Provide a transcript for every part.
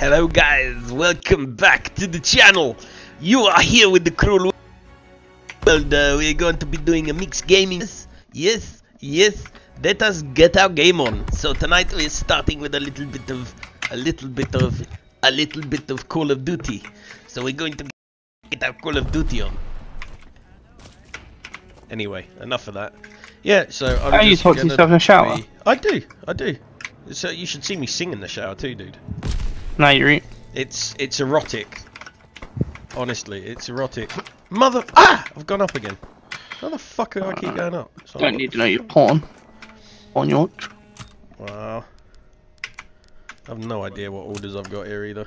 Hello guys, welcome back to the channel. You are here with the cruel world. Uh, we're going to be doing a mixed gaming. Yes, yes, yes. Let us get our game on. So tonight we're starting with a little bit of, a little bit of, a little bit of Call of Duty. So we're going to get our Call of Duty on. Anyway, enough of that. Yeah, so I'm Oh, you talk to yourself in the shower? be- I do, I do. So you should see me sing in the shower too, dude. No, you're eat. It's it's erotic. Honestly, it's erotic. Mother ah! I've gone up again. How the fuck do I keep going up? So Don't need to know your porn. On your. Wow. I've no idea what orders I've got here either.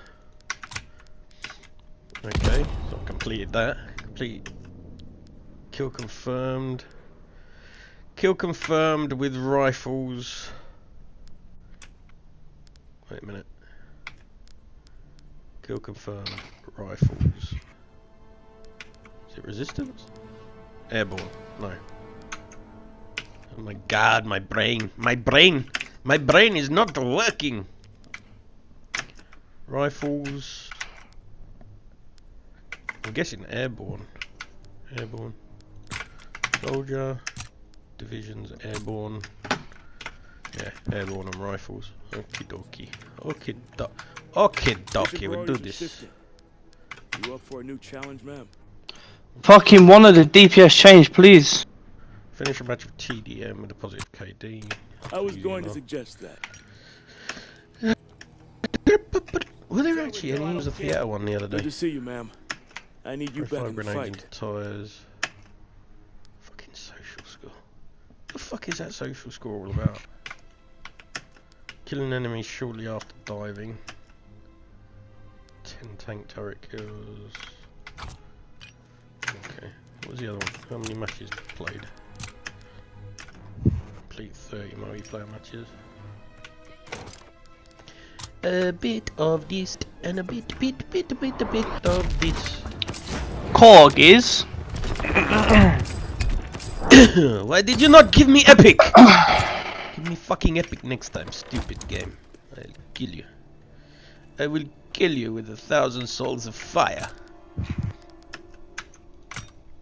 Okay, so I've completed that. Complete. Kill confirmed. Kill confirmed with rifles. Wait a minute. Kill confirmed. Rifles. Is it resistance? Airborne. No. Oh my god, my brain. My brain. My brain is not working. Rifles. I'm guessing airborne. Airborne. Soldier. Divisions airborne. Yeah, airborne and rifles. Okie dokie. Okie do Okie dokie, we'll do this. You up for a new challenge, ma'am? Fucking one of the DPS change, please. Finish a match of TDM with a positive KD. I was Easy going to suggest that. Were there actually any? It was a theatre one the other day. Good to see you, ma'am. I need you Throw back in the grenades fight. into tyres. Fucking social score. The fuck is that social score all about? Killing enemies shortly after diving. 10 tank turret kills. Okay. What was the other one? How many matches played? Complete 30 multiplayer matches. A bit of this and a bit, bit, bit, bit, a bit of this. Korg is. Why did you not give me epic? give me fucking epic next time, stupid game. I'll kill you. I will kill you with a thousand souls of fire.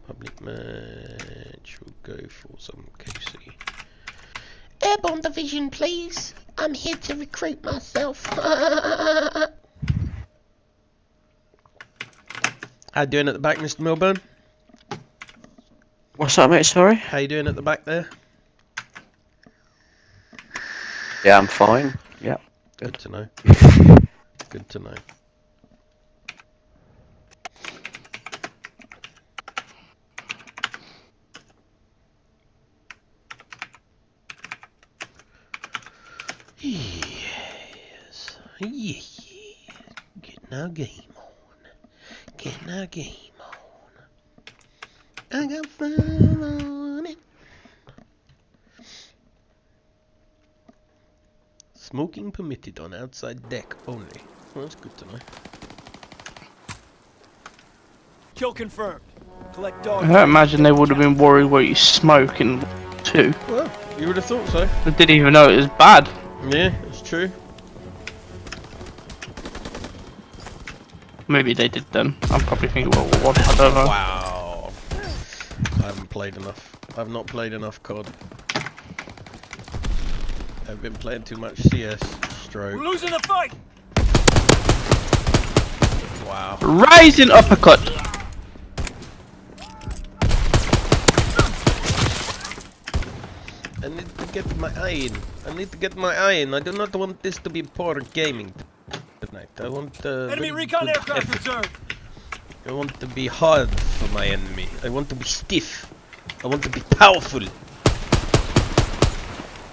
Public match. We'll go for some KC. Airborne division, please. I'm here to recruit myself. How you doing at the back, Mr. Milburn? What's that, mate? Sorry. How you doing at the back there? Yeah, I'm fine. Yeah. Good to know. Good to know. Yes. Yeah. Getting our game on. Getting our game on. I got fun on it. Smoking permitted on outside deck only. Well, that's good to know. Kill confirmed. Collect dog. I don't imagine they would have been worried where you smoke in two. Well, you would have thought so. They didn't even know it was bad. Yeah, it's true. Maybe they did then. I'm probably thinking, well, what? I don't know. Wow. I haven't played enough. I've not played enough COD. I've been playing too much CS. We're Stroke. losing the fight. Wow. Rising uppercut. I need to get my eye in. I need to get my eye in. I do not want this to be poor gaming tonight. I want uh, Enemy recon aircraft epic. reserved. I want to be hard for my enemy. I want to be stiff. I want to be powerful.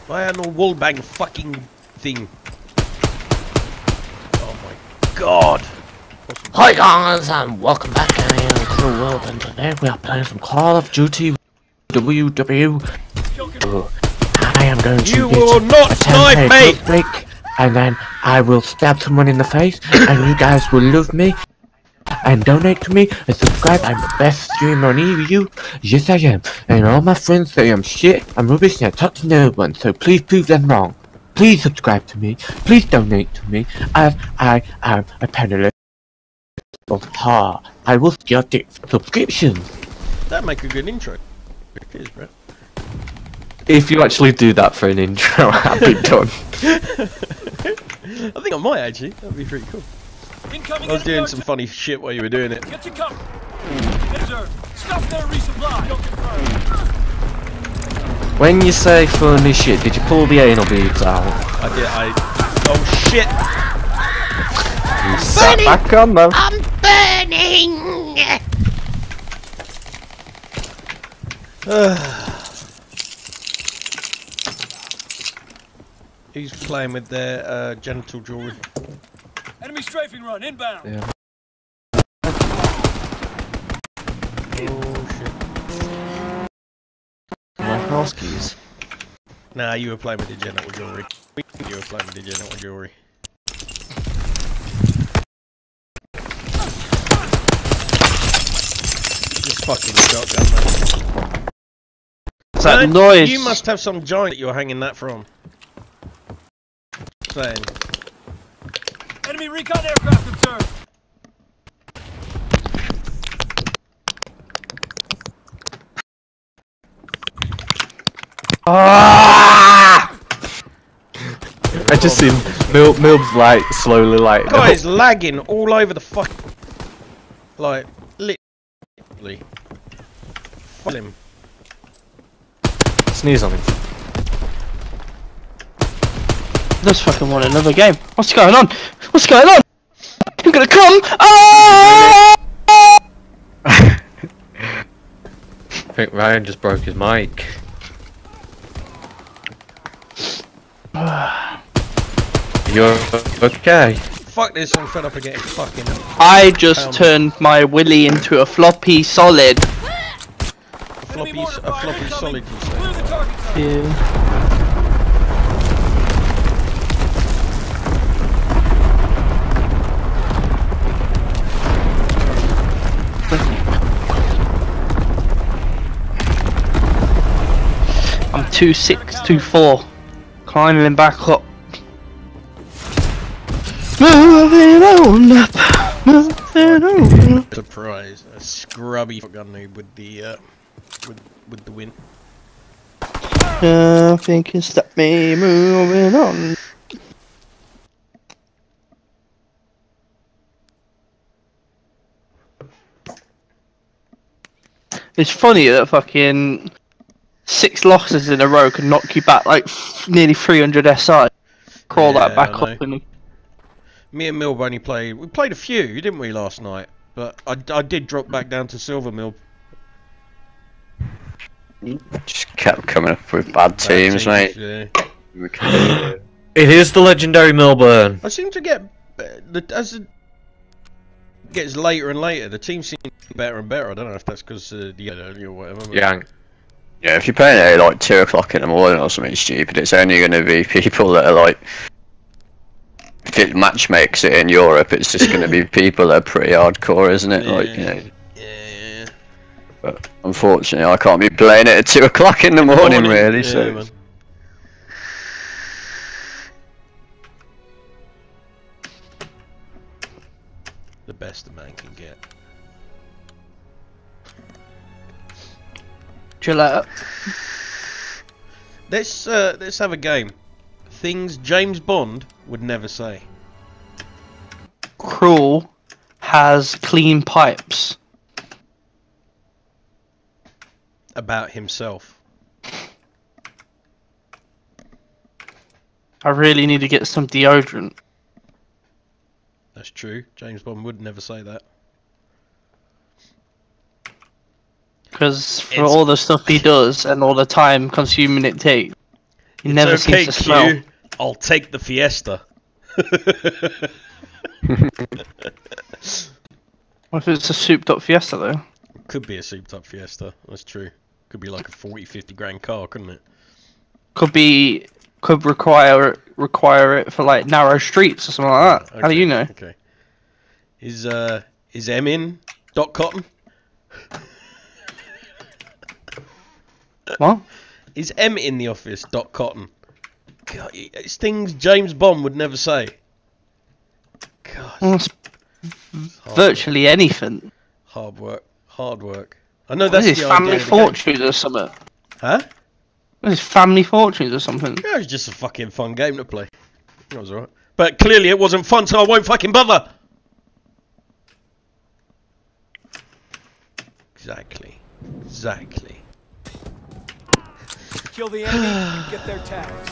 Why are no wallbang fucking thing? Oh my god. Hi guys and welcome back to the Cruel World and today we are playing some Call of Duty WW. I am going to You will not snipe me! break and then I will stab someone in the face and you guys will love me and donate to me and subscribe. I'm the best streamer on EU. Yes I am. And all my friends say I'm shit, I'm rubbish and I talk to no one so please prove them wrong. Please subscribe to me. Please donate to me, as I am a penniless. Ha! I will get the subscriptions. That'd make a good intro. Cheers, bro. If you actually do that for an intro, I'll be done. I think I might actually. That'd be pretty cool. Incoming I was doing some funny shit while you were doing it. Get to cover. Laser. Stop there, resupply. When you say funny shit, did you pull the anal beads out? I did. I. Oh shit! You sat back on them. I'm burning! He's playing with their uh, genital jewelry? Enemy strafing run inbound. Yeah. Oh shit! My house keys. Nah, you were playing with the genital jewelry. You were playing with the genital jewelry. Fucking shotgun, man. What's that Man, noise? You must have some giant that you're hanging that from. Saying. Enemy recon aircraft observed. Ah! I just seen Mil Milb's like slowly like. Guys, lagging all over the fuck. Like, literally. Fuck him. Sneeze on him. This fucking want another game. What's going on? What's going on? I'm gonna come! Ah! I think Ryan just broke his mic. You're okay. Fuck this, I'm fed up of getting fucking. I just Um, turned my willy into a floppy solid. A floppy, a floppy solid, you say. Clear the target zone. Yeah. I'm two six, two four, climbing back up. Moving on up, moving on. Surprise. A scrubby gun noob with the, uh, with, with the win. Nothing can stop me moving on. It's funny that fucking six losses in a row can knock you back like f- nearly 300 SI. Crawl Yeah, that back up and Me and Milb only played. We played a few, didn't we, last night? But I, I did drop back down to Silver Mill. Just kept coming up with bad teams, mate. Yeah. It is the legendary Milburn. I seem to get the as it gets later and later, the team seems better and better. I don't know if that's because uh, the early or whatever. but- Yang. Yeah, if you're playing it at like two o'clock in the morning or something stupid, it's only going to be people that are like. If it match makes it in Europe, it's just going to be people that are pretty hardcore, isn't it? Like, you know. Yeah, yeah, yeah. But unfortunately, I can't be playing it at two o'clock in the morning, really. Yeah, so man. The best a man can get. chill out. Let's uh, let's have a game. Things James Bond would never say. Cruel has clean pipes. about himself. I really need to get some deodorant. That's true. James Bond would never say that. Because for It's- all the stuff he does and all the time consuming it takes, he It's never okay, seems to smell. I'll take the Fiesta. What if it's a souped up Fiesta though? Could be a souped up Fiesta. That's true. Could be like a 40, 50 grand car, couldn't it? Could be, could require require it for like narrow streets or something like that. How do you know? Okay. Is uh is M in Dot Cotton? What? Is M in the office? Dot Cotton. God, it's things James Bond would never say. God, Well, it's hard virtually anything. hard work, hard work. I know What that's is the family idea of the game. fortunes or something? Huh? What is this, family fortunes or something? Yeah, it was just a fucking fun game to play. That was alright. But clearly it wasn't fun, so I won't fucking bother. Exactly. Exactly. Kill the enemy and get their tags.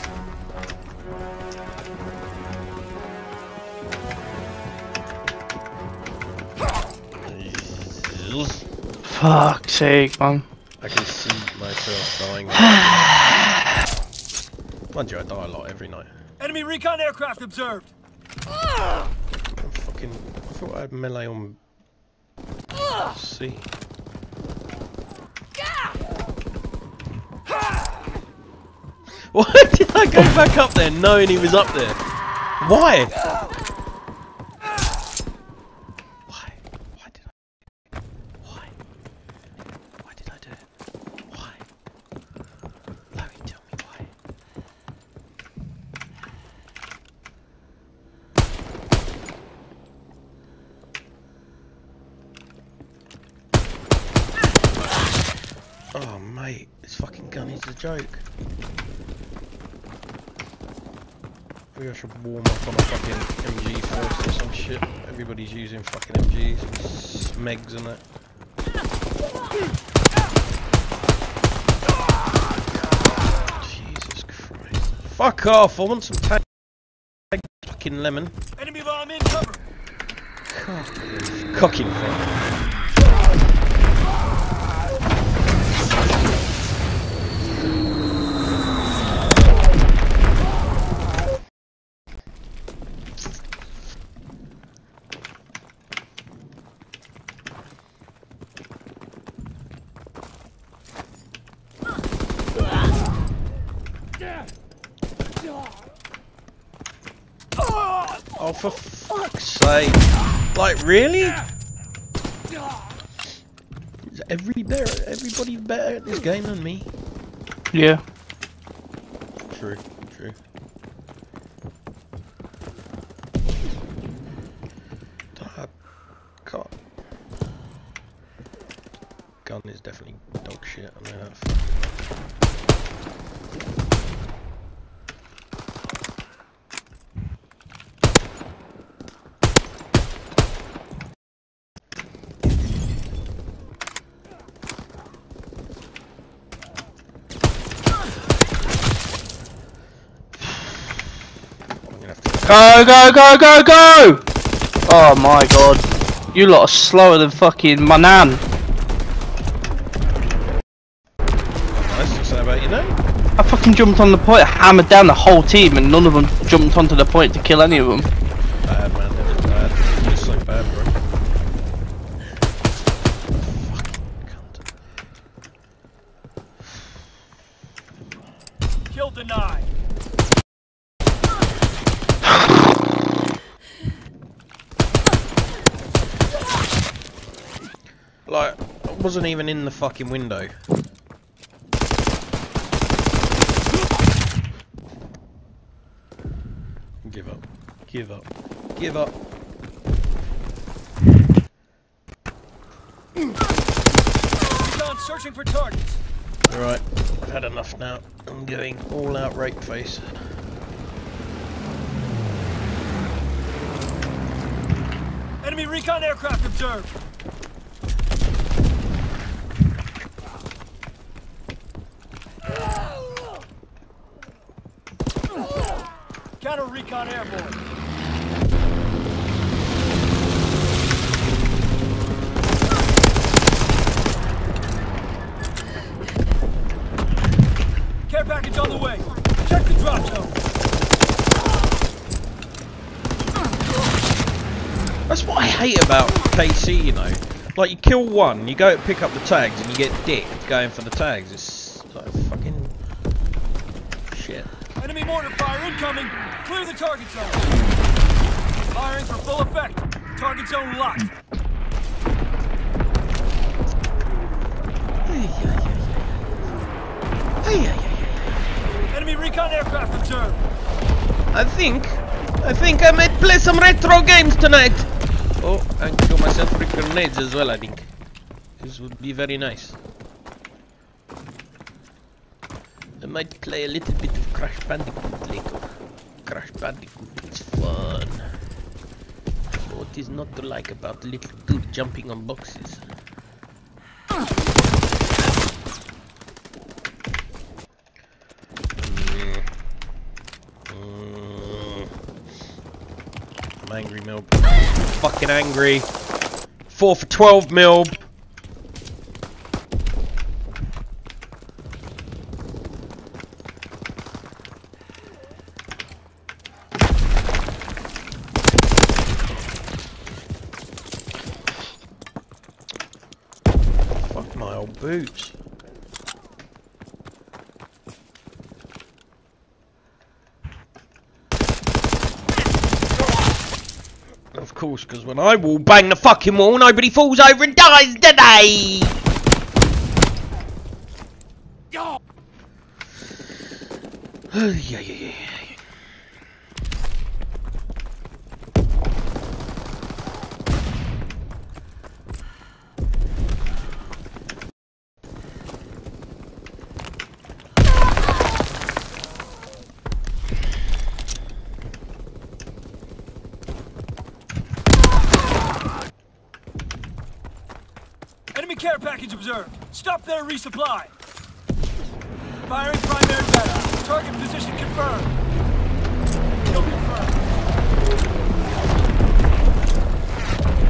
Fuck's sake, man. I can see myself dying. Mind you, I die a lot every night. Enemy recon aircraft observed. I'm fucking. I thought I had melee on. C. Why did I go back up there knowing he was up there? Why? Why did I? Why? Why did I do it? Why? Larry, tell me why. Oh mate, this fucking gun is a joke. Maybe I should warm up on a fucking MG first or some shit. Everybody's using fucking MGs, Smegs and that. Jesus Christ. Fuck off, I want some tag fucking lemon. Enemy bomb in cover. Cocking thing. Oh, for fuck's sake. Like, really? Is every better, everybody better at this game than me? Yeah. True, true. Dog, God. Gun is definitely dog shit, I know that. I'm gonna have to Go, go, go, go, go! Oh my god. You lot are slower than fucking my nan. nice to say about you know. I fucking jumped on the point, hammered down the whole team, and none of them jumped onto the point to kill any of them. Bad man, that was bad. You're so bad, bro. Fucking cunt. Kill denied. Like, I wasn't even in the fucking window. Give up. Give up. Give up. Recon searching for targets. Alright, I've had enough now. I'm going all out rape face. Enemy recon aircraft observed. Counter recon airborne. Care package on the way. Check the drop zone. That's what I hate about KC, you know. Like, you kill one, you go pick up the tags, and you get dicked going for the tags. It's like fucking shit. Enemy mortar fire incoming. Clear the target zone. Firing for full effect. Target zone locked. Enemy recon aircraft. aircraft observed. I think, I think I might play some retro games tonight. Oh, I can kill myself with grenades as well. I think this would be very nice. I might play a little bit of Crash Bandicoot later. Crash Bandicoot, it's fun. What is not to like about little dude jumping on boxes? I'm angry, Milb. Fucking angry. Four for 12, Milb. Fuck my old boots. Because when I wall bang the fucking wall, nobody falls over and dies, do they? yeah, yeah, yeah. Enemy care package observed. Stop there, resupply. Firing primary data. Target position confirmed. Kill confirmed.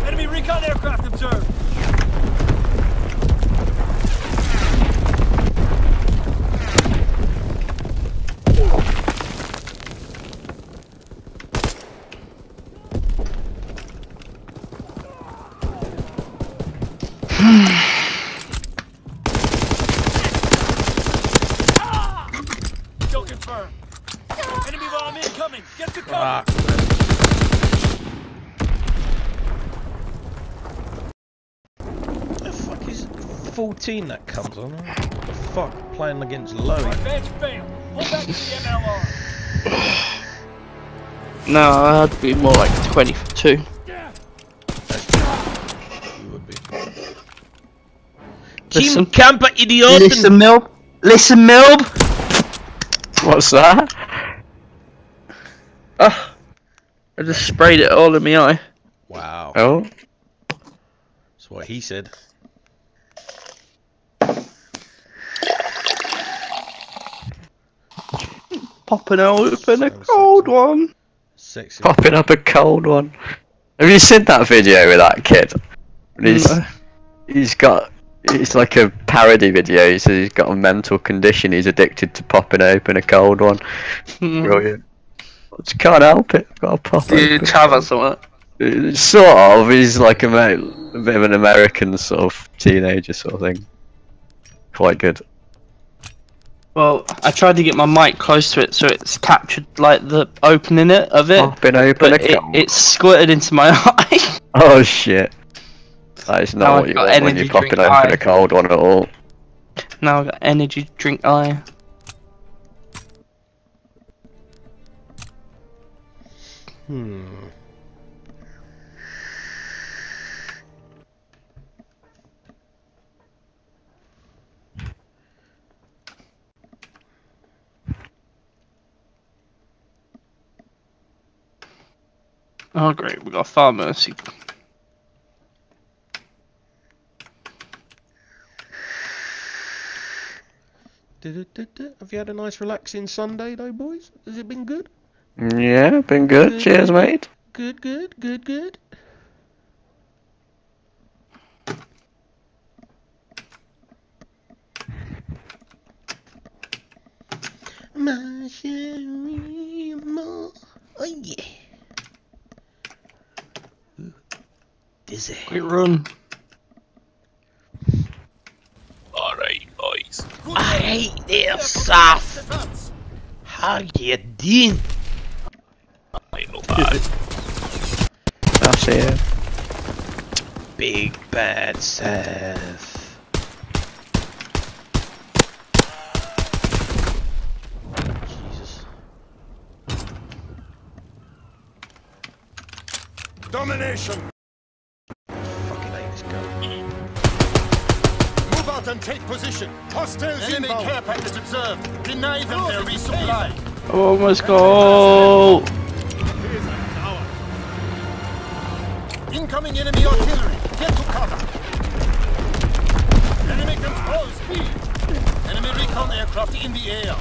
Enemy recon aircraft observed. Kill confirmed. Enemy bomb incoming. Get to cover. Fuck. The fuck is 14 that comes on? What the fuck? Playing against low. Advance failed. Pull back to the MLR. No, I'd be more like 20 for 2. You would be. Listen. Team Camper Idioten! Listen, Milb. Listen, Milb. What's that? Ah, I just sprayed it all in my eye. Wow. Oh, That's what he said. Popping open a cold one. Sexy. popping up a cold one. Have you seen that video with that kid? He's No. he's got it's like a parody video. He says he's got a mental condition. He's addicted to popping open a cold one. Brilliant. Just can't help it. Got to pop Do you open. have or something? Uh, Sort of. He's like a, a bit of an American sort of teenager sort of thing. Quite good. Well, I tried to get my mic close to it so it's captured like the opening it of it, Popping open but it, it squirted into my eye. Oh shit. That is Now not I've what you want when you're popping open eye. a cold one at all. now I've got energy drink eye. Hmm. Oh great, we got far mercy. Have you had a nice relaxing Sunday though, boys? Has it been good? Yeah, been good. Good. Cheers, mate. Good, good, good, good. My Sherry Oh yeah. Dizzy. Quick run. Alright, boys. I hate this stuff. How you doing? I know that. That's it. Big bad Seth. Domination! Out and take position. Hostiles Enemy inbound. care package observed. Deny them their resupply. Oh, let's. Incoming enemy artillery. Get to cover. Enemy control speed. Enemy recon aircraft in the air.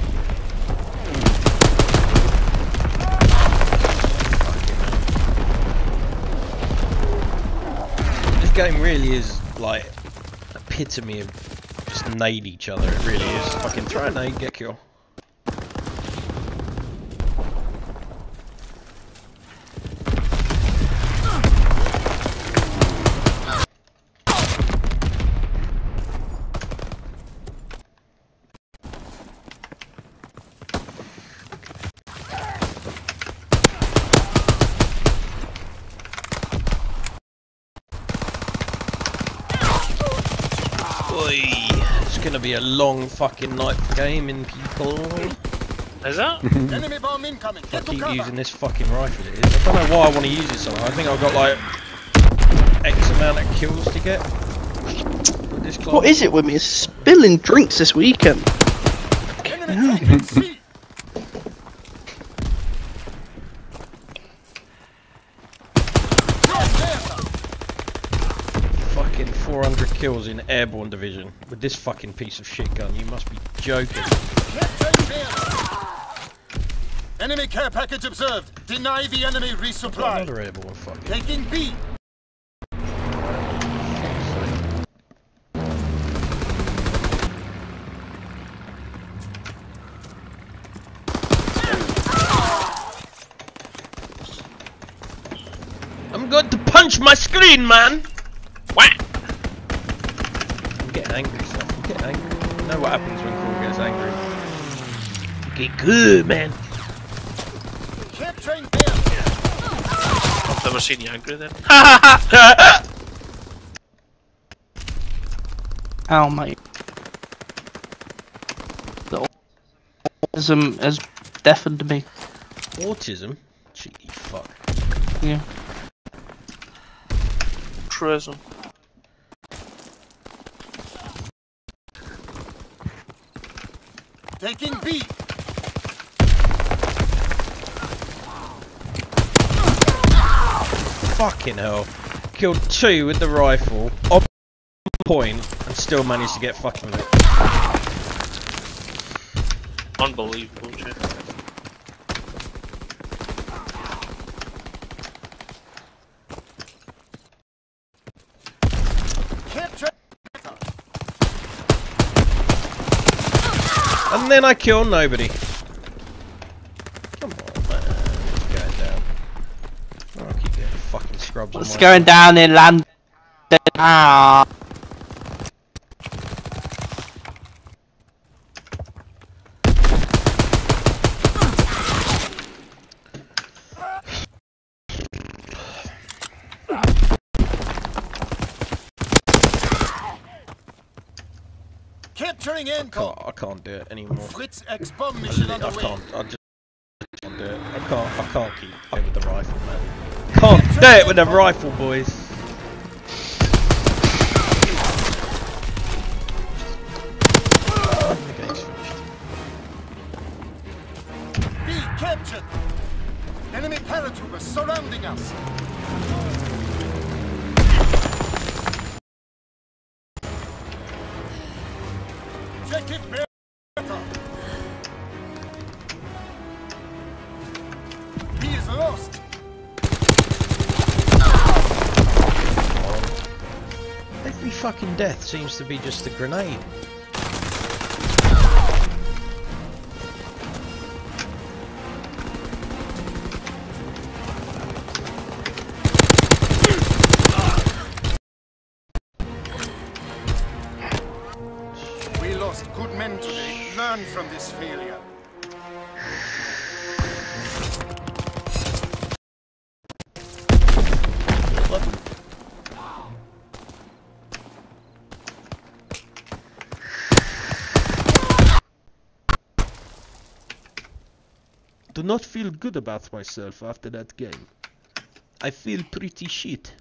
This game really is like epitome of just nade each other. It really is. Fucking try a nade, get kill. Oi, it's gonna be a long fucking night for gaming, people. Is that? Enemy bomb incoming. I Get to keep cover. using this fucking rifle. It is. I don't know why I want to use it so much. I think I've got like X amount of kills to get. This. What is it with me? It's spilling drinks this weekend. Enemy taking C. Fucking 400 kills in Airborne Division with this fucking piece of shit gun. You must be joking. Enemy care package observed. Deny the enemy resupply. Another Airborne fucking. Taking B. I'm going to punch my screen, man! Whack! I'm getting angry, stuff. I'm getting angry. You know what happens when Cruel gets angry? You get good, man. Capturing Bear. I've never seen you angry then. Ow, mate. The autism has deafened me. Autism? Cheeky fuck. Yeah. Tourism. Taking B. Fucking hell. Killed two with the rifle, on point, and still managed to get fucking lit. Unbelievable, shit. Capture. And then I kill nobody. Come on, man. It's going down. Oh, I keep getting fucking scrubs on What's my going down in London? Ah. Capturing I can't. I can't do it anymore. Fritz X bomb I, mission on I can't. I just can't do it. I can't. I can't keep up with the rifle, man. Can't do it with the rifle, boys. Okay, it's finished. B captured. Enemy paratroopers surrounding us. Fucking death seems to be just a grenade. Not feel good about myself after that game. I feel pretty shit.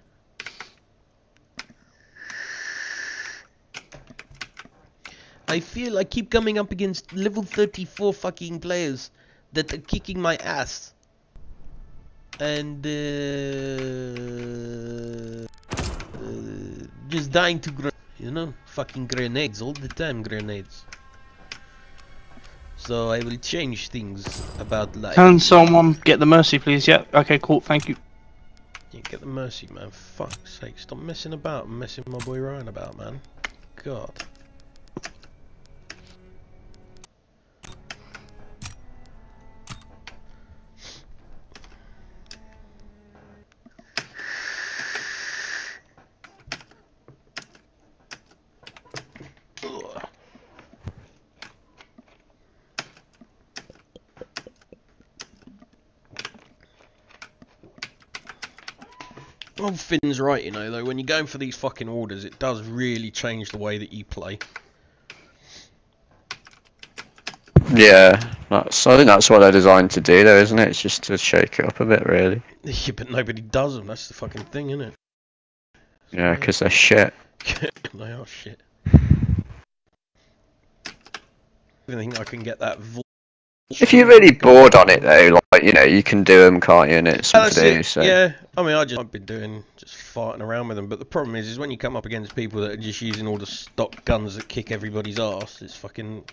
I feel I keep coming up against level 34 fucking players that are kicking my ass. And uh, uh, just dying to gr you know, fucking grenades all the time grenades. So I will change things about life. Can someone get the mercy, please? Yep. Okay, cool. Thank you. You get the mercy, man. Fuck's sake, stop messing about and messing my boy Ryan about, man. God. Finn's right, you know, though, when you're going for these fucking orders, it does really change the way that you play. Yeah, that's. I think that's what they're designed to do, though, isn't it? It's just to shake it up a bit, really. Yeah, but nobody does them, that's the fucking thing, isn't it? Yeah, because they're shit. they are shit. I think I can get that If you're really bored on it, though, like you know, you can do them, can't you? And it's Yeah, to do. it. So Yeah, I mean, I just I've been doing just farting around with them, but the problem is, is when you come up against people that are just using all the stock guns that kick everybody's ass, it's fucking.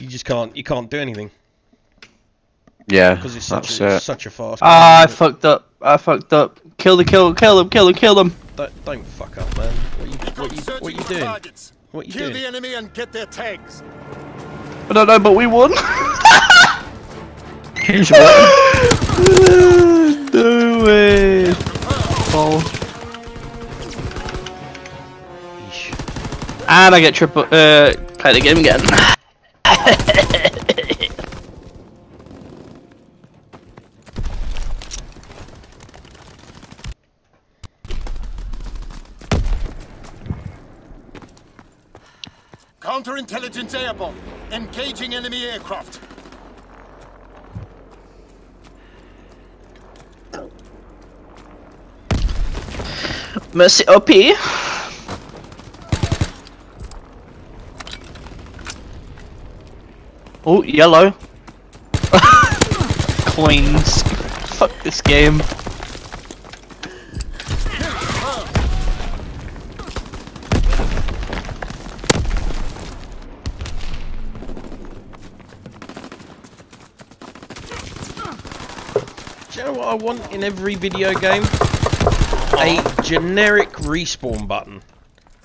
You just can't you can't do anything yeah, because it's such that's a, it. such a fast. Ah, I game, fucked up. I fucked up. Kill the kill, kill them, kill them, kill them. don't, don't fuck up, man. What you what you what you doing? Targets. What you Kill doing? the enemy and get their tags. I don't know, but we won. Who's what? Do it. Oh. And I get triple. Uh, play the game again. Counterintelligence airborne. Engaging enemy aircraft. Mercy OP. Oh, yellow. Coins. Fuck this game. What I want in every video game? A generic respawn button.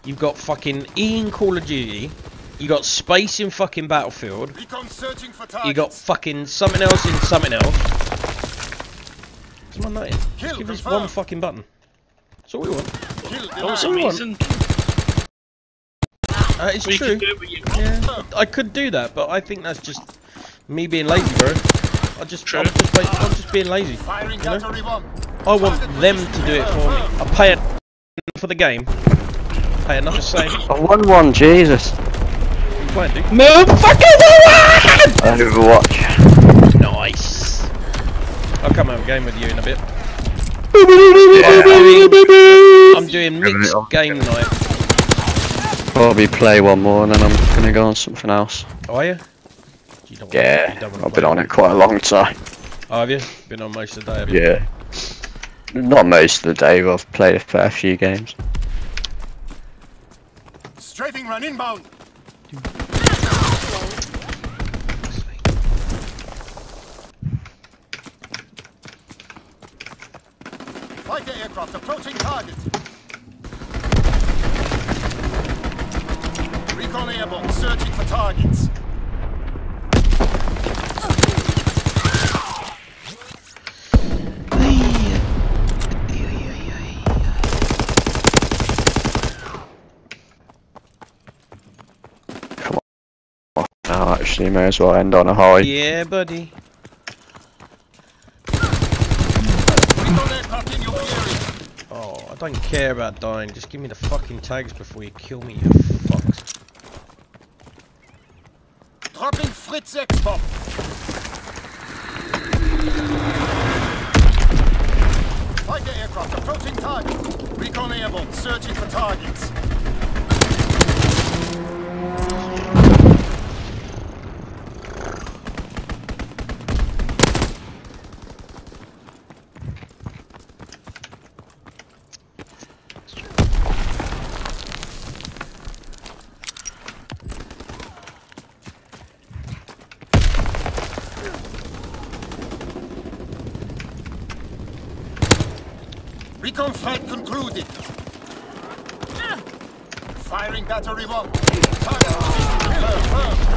You've got fucking E in Call of Duty. You got space in fucking Battlefield. Recon searching for targets. You got fucking something else in something else. Come on, nothing. Just Kill give us confirmed. one fucking button. That's all we want. Kill That was denied. amazing. Uh, it's We true. can do it, but you Yeah, I could do that, but I think that's just me being lazy, bro. I just, True. I'm just, ba- I'm just being lazy. Firing You know? I want them to do it for me. I pay it for the game. Pay enough to say, I won one, Jesus. play it, dude. Move fucking forward! Overwatch. Nice. I'll come have a game with you in a bit. I'm doing mixed game night. Probably play one more and then I'm gonna go on something else. Oh, are you? You don't wanna- Yeah, I've been on it quite a long time. Oh, have you? Been on most of the day, have you? Yeah. Not most of the day, but I've played a fair few games. Strafing run inbound. Fighter aircraft approaching target. Recon airborne searching for targets. Oh, actually, may as well end on a high. Yeah, buddy. Recon aircraft in your area. Oh, I don't care about dying. Just give me the fucking tags before you kill me, you fucks. Dropping Fritz X-bomb. Fighter aircraft approaching target. Recon airborne, searching for targets. Recon concluded. Firing battery one. Target position confirmed.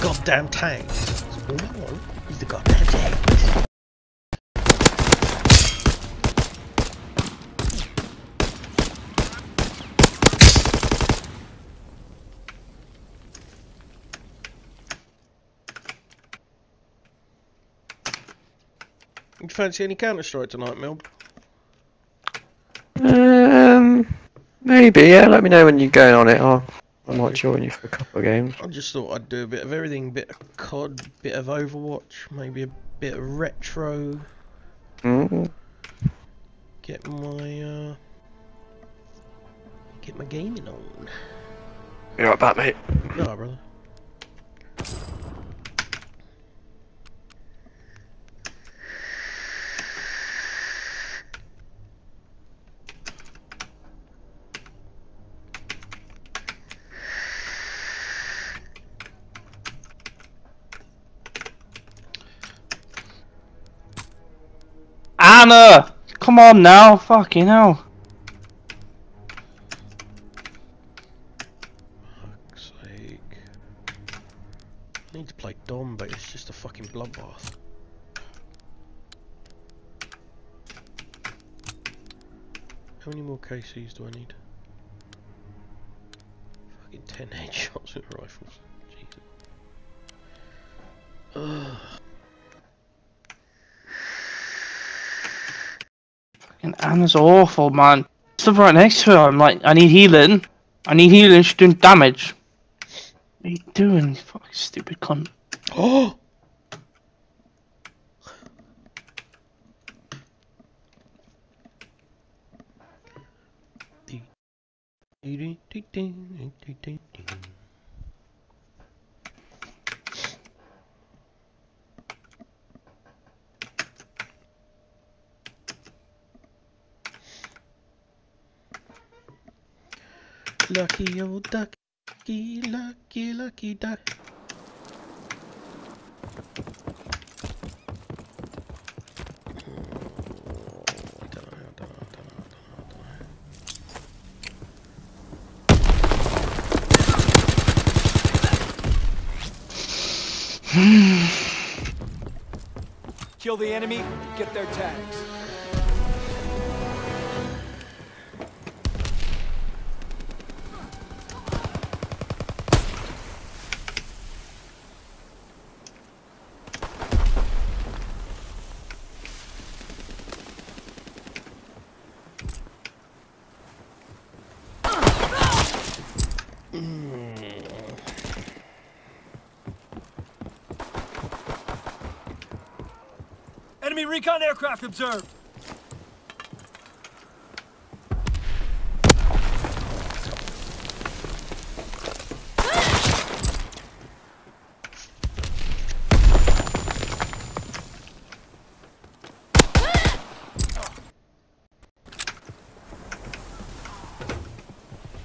Goddamn. That's all I want is the goddamn tanks. You fancy any Counter Strike tonight, Mil? Um, maybe. Yeah. Let me know when you're going on it. I'll, I might join you for a couple of games. I just thought I'd do a bit of everything, bit of COD, bit of Overwatch, maybe a bit of retro, Mm. get my uh get my gaming on. You're right back, mate. No, brother. Come on now, fucking hell. Fuck's sake. I need to play Dom, but it's just a fucking bloodbath. How many more KCs do I need? Fucking 10 headshots with rifles. Ana's awful, man. Stuff right next to her, I'm like, I need healing. I need healing, she's doing damage. What are you doing, you fucking stupid cunt? Oh! Lucky old ducky, lucky, lucky duck. Kill the enemy, get their tags. Recon aircraft observed.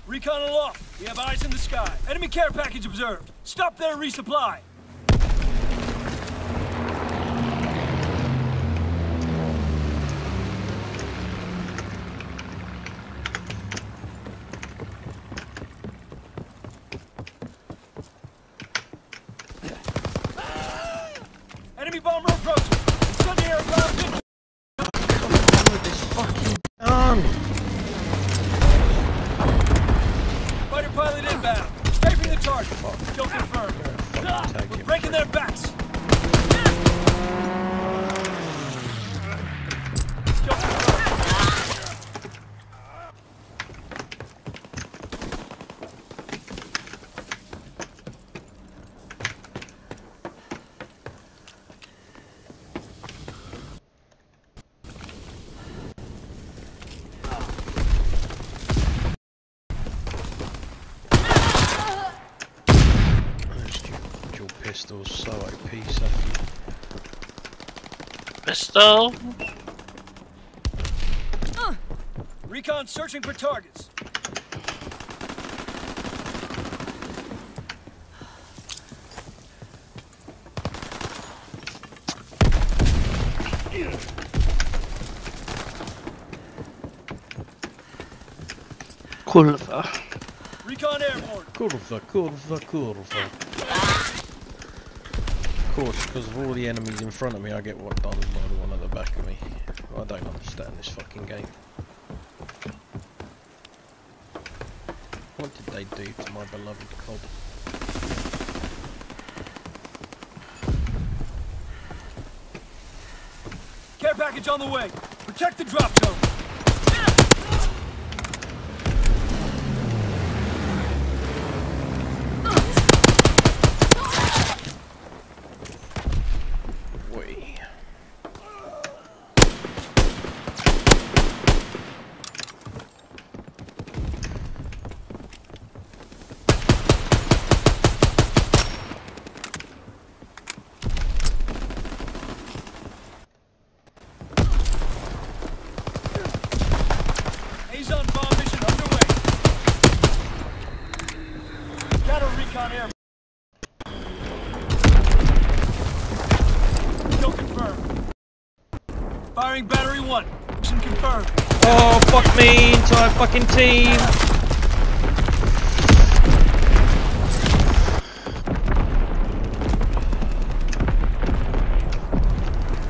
Recon aloft. We have eyes in the sky. Enemy care package observed. Stop there, resupply. Pistol. Recon searching for targets. Kurva. Recon airborne. Curva, curva, curva. Of course, because of all the enemies in front of me, I get what done by the one at the back of me. I don't understand this fucking game. What did they do to my beloved COD? Care package on the way. Protect the drop zone. Wait. Azon bomb mission underway. Counter recon air. Kill confirmed. Firing battery one. Mission confirmed. Oh, fuck me, entire fucking team!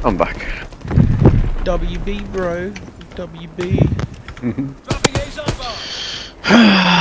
I'm back. WB, bro. WB. Dropping Azon bomb.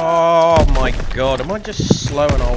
Oh my god, am I just slow and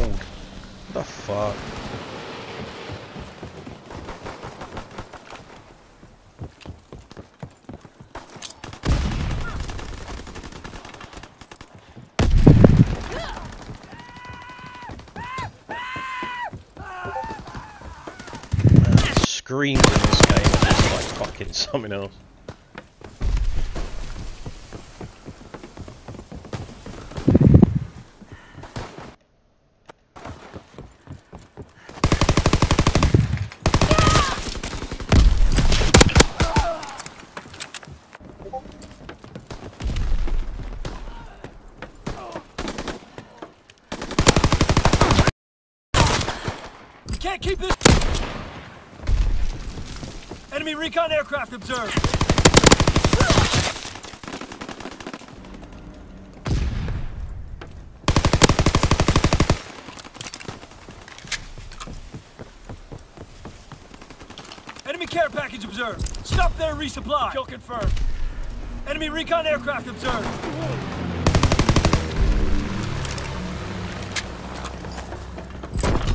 Aircraft observed! Enemy care package observed. Stop there, resupply. Kill confirmed. Enemy recon aircraft observed.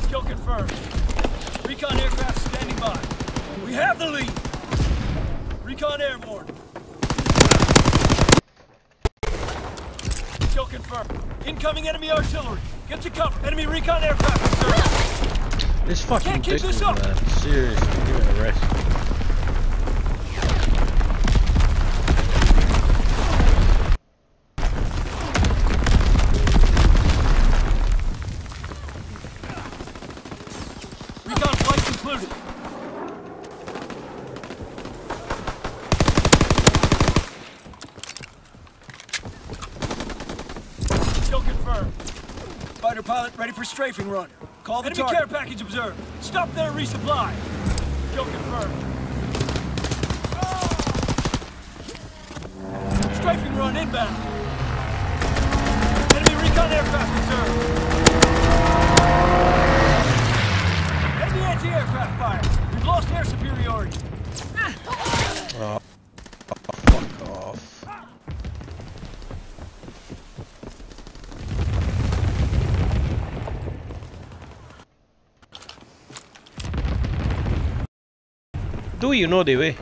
Kill confirmed. Recon aircraft standing by. We have the lead. Recon airborne. Kill confirmed. Incoming enemy artillery. Get to cover. Enemy recon aircraft observed. This fucking Can't keep this up. man. Seriously, give it a rest. Recon flight concluded. Kill confirmed. Fighter pilot ready for strafing run. Call the Enemy care package observed. Stop there, resupply. Kill confirmed. Oh! Strafing run inbound. Enemy recon aircraft observed. Enemy anti-aircraft fire. We've lost air superiority. Oh, fuck off. Do you know the way?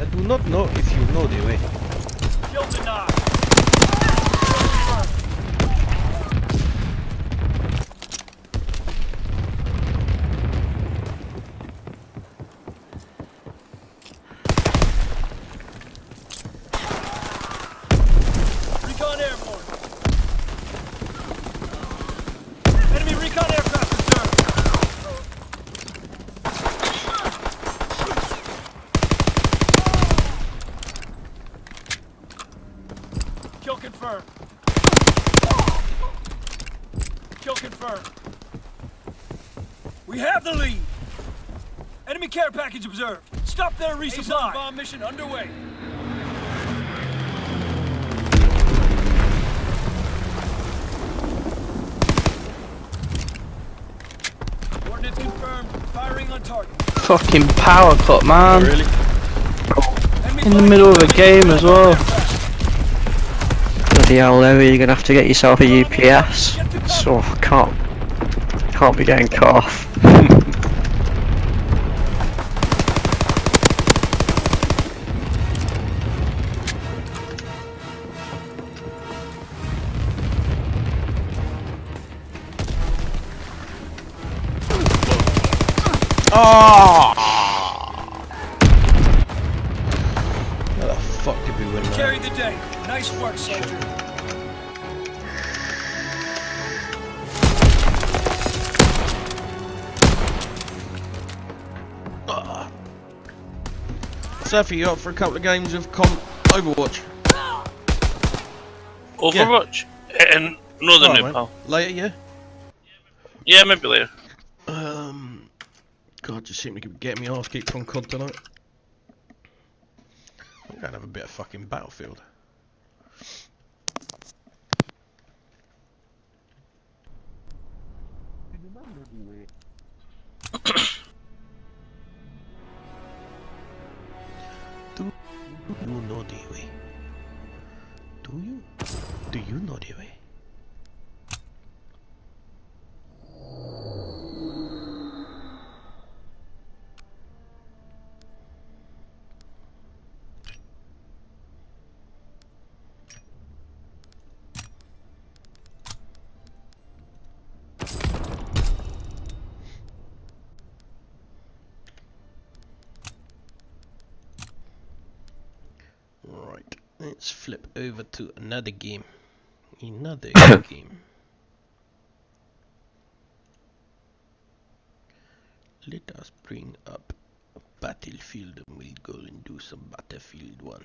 I do not know if you know the way. Kill denied. Recon airborne. Enemy recon aircraft observed. Kill confirmed. Kill confirmed. We have the lead. Enemy care package observed. Stop there, resupply. bomb mission underway. Coordinates confirmed. Firing on target. Fucking power cut, man. really? In the middle of a game as well. Bloody hell, Louis, you're gonna have to get yourself a UPS. So I can't can't be getting cut off. Surfy, you up for a couple of games of com Overwatch? Overwatch? And Northern Alright, new mate. pal. Later, yeah? Yeah, maybe later. Um, God, just seem to keep getting me ass kicked on COD tonight. I'm gonna have a bit of fucking Battlefield. over to another game. Another game. Let us bring up Battlefield and we'll go and do some Battlefield 1.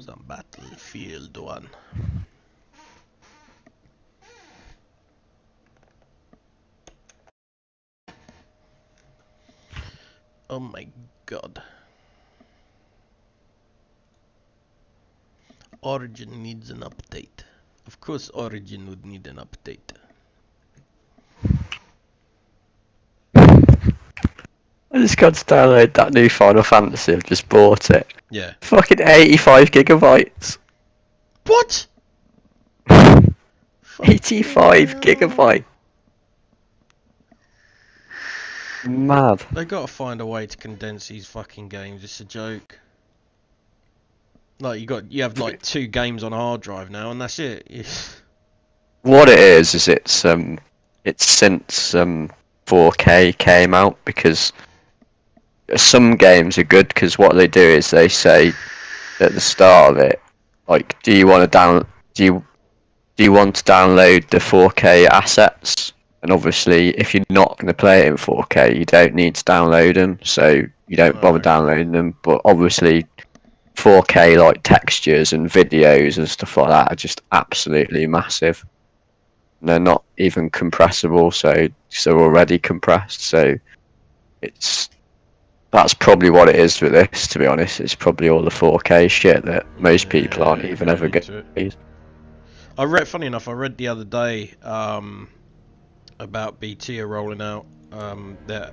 Some Battlefield 1. Oh my god. Origin needs an update. Of course Origin would need an update. I just got to download that new Final Fantasy. I've just bought it. Yeah. Fucking 85 gigabytes. What? 85 gigabyte. Mad. They gotta find a way to condense these fucking games. It's a joke. Like you got, you have like two games on a hard drive now, and that's it. You- What it is is it's um it's since um 4K came out because some games are good because what they do is they say at the start of it like do you want to down do you do you want to download the 4K assets? And obviously if you're not going to play it in 4K you don't need to download them so you don't bother downloading them but obviously 4K like textures and videos and stuff like that are just absolutely massive they're not even compressible, so they're already compressed. So it's that's probably what it is with this. To be honest, it's probably all the 4K shit that most people aren't even ever going to use. I read, funny enough, I read the other day um, about BT are rolling out um, their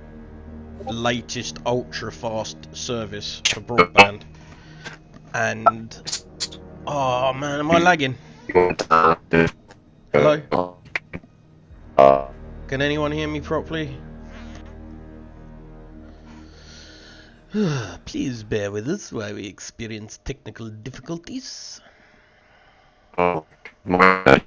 latest ultra fast service for broadband, and oh man, am I lagging? Hello? Can anyone hear me properly? Please bear with us while we experience technical difficulties. oh, my-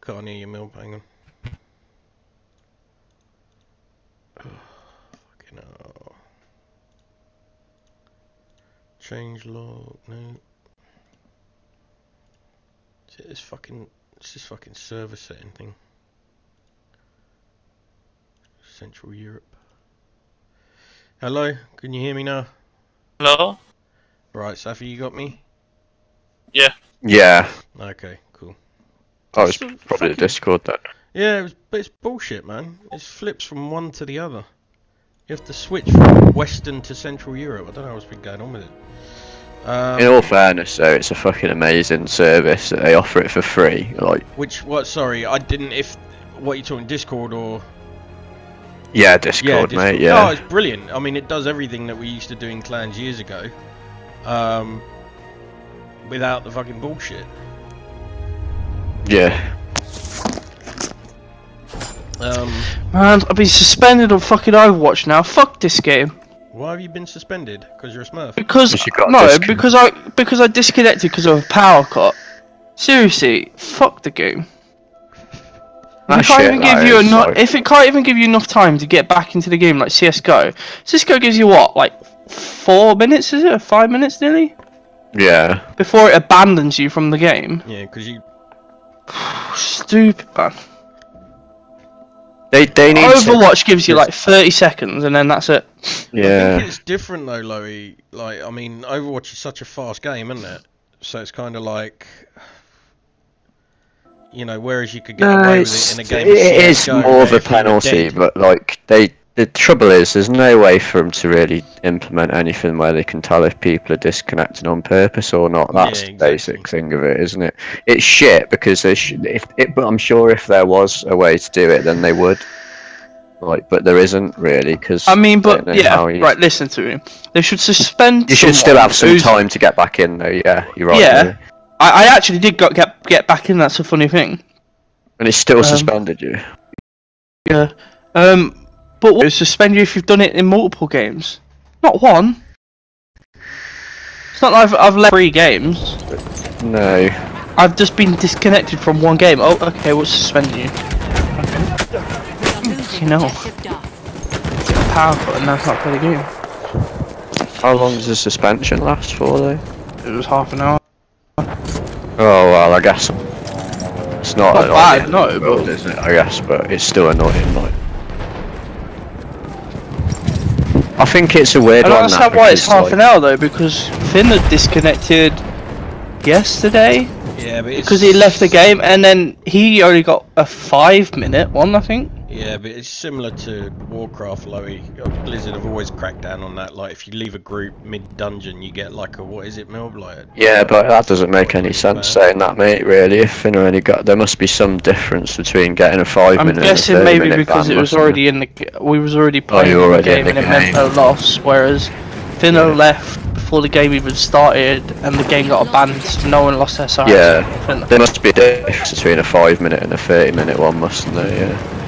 Can't hear you, Mill. Hang on. Fucking hell. Change log. No. Is it this fucking? It's this fucking server setting thing. Central Europe. Hello, can you hear me now? Hello? Right, Safi, you got me? Yeah, Yeah. Okay, cool. oh, it's Still probably the Discord then. Yeah, it was, but it's bullshit, man. It flips from one to the other. You have to switch from Western to Central Europe. I don't know what's been going on with it. Um, In all fairness, though, it's a fucking amazing service that they offer it for free. Like, which what? Sorry, I didn't. If what you're talking Discord or yeah, Discord, Discord. mate. Yeah. No, it's brilliant. I mean, it does everything that we used to do in clans years ago. Um, without the fucking bullshit. Yeah. Um, Man, I've been suspended on fucking Overwatch now. Fuck this game. why have you been suspended? Because you're a Smurf. Because Because you got no, discon- because I because I disconnected because of a power cut. Seriously, fuck the game. If That it can't even give you is, enough, like- if it can't even give you enough time to get back into the game like CS:GO, CS:GO gives you what, like four minutes? Is it five minutes nearly Yeah. before it abandons you from the game? Yeah, because you. Stupid man. They they need to- Overwatch gives you like 30 seconds and then that's it. I Yeah. think it's different though, Loey. Like, I mean, Overwatch is such a fast game, isn't it? So it's kind of like, you know, whereas you could get No, away with it's, it in a game. it of more of a if you were penalty, but like they, the trouble is, there's no way for them to really implement anything where they can tell if people are disconnecting on purpose or not. Yeah, That's the basic thing of it, isn't it? It's shit because they sh- if it, but I'm sure if there was a way to do it, then they would. Like, but there isn't really because I mean, but yeah, right. Listen to me. They should suspend. You should still have some who's- time to get back in, though. Yeah, you're right. Yeah. Louis. I, I actually did got, get get back in. That's a funny thing. and it's still Um, suspended you. Yeah. Um, but what, suspend you if you've done it in multiple games, not one. It's not like I've, I've left three games. No. I've just been disconnected from one game. Oh, okay, we'll suspend you. You know, power cut and that's not play the game. How long does the suspension last for, though? It was half an hour. Oh well, I guess it's not, Not bad, no, world, but- is it? I guess, but it's still annoying. Like, I think it's a weird I don't one. understand why it's half like, an hour though, because Finn had disconnected yesterday yeah, but it's, because he left the game, and then he only got a five minute one, I think. Yeah, but it's similar to Warcraft, Loey. Blizzard have always cracked down on that. Like, if you leave a group mid dungeon, you get like a what is it, Mil? Like, Yeah, but that doesn't make any sense saying that, mate. Really, if Finner only got, there must be some difference between getting a 5 I'm minute. guessing and a 30 maybe because ban, it was mustn't already in the we was already oh, playing you're already the in game the and it meant game. no loss. Whereas Finno left before the game even started and the game got abandoned. No one lost their side. Yeah, there must be a difference between a five minute and a thirty minute one, mustn't there? Yeah.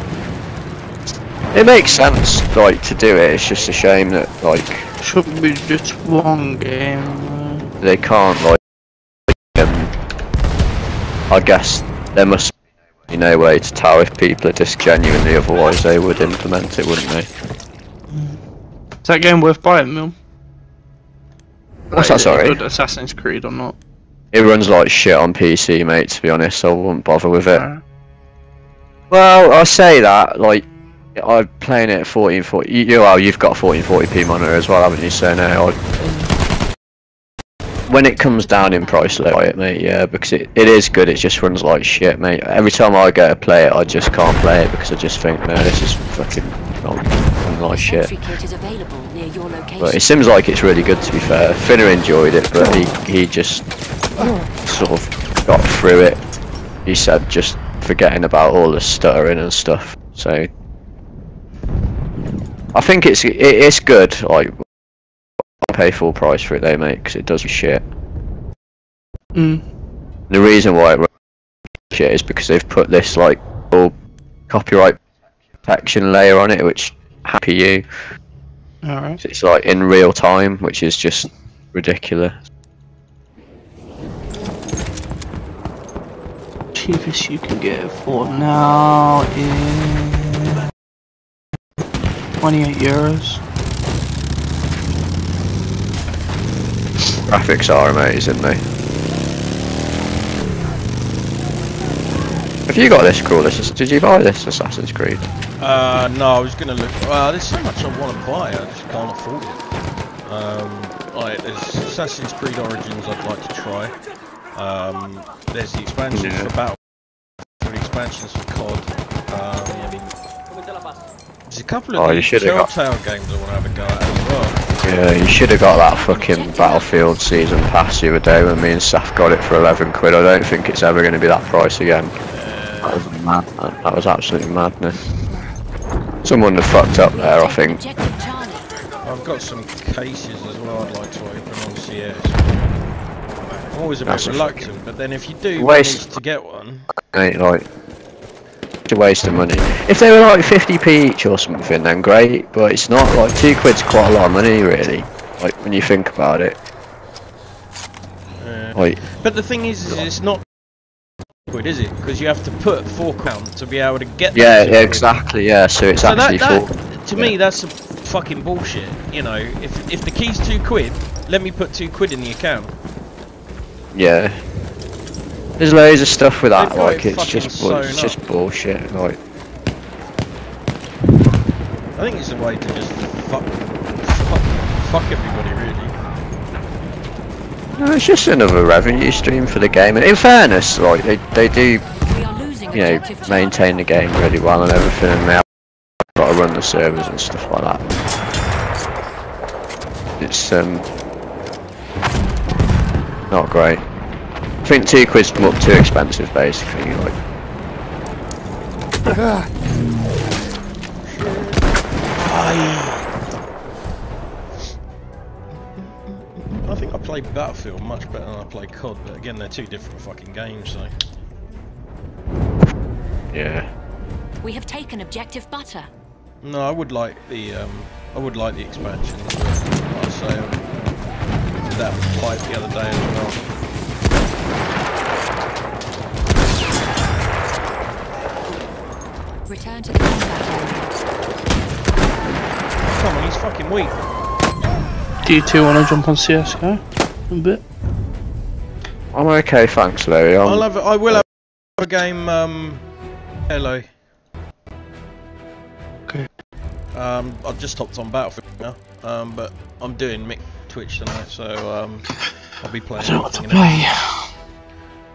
It makes sense, like to do it. It's just a shame that like Should be just one game. uh, they can't like. Um, I guess there must be no way to tell if people are just genuinely. Otherwise, they would implement it, wouldn't they? Is that game worth buying, Mil? What's that? Sorry. good Assassin's Creed or not? It runs like shit on PC, mate. To be honest, I wouldn't bother with it. Well, I say that like I'm playing it at 1440. You, well, you've got a 1440p monitor as well, haven't you? So no, I, when it comes down in price, look buy it, mate. Yeah, because it, it is good. It just runs like shit, mate. Every time I go to play it, I just can't play it because I just think, no, this is fucking not like shit. Sentry kit is available near your location. But it seems like it's really good to be fair. Finner enjoyed it, but he he just sort of got through it. He said just forgetting about all the stuttering and stuff. So I think it's it, it's good. Like I'll pay full price for it, though, mate, because it does shit. mm. The reason why it shit is because they've put this like all copyright protection layer on it, which happy you. Alright. It's like in real time, which is just ridiculous. Cheapest you can get it for now is 28 euros. Graphics are amazing, mate. Have you got this cool? This is, did you buy this Assassin's Creed? Uh, no, I was gonna look. Uh, there's so much I want to buy, I just can't afford it. Um, like there's Assassin's Creed Origins I'd like to try. Um, there's the expansions for Battle, the expansions for COD. Um, there's a couple Oh, you the should've got- games I want to have a go at as well. Yeah, you should have got that fucking Battlefield season pass the other day when me and Saf got it for 11 quid. I don't think it's ever going to be that price again. That was mad. That, that was absolutely madness. Someone had fucked up there, I think. I've got some cases as well I'd like to open on CS. I'm always a bit That's a reluctant, but then if you do waste. manage to get one, Ain't like a waste of money. If they were like 50p each or something, then great. But it's not like two quid's quite a lot of money, really. Like when you think about it. uh, Like But the thing is, is it's not quid, is it? Because you have to put four pound to be able to get. yeah, yeah, exactly. Yeah, so it's So that, actually that full. to me, that's a fucking bullshit. You know, if if the key's two quid, let me put two quid in the account. Yeah. There's loads of stuff with that. They've Like it it's just it's just up. bullshit. Like I think it's a way to just fuck, fuck, fuck everybody, really. no, it's just another revenue stream for the game. And in fairness, like they they do We are losing you know maintain the game really well and everything, and they have got to run the servers and stuff like that. It's um not great. I think two quid's not too expensive, basically. Like I think I play Battlefield much better than I play COD, but again, they're two different fucking games, so. yeah, We have taken objective butter. No, I would like the um, I would like the expansion. Like I say, that fight the other day as well. Return to the combat area. Come on, he's fucking weak. Do you two want to jump on CSGO? A bit? I'm okay, thanks, Larry. I'm, I'll have. I will have a game. Um, hello. Okay. Um, I've just hopped on Battlefield now. Um, but I'm doing Mick Twitch tonight, so um, I'll be playing. I don't know what to you know.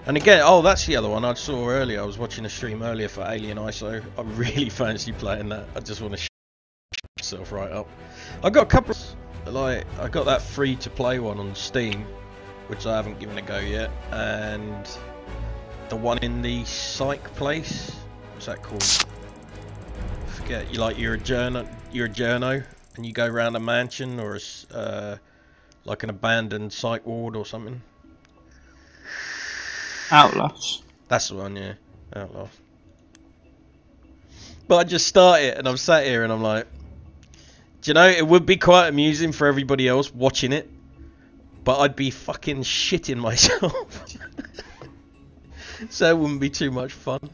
And again, oh, that's the other one I saw earlier. I was watching a stream earlier for Alien ISO. I really fancy playing that. I just want to sh myself right up. I got a couple, of, like, I got that free to play one on Steam, which I haven't given a go yet, and the one in the psych place. What's that called? Forget. You like you're a journo, you're a journo, and you go around a mansion or a, uh, like an abandoned psych ward or something. Outlast. That's the one, yeah. Outlaw. But I just start it and I'm sat here and I'm like, do you know, it would be quite amusing for everybody else watching it, but I'd be fucking shitting myself. so it wouldn't be too much fun.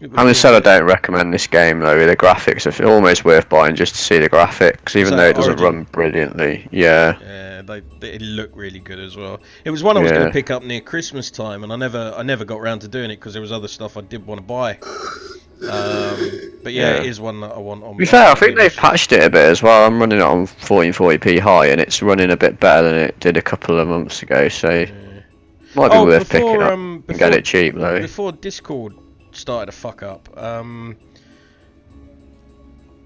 Having be- said I don't recommend this game though, the graphics are almost worth buying just to see the graphics, even though it doesn't Origin? run brilliantly. Yeah. Yeah, they, they look really good as well. It was one I was going to pick up near Christmas time, and I never I never got around to doing it because there was other stuff I did want to buy. Um, but yeah, Yeah. it is one that I want on. To be fair, I think they've patched it a bit as well. I'm running it on 1440p high, and it's running a bit better than it did a couple of months ago. So might be Oh, worth before, picking up um, and get it cheap though. Before Discord started to fuck up, um,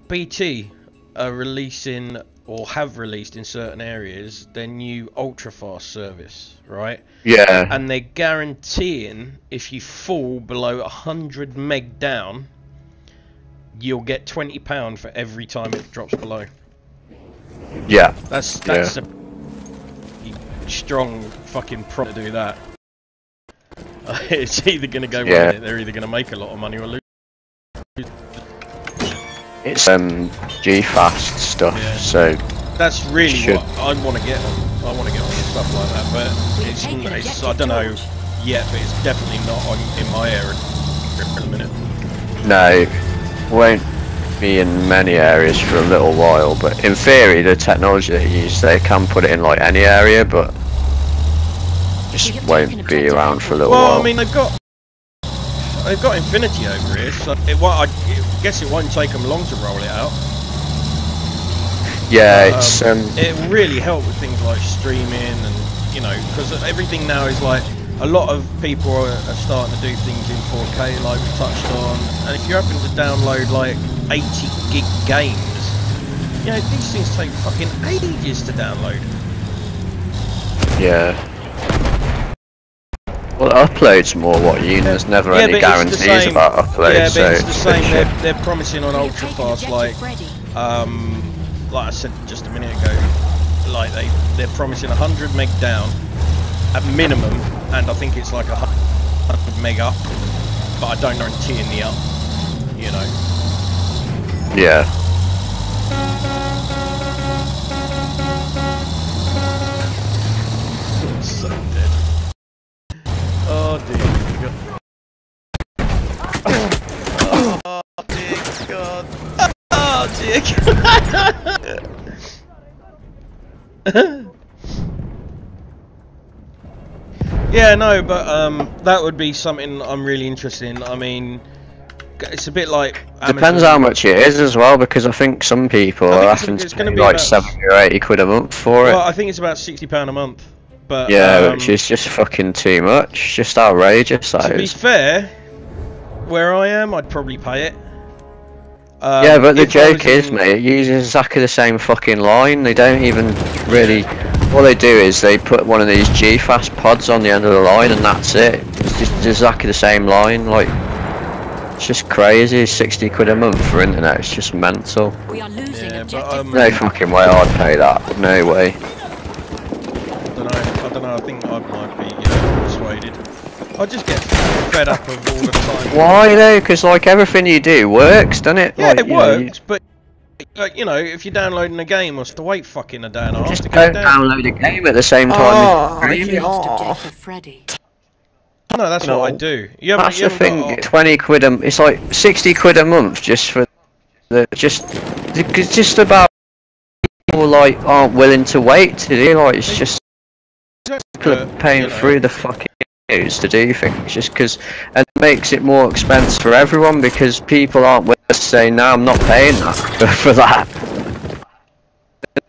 BT are releasing or have released in certain areas their new ultra fast service, right? Yeah. And they're guaranteeing if you fall below 100 meg down, you'll get 20 pound for every time it drops below. Yeah. That's Yeah. that's a strong fucking pro to do that. it's either going to go Yeah. with they're either going to make a lot of money or lose. It's um G-Fast stuff, so That's really Should- what I want to get on. I want to get on stuff like that, but it's, it's I don't know yet, but it's definitely not on in my area at the minute. no, won't be in many areas for a little while. But in theory, the technology they use, they can put it in like any area, but just won't be around for a little Well, while. I mean they've got they've got Infinity over here, so it, well, I guess it won't take them long to roll it out. yeah, Um, it's um, it really help with things like streaming and you know because everything now is like a lot of people are, are starting to do things in 4K like we touched on and if you happen to download like 80 gig games you know these things take fucking ages to download yeah. Well, uploads more what you. There's never yeah, any but it's the guarantees about uploads, yeah but so it's the same bit they're, they're promising on ultra fast like um like I said just a minute ago like they they're promising 100 meg down at minimum and I think it's like a 100 meg up but I don't guarantee in the up you know Yeah. Oh dear God. oh dear god oh Yeah, no, but um, that would be something I'm really interested in. I mean, it's a bit like Depends how much it is as well, because I think some people I think are it's- having to pay be like about- seventy or eighty quid a month for Well, it. I think it's about sixty pound a month. But yeah, um, which is just fucking too much. Just outrageous. That to be fair, where I am, I'd probably pay it. Um, yeah, but the if I joke is, in- mate, it uses exactly the same fucking line. They don't even really. All they do is they put one of these G-Fast pods on the end of the line, and that's it. It's just exactly the same line. Like, it's just crazy. Sixty quid a month for internet. It's just mental. We are losing Yeah, but objective um, No fucking way I'd pay that. No way. I don't know. I don't know. I think I might be uh, persuaded. I just get fed up of all the time. Why though? Because like everything you do works, doesn't it? Yeah, like, it you know, works, but like you know, if you're downloading a game, what's to wait fucking a day and a half Just to get don't down? download a game at the same time. Oh, as streaming. lost objective Freddy. No, that's what I do. You haven't, That's you the haven't thing. got- Twenty quid a. It's like sixty quid a month just for the just. It's just about people like aren't willing to wait to do like it's just people are paying through the fucking news to do things just because and it makes it more expensive for everyone because people aren't willing to say no I'm not paying that for, for that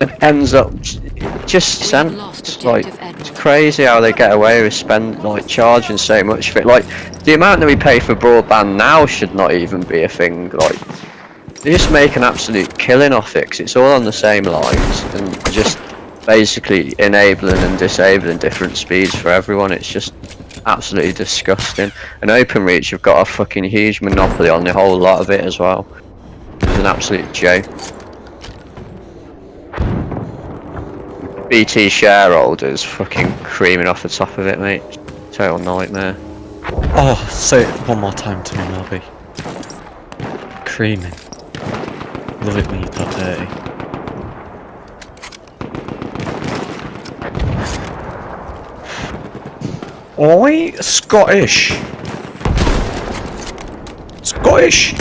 it ends up just sent like it's crazy how they get away with spend like charging so much for it. Like the amount that we pay for broadband now should not even be a thing. Like they just make an absolute killing off it 'cause it's all on the same lines and just basically enabling and disabling different speeds for everyone. It's just absolutely disgusting. And OpenReach have got a fucking huge monopoly on the whole lot of it as well. It's an absolute joke. BT shareholders fucking creaming off the top of it, mate. Total nightmare. Oh, say it one more time to me, Melby. Creaming. Love it when you talk dirty. Oi, Scottish. Scottish.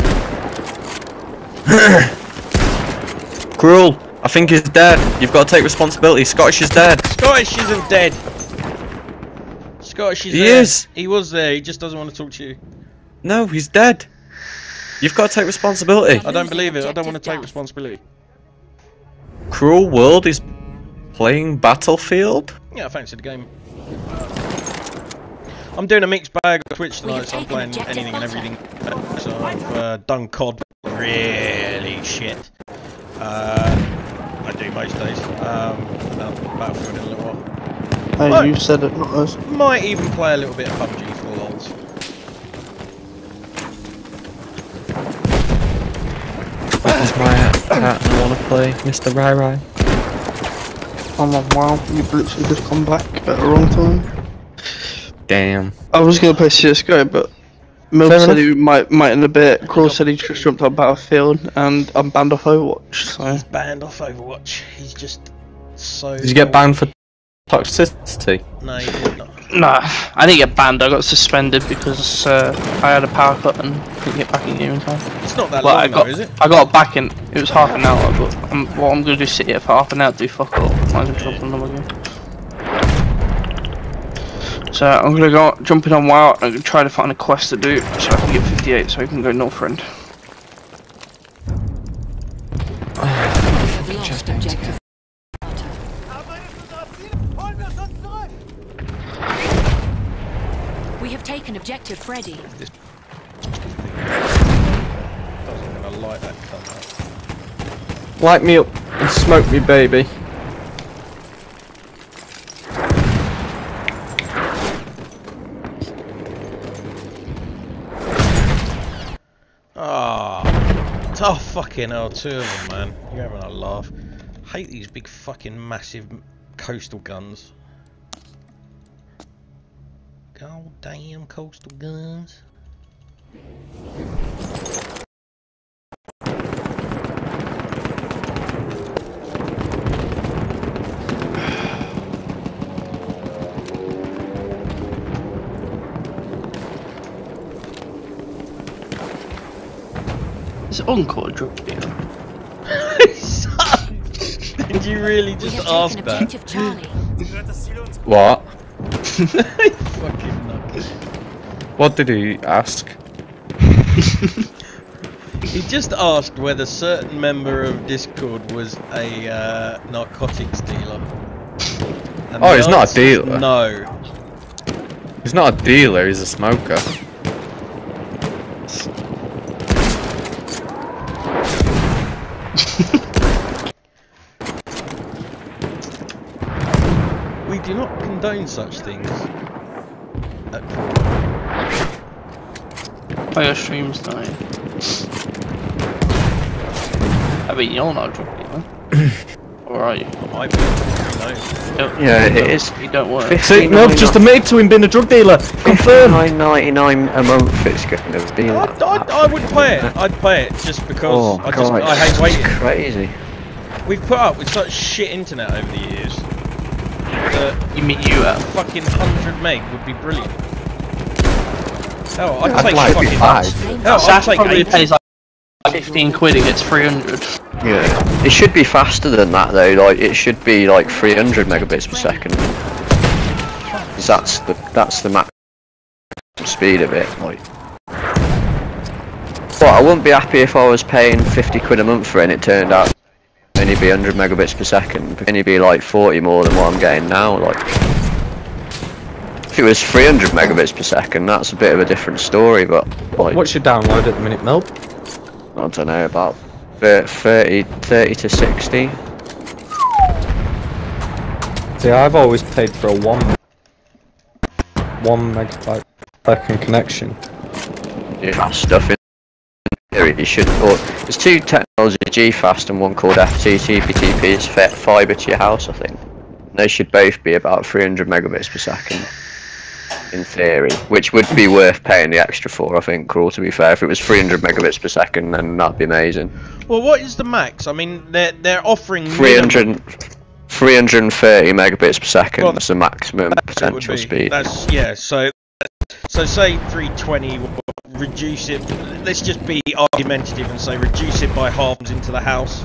Cruel. I think he's dead. You've got to take responsibility. Scottish is dead. Scottish isn't dead. Scottish is He there. is. He was there. He just doesn't want to talk to you. No, he's dead. You've got to take responsibility. I don't believe it. I don't want to take responsibility. Cruel World is playing Battlefield. Yeah, I fancy the game. I'm doing a mixed bag of Twitch tonight, so I'm playing anything and everything. Uh, So I've uh, done COD really shit. Uh, I do most days. Um, uh, Battlefield in a little while. Hey, Might- you said it, not us. Might even play a little bit of PUBG for lols. That is my hat and I want to play Mr. Rai Rai. I'm like, wow, you've literally just come back at the wrong time. Damn. I was gonna play CSGO, but Milk Fair said enough. he might might in a bit. Crawl said he just jumped on Battlefield, and I'm banned off Overwatch. So He's Banned off Overwatch. He's just so. Did you get banned for toxicity? No, you did not. nah, I didn't get banned. I got suspended because uh, I had a power cut and couldn't get back in game in time. It's not that Well, long I got though, is it? I got back in. It was half an hour, but I'm, what I'm gonna do is sit here for half an hour, do fuck all. Might as well jump on another game. So I'm gonna go jumping on WoW. I'm try to find a quest to do so I can get 58, so I can go Northrend. Have lost objective. We have taken objective Freddy. I'm gonna light that cunt up. Light me up and smoke me, baby. Ah, oh, fucking hell, two of them, man. You're having a laugh. Hate these big fucking massive coastal guns. God damn coastal guns. Is Encore a drug dealer? Did you really just ask that? What? What did he ask? He just asked whether certain member of Discord was a uh, narcotics dealer. And Oh, he's not a dealer. No. He's not a dealer, he's a smoker. We do not condone such things. At Oh, your stream's dying. I mean, you're not a drug dealer. or are you? I no. Yeah, you it don't- is. You don't work. See, no, just admitted to him being a drug dealer. Confirm. Nine ninety nine a month. It's going to be. I, that. I, I would play it. I'd play it just because Oh I just god, I hate it's waiting. crazy. We've put up with such shit internet over the years that You mean you have? fucking hundred meg would be brilliant. Hell, I'd, I'd take like fucking five. Hell, I'd take probably 80. pays like 15 quid, it gets 300. Yeah, it should be faster than that though. Like it should be like 300 megabits per second. 'Cause that's the that's the max speed of it. Like, but I wouldn't be happy if I was paying 50 quid a month for it and it turned out only be 100 megabits per second. Can only be like 40 more than what I'm getting now. Like, if it was 300 megabits per second, that's a bit of a different story. But like, What's your download at the minute, Milb? I don't know about 30, 30 to 60. See, I've always paid for a one one megabyte second connection. Yeah, stuff you should. Or there's two technologies, G-Fast and one called FTTP. It's fiber to your house, I think. They should both be about 300 megabits per second. In theory, which would be worth paying the extra for, I think. Cruel to be fair, if it was 300 megabits per second, then that'd be amazing. Well, what is the max? I mean, they're they're offering 300, 330 megabits per second. Well, that's the maximum potential be- speed. That's yeah. So so say 320. w- Reduce it. Let's just be argumentative and say reduce it by halves into the house.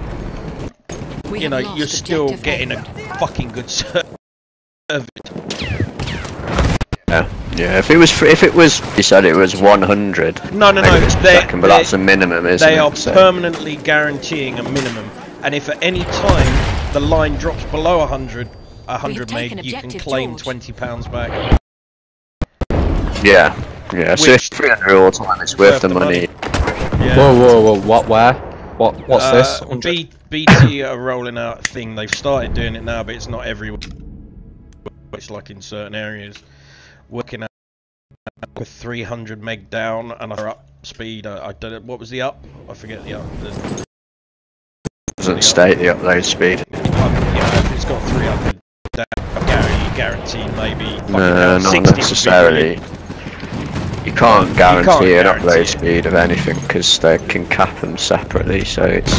We you know, you're still getting a fucking good service. Yeah, yeah. If it was, if it was, you said it was 100 No, no, no. megabits per They, second, but they- that's a minimum, isn't they it? are So- permanently guaranteeing a minimum, and if at any time the line drops below 100, 100 taken meg, you can claim George. 20 pounds back. Yeah, yeah. So Which- 300 all the time, it's worth, worth the the money. Yeah. Whoa, whoa, whoa! What? Where? What? What's this? Uh, B- BT are rolling out a thing. They've started doing it now, but it's not everywhere. It's like in certain areas. Working out with 300 meg down and a up speed. I, I don't know. What was the up? I forget the up. The, Doesn't state the upload speed. yeah, it's got 300 down, I guarantee, guaranteed maybe. fucking No, down not 60 would be necessarily. brilliant. You can't You guarantee can't an guarantee upload it. speed of anything because they can cap them separately. So it's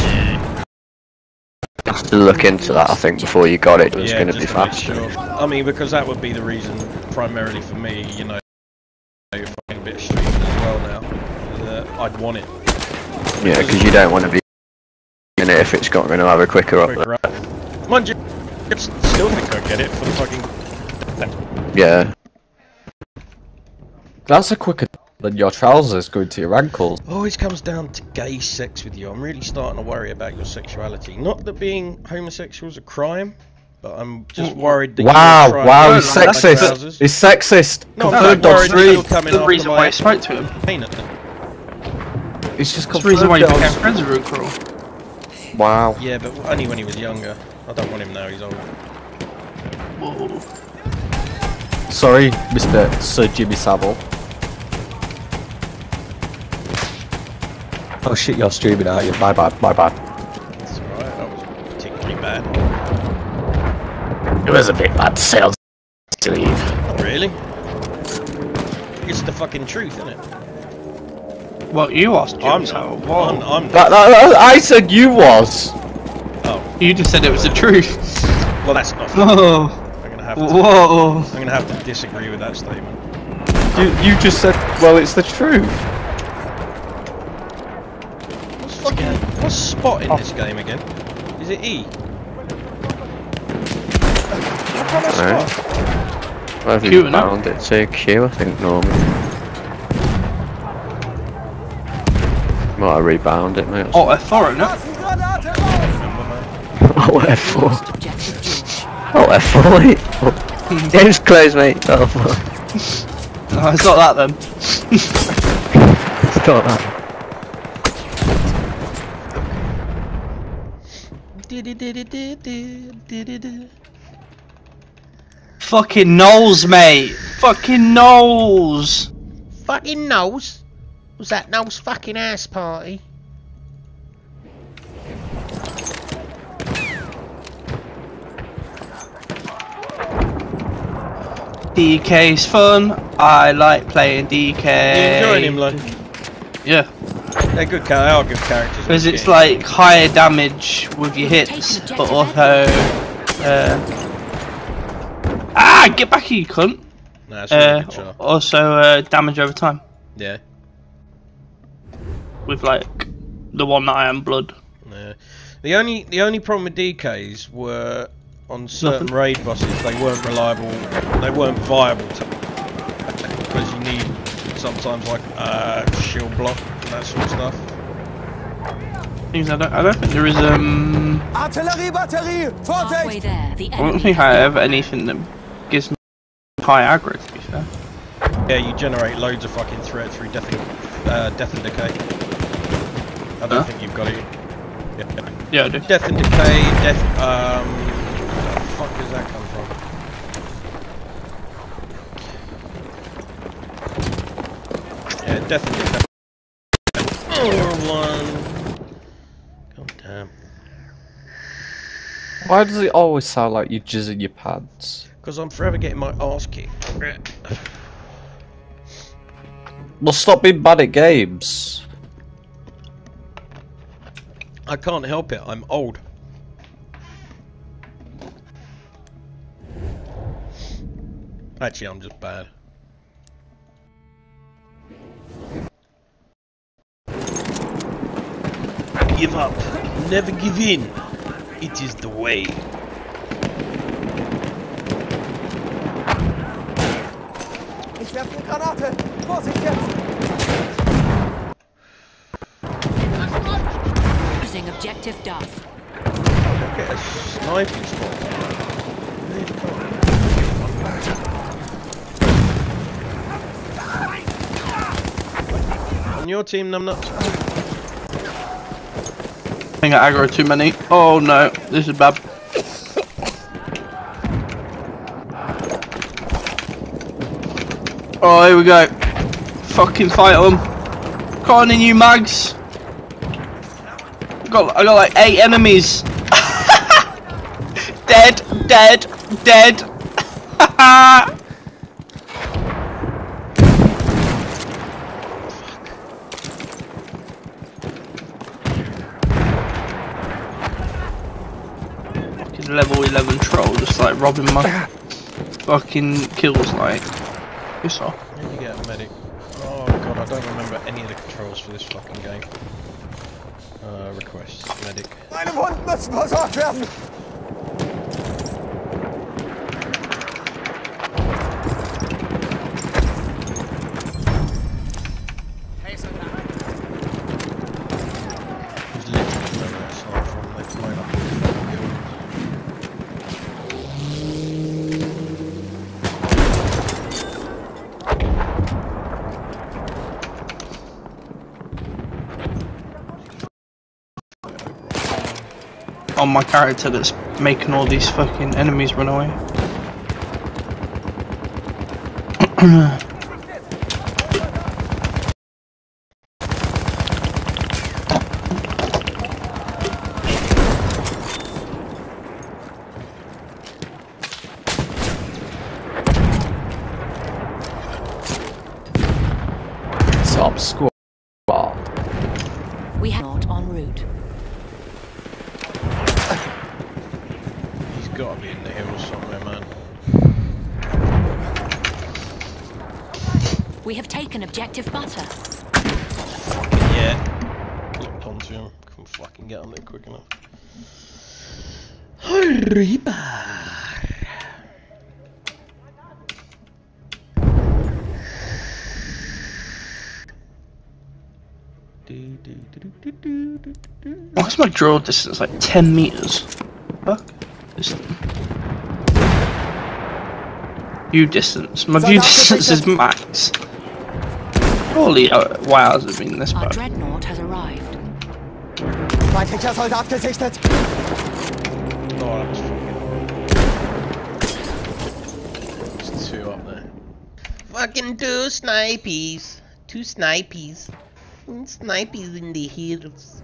you have to look into that. I think before you got it, it was Yeah, going to just be make faster. sure. I mean, because that would be the reason primarily for me, you know, fucking a bit of streaming as well now. That I'd want it. Yeah, because you don't want to be in it if it's got going to have a quicker upload. quicker up. Mind you, I still think I get it for the fucking. Yeah. That's a quicker than your trousers going to your ankles. Oh, Always comes down to gay sex with you. I'm really starting to worry about your sexuality. Not that being homosexual is a crime, but I'm just worried that Wow, you're trying wow, he's sexist. trousers. He's sexist. No, I'm Confirmed not on worried that you're stream. coming The reason why I spoke to him. It's just That's the reason why you became friends with Root Wow. Yeah, but only when he was younger. I don't want him now. He's old. Whoa. Sorry, Mr. Sir Jimmy Savile. Oh shit, you're streaming, aren't you? My bad, my bad. It's alright. That was particularly bad. It was a bit bad to leave. Really. It's the fucking truth, isn't it? Well, you asked Jim, I'm so not. whoa. I'm, I'm That, that, that- I said you was. Oh, You just said it was the truth. well, that's not. Whoa. I'm gonna have to. Whoa. I'm gonna have to disagree with that statement. You, you just said, well, it's the truth. What's fucking? What's spot in oh. this game again? Is it E? How come that's Alright. spot? Where have you no? bound it to? Q, I think normally. Might have rebound it, mate. Oh, a foreign, no? Oh, F4. Lost objective George. Oh, F4, wait. Oh. Game's closed, mate. Oh, fuck. No, it's not that then. Stop that. Fucking gnolls, mate. Fucking gnolls. Fucking nose? Was that Noel's fucking ass party? DK's fun. I like playing DK. You enjoying him, like? Yeah, They're good. Char- they are good characters. because it's game. like higher damage with your hits, but also. Uh, ah, get back here, you cunt. Nah, it's Uh, good also, uh, damage over time Yeah. with like the one that I am blood. Yeah. The only the only problem with DKs were on certain Nothing. raid bosses they weren't reliable. They weren't viable to because you need sometimes like uh, shield block and that sort of stuff. Things I don't. I don't think there is um. Artilleriebatterie! Halfway there, the I don't think I have anything that gives me high aggro. To be fair. Yeah, you generate loads of fucking threat through death and, uh, death and decay. I don't Huh? think you've got it. Yeah. Yeah, I do. Death and decay, death. Um, where the fuck does that come from? Yeah, death and decay. One. God damn. Why does it always sound like you're jizzing your pants? Because I'm forever getting my ass kicked. Well, stop being bad at games. I can't help it. I'm old. Actually, I'm just bad. Give up. Never give in. It is the way. Ich werfe eine Granate! Vorsicht jetzt! losing objective Duff. Get a sniping spot. Where's it gone? On your team, numbnuts. Think I aggro too many. Oh no, this is bad. Oh, here we go. Fucking fight them. Come in, you mags. I got, I got like eight enemies. dead, dead, dead. fucking level 11 troll just like robbing my fucking kills like. Piss off. Where do you get a medic? Oh god, I don't remember any of the controls for this fucking game. Uh, requests, medic. Meine Wunden müssen versorgt werden! There's literally nowhere aside from they blown up the fucking building. On my character that's making all these fucking enemies run away. Top squad. We have not en route. He's gotta be in the hills somewhere, man. We have taken objective butter. Yeah. Locked onto him. Couldn't fucking get on there quick enough. Arriba! Why is my draw distance like 10 meters? Fuck. This view distance. My view distance is max. Surely uh, WoW hasn't been this Our bad. dreadnought has arrived. Feindlicher Soldat gesichtet! Oh, that fucking. There's two up there. Fucking two snipies. Two snipies. Snipies in the hills.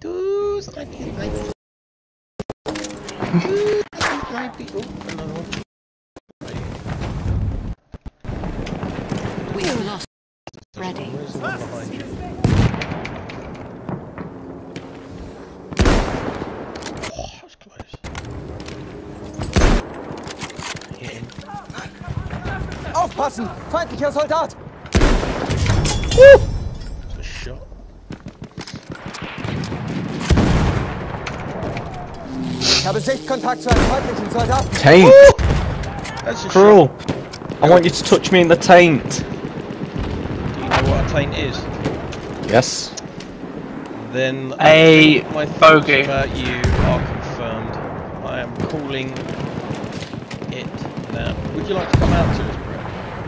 Two snipies, snipies. Two snipies, snipies. Oh, another. We have lost. Ready. Where's the one behind you? Oh, that was close. Hit him. Aufpassen! Feindlicher Soldat! It's a shot. Ich habe Sichtkontakt zu einem feindlichen Soldaten! Tank! That's Cruel. I want you to touch me in the taint. Do you know what a taint is? Yes. Then I A my thoughts bogey. about you are confirmed. I am calling it now. Would you like to come out to us, Brett?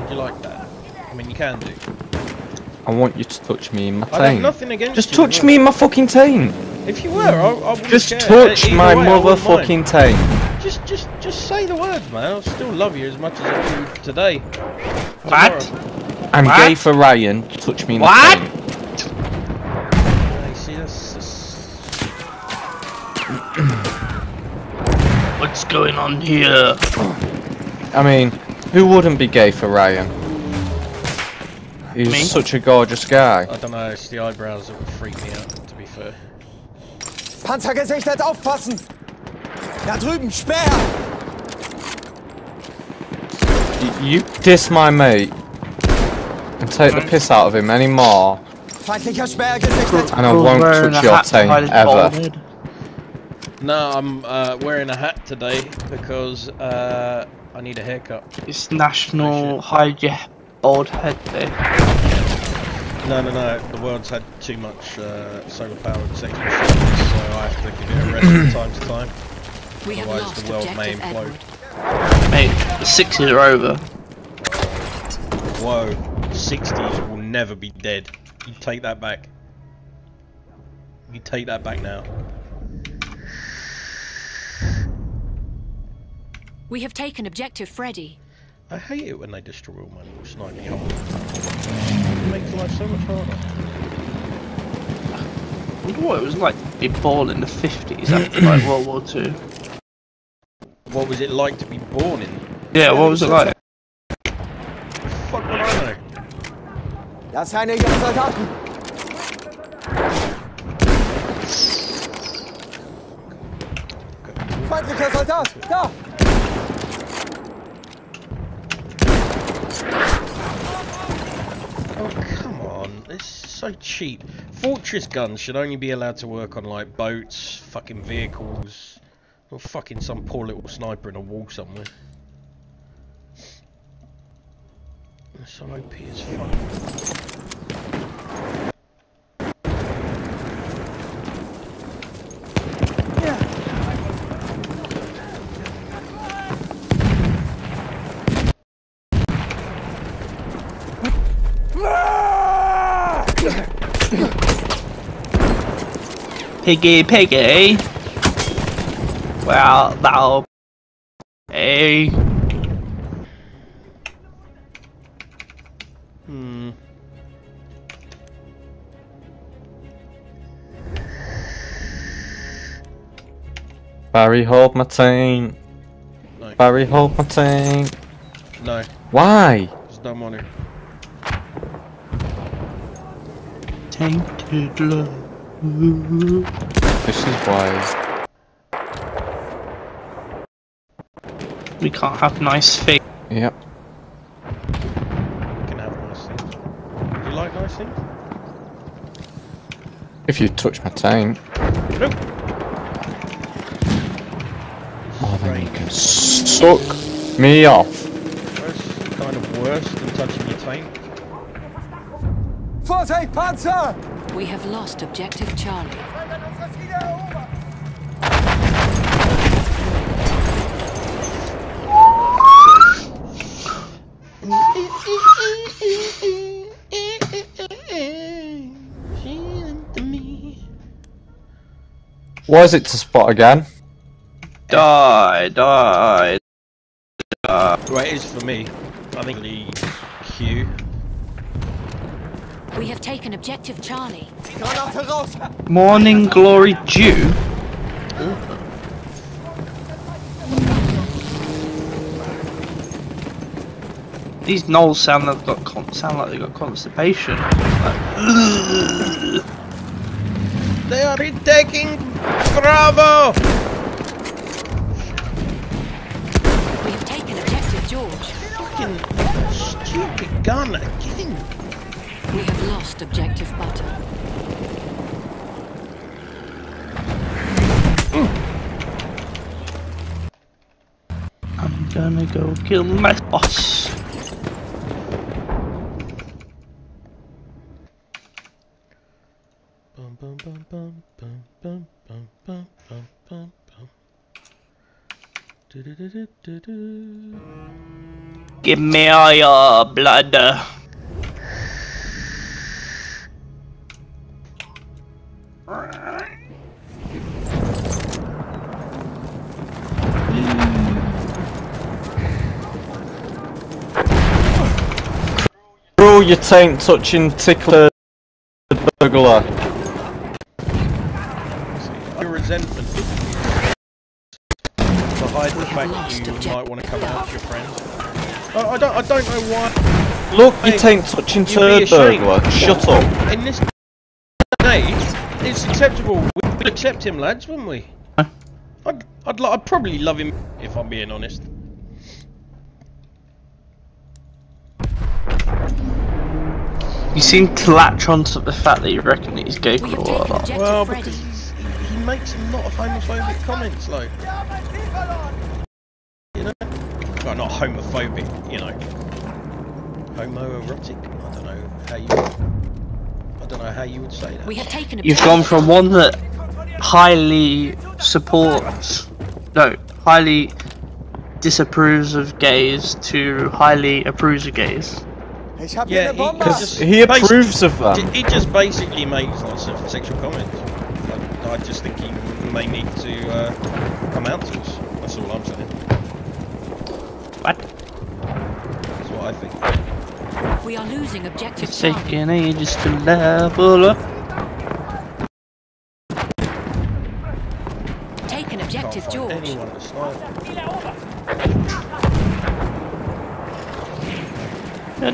Would you like that? I mean, you can do. I want you to touch me in my I have taint. nothing against Just you. touch me in my fucking taint. If you were, I, I wouldn't Just care. touch Either my way, I wouldn't motherfucking taint. Just, just, just say the words, man. I'll still love you as much as I do today. What? Tomorrow. I'm What? gay for Ryan. Touch me in What? the taint. Yeah, you see, that's, that's What's going on here? I mean, who wouldn't be gay for Ryan? He's Me? such a gorgeous guy. I don't know. It's the eyebrows that would freak me out. To be fair. Panzer gesichtet, aufpassen! Da drüben, Speer! You diss my mate and take the piss out of him anymore, Feindlicher Speer gesichtet! and I won't Wearing touch a your hat to hide taint his ever. bald head. No, I'm uh, wearing a hat today because uh, I need a haircut. It's National Hide Your Bald Head Day. No, no, no. The world's had too much uh, solar powered sex machines, so I have to give it a rest from time to time. We have Otherwise, lost the world may implode. Edward. Mate, the sixes are over. Whoa, 60s will never be dead. You take that back. You take that back now. We have taken objective Freddy. I hate it when they destroy all my little snipey holes. It makes life so much harder. I wonder what it was like to be born in the 50s after like World War Two. What was it like to be born in? Yeah, what was it like? Fuck would I know? Da ist einer ihrer Soldaten! Feindlicher Soldat! Da! Oh come on, it's so cheap. Fortress guns should only be allowed to work on like boats, fucking vehicles, or fucking some poor little sniper in a wall somewhere. So OP as fuck. Piggy, piggy. Well, that'll. Hey. Hmm. Barry, hold my taint. No. Barry, hold my taint. No, Why? just don't want to. Tainted love. This is why. We can't have nice things. Yep. You can have nice things. Do you like nice things? If you touch my tank. Nope. oh, then you can suck me off. That's kind of worse than touching your taint. Vorsicht, Panzer! We have lost objective Charlie. Feind hat unsere Ziele erobert! What is it to spot again? Die, die. Right, it is for me. I think the Q. We have taken objective Charlie. Morning Glory Dew. These gnolls sound like they've got con- sound like they got constipation. They are retaking Bravo! We have taken objective George. Fucking stupid gun again. We have lost objective butter. I'm gonna go kill my boss. Give me all your blood. Rule your taint touching tickler burglar. Your resentment. To hide the fact that you might want to come out to your friends. I, I don't. I don't know why. Look, you Mate, taint touching you'd turd burglar. Shut up. In this age, it's acceptable. We'd accept him, lads, wouldn't we? I'd, I'd, I'd probably love him if I'm being honest. You seem to latch onto the fact that you reckon he's gay for a taken while. Well, Freddy. because he's, he, he makes a lot of homophobic comments, like. You know? Well, not homophobic, you know. Homoerotic? I don't know how you. I don't know how you would say that. We have taken You've gone from one that highly supports, no, highly disapproves of gays to highly approves of gays. Yeah, he, Because just he approves of them. He just basically makes lots of sexual comments. I, I just think he may need to uh, come out to us. That's all I'm saying. What? That's what I think. We are losing objective It's taking ages to level up. Taken Can't objective George. anyone to snipe.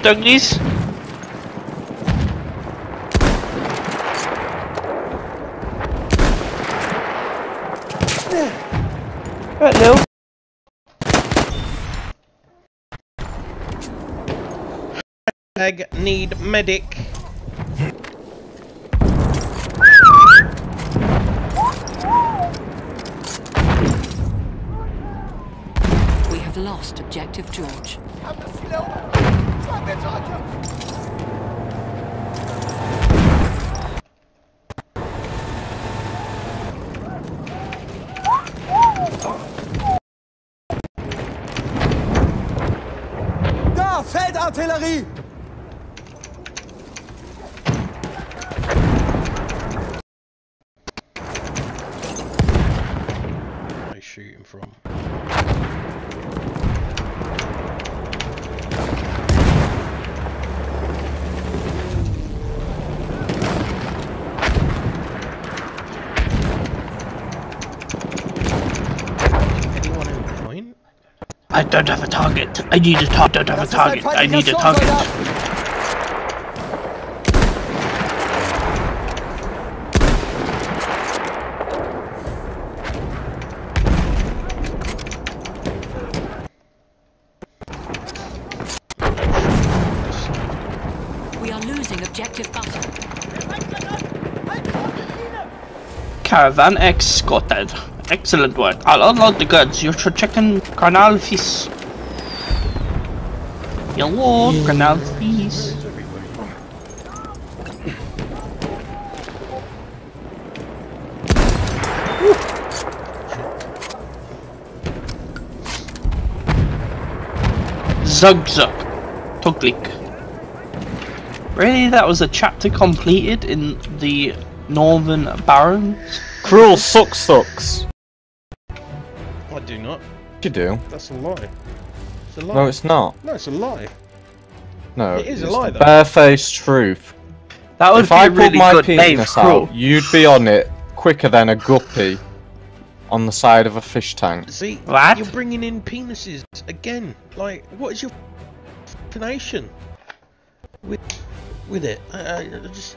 Douglas. Right, Lil. Tag need medic. We have lost objective George. Da, Feldartillerie! I don't have a target. I need a target. I don't have a target. I need a target. We are losing objective butter. Caravan X spotted. Excellent work. I'll unload the goods. You should check in Carnal Fees. Hello, Carnal Fees. Zug Zug. Tuglik. Really? That was a chapter completed in the Northern Barrens? Cruel suck sucks. I do not. You do. That's a lie. It's a lie. No, it's not. No, it's a lie. No, It is a lie, the though. barefaced truth. That would if be I a really my good name, penis Cruel. out, you'd be on it quicker than a guppy on the side of a fish tank. See, What? you're bringing in penises again. Like, what is your fascination with with it? I, I, just,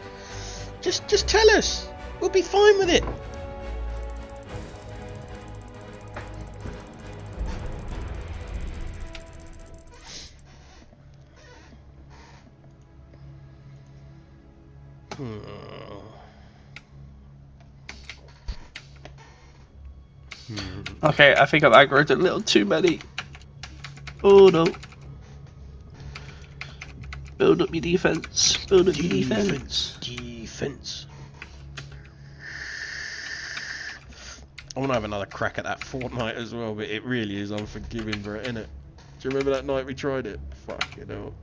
just, just tell us. We'll be fine with it. Hmm. Okay, I think I've aggroed a little too many. Oh no. Build up your defense. Build up your defense. Defense. I want to have another crack at that Fortnite as well, but it really is unforgiving, bro, innit? Do you remember that night we tried it? Fuck it hell.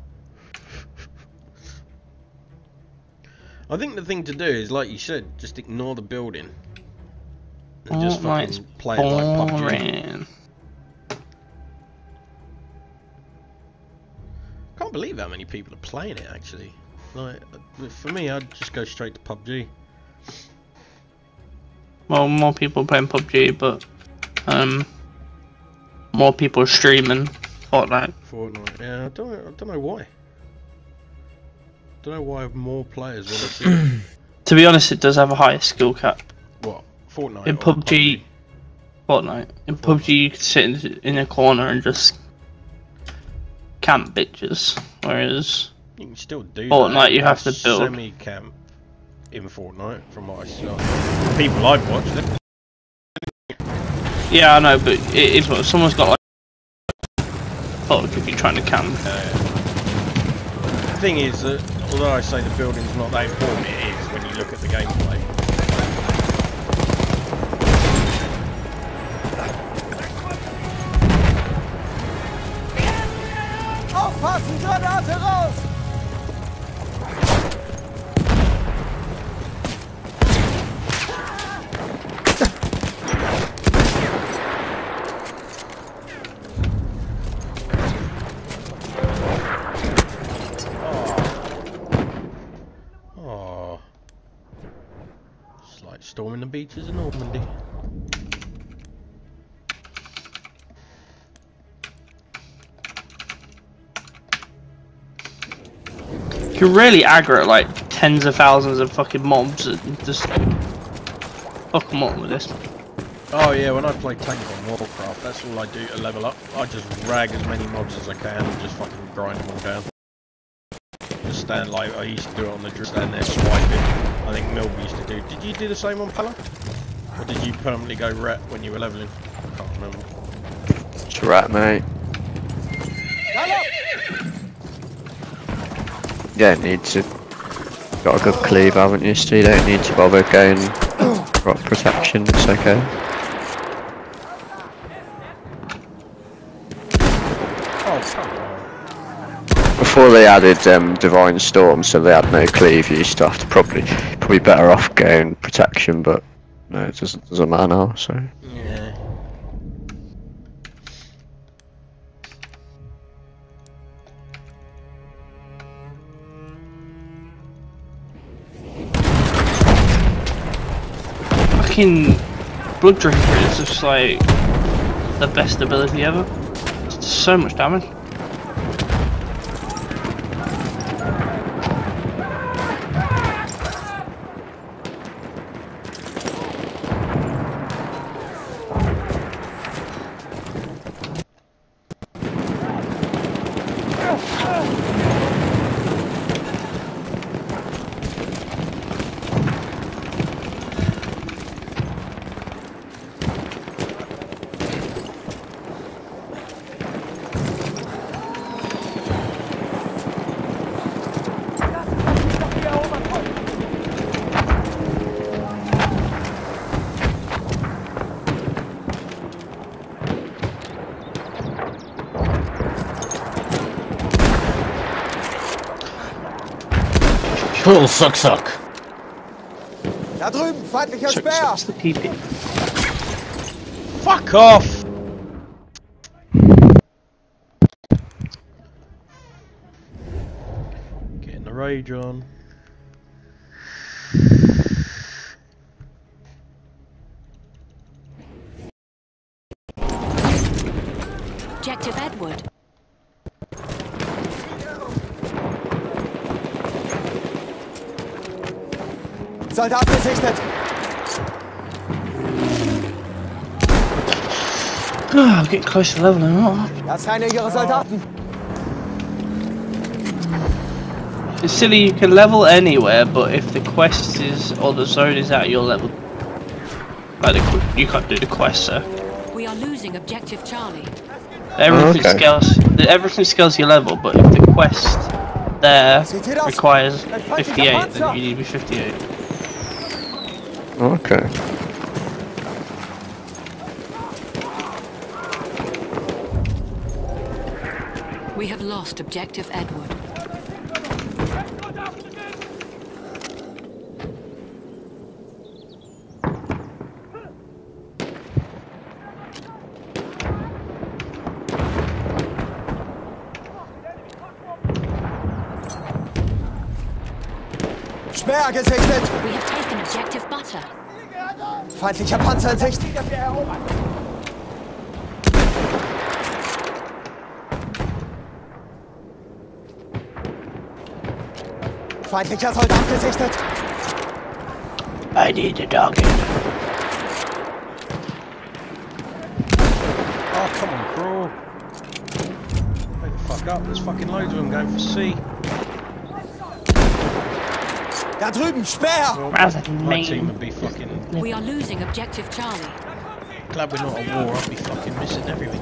I think the thing to do is, like you said, just ignore the building. And just fucking play it like PUBG. Can't believe how many people are playing it, actually. Like, for me, I'd just go straight to PUBG. Well, more people playing PUBG, but um, more people streaming Fortnite. Fortnite. Yeah, I don't, I don't know why. Don't know why more players want to see it. To be honest, it does have a higher skill cap. What? Fortnite? In or PUBG, Fortnite. In PUBG, you can sit in, in a corner and just camp bitches, whereas You can still do Fortnite, that. you have to build. Semi-camp in Fortnite, from what I saw. The people I've watched, they- yeah, I know, but it is what someone's got like. Oh, could be trying to camp. Uh, the thing is that, although I say the building's not that important, it is when you look at the gameplay. Aufpassen, Granate raus! Storming the beaches of Normandy. You can really aggro like tens of thousands of fucking mobs and just fuck them up with this. Oh yeah, when I play tank on Warcraft, that's all I do to level up. I just rag as many mobs as I can and just fucking grind them all down. Just stand like I used to do it on the drill, stand there swiping. I think Milb used to do. Did you do the same on Pally? Or did you permanently go ret when you were leveling? I can't remember. It's right, mate. Don't need to. Got a good cleave, haven't you? So you don't need to bother going rock protection. It's okay. Oh come on. Before they added um, Divine Storm, so they had no cleave, you used to have to probably probably better off going protection, but no, it doesn't doesn't matter now. So Yeah. Fucking Blood Drinker is just like the best ability ever. It's so much damage. Cool, suck suck. Da drüben, feindlicher So, Speer! so it's the PP. Fuck off! Getting the rage on. Objective Edward. Soldat gesichtet! Ah, getting close to leveling up. Das sind ihre Soldaten! It's silly you can level anywhere, but if the quest is or the zone is at your level, like the, you can't do the quest, so We are losing Objective Charlie. everything okay. scales. Everything scales your level, but if the quest there Seht ihr das? requires 58, then you need to be 58. Okay. We have lost objective Edward. Sperr gesichtet! Butter. Feindlicher Panzer in Sicht! Feindlicher Soldat gesichtet! I need a doggy. Oh, come on, crawl. Wake the fuck up, there's fucking loads of them going for C. Da drüben, Speer! How's that My team mean? would be fucking... We are losing objective Charlie. Glad we're not at war, I'd be fucking missing everything.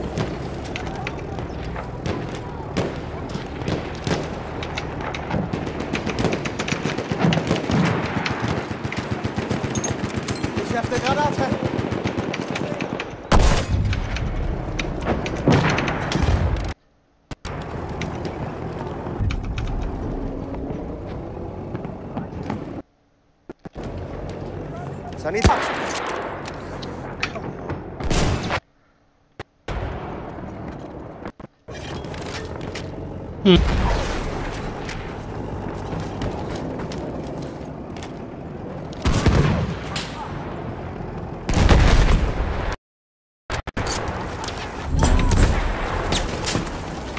Ich werfe eine Granate! Sanitar!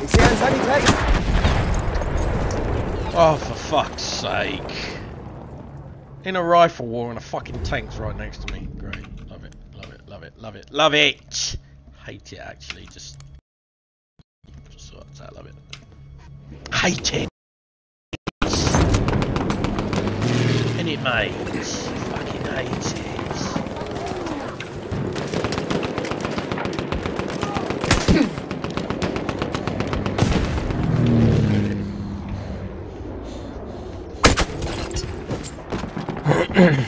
Ich sehe einen Sanitäter! Oh, for fuck's sake. In a rifle war and a fucking tank's right next to me. Great. Love it. Love it. Love it. Love it. Love it! Hate it, actually. Just... Sorts. Love it. Hate it! In it, mate. Fucking hate it. I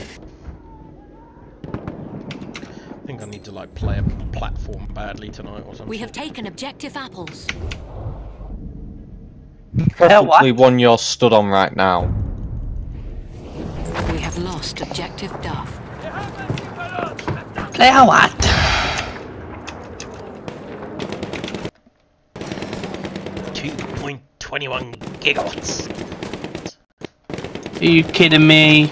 think I need to like play a platform badly tonight or something. We have taken objective apples. Preferably one you're stood on right now. We have lost objective Duff. Play a what? Two point twenty-one gigawatts. Are you kidding me?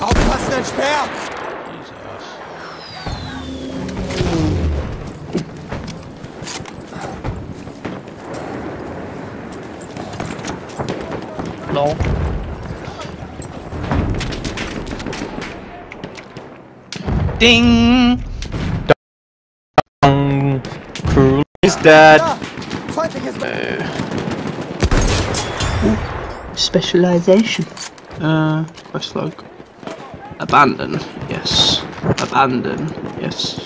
Aufpassen, ein Speer! Jesus. No. Ding! Um, Cruel is dead. Da! Specialization. Uh, quest log. Abandon. Yes. Abandon. Yes.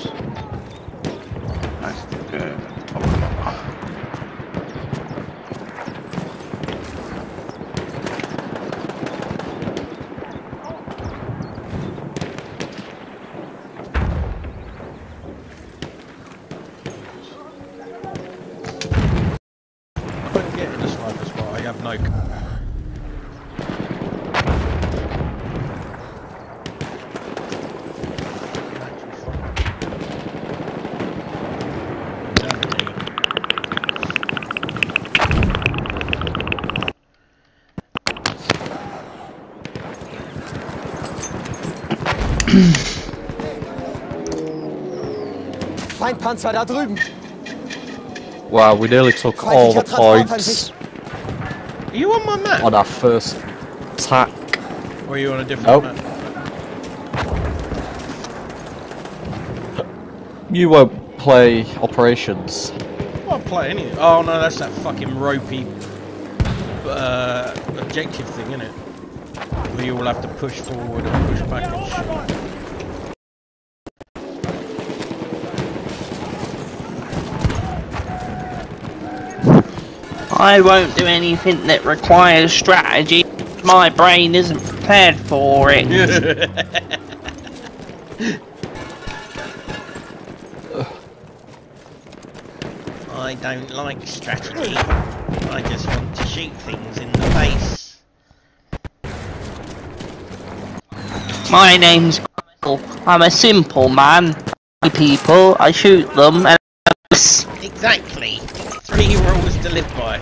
Feindpanzer da drüben! Wow, we nearly took all the Feindlicher Transport an points Are you on my map? on our first attack. Or are you on a different Nope. map? You won't play operations. I'll play any. Oh no, that's that fucking ropey uh, objective thing, isn't it? Where you all have to push forward and push back and shit. I won't do anything that requires strategy. My brain isn't prepared for it. I don't like strategy. I just want to shoot things in the face. My name's Michael. I'm a simple man. People, I shoot them and Exactly. Three rules to live by.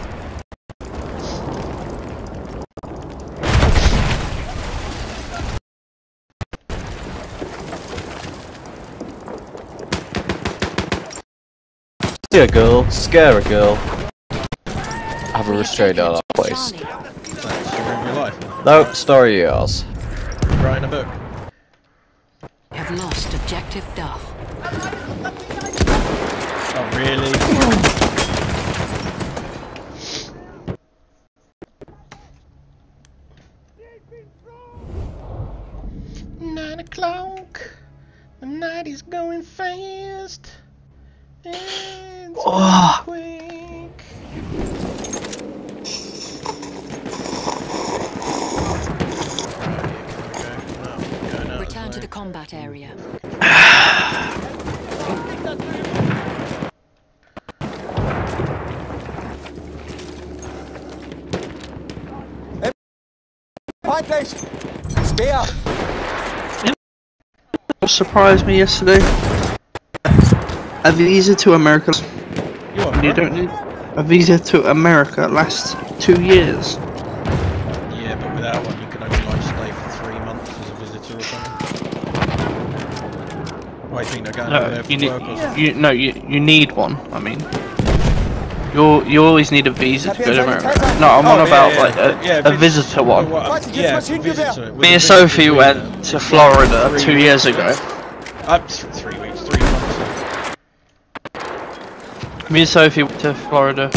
See a girl, scare a girl. Have a restraint on our place. That's the story of your life. No, story yours. Writing a book. Have lost objective Duff. Oh, really? Nine o'clock. The night is going fast. And Oh. quick. Return to the combat area. Feindlich! Speer! What surprised me yesterday? A visa to America. You what, You don't need a visa to America lasts two years. Yeah, but without one, you can only like stay for three months as a visitor or something. Why do you think they're going over No, there for you need or something? you no you you need one. I mean, you you always need a visa to go to America. No, I'm on Oh, yeah, about yeah, like a, yeah, a visitor one. Oh, what, yeah, visitor. Me and Sophie visa. went to Florida Three two years ago. Up three weeks, three months. Me and Sophie went to Florida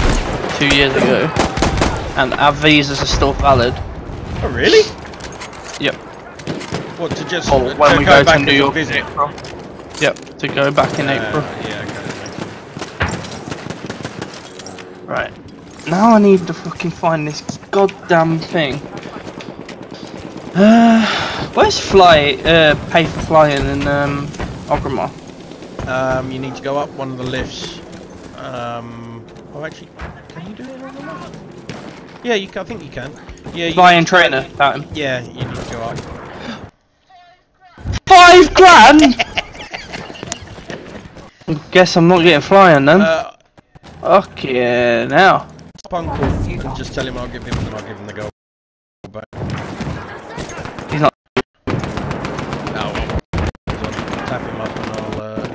two years ago, and our visas are still valid. Oh, really? Yep. What to just Or to when we go go back to New York in visit? April. Yep. To go back in Uh, April. yeah, okay. Right. Now I need to fucking find this goddamn thing. Uh, where's fly? Uh, pay for flying in um, Orgrimmar? Um, you need to go up one of the lifts. Um, oh, actually, can you do it on the map? Yeah, you. Can, I think you can. Yeah, you Flying need to go- trainer. That Yeah, you need to go up. Five grand. Guess I'm not getting flying then. Uh, okay, now. Uncle, and just tell him I'll give him, and I'll give him the gold back. He's not. Oh, well. Tap him up and I'll. Uh...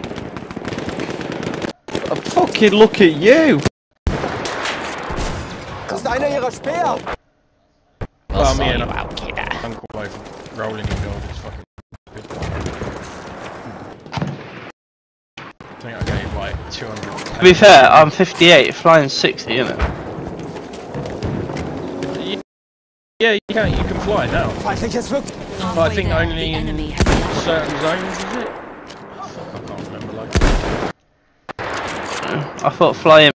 Oh, fucking look at you! Das ist einer ihrer Speer! Well, me and Uncle both rolling in gold is fucking good. I think I gave like 200. To be fair, I'm 58. Flying 60, isn't it? Yeah, you can, you can fly now. Feindliches Flug... But I think there, only in enemy has been certain zones, is it? I can't remember. Like, I thought flying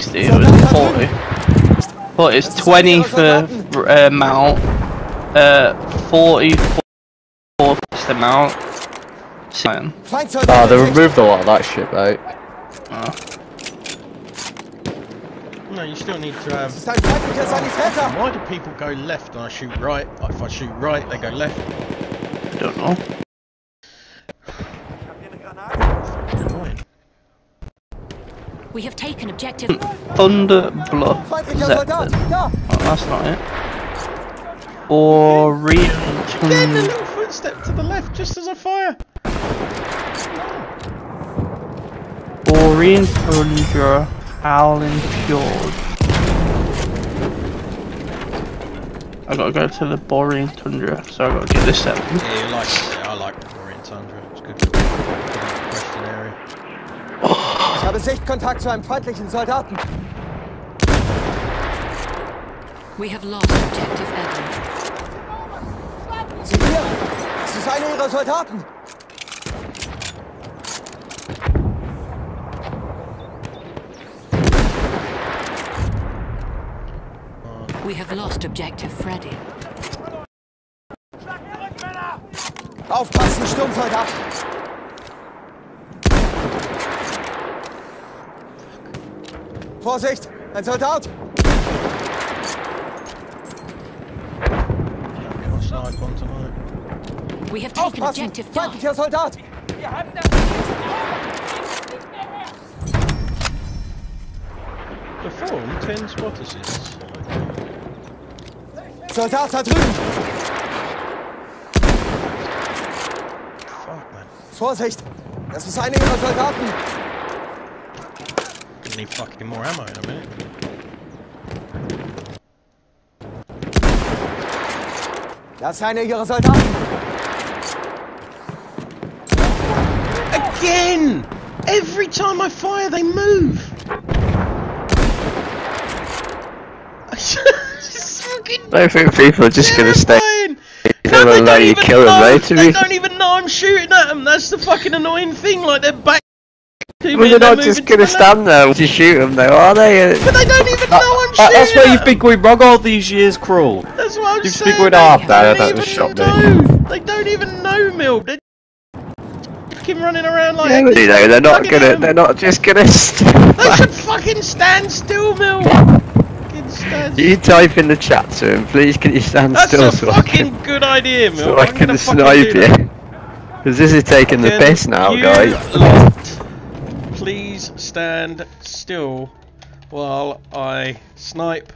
60 it was 40. But it's 20 for uh, mount, uh, 40 for first amount. Flying. Feindsoldat Ah, they removed a lot of that shit, mate. Oh. no, you still need to have. Das ist ein feindlicher Sanitäter! Why do people go left and I shoot right? Like if I shoot right, they go left. I don't know. We have taken objective. Thunder Bluff Zeppelin. Oh, that's not it. Oriental. Again, a little footstep to the left just as I fire. Borean Tundra, Howling Fjord. I gotta go to the Borean Tundra, so I gotta get this set. Yeah, you like it. I like Borean Tundra. It's good for good question area. Ich habe Sichtkontakt zu einem feindlichen Soldaten! We have lost objective Edward. Ist einer ihrer Soldaten! We have lost objective Freddy. Aufpassen, Sturmsoldat! Vorsicht! Ein Soldat! Snipe on tonight. We have taken Aufpassen! Feindlicher Soldat! Perform 10 spot assists. Soldat da drüben! Fuck, man. Vorsicht! Das ist einer ihrer Soldaten! Gonna need fucking more ammo in a minute. Das ist einer ihrer Soldaten! Again! Every time I fire, they move! Just fucking I think people are just gonna stay. They No, will they let don't you even kill them know. They if- don't even know I'm shooting at them. That's the fucking annoying thing. Like they're back. Well, and they're not just gonna the stand there to shoot them, though, are they? But they don't even know I'm Uh, shooting. that's where you've been going wrong all these years, Cruel. That's what I'm You've saying. been going they half don't there, that even just shot me. know. They don't even know, Milk. Fucking running around like. Yeah, you know, they're not gonna. They're not just gonna. They should fucking stand still, stand you type in the chat to him, please. Can you stand That's still a so I fucking can, good idea, Milk. so I I'm can snipe you? Because this is taking the piss now, guys. lot please stand still while I snipe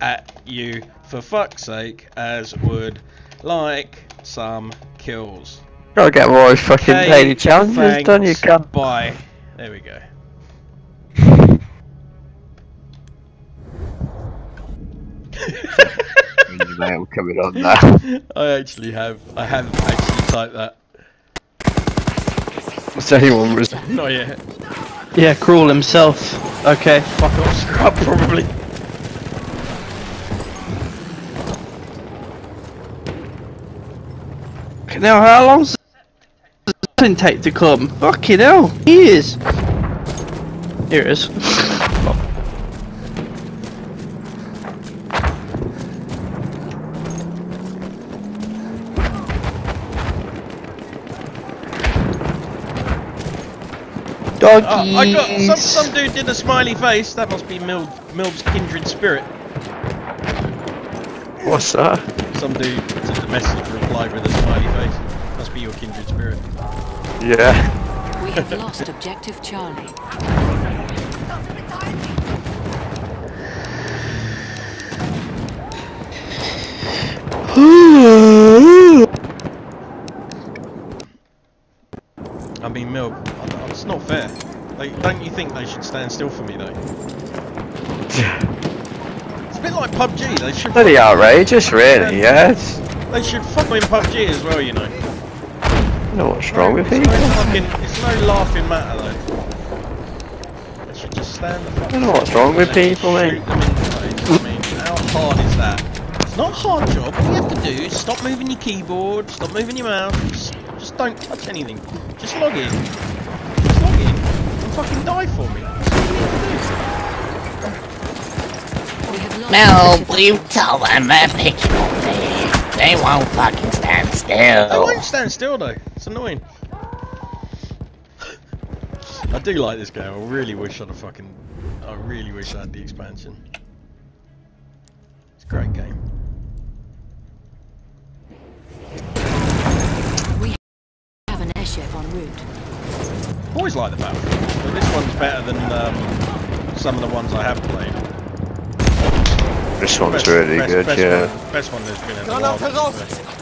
at you for fuck's sake, as would like some kills. Gotta get more fucking Okay, daily challenges done, you thanks, can. Bye. There we go. I'm coming on now. I actually have. I have actually typed that. If anyone was. Not yet. Yeah, Cruel himself. Okay. Fuck off, scrub probably. Now, how long does it take to come? Fucking hell, years. Here it is. Uh, I got some. Some dude did a smiley face. That must be Mil Milb's kindred spirit. What's that? Some dude did a message replied with a smiley face. Yeah. We have lost objective Charlie. I mean, Milb, it's not fair. Like, don't you think they should stand still for me though? It's a bit like PUBG. They should. Pretty outrageous, really, yeah. It's, They should fuck in PUBG as well, you know. I don't know what's wrong with It's people. It's no laughing matter though. They should just stand the fuck. I don't know what's wrong with people, shoot mate. them in the face. I mean, how hard is that? It's not a hard job. All you have to do is stop moving your keyboard, stop moving your mouse. Just, just don't touch anything. Just log in. Just log in and fucking die for me. That's you do. We have lost No, you tell them they're picking on me. They won't fucking stand still. They won't stand still though. It's annoying. I do like this game. I really wish I'd have fucking. I really wish I had the expansion. It's a great game. We have an airship en route. Always like the battle, but this one's better than um, some of the ones I have played. This one's Best- really best- good, best yeah. One, best one there's been in a while.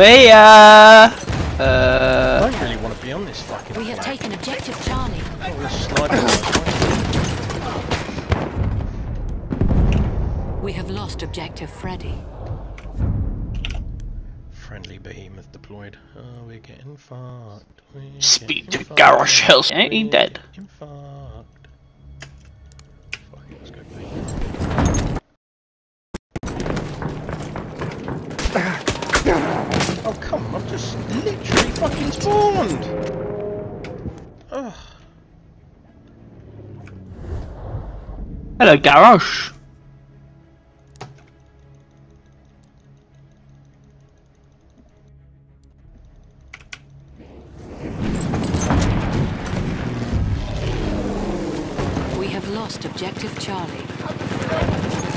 We uh. Uh. I don't really want to be on this fucking. We have taken objective Charlie. We have lost objective Freddy. Friendly behemoth deployed. Oh, we're getting fucked. We're getting to fucked. Garrosh Hills. Ain't he dead? Fuck it, Oh, come on, I've just literally fucking spawned! Ugh. Hello, Garrosh! We have lost objective Charlie.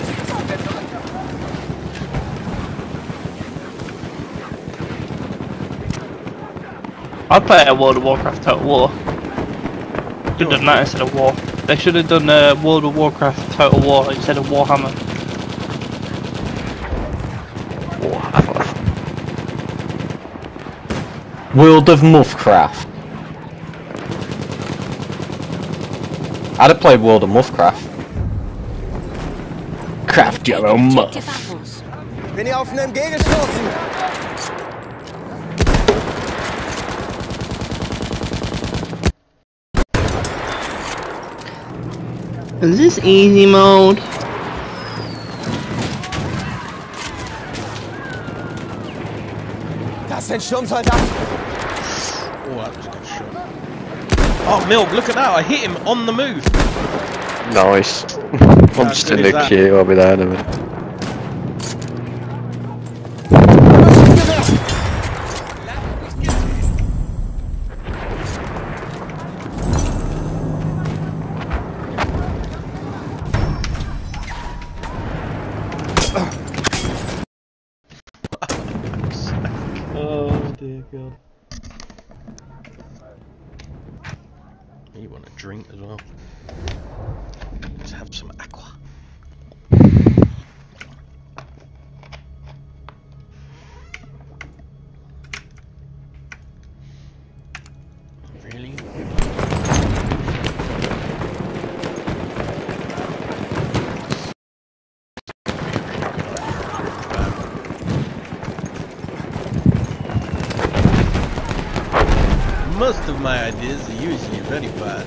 I'd play a World of Warcraft Total War. Should have done that instead of War. They should have done uh, World of Warcraft Total War instead of Warhammer. World of Muffcraft. I'd have played World of Muffcraft. Craft your own muff. Bin hier auf einen MG Is this easy mode? Das sind Sturmsoldaten. Oh, that was a good shot. Oh, Milk, look at that. I hit him on the move. Nice. I'm just in the queue, I'll be there in a minute. Oh dear god. You want a drink as well? Let's have some aqua. Really? Most of my ideas are usually very bad.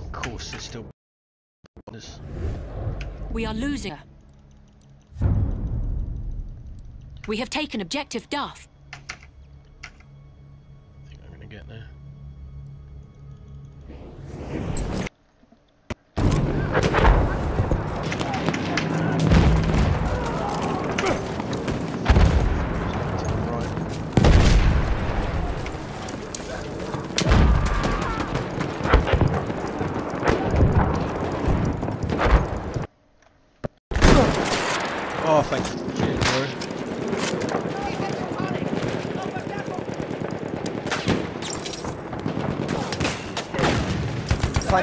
Of course, it's still this. We are losing. We have taken objective Duff.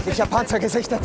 Feindlicher Panzer gesichtet.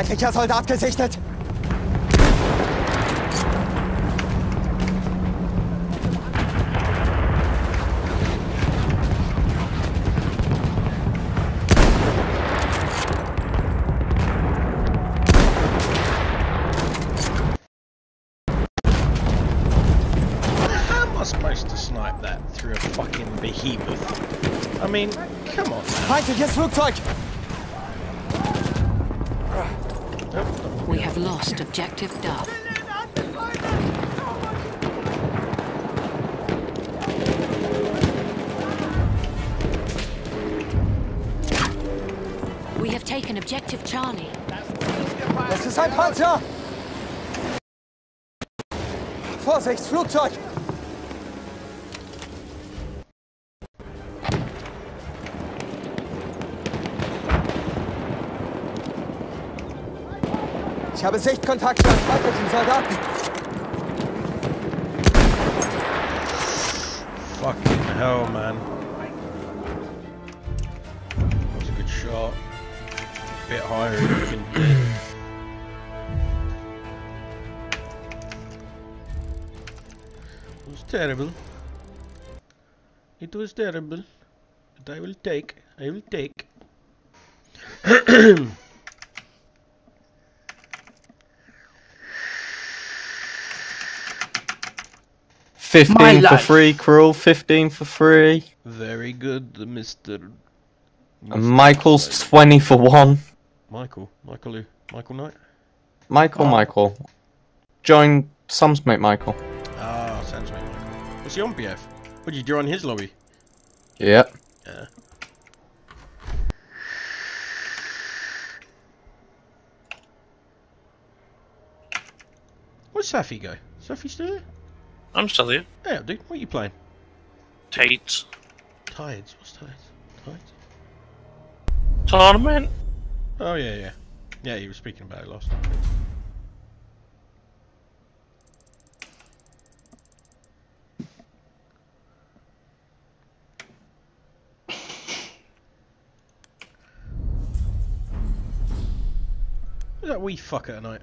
Feindlicher Soldat gesichtet. How am I supposed to snipe that through a fucking behemoth? I mean, come on. Feindliches Flugzeug. We have lost objective Duff. We have taken objective Charlie. Das ist ein Panzer. Vorsicht, Flugzeug. Ich habe Sichtkontakt zu einem feindlichen Soldaten. Fucking hell, man. That was a good shot. Bit higher if you can hit. It was terrible. It was terrible. But I will take. I will take. Fifteen for free, cruel. Fifteen for free. Very good, Mr. And Michael's twenty for one. Michael. Michael who? Michael Knight? Michael, Michael. Join Sam's mate, Michael. Ah, sounds like Michael. What's he on BF? What did you do on his lobby? Yep. Yeah. Where's Safi go? Safi still here? I'm still here. Yeah, dude. What are you playing? Tides. Tides. What's tides? Tides? Tournament. Oh yeah, yeah. Yeah, you were speaking about it last time. Who's that wee fucker tonight?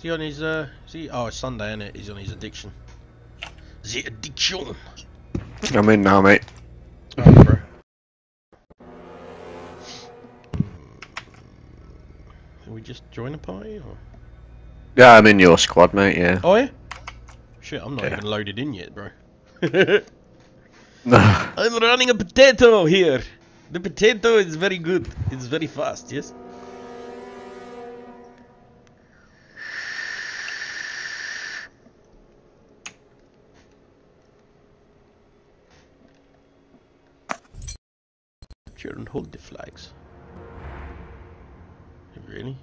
Is he on his, uh, is he, oh, it's Sunday, isn't it? He's on his addiction. The addiction! I'm in now, mate. Oh, bro. Can we just join a party, or? Yeah, I'm in your squad, mate. Yeah. Oh, yeah? Shit, I'm not Yeah. even loaded in yet, bro. I'm running a potato here. The potato is very good. It's very fast, yes? Capture and hold the flags. Really?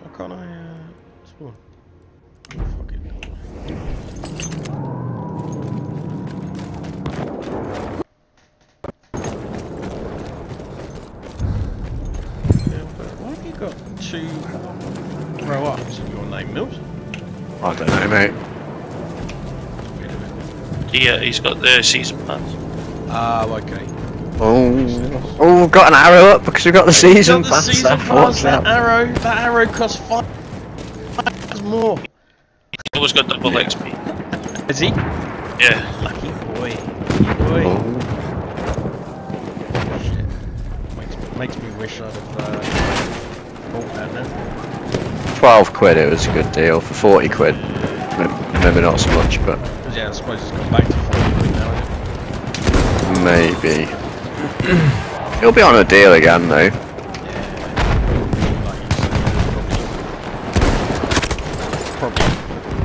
Why can't I uh, spawn? Oh, fuck it. hold. Yeah, why have you got two grow ups in your name, Mills? I don't know, mate. Yeah, he's got the season pass. Ah, okay. Oh, oh, we've got an arrow up because we've got the season got the pass. season pass, What's that that? arrow, that arrow costs five times more. He's always got double XP. Is he? Yeah. Lucky boy. Lucky boy. Oh, Shit. Makes me, makes me wish I'd have uh, bought that now. 12 quid, it was a good deal. For 40 quid, maybe not so much, but. yeah, I suppose it's gone back to 40 quid now, isn't it? Maybe. He'll be on a deal again, though. Like you said, probably,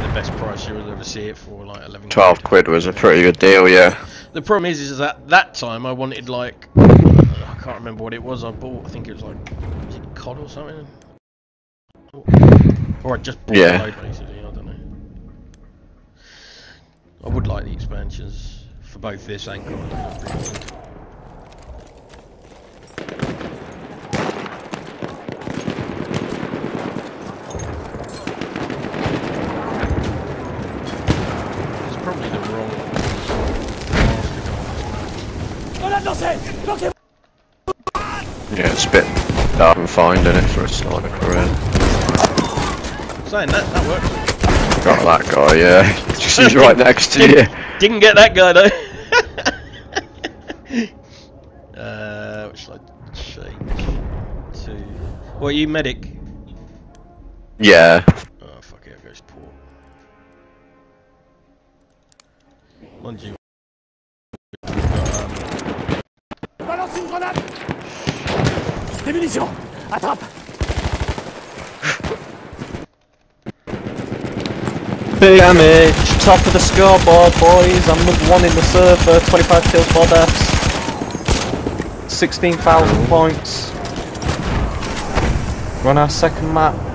the best price you'll ever see it for, like 11 12 quid was a pretty good deal, yeah. The problem is, is that that time I wanted like I can't remember what it was I bought. I think it was like was it COD or something, or I just bought Yeah. a load basically. I don't know. I would like the expansions for both this and COD. It's probably the wrong. Yeah, it's a bit dark and fine, isn't it, for a sniper career? Saying that, that works. Got that guy, yeah. He's right next to you. Didn't- Didn't get that guy though. uh, what should I change to? What are you medic? Yeah. Oh fuck it, goes port. Mind you. Balance une grenade Des munitions Attrape Big damage, top of the scoreboard, boys. I'm number one in the server. Uh, 25 kills, 4 deaths. 16,000 points. We're on our second map.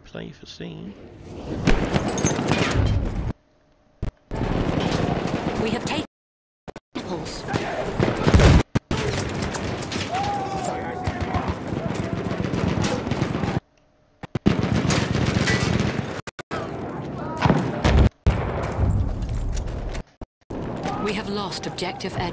A play for C. We have taken apples. We have lost objective Ed.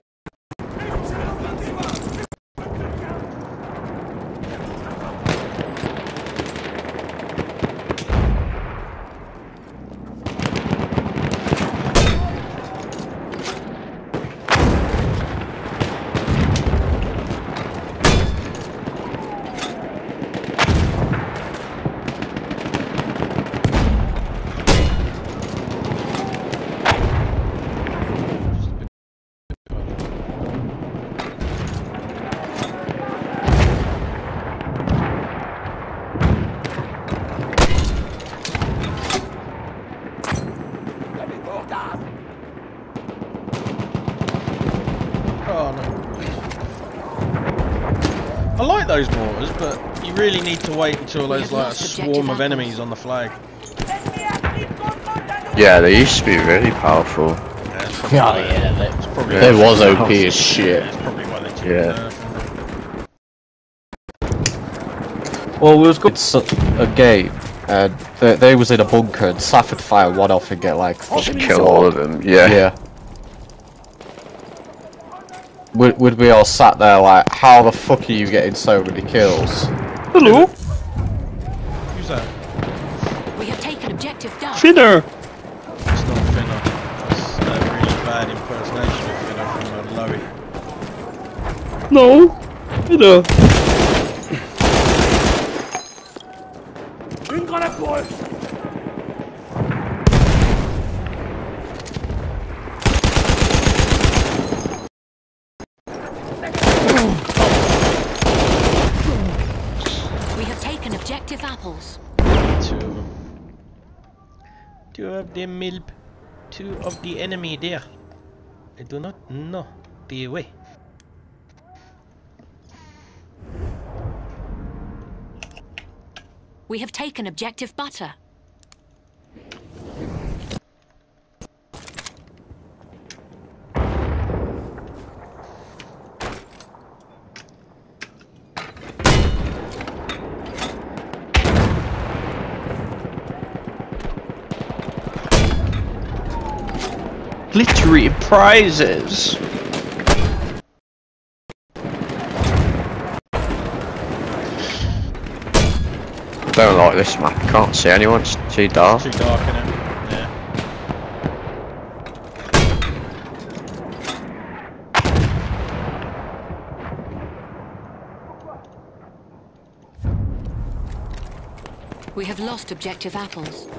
Oh no. I like those mortars, but you really need to wait until We there's like a swarm of enemies on the flag. Yeah, they used to be really powerful. Yeah, it's Yeah, why- they- it's probably Yeah. They was OP as shit. It's probably why they took Yeah. Well, we was good s- a game, and they, they was in a bunker, and Saf would fire one off and get like fucking Kill all of them. Yeah. Yeah. Would, would we all sat there like, how the fuck are you getting so many kills? Hello, Who's that? We have taken objective Duff. Finner. It's not Finner. That's a really bad impersonation of Finner from uh, Lowy. No, Finner. Une grenade pour eux We have taken objective apples. Two. Two of them milp. Two of the enemy there. I do not know the way. We have taken objective butter. Glittery prizes. Don't like this map. Can't see anyone. It's too dark. Too dark in it. Yeah. We have lost objective apples.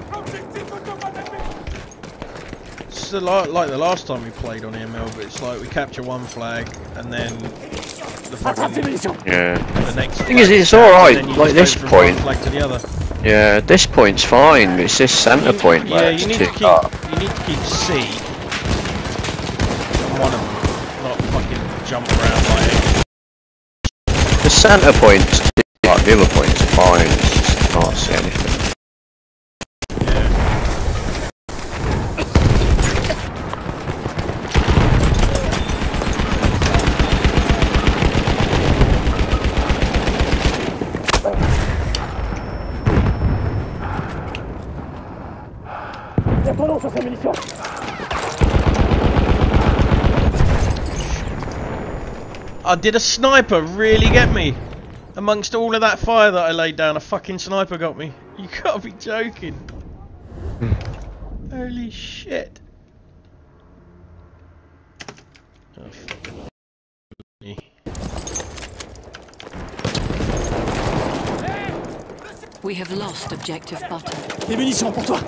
It's a lot like the last time we played on EML, but it's like we capture one flag and then the fucking Yeah. the next. Thing is, it's alright, and then you like this from one point. Flag to the other. Yeah. This point's fine. It's this centre point Yeah, where you it's need too to keep dark. you need to keep C on one of them, not fucking jump around like. The centre point's too dark. The other point's fine. It's just can't see anything. Retournons sur ces munitions Oh, did a sniper really get me? Amongst all of that fire that I laid down, a fucking sniper got me. You gotta be joking. Holy shit. Oh, fucking. We have lost objective butter. Des munitions pour toi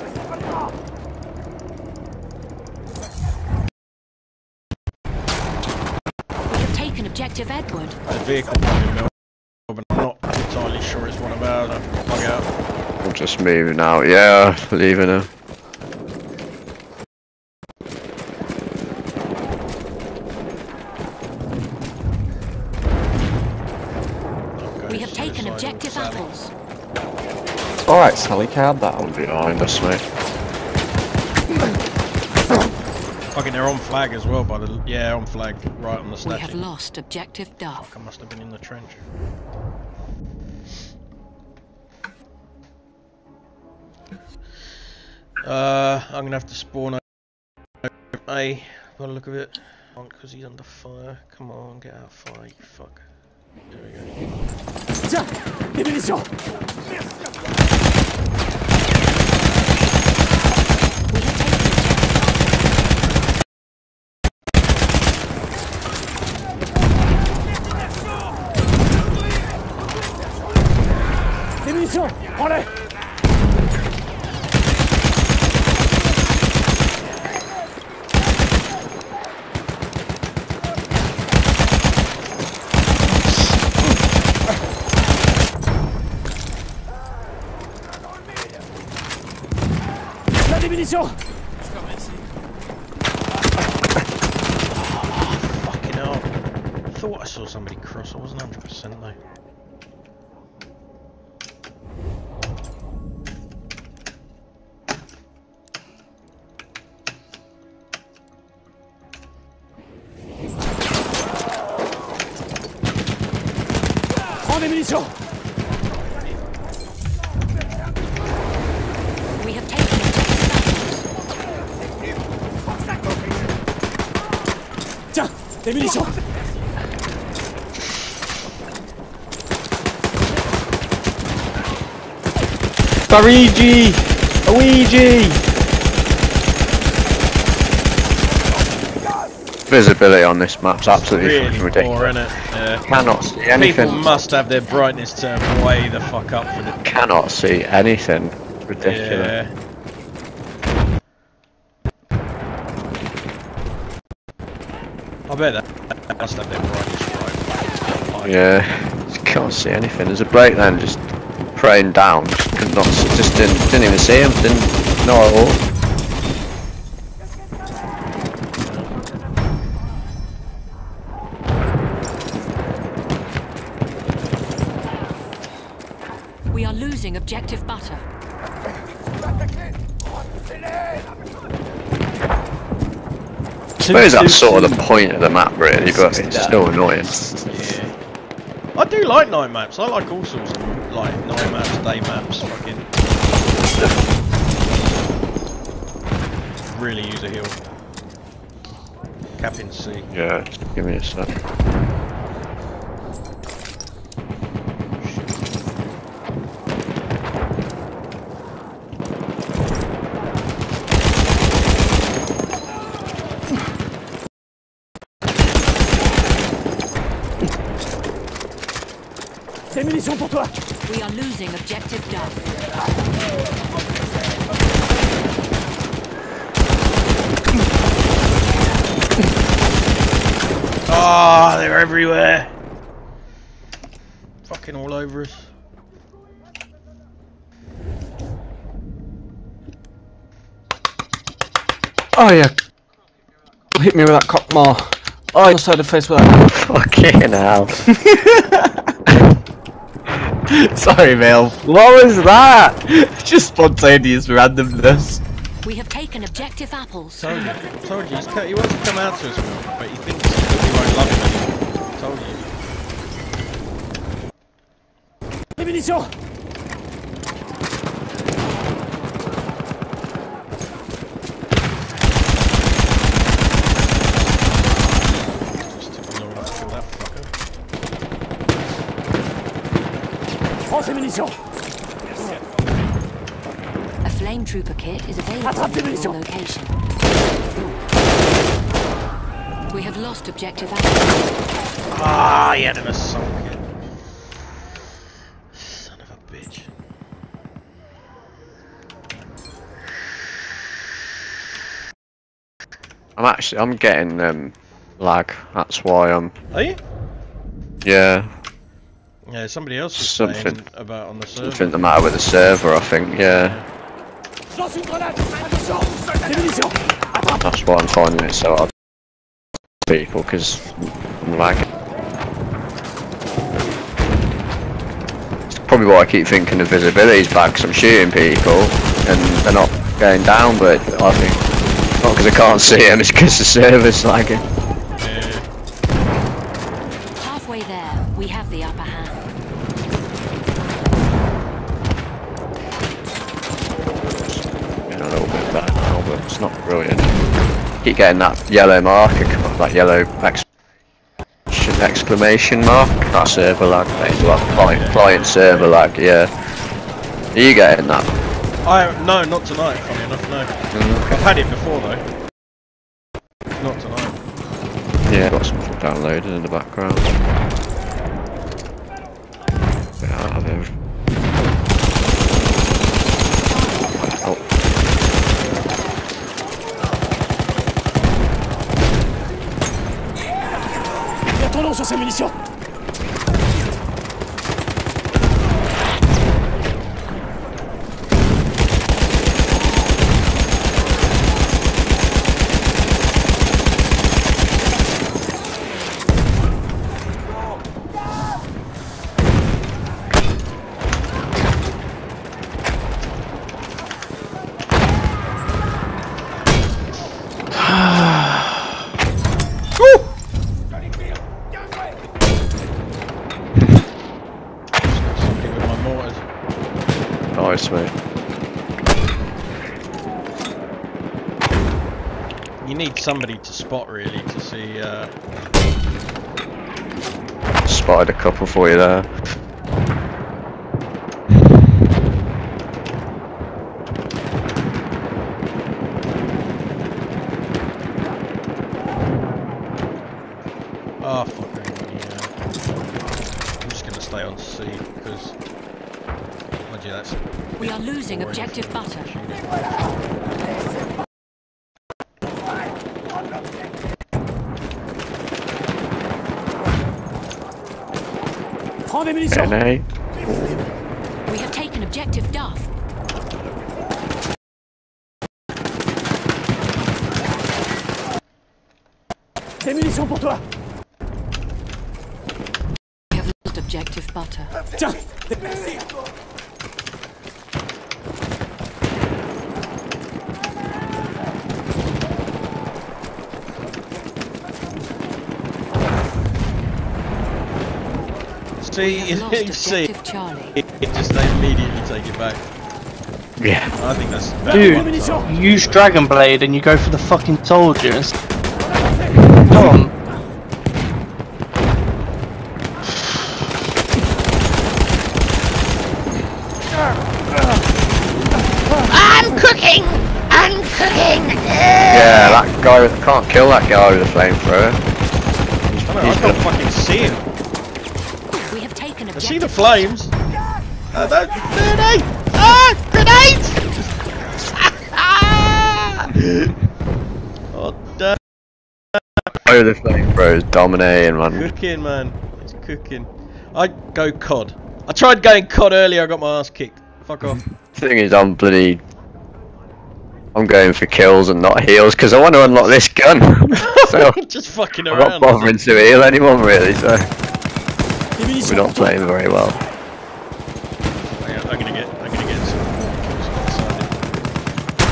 We have taken objective Edward. The vehicle coming in Melbourne, I'm not entirely sure it's what about. I bug out. I'm just moving out. Yeah, leaving her. We have taken objective apples. Alright, Sally, calm down. Behind us, mate. Fucking, they're on flag as well. By the yeah, on flag, right on the We have lost objective Duff. Fuck, I must have been in the trench. Uh, I'm gonna have to spawn A by the look of it. Because he's under fire. Come on, get out of fire, you fuck. There we go. Munitions Prends-les Là, des Fucking hell. Thought I saw somebody cross, I wasn't 100% though. Prends des We have taken Tiens, des munitions Luigi! Luigi! Visibility on this map's absolutely Really fucking poor, ridiculous. Yeah. Cannot see anything. People must have their brightness turned way the fuck up for the Cannot see anything. Ridiculous. Yeah. I bet that, must have their brightness right. Yeah, just can't see anything. There's a break then, just praying down. Just could not, just didn't, didn't even see him. Didn't know at all. Objective butter. I suppose that's sort of the point of the map, really, but it's still annoying. I do like night maps. I like all sorts of like night maps, day maps. Fucking really use a heal. Captain C. Yeah, give me a sec. Des munitions pour toi We are losing objective Duff. Ah, they're everywhere. Fucking all over us. Oh yeah. Hit me with that cock more. Oh, I side the face with that. Fucking hell. Sorry, Mel. What was that? Just spontaneous randomness. We have taken objective apples. Told you. Told you. He's he wants to come out to us, but he thinks that we won't love him anymore. Told you. Des munitions Just took him long enough to kill that fucker. Prends ces munitions A flame trooper kit is available Attrape des at your munitions. location. We have lost objective apples. Ah, he had an assault kit. Son of a bitch. I'm actually, I'm getting um, lag. That's why I'm. Are you? Yeah, Yeah, somebody else was Something- about on the server. something the matter with the server. I think. Yeah, Je lance une grenade Attention Des munitions that's why I'm finding it so hard. People, because I'm lagging. It's probably why I keep thinking the visibility's bad 'cause I'm shooting people and they're not going down, but I think not because I can't see them, it's because the server's lagging. It's not brilliant. Keep getting that yellow marker, that yellow ex exclamation mark. That server lag, mate. Well, client, client server lag, yeah. Are you getting that? I no, not tonight. Funny enough, no. Mm. I've had it before though. Not tonight. Yeah, got something downloaded in the background. Get 攻めにしよう。Somebody to spot really to see. Uh, Spotted a couple for you there. oh fuck. me, Yeah. I'm just gonna stay on C because. Mind you, that's We are losing boring. objective butter. Prends des munitions NA. We have taken objective Duff. Des munitions pour toi We have lost objective butter. Tiens See, We have lost you see, Charlie. it, it just they immediately take it back. Yeah. I think that's Dude, use Dragon Blade and you go for the fucking soldiers. Come on. I'm cooking! I'm cooking! Yeah, that guy can't kill that guy with a flamethrower. I, know, I He's can't got- fucking see him. We have taken I objective see the flames. Uh, that, grenade! Ah! Grenades! oh, damn. Oh, the flamethrower is dominating, man. Cooking, man. It's cooking. I go COD. I tried going COD earlier, I got my ass kicked. Fuck off. thing is, I'm bloody. I'm going for kills and not heals because I want to unlock this gun. so Just fucking I'm around. not bothering to heal anyone really. So Des munitions we're not pour toi playing very well. Oh, I'm gonna get, I'm gonna get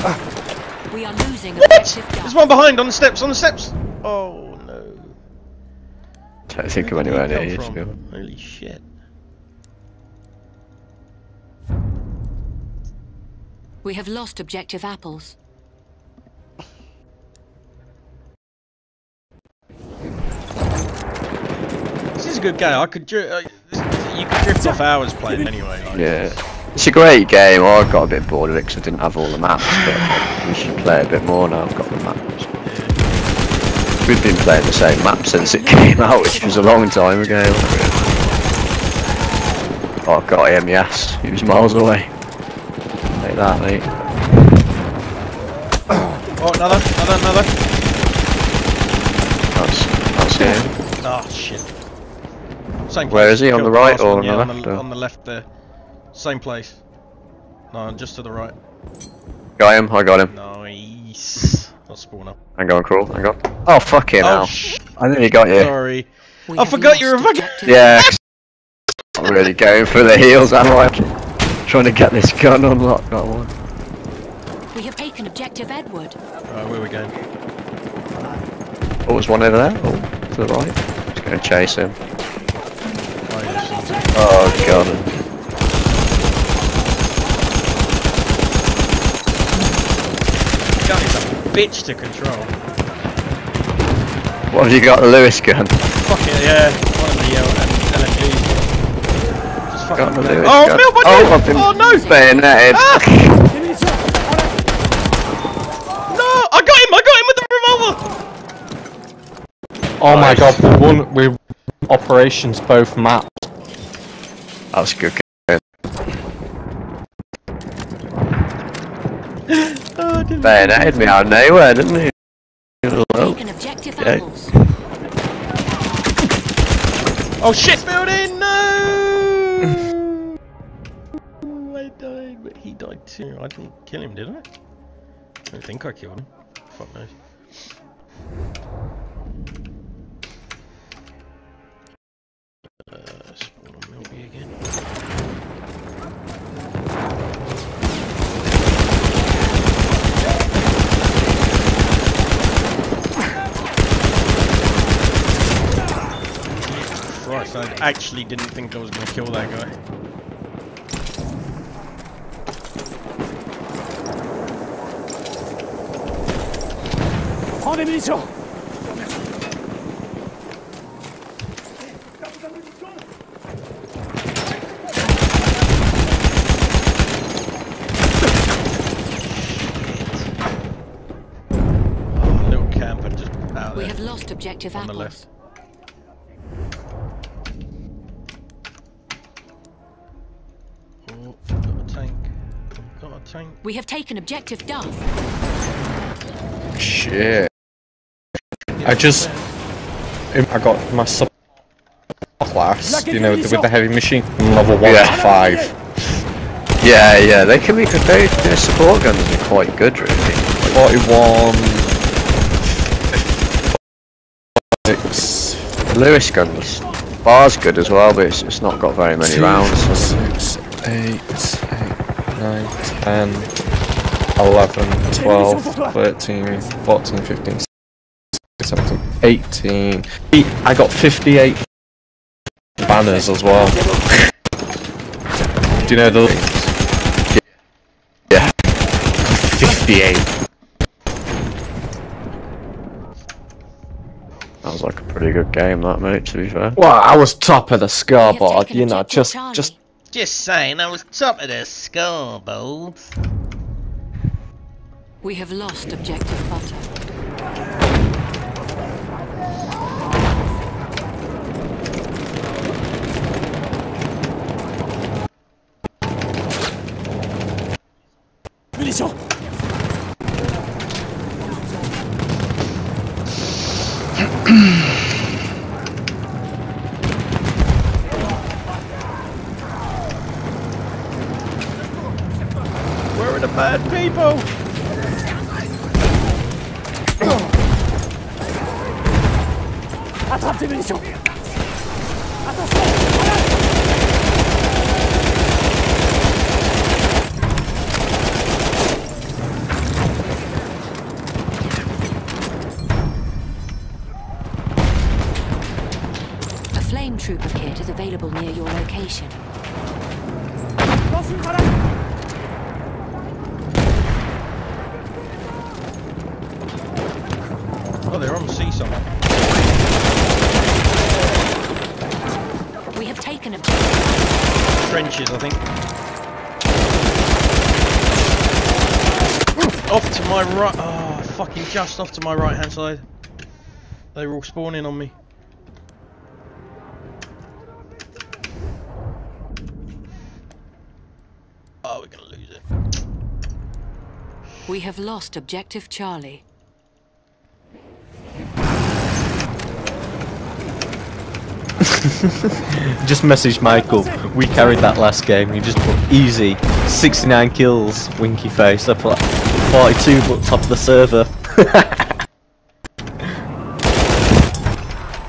some. We are losing objective There's one behind on the steps, on the steps! Oh no. Don't think of Where did anywhere near you. to? Holy shit. We have lost objective apples. A good game. I could dri- uh, you could drift off hours playing anyway. Like, Yeah. It's a great game. Oh, I got a bit bored of it because I didn't have all the maps, but we should play a bit more now. I've got the maps. We've been playing the same map since it came out, which was a long time ago. Oh, I got him, yes. He was miles away. Take that, mate. Oh, another, another, another. That's, that's him. Oh shit. Same place. Where is he, on the right or one, on yeah, the on left, The, or? on the left there. Same place. No, just to the right. Got him, I got him. Nice. I'll spawn up. Hang on, crawl, hang on. Oh, fucking Oh hell. sh- I nearly got you. Sorry. We I forgot you were lost fucking- objective Yeah, 'cause I'm really going for the heals, am I? Trying to get this gun unlocked, that one. We have taken objective Edward. Right, where are we going? Oh, there's one over there. Oh, to the right. Just gonna chase him. Oh, yes. Oh god. Gun is a bitch to control. What have you got, Lewis gun? Fucking yeah, one of the uh, LMGs. Just fucking Got the Lewis Oh, gun. Mil, my oh, dude! I've been Oh no! bayoneted. Ah! No! I got him! I got him with the revolver! Oh my god, we won. We operations both maps. That was a good. game. Oh, didn't Bayoneted me out of nowhere, didn't he? Hello. Yeah. Oh shit! Building! No! I died, but he died too. I didn't kill him, did I? I don't think I killed him. Fuck knows. Uh, spawn on Milby again. Christ, I actually didn't think I was going to kill that guy. Prends objective on the apples. left. Oh, got a tank. Got a tank. We have taken objective Duff. Shit. I just. I got my sub class, you know, with the heavy machine from level 1 Yeah. to 5. Yeah, yeah, they can be good. They, their support guns are quite good, really. 41. 6. Lewis guns. Bar's good as well, but it's, it's not got very many two, rounds. six, eight, eight, nine, 10, 11, 12, 13, 14, 15, 16, 17, 18. I got 58 banners as well. Do you know the. Yeah. 58. That was like a pretty good game, that mate. To be fair. Well, I was top of the scoreboard, you know, just, Charlie. just Just saying, I was top of the scoreboard. We have lost objective butter. Munitions Where are the bad people? Attrape tes munitions A flame trooper kit is available near your location. Lance une grenade Oh, they're on sea somewhere. We have taken objective. Trenches, I think. Off to my right. Oh, fucking just off to my right hand side. They were all spawning on me. Oh, we're gonna lose it. We have lost objective Charlie. Just message Michael. We carried that last game. You just put easy. 69 kills, winky face. I put 42, but top of the server.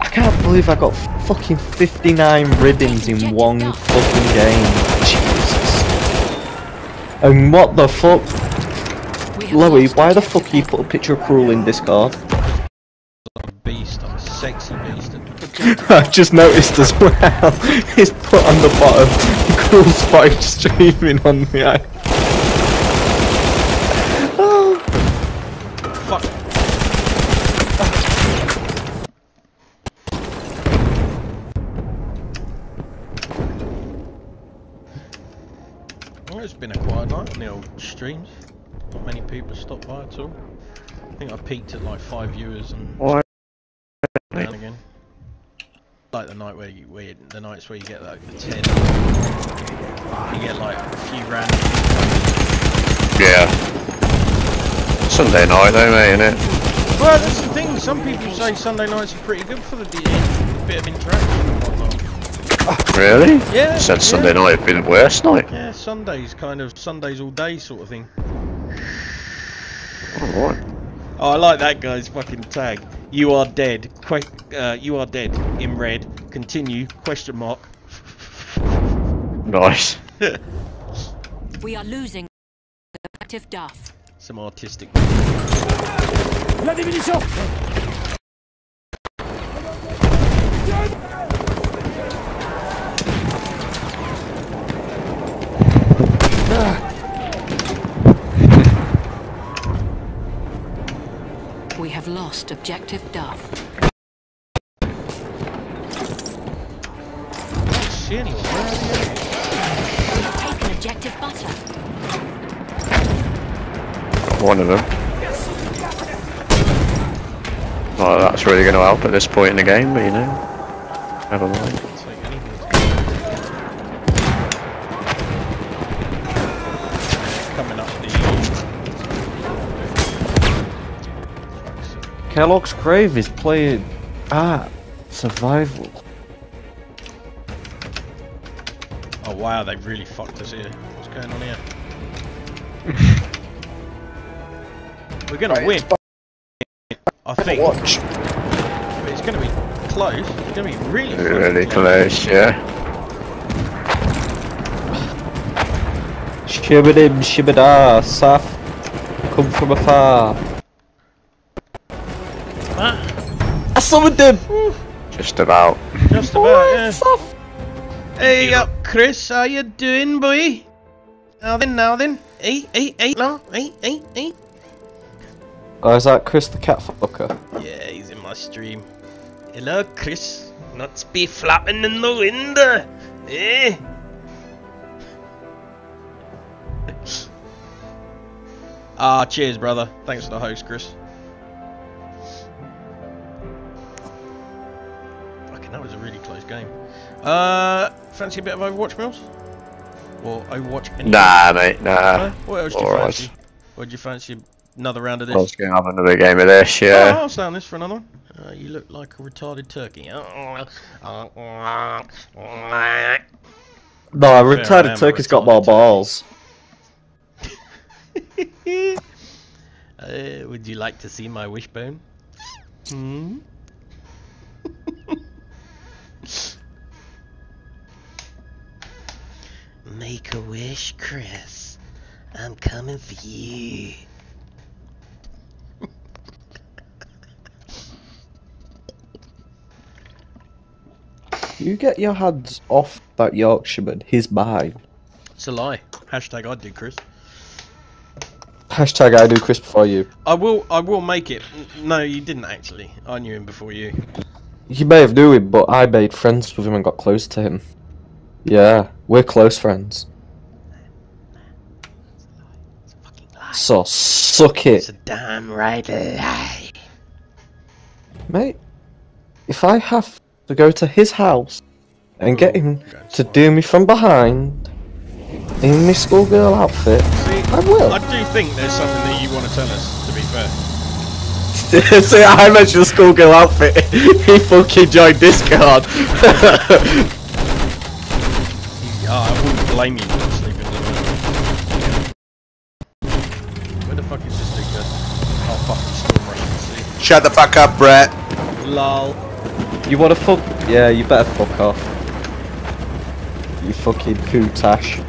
I can't believe I got fucking 59 ribbons in one fucking game. Jesus. And what the fuck? Louis, why the fuck you put a picture of Cruel in Discord? I'm a beast. I'm a sexy beast. I just noticed as well. It's put on the bottom. Cruel spike streaming on the eye. Fuck. Well, it's been a quiet night on the old streams. Not many people stopped by at all. I think I peaked at like five viewers and oh, Why? down again. Like the night where you, where you, the nights where you get like the ten, you get like a few random. Yeah. Sunday night though, mate, innit? Well, that's the thing. Some people say Sunday nights are pretty good for the DE. Bit of interaction and whatnot. Really? Yeah, Said yeah. Sunday night would be the worst night. Yeah, Sundays kind of Sundays all day sort of thing. Alright. Oh, I like that guy's fucking tag. You are dead. Que- uh, you are dead. In red. Continue. Question mark. Nice. We are losing active Duff. Some artistic. La diminution We have lost objective Duff. I don't. Where are they? We have taken objective Butter. One of them. That that's really going to help at this point in the game, but you know. Never mind. It's like anything. Coming up the. Kellogg's Grave is playing ah survival. Oh wow, they really fucked us here. What's going on here? We're gonna win. I think. Watch. But it's gonna be close. It's gonna be really fucking Really close, yeah. Shibbidim shibbida, Saf, come from afar. I summoned him! Just about. just about, yeah. Hey up, Chris, how you doing, boy? Now then, now then. Hey, hey, hey, no, hey, hey, hey. Oh, is that Chris the cat fucker? Yeah, he's in my stream. Hello, Chris. Nuts be flapping in the wind. uh, Eh? Ah, cheers, brother. Thanks for the host, Chris. Fucking, that was a really close game. Uh, fancy a bit of Overwatch, Mills? Or Overwatch? anything? Nah, mate, nah. What else do you Alright. fancy? What do you fancy? Another round of this? I this? was going to have another game of this, Oh, yeah. I'll stand this for another one. Uh, you look like a retarded turkey. No, a Fair, I am retarded turkey's got more balls. Uh, would you like to see my wishbone? Hmm? Make a wish, Chris. I'm coming for you. You get your hands off that Yorkshireman, he's mine. It's a lie. Hashtag I do, Chris. Hashtag I do Chris before you. I will. I will make it. No, you didn't actually. I knew him before you. You may have knew him, but I made friends with him and got close to him. Yeah, we're close friends. It's a lie. So suck it. It's a damn right lie. mate. If I have to go to his house and get him to do me from behind in my schoolgirl outfit, See, I will. I do think there's something that you want to tell us. To be fair. See, I mentioned the schoolgirl outfit. he fucking joined Discord. Yeah, I wouldn't blame you for sleeping in the room. Where the fuck is this dude go? Oh fuck, he's still rushing to see. Shut the fuck up, Brett. Lol. You wanna fuck? Yeah, you better fuck off. You fucking pootash.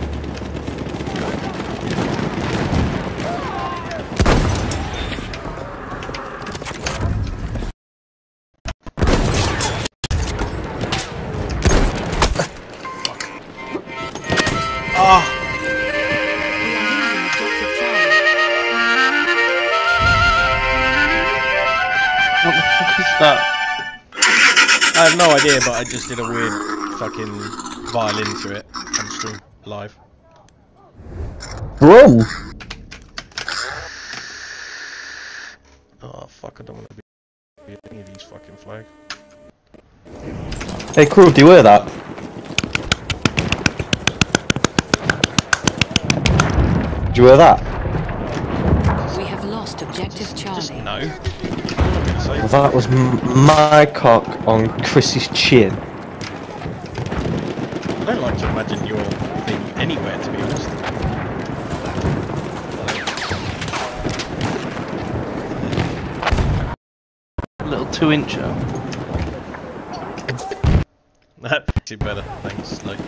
No idea, but I just did a weird fucking violin to it on stream live. Bro! Oh fuck! I don't want to be any of these fucking flags. Hey, Cruel, do you hear that? Do you hear that? We have lost objective Charlie. Just No. Well, that was m my cock on Chris's chin. I don't like to imagine your thing anywhere, to be honest. little two incher. Uh. That makes it better. Thanks. Like,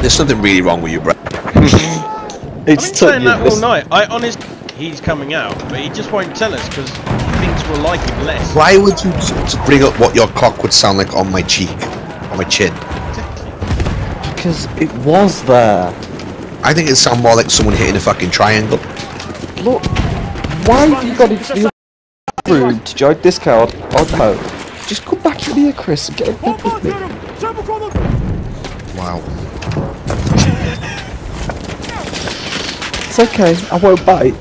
There's something really wrong with you, bro. I've been saying that all night. I honestly, he's coming out, but he just won't tell us because he thinks we'll like him less. Why would you s- s- bring up what your cock would sound like on my cheek, on my chin? Because it was there. I think it sound more like someone hitting a fucking triangle. Look, why have you got into the room to join Discord on home? Just come back in here, Chris, and get in bed with me. Wow. It's okay, I won't bite.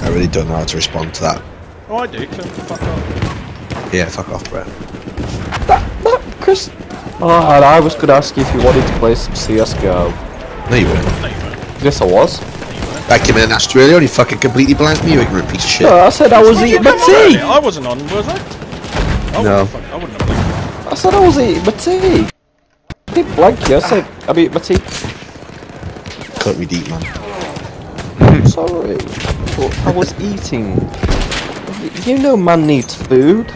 I really don't know how to respond to that. Oh, I do. Fuck off. Yeah, fuck off, bro. Chris. Oh, and I was going to ask you if you wanted to play some CSGO. No, you wouldn't. Yes, I was. I came in in Australia and you fucking completely blanked me, you ignorant piece of shit. No, I said I was eating my tea. I wasn't on, was I? I No. wouldn't fuck- I wouldn't have blinked. I said I was eating my tea. I didn't blank you, I said I'm eating my tea. Cut me deep, man. Sorry, but I was eating. You know man needs food.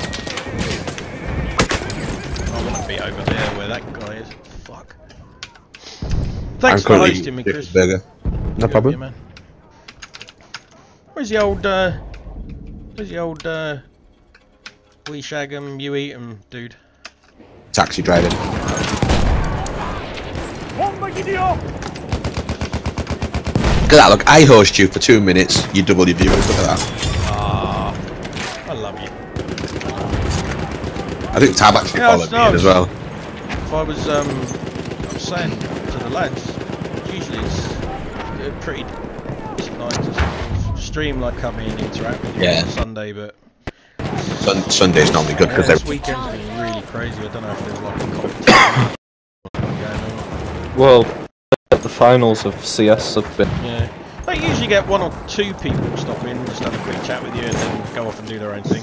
I want to be over there where that guy is. Fuck. Thanks for hosting me, Chris. Burger. No Yeah, problem. man. Where's the old, uh... Where's the old, uh... We shag 'em, you eat 'em, dude? Taxi driving. Look at that, look, I host you for two minutes, you double your viewers, look at that. Ah, I love you. I think Tab actually Yeah, followed me as well. If I was, um... I was saying to the lads, usually it's uh, pretty decent night to stream, like come in, interact with you Yeah. on Sunday, but... Sun Sunday's normally good Yeah, because this they're... weekend's been really crazy. I don't know if there's like a competition going on. Well, the finals of CS have been. Yeah. They usually get one or two people stop in, just have a quick chat with you, and then go off and do their own thing.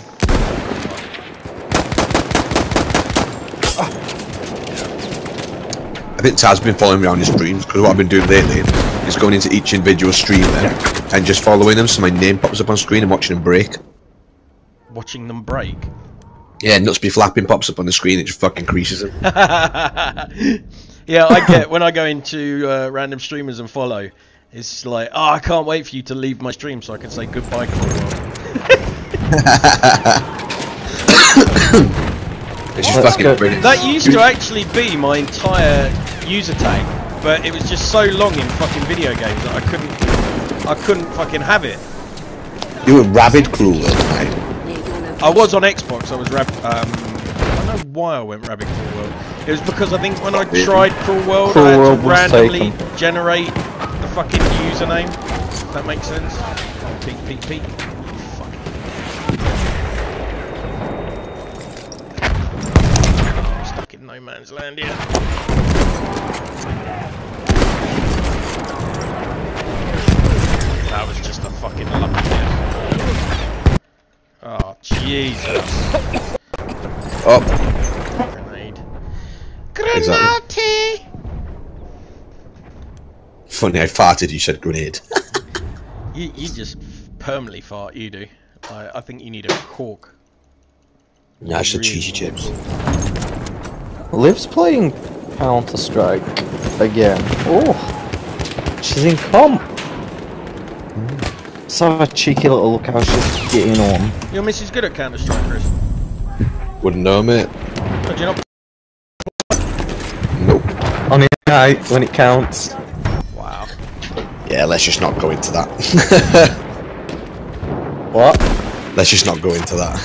I think Taz's been following me on his streams because what I've been doing lately is going into each individual streamer and just following them so my name pops up on screen and watching them break. Watching them break. Yeah, nuts be flapping pops up on the screen, it just fucking creases them. yeah, I get when I go into uh, random streamers and follow. It's like, oh, I can't wait for you to leave my stream so I can say goodbye for a while. It's just fucking brilliant. That used to actually be my entire user tag, but it was just so long in fucking video games that I couldn't, I couldn't fucking have it. You were rabid cruel tonight. I was on Xbox. I was rab. Um, I don't know why I went Rabbit Cruel World. It was because I think when I tried Cruel World, Cruel I had World to was randomly generate the fucking username. If that makes sense. Peek, peek, peek. Stuck in no man's land here. That was just a fucking lucky hit. Oh, ah, Jesus. Oh, Grenade. Exactly. funny, I farted, you said grenade. You, you just permanently fart, you do. I, I think you need a cork. Yeah, it's the cheesy chips. Liv's playing Counter Strike again. Oh, she's in comp. Hmm. Let's have a cheeky little look how she's getting on. Your missus good at Counter Strike, Chris. Wouldn't know, mate. Do you not? On the night when it counts. Wow. Yeah, let's just not go into that. What? let's just not go into that.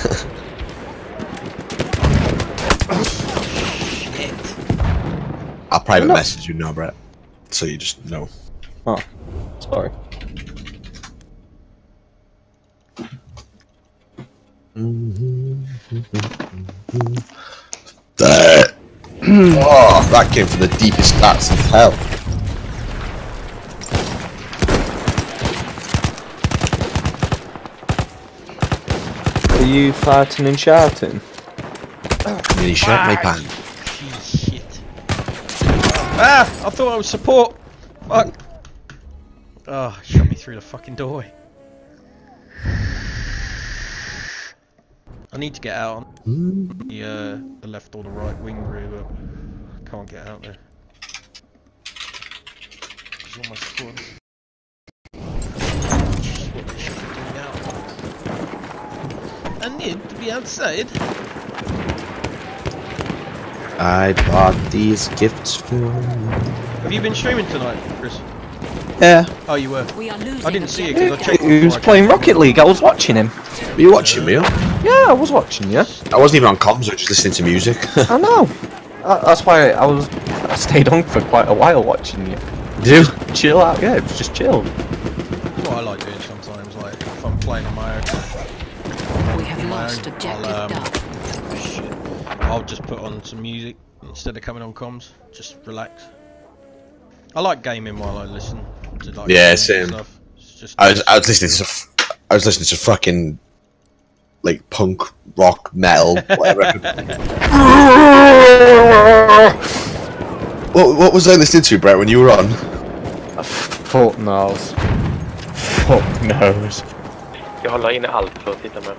I'll private message you now, Brett. So you just know. Oh, sorry. That- oh, that came from the deepest stats of hell. Are you fighting and shouting? Nearly shot my pan. Shit. Ah! I thought I was support. Fuck. Ah, oh, shot me through the fucking doorway. I need to get out on the, uh, the left or the right wing really, but I can't get out there. It's all my squad. Just what they should be doing now. I need to be outside. I bought these gifts for you. Have you been streaming tonight, Chris? Yeah. Oh, you were. We I didn't see it because I checked. He was playing Rocket League. I was watching him. Were you watching me? Yeah, I was watching you. I wasn't even on comms, I was just listening to music. I know. Uh, That's why I was. I stayed on for quite a while watching you. Do? Chill out. Yeah, it was just chill. That's what I like doing sometimes. Like if I'm playing on my own, We have my lost own, objective I'll, um, Duff. shit, I'll just put on some music instead of coming on comms. Just relax. I like gaming while I listen to like Yeah, songs and same. Stuff. Just I was, I was listening to, f- I was listening to fucking, like punk, rock, metal, whatever. what, what was I listening to, Brett, when you were on? Fuck knows. Fuck knows. Jag håller inne allt för att titta med.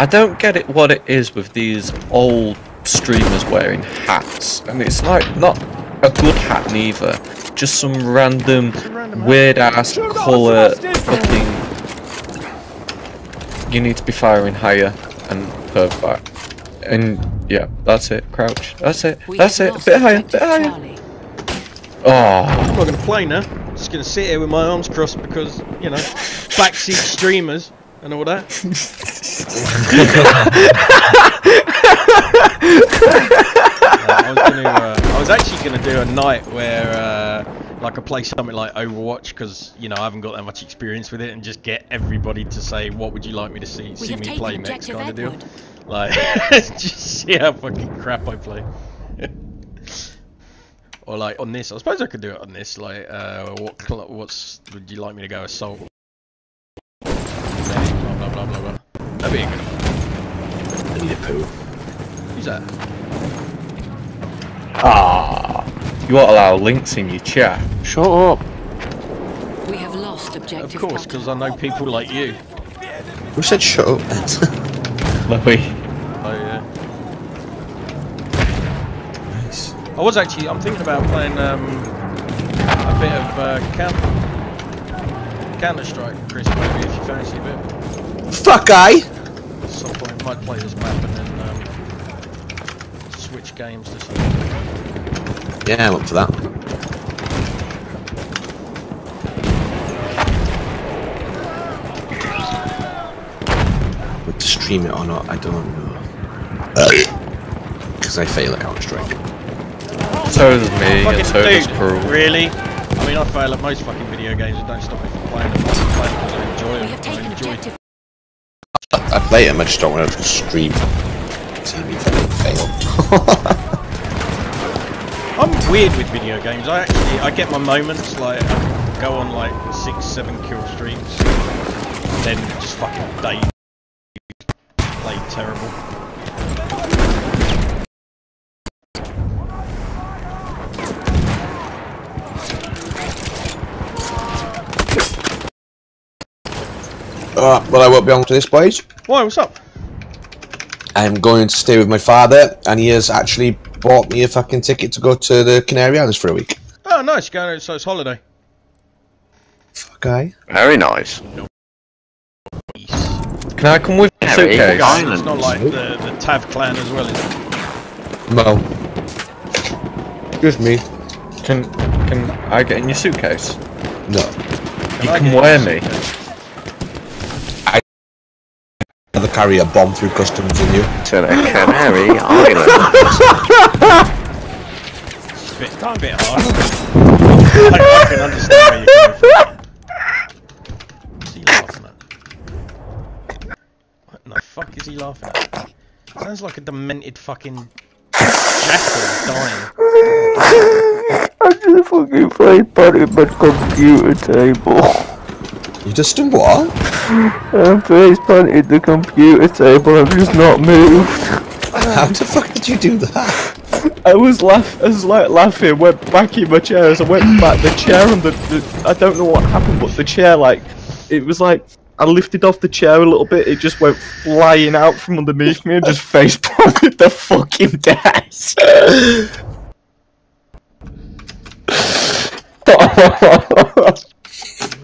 I don't get it what it is with these old streamers wearing hats. And it's like not a good hat neither. Just some random weird ass colour fucking you need to be firing higher and perv back. And yeah, that's it. Crouch. That's it. That's it. A bit higher. objective Bit higher. Oh, ah. I'm not gonna play now. I'm Just gonna sit here with my arms crossed because you know backseat streamers and all that. I was gonna. Uh, I was actually gonna do a night where, uh, like, I play something like Overwatch because you know I haven't got that much experience with it, and just get everybody to say what would you like me to see see me play next objective kind of deal. Edward. Like, just see how fucking crap I play. or like on this, I suppose I could do it on this. Like, uh, what what's would you like me to go assault? Blah blah blah blah blah. That'd be a good one. I need a poo. Who's that? Ah. You won't allow links in your chat. Shut up. We have lost objective. Of course, because I know people like you. Who said shut up? Louis. Oh yeah. nice. I was actually. I'm thinking about playing um, a bit of uh, Counter Counter Strike, Chris. Maybe if you fancy a bit. Fuck I! At some point, might play this map and then um, switch games to something. Yeah, I'm up for that. Would to stream it or not, I don't know. Because I fail at Counter Strike. So does me, Fucking and so does dude, Really? I mean, I fail at most fucking video games. and don't stop me from playing them. I play because I enjoy We them. I enjoy I, I play them, I just don't want to stream. See me fucking fail. I'm weird with video games. I actually I get my moments like I go on like six, seven kill streams, then just fucking day play terrible. Alright, well I won't be on to this, boys. Why? What's up? I'm going to stay with my father, and he has actually bought me a fucking ticket to go to the Canary Islands for a week. Oh, nice. Going so it's holiday. Okay. Very nice. Can I come with your Very suitcase? nice. It's not like the the Tav clan as well, is it? No. Just me. Can can I get in your suitcase? No. You I can wear me. I'd rather carry a bomb through customs than you. To the Canary Islands. It's a a bit hard. I, I can understand where you're coming from. What's he laughing at? What the fuck is he laughing at? Sounds like a demented fucking jackal dying. I just fucking played Buddy my computer table. You just done what? I face planted the computer table, I've just not moved. How the fuck did you do that? I was laugh, I was like laughing, went back in my chair as I went back. The chair and the, the, I don't know what happened, but the chair like, it was like I lifted off the chair a little bit. It just went flying out from underneath me and just face planted the fucking desk.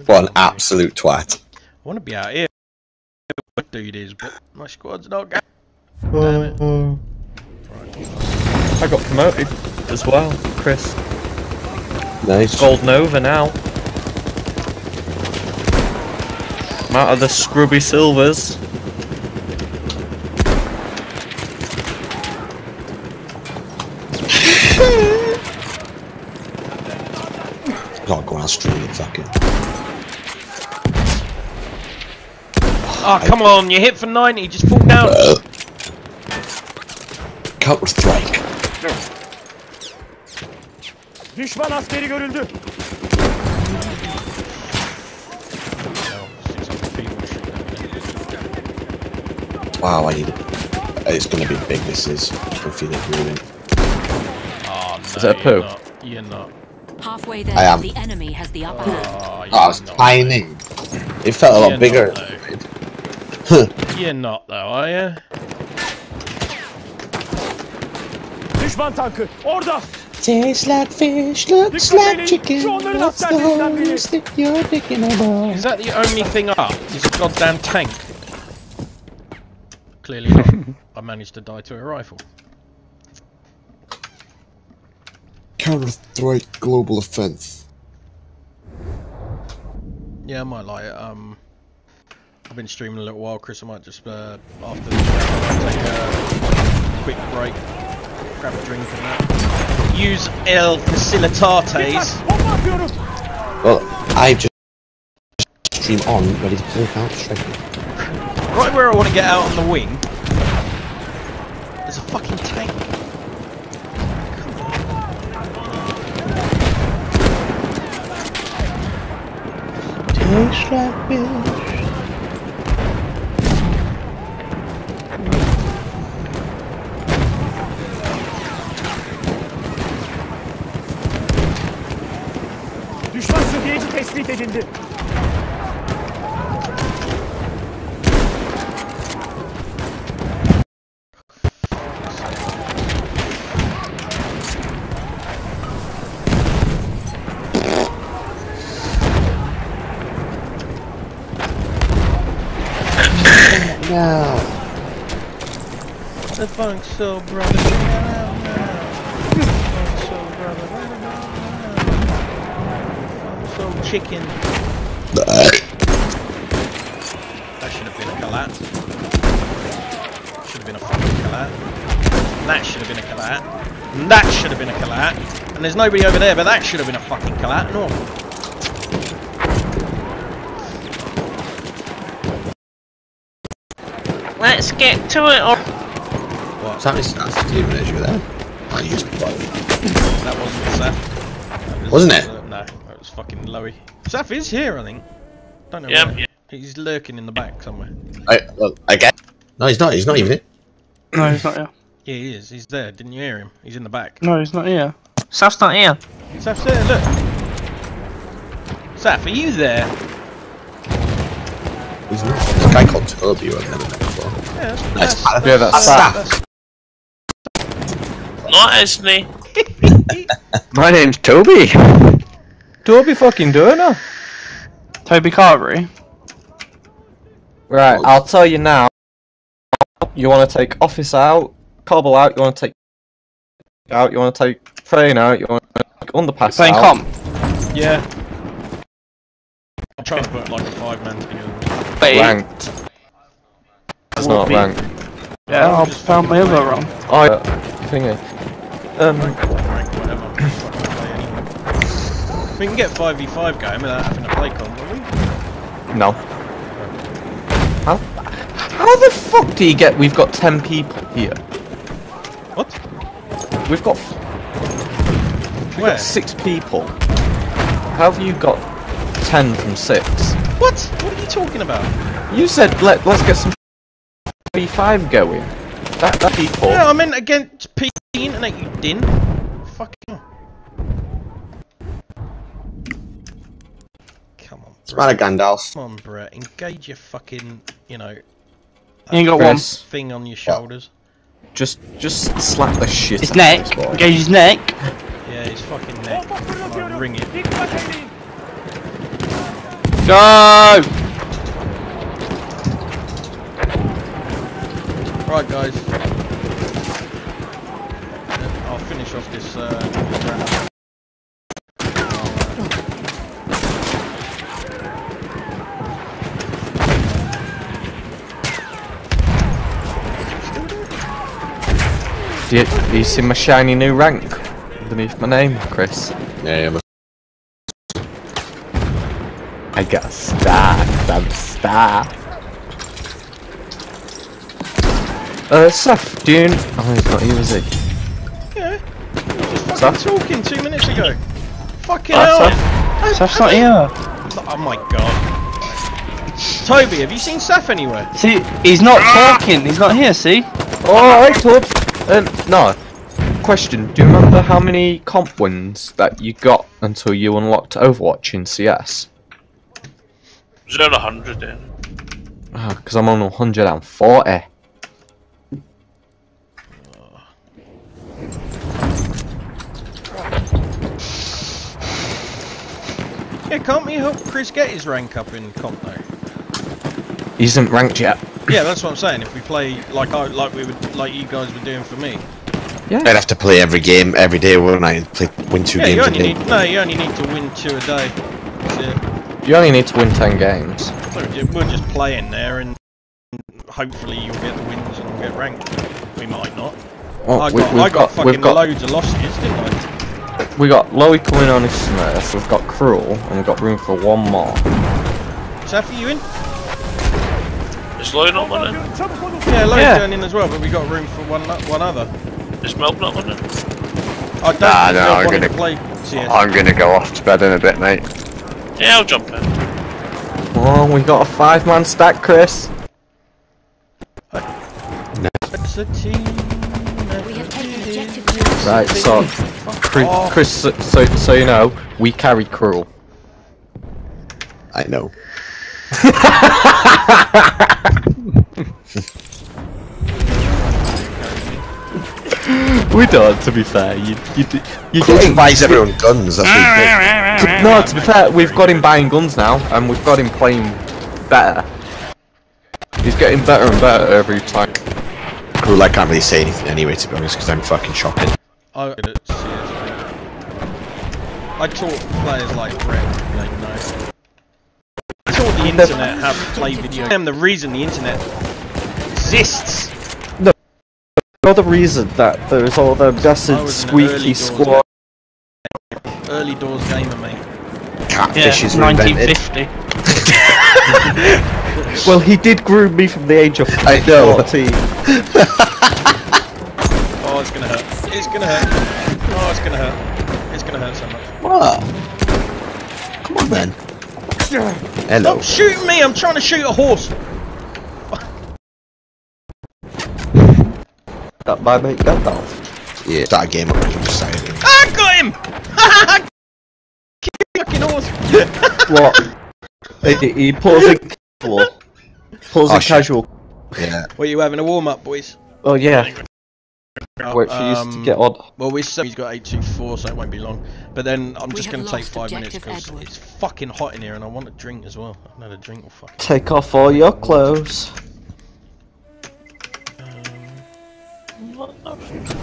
What an absolute twat. I want to be out here. What dude is, but my squad's not going. Uh, I got promoted as well, Chris. Nice. Gold Nova now. I'm out of the scrubby silvers. Can't go on stream and fucking. Oh, come on, you hit for 90, just fall down. Counter strike. Düşman askeri görüldü. Wow, I need it. It's gonna be big, this is. I can feel it brewing. Oh, no, Is that a you're poo? not. You're not. Halfway there, I am. the enemy has the upper hand. Oh, you're Oh, it's not. tiny. It felt a lot You're bigger. not, You're not, though, are you? Düşman tankı orada. Tastes like fish, looks Dikkat like edin, chicken. onların What's the askerlerinden biri. hole? Stick your dick in a ball. Is that the only thing up? Is a goddamn tank? Clearly not. I managed to die to a rifle. Counter strike global offense. Yeah, I might like it. Um, I've been streaming a little while, Chris. I might just uh, after might take a quick break, grab a drink and that. Use El Facilitates. Well, I just stream on, ready to play Counter Strike. Right where I want to get out on the wing. There's a fucking tank. Tastes like tespit edildi. No. The funk soul brother. Chicken. That should have been a collat. Should have been a fucking collat. That should have been a collat. And that should have been a collat. And there's nobody over there, but that should have been a fucking collat. No. Let's get to it. Or What? Something's that's to an issue there. I used to That wasn't Seth. That was, Wasn't it? uh, no, that was fucking Lowy. Seth is here, I think. Don't know Yeah, where. yeah. He's lurking in the back somewhere. I, well, I get. No, he's not. He's not even it. no, he's not here. Yeah, he is. He's there. Didn't you hear him? He's in the back. No, he's not here. Seth's not here. Seth's there. Look. Seth, are you there? He's There's a guy called Toby who I've never met before. Yeah, That's, that's- Yeah, that's staff. Not Esney. My name's Toby. Toby fucking doing Durner. Toby Carvery. Right, I'll tell you now. You want to take office out, cobble out. You want to take out. You want to take train out. You want to take underpass Playing out. comp. Yeah. I'm trying to put like a five man together. Wait. Ranked. It's not Be- ranked. Yeah, I found my other wrong. Oh, yeah, thingy. Um, We can get 5v5 going without having to play comp, will we? no. How, how the fuck do you get? We've got ten people here. What? We've got. We've Where? got six people. How have you got ten from six? What? What are you talking about? You said let let's get some 5v5 going. That that people. Yeah, I meant against P and internet, you din. Fucking hell. Come on. It's about a Gandalf. Come on, Brett. Engage your fucking, you know, You ain't got one. Thing on your shoulders. Just just slap the shit. His out neck. of this. Engage his neck. Yeah, his fucking neck. I'll ring it. Go! Right, guys. I'll finish off this. Uh, Do you, do you see my shiny new rank underneath my name, Chris? Yeah, yeah. I got a star. 'cause I'm a star. Uh, Seth, do you? Oh, he's not here, is he? Yeah. You were just fucking Seth? talking two minutes ago. Fucking Uh, hell. Seth? Seth's not here. Oh my god. Toby, have you seen Seth anywhere? See, he's not talking. He's not here. See? Oh, Alright, Todd. Um, no. Question, do you remember how many comp wins that you got until you unlocked Overwatch in CS? Was there a hundred then? Because I'm on 140. Yeah, can't we help Chris get his rank up in comp though? He isn't ranked yet. Yeah, that's what I'm saying. If we play like I like we would like you guys were doing for me. Yeah. I'd have to play every game every day, wouldn't I? Play, win two yeah, you games a only day. need no, you only need to win two a day. That's it. You only need to win 10 games. So we'll just play in there and hopefully you'll get the wins and we'll get ranked. We might not. Oh, I we- got, we've I got, got- fucking we've got- loads of losses, didn't I? We got Lowy coming on his Smurf, we've got Cruel, and we've got room for one more. Is that for you in? Is Lloyd not winning? Yeah, loads Yeah. going in as well, but we got room for one o- one other. Is Melb not winning? I don't Nah, think no, I'm gonna- to play CS. I'm gonna go off to bed in a bit, mate. Yeah, I'll jump in. Oh, we got a five man stack, Chris. It's a team. We have taken objective Right, so, Chris. Chris so, so, so you know, we carry Cruel. I know. We don't, to be fair. You, you, you, you Coach buys everyone guns, that's ah, what ah, ah, he No, to be fair, we've got him buying guns now, and we've got him playing better. He's getting better and better every time. did. Cool, I can't really say anything anyway, to be honest, because I'm fucking shocking. I would. I taught players like Brett, like, you know. I taught the internet how to play video. I am the reason the internet exists. You're the reason that there's all the I blessed was an early squeaky doors squad. Early doors gamer, mate. Catfishes yeah, were invented. 1950. Well, he did groom me from the age of I know. 14. Oh, it's gonna hurt. It's gonna hurt. Oh, it's gonna hurt. It's gonna hurt so much. What? Come on then. Hello. Stop shooting me! I'm trying to shoot a horse. That my mate Gandalf. Yeah, start a game up, I'm just saying. Ah, got him! Kill fucking horse. What? he, he put us in floor. Pulls Oh, in shit. casual. Yeah. What you having a warm up, boys? Oh yeah. Wait for you to Um, get on. Well, we're so he's got 824, so it won't be long. But then I'm We just going to take five minutes because it's fucking hot in here and I want a drink as well. I haven't had a drink or fuck. Take off all your clothes.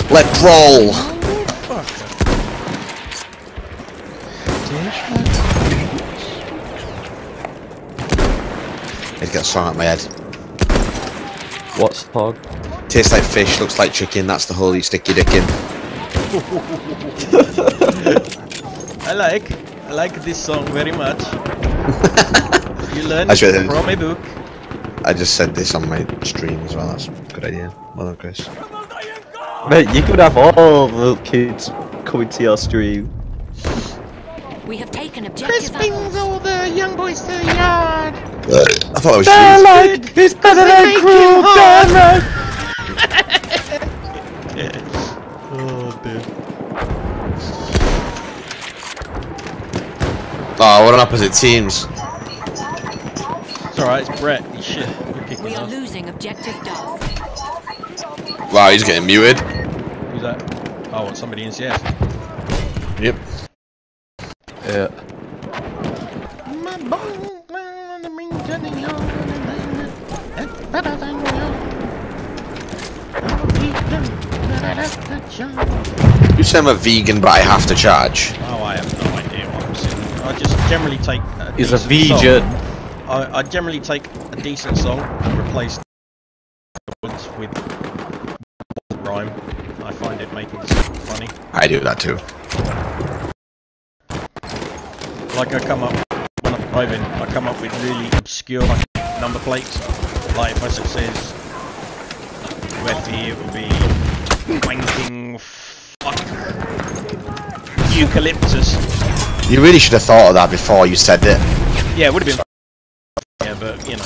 Let's roll. He's got a song at my head. What's the hog? Tastes like fish, looks like chicken. That's the holy sticky stick your dick in. I like, I like this song very much. you learn I from a book. I just said this on my stream as well. That's a good idea. Well done, Chris. Mate, you could have all the kids coming to your stream. We have taken Chris objective brings all the young boys to the yard. I thought it was They're like, it's better than make him cruel hard. Oh, we're on opposite teams. It's alright, it's Brett. You shit. You're kicking We are off. losing objective Duff. Wow, he's getting muted. Who's that? Oh, what, somebody in CS? Yep. Yeah. My bones down and bring to the yard. That's better than yours. I'll beat them, but I'd have to charge. You say I'm a vegan, but I have to charge. Oh, I am no idea what I'm saying. I just generally take. A He's a decent song. vegan. I, I generally take a decent song and replace the words with rhyme. I find it making it funny. I do that too. Like I come up when I'm driving, I come up with really obscure like, number plates. Like if I says Weffy, it will be wanking fuck eucalyptus. You really should have thought of that before you said it. Yeah, it would have been. Yeah, but you know.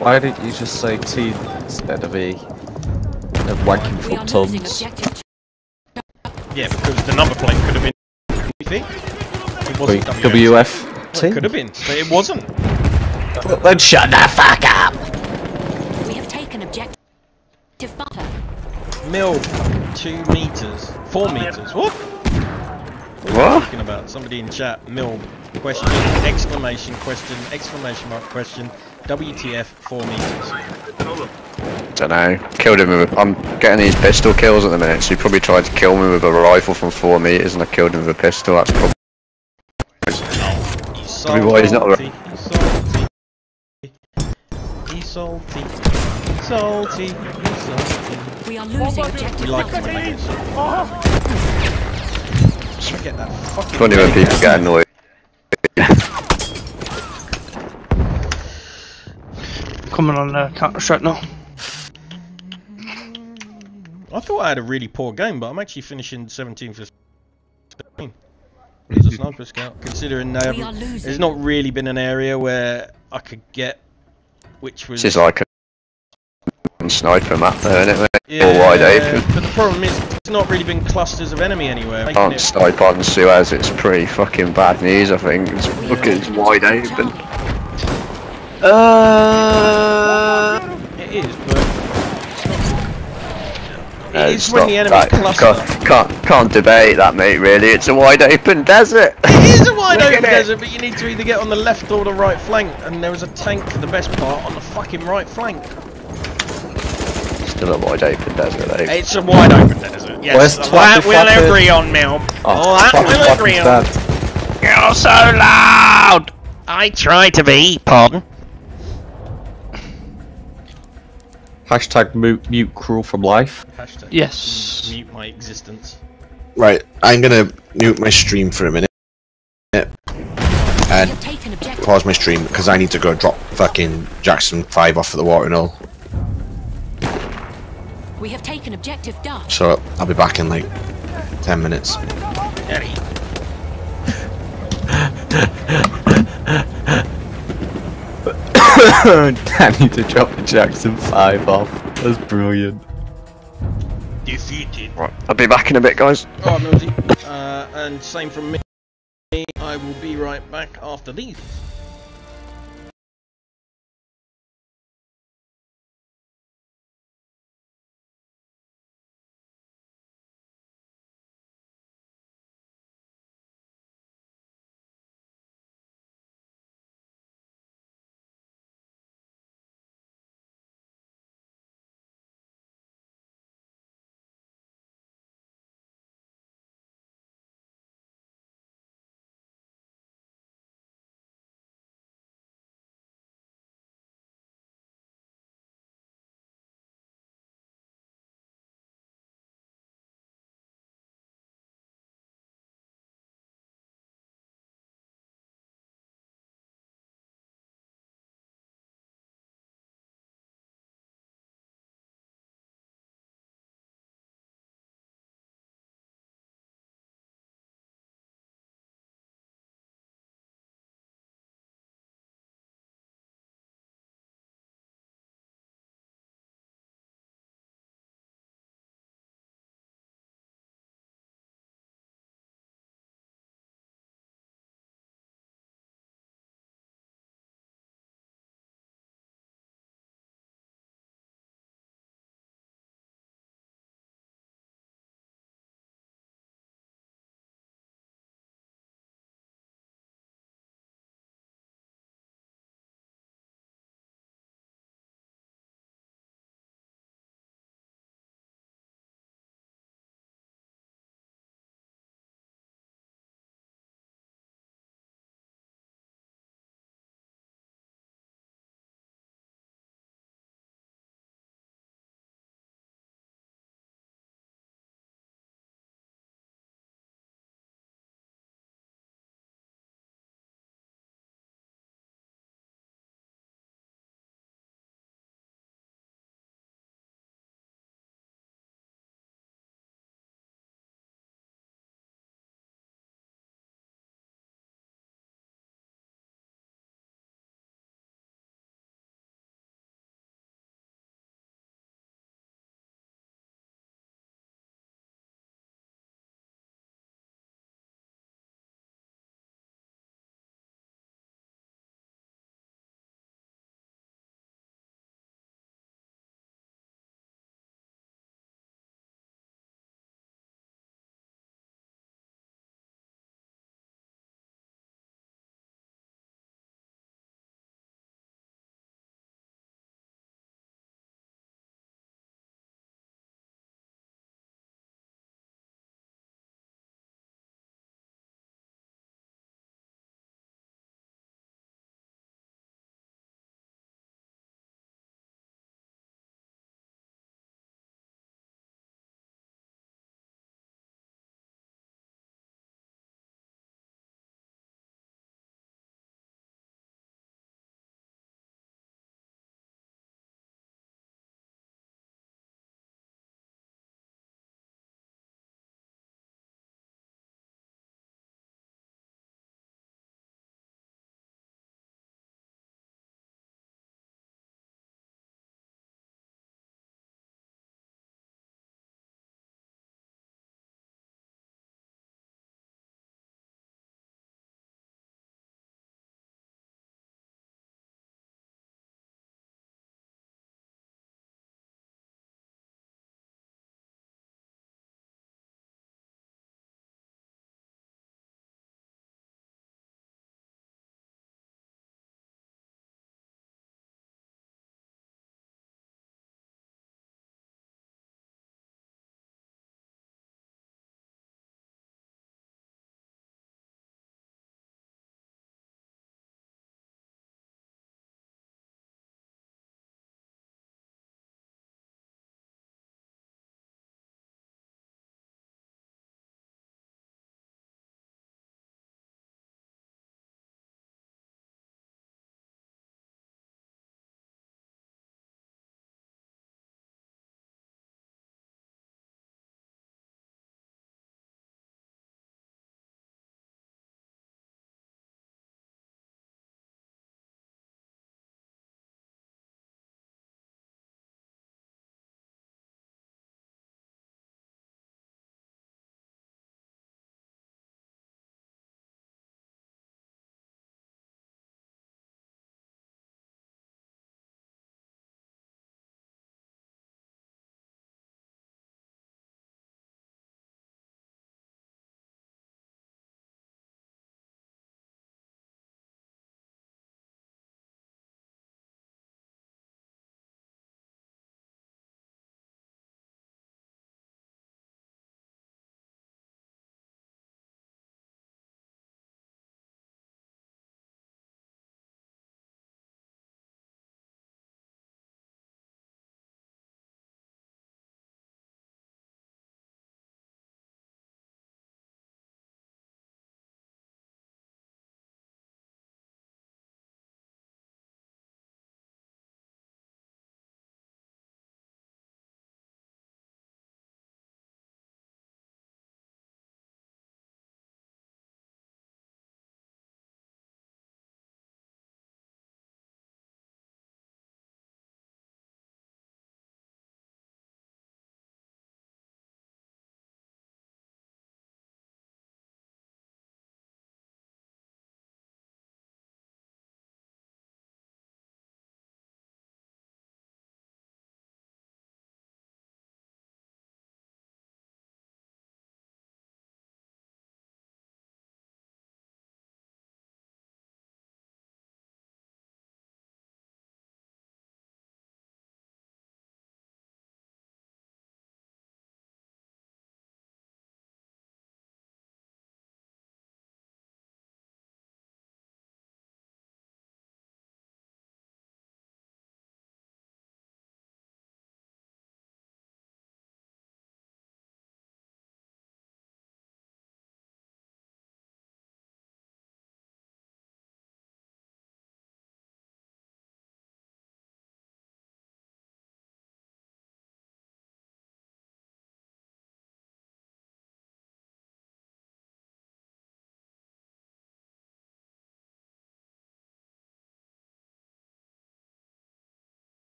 Why didn't you just say T instead of E? And wanking We from are tons. Yeah, because the number plate could have been. It wasn't WF Well, it T? could have been, but it wasn't. Then shut the fuck up! We have taken objective butter. Mil, two meters, four meters. What? What? Are you talking about? Somebody in chat. Mil, question, exclamation, question, exclamation mark, question. WTF, four meters. Don't know. Killed him with. A, I'm getting these pistol kills at the minute, so he probably tried to kill me with a rifle from four meters, and I killed him with a pistol. That's probably. He's Probably why he's not salty, He's salty. He's salty. Salty. He's salty. We are losing We objective like it when they get salty. I get that fucking. Funny when people get annoyed. Coming on uh, Counter Strike now. I thought I had a really poor game, but I'm actually finishing 17th for 17. As a sniper scout, considering they haven't- there's not really been an area where I could get, which was This is like a sniper map there, isn't it? mate? yeah, All wide open. But the problem is, there's not really been clusters of enemy anywhere. making Can't it- snipe on Suez, it's pretty fucking bad news, I think. It's, look, it's wide open. Uh, It is, but Uh, it is it's when not the enemy that- cluster. Can't, can't, can't debate that, mate, really. It's a wide open desert. It is a wide open at it. desert, but you need to either get on the left or the right flank, and there was a tank for the best part on the fucking right flank. Still a wide open desert, though. It's a wide open desert. Yes, Where's that Twappy we'll Flappy? agree on, Mel. Oh, that fucking we'll fucking agree on. stand. You're so loud. I try to be. Pardon. Hashtag mute, mute cruel from life. Hashtag Yes. Mute my existence. Right, I'm gonna mute my stream for a minute. We And have taken objective. pause my stream because I need to go drop fucking Jackson 5 off at the water and all. We have taken objective Duff. So I'll be back in like 10 minutes. Eddie. I need to drop the Jackson 5 off. That's brilliant. Defeated. Right, I'll be back in a bit, guys. Oh, nosy. Uh, and same from me. I will be right back after these.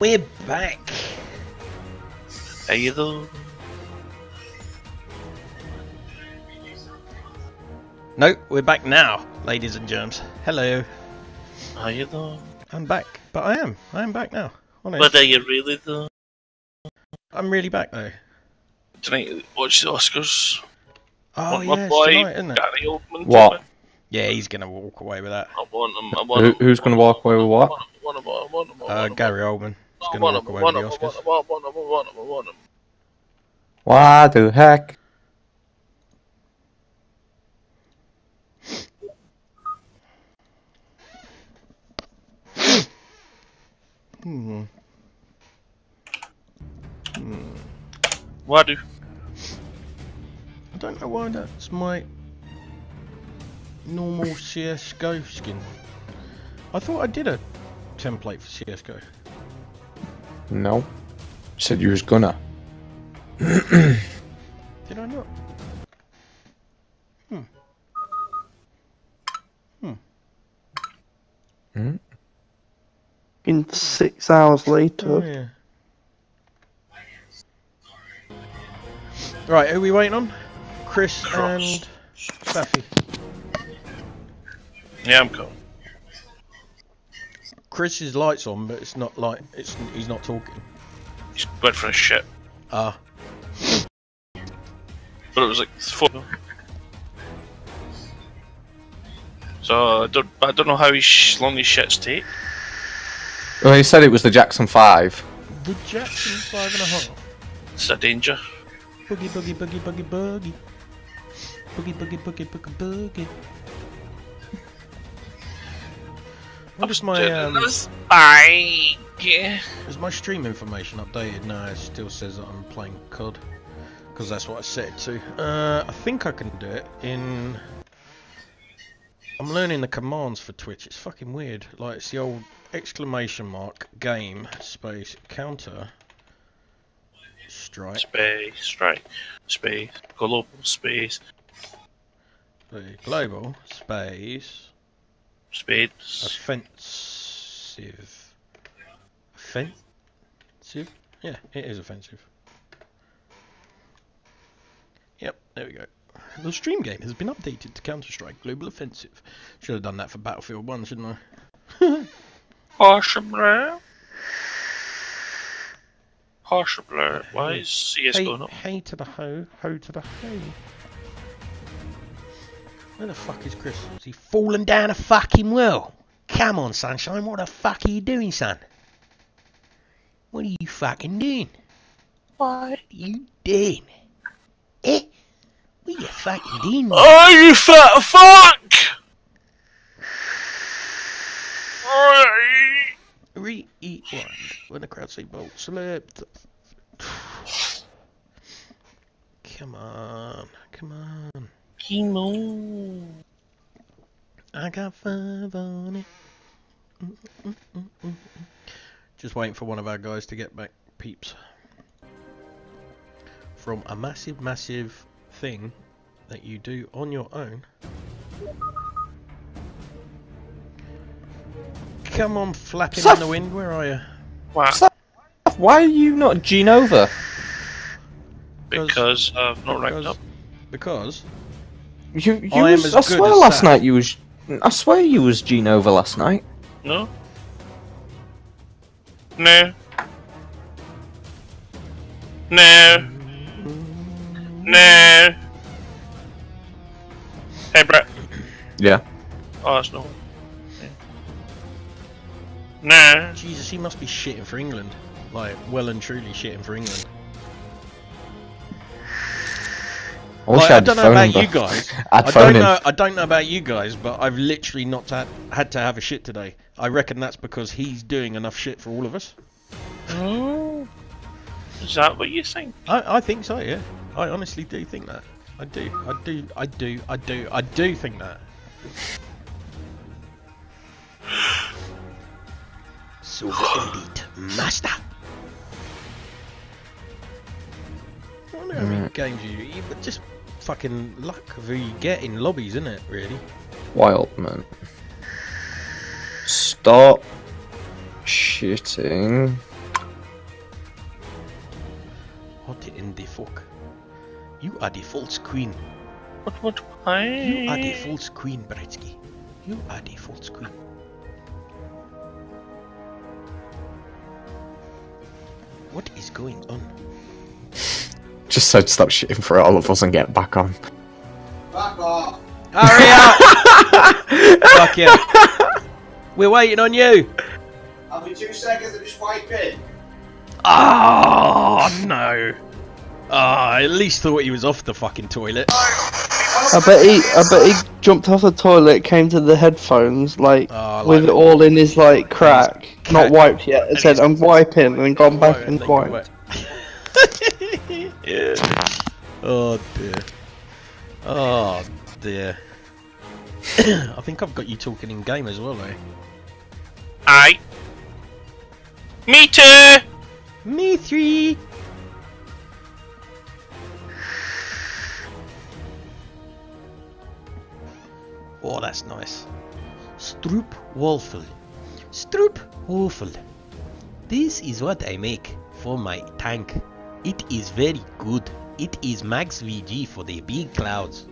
We're back. Are you though? No, we're back now, ladies and germs. Hello. Are you though? I'm back, but I am. I am back now. Honest. But are you really though? I'm really back though. Tonight, watch the Oscars. Oh Want yeah, my boy, tonight, isn't it? Gary Oldman. What? win. Yeah, he's gonna walk away with that. I want him. I want Who, him. who's going to walk away with what? I want him. I want him. I Uh, want him. Gary Oldman I want him. I away want him. I want Oscars. him. I want him. I want him. I want him. Why the heck? Hmm. Hmm. Why do? I don't know why that's my normal CSGO skin. I thought I did a template for CSGO. No. Said you was gonna. Did I not? Hmm. Hmm. Hmm? In six hours later. Oh, yeah. Right, who are we waiting on? Chris Cross. and Safi. Yeah, I'm cool. Chris's lights on, but it's not like it's he's not talking. He's went for a shit. Ah, But it was like four. So I don't, I don't know how he sh- long his shits take. Well, he said it was the Jackson 5. the Jackson five and a half. It's a danger. Boogie boogie boogie boogie boogie. Boogie boogie boogie boogie boogie. What is my um, I yeah. is my stream information updated? No, it still says that I'm playing COD because that's what I set it to. Uh, I think I can do it in. I'm learning the commands for Twitch. It's fucking weird. Like it's the old exclamation mark game space counter strike Space, strike, space, global space, the global space spades. offensive. Offensive? Yeah, it is offensive. Yep, there we go. The stream game has been updated to Counter Strike Global Offensive. Should have done that for Battlefield 1, shouldn't I? Horsham Horsham Why is CS hey, going up? hey to the ho, ho to the ho. Where the fuck is Chris? Is he falling down a fucking well? Come on, sunshine. What the fuck are you doing, son? What are you fucking doing? What are you doing? Eh? What are you fucking doing? Oh, you fat fuck! Re eat one. When the crowd say bolt slipped. Come on, come on. Chemo. I got five on it. Mm, mm, mm, mm, mm. Just waiting for one of our guys to get back, peeps. From a massive, massive thing that you do on your own. Come on, flapping in the wind. Where are you? Wow. Why are you not Genova? Because I've not ranked up. Because You, you I was, I swear last Saf. night you was. I swear you was Gene over last night. No? No. No. No. Hey, Brett. Yeah. Oh, that's no. No. Jesus, he must be shitting for England. Like, well and truly shitting for England. I wish Like, I I don't know about number. you guys. I'd I phone don't him. know. I don't know about you guys, but I've literally not had, had to have a shit today. I reckon that's because he's doing enough shit for all of us. Oh. Is that what you think? I, I think so. Yeah, I honestly do think that. I do. I do. I do. I do. I do think that. Silver Elite Master. matter how many games you, just fucking luck of who you get in lobbies, isn't it? Really. Wild man. Stop shitting. What in the fuck? You are the false queen. What? What? Why? You are the false queen, Bretsky. You are the false queen. What is going on? Just so to stop shitting for all of us and get back on. Back off. Hurry up! Fuck you. We're waiting on you. I'll be two seconds and just wipe in. Oh ah, no. Oh, I at least thought he was off the fucking toilet. I bet he, I bet he jumped off the toilet, came to the headphones, like, Oh, with it all in his like crack, not wiped yet. It and said, "I'm wiping," and then gone back and Then wiped. Went- Oh dear. Oh dear. I think I've got you talking in game as well, eh? I. Me too. Me three. Oh, that's nice. Stroop waffle. Stroop waffle. This is what I make for my tank. It is very good. It is max VG for the big clouds.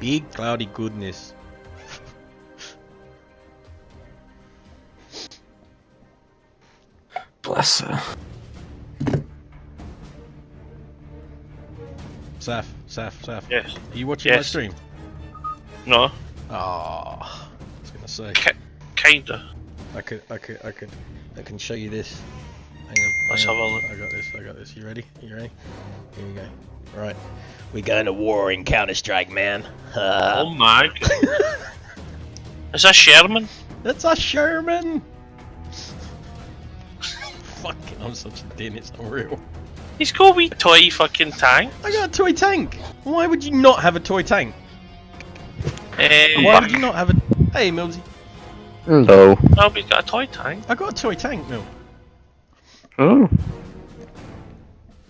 Big cloudy goodness. Bless her. Saf, Saf, Saf. Yes. Are you watching my stream? No. Oh, I was gonna say. Kinda. I could, I could, I could, I can show you this. Hang on. Let's hang have on. a look. I got this. I got this. You ready? You ready? Here we go. Right. We're going to war in Counter Strike, man. oh my god. Is that Sherman? That's a Sherman. fucking, I'm such a din. It's unreal. He's got a wee toy fucking tank. I got a toy tank. Why would you not have a toy tank? Eh, Why would you not have a? Hey, Millsy. Hmm. Oh. No, but he's got a toy tank. I got a toy tank, Mill. Oh.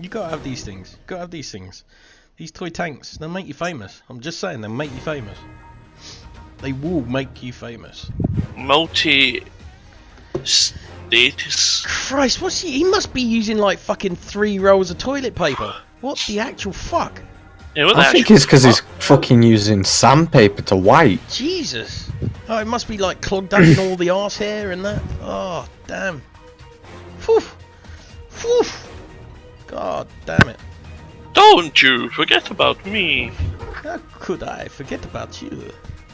You gotta have these things. You gotta have these things. These toy tanks, they'll make you famous. I'm just saying, they'll make you famous. They will make you famous. Multi status. Christ, what's he? He must be using like fucking three rolls of toilet paper. What the actual fuck? Yeah, what I the think it's because he's fucking using sandpaper to wipe. Jesus. Oh, it must be like clogged up in all the arse hair and that. Oh, damn. Phew. Phew. God damn it. Don't you forget about me. How could I forget about you?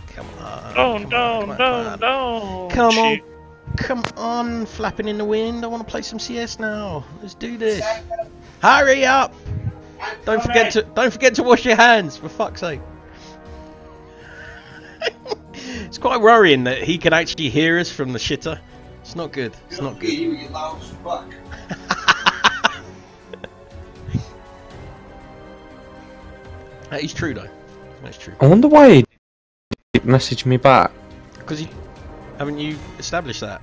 Come on. Oh come no, on, come on, no, come no. on. Come on. Come on, flapping in the wind. I want to play some CS now. Let's do this. Hurry up! Don't forget to don't forget to wash your hands, for fuck's sake. it's quite worrying that he can actually hear us from the shitter. It's not good. It's not good. You, you loud as fuck. That is true though. That's true. I wonder why he messaged me back. Because you haven't you established that?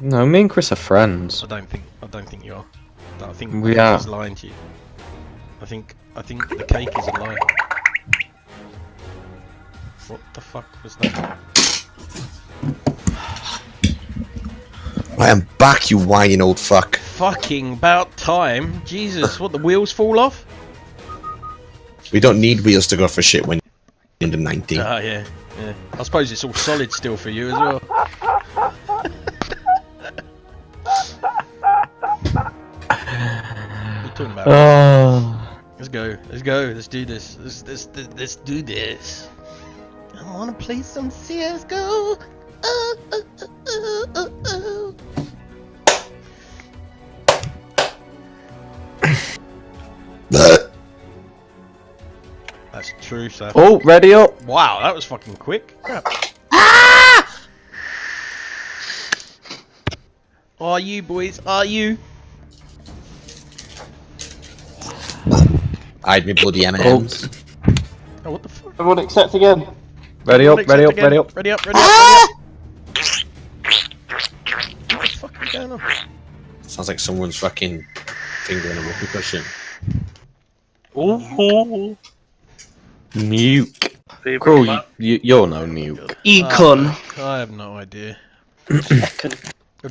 No, me and Chris are friends. I don't think I don't think you are. I think We Cake are. is lying to you. I think I think the cake is a lie. What the fuck was that? I am back, you whining old fuck. Fucking about time. Jesus, what the wheels fall off? We don't need wheels to go for shit when you're in the 19. Ah yeah, yeah. I suppose it's all solid still for you as well. what are you talking about? Oh. Let's go. Let's go. Let's do this. Let's let's let's, let's do this. I wanna play some CS:GO. Oh. That's true, Seth. Oh, ready up. Wow, that was fucking quick. Crap. Ah! Are you boys? Are you? Hide me bloody M&M's. Oh, what the fuck? Everyone accept again. Ready up, ready up, again. ready up. Ready up, ready up, ready up. What the fuck is going on? Sounds like someone's fucking fingering a whoopee cushion. Ooh. Nuke. Favourite Cruel, map? you, you're no nuke. Econ. Uh, I have no idea.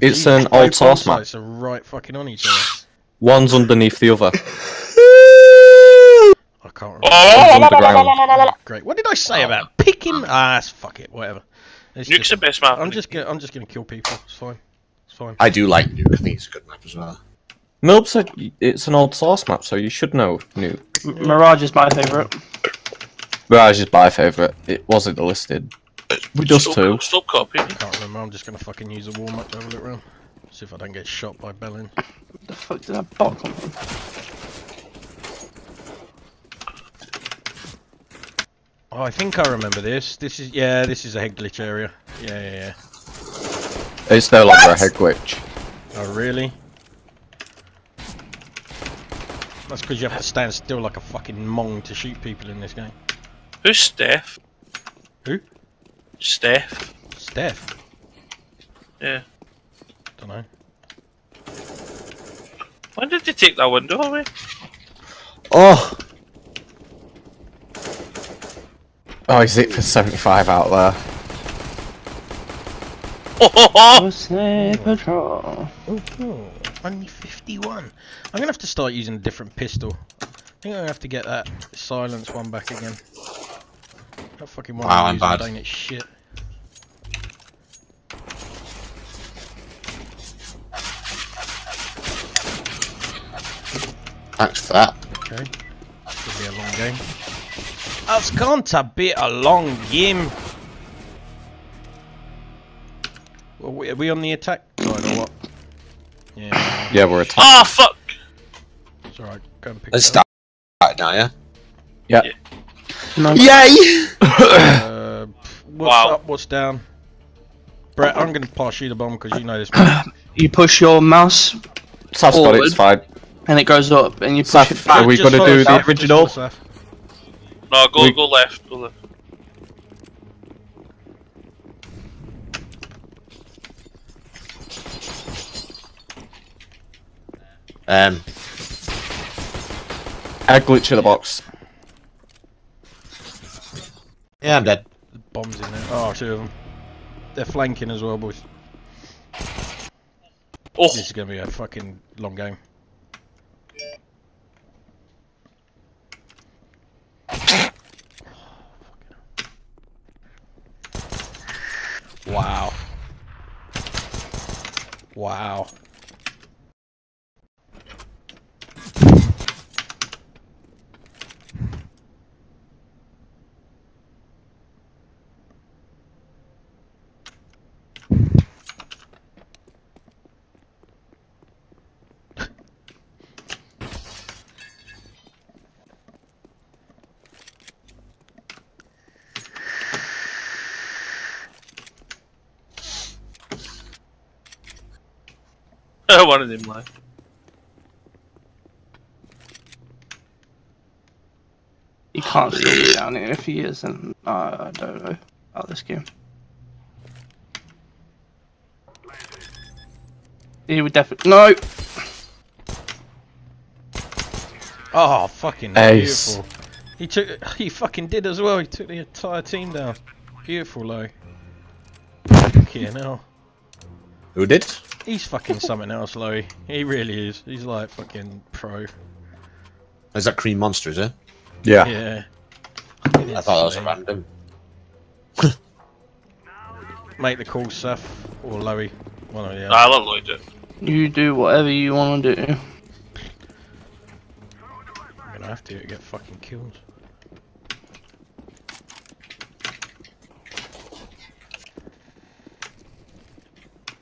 It's an old source bomb map. sites are right fucking on each other. One's underneath the other. I can't remember. One's underground. Great. What did I say about picking? Ah, fuck it. Whatever. It's Nuke's just- the best map. I'm just gonna. I'm just gonna kill people. It's fine. It's fine. I do like Nuke. I think it's a good map as well. Milb said it's an old source map, so you should know nuke. M- Mirage is my favourite. Mirage is my favourite. It wasn't listed. We just Stop- two. Stop copying. I Can't remember. I'm just gonna fucking use a warm up to have a look around. See if I don't get shot by Bellin. What the fuck did that bot come from? Oh, I think I remember this. This is yeah. This is a head glitch area. Yeah, yeah, yeah. It's no longer a head glitch. Oh, really? That's because you have to stand still like a fucking mong to shoot people in this game. Who's Steph? Who? Steph. Steph. Yeah. Don't know. When did they take that window away? Oh! Oh, is it for 75 out there? Pussy Patrol. Oh, only 51. I'm gonna have to start using a different pistol. I think I'm gonna have to get that silence one back again. That fucking one Wow, I'm I'm bad. don't it shit. Thanks for that. Okay. Could be a long game. It's going to be a long game. Are we on the attack side or what? Yeah. Yeah, we're attacking. Ah, fuck! It's alright. Go and pick Let's that start now, yeah? Yeah. Yay! Uh, what's Wow. up? What's down? Brett, I'm going to pass you the bomb because you know this. You push your mouse Saf's got it, it's fine. and it goes up, and you push it back. are we Just gonna do the just original? Follow Saf. No, go We- go left. Go left. Um, Head glitch in the box. yeah, I'm dead. Bombs in there. Oh, two of them. They're flanking as well, boys. Oh, This is going to be a fucking long game. Wow. Wow. one of them left. He can't still be down here if he is, and uh, I don't know about this game. He would definitely no. Oh, fucking Ace. beautiful. He took. He fucking did as well. He took the entire team down. Beautiful, low. Fucking hell. Who did? He's fucking something else, Lowy. He really is. He's like fucking pro. Is that Cream Monster, is it? Yeah. Yeah. I thought that was a random. Make the call, Seth or Lowy. One or the Nah, I'll let Lloyd do. You do whatever you want to do. I'm gonna have to get fucking killed.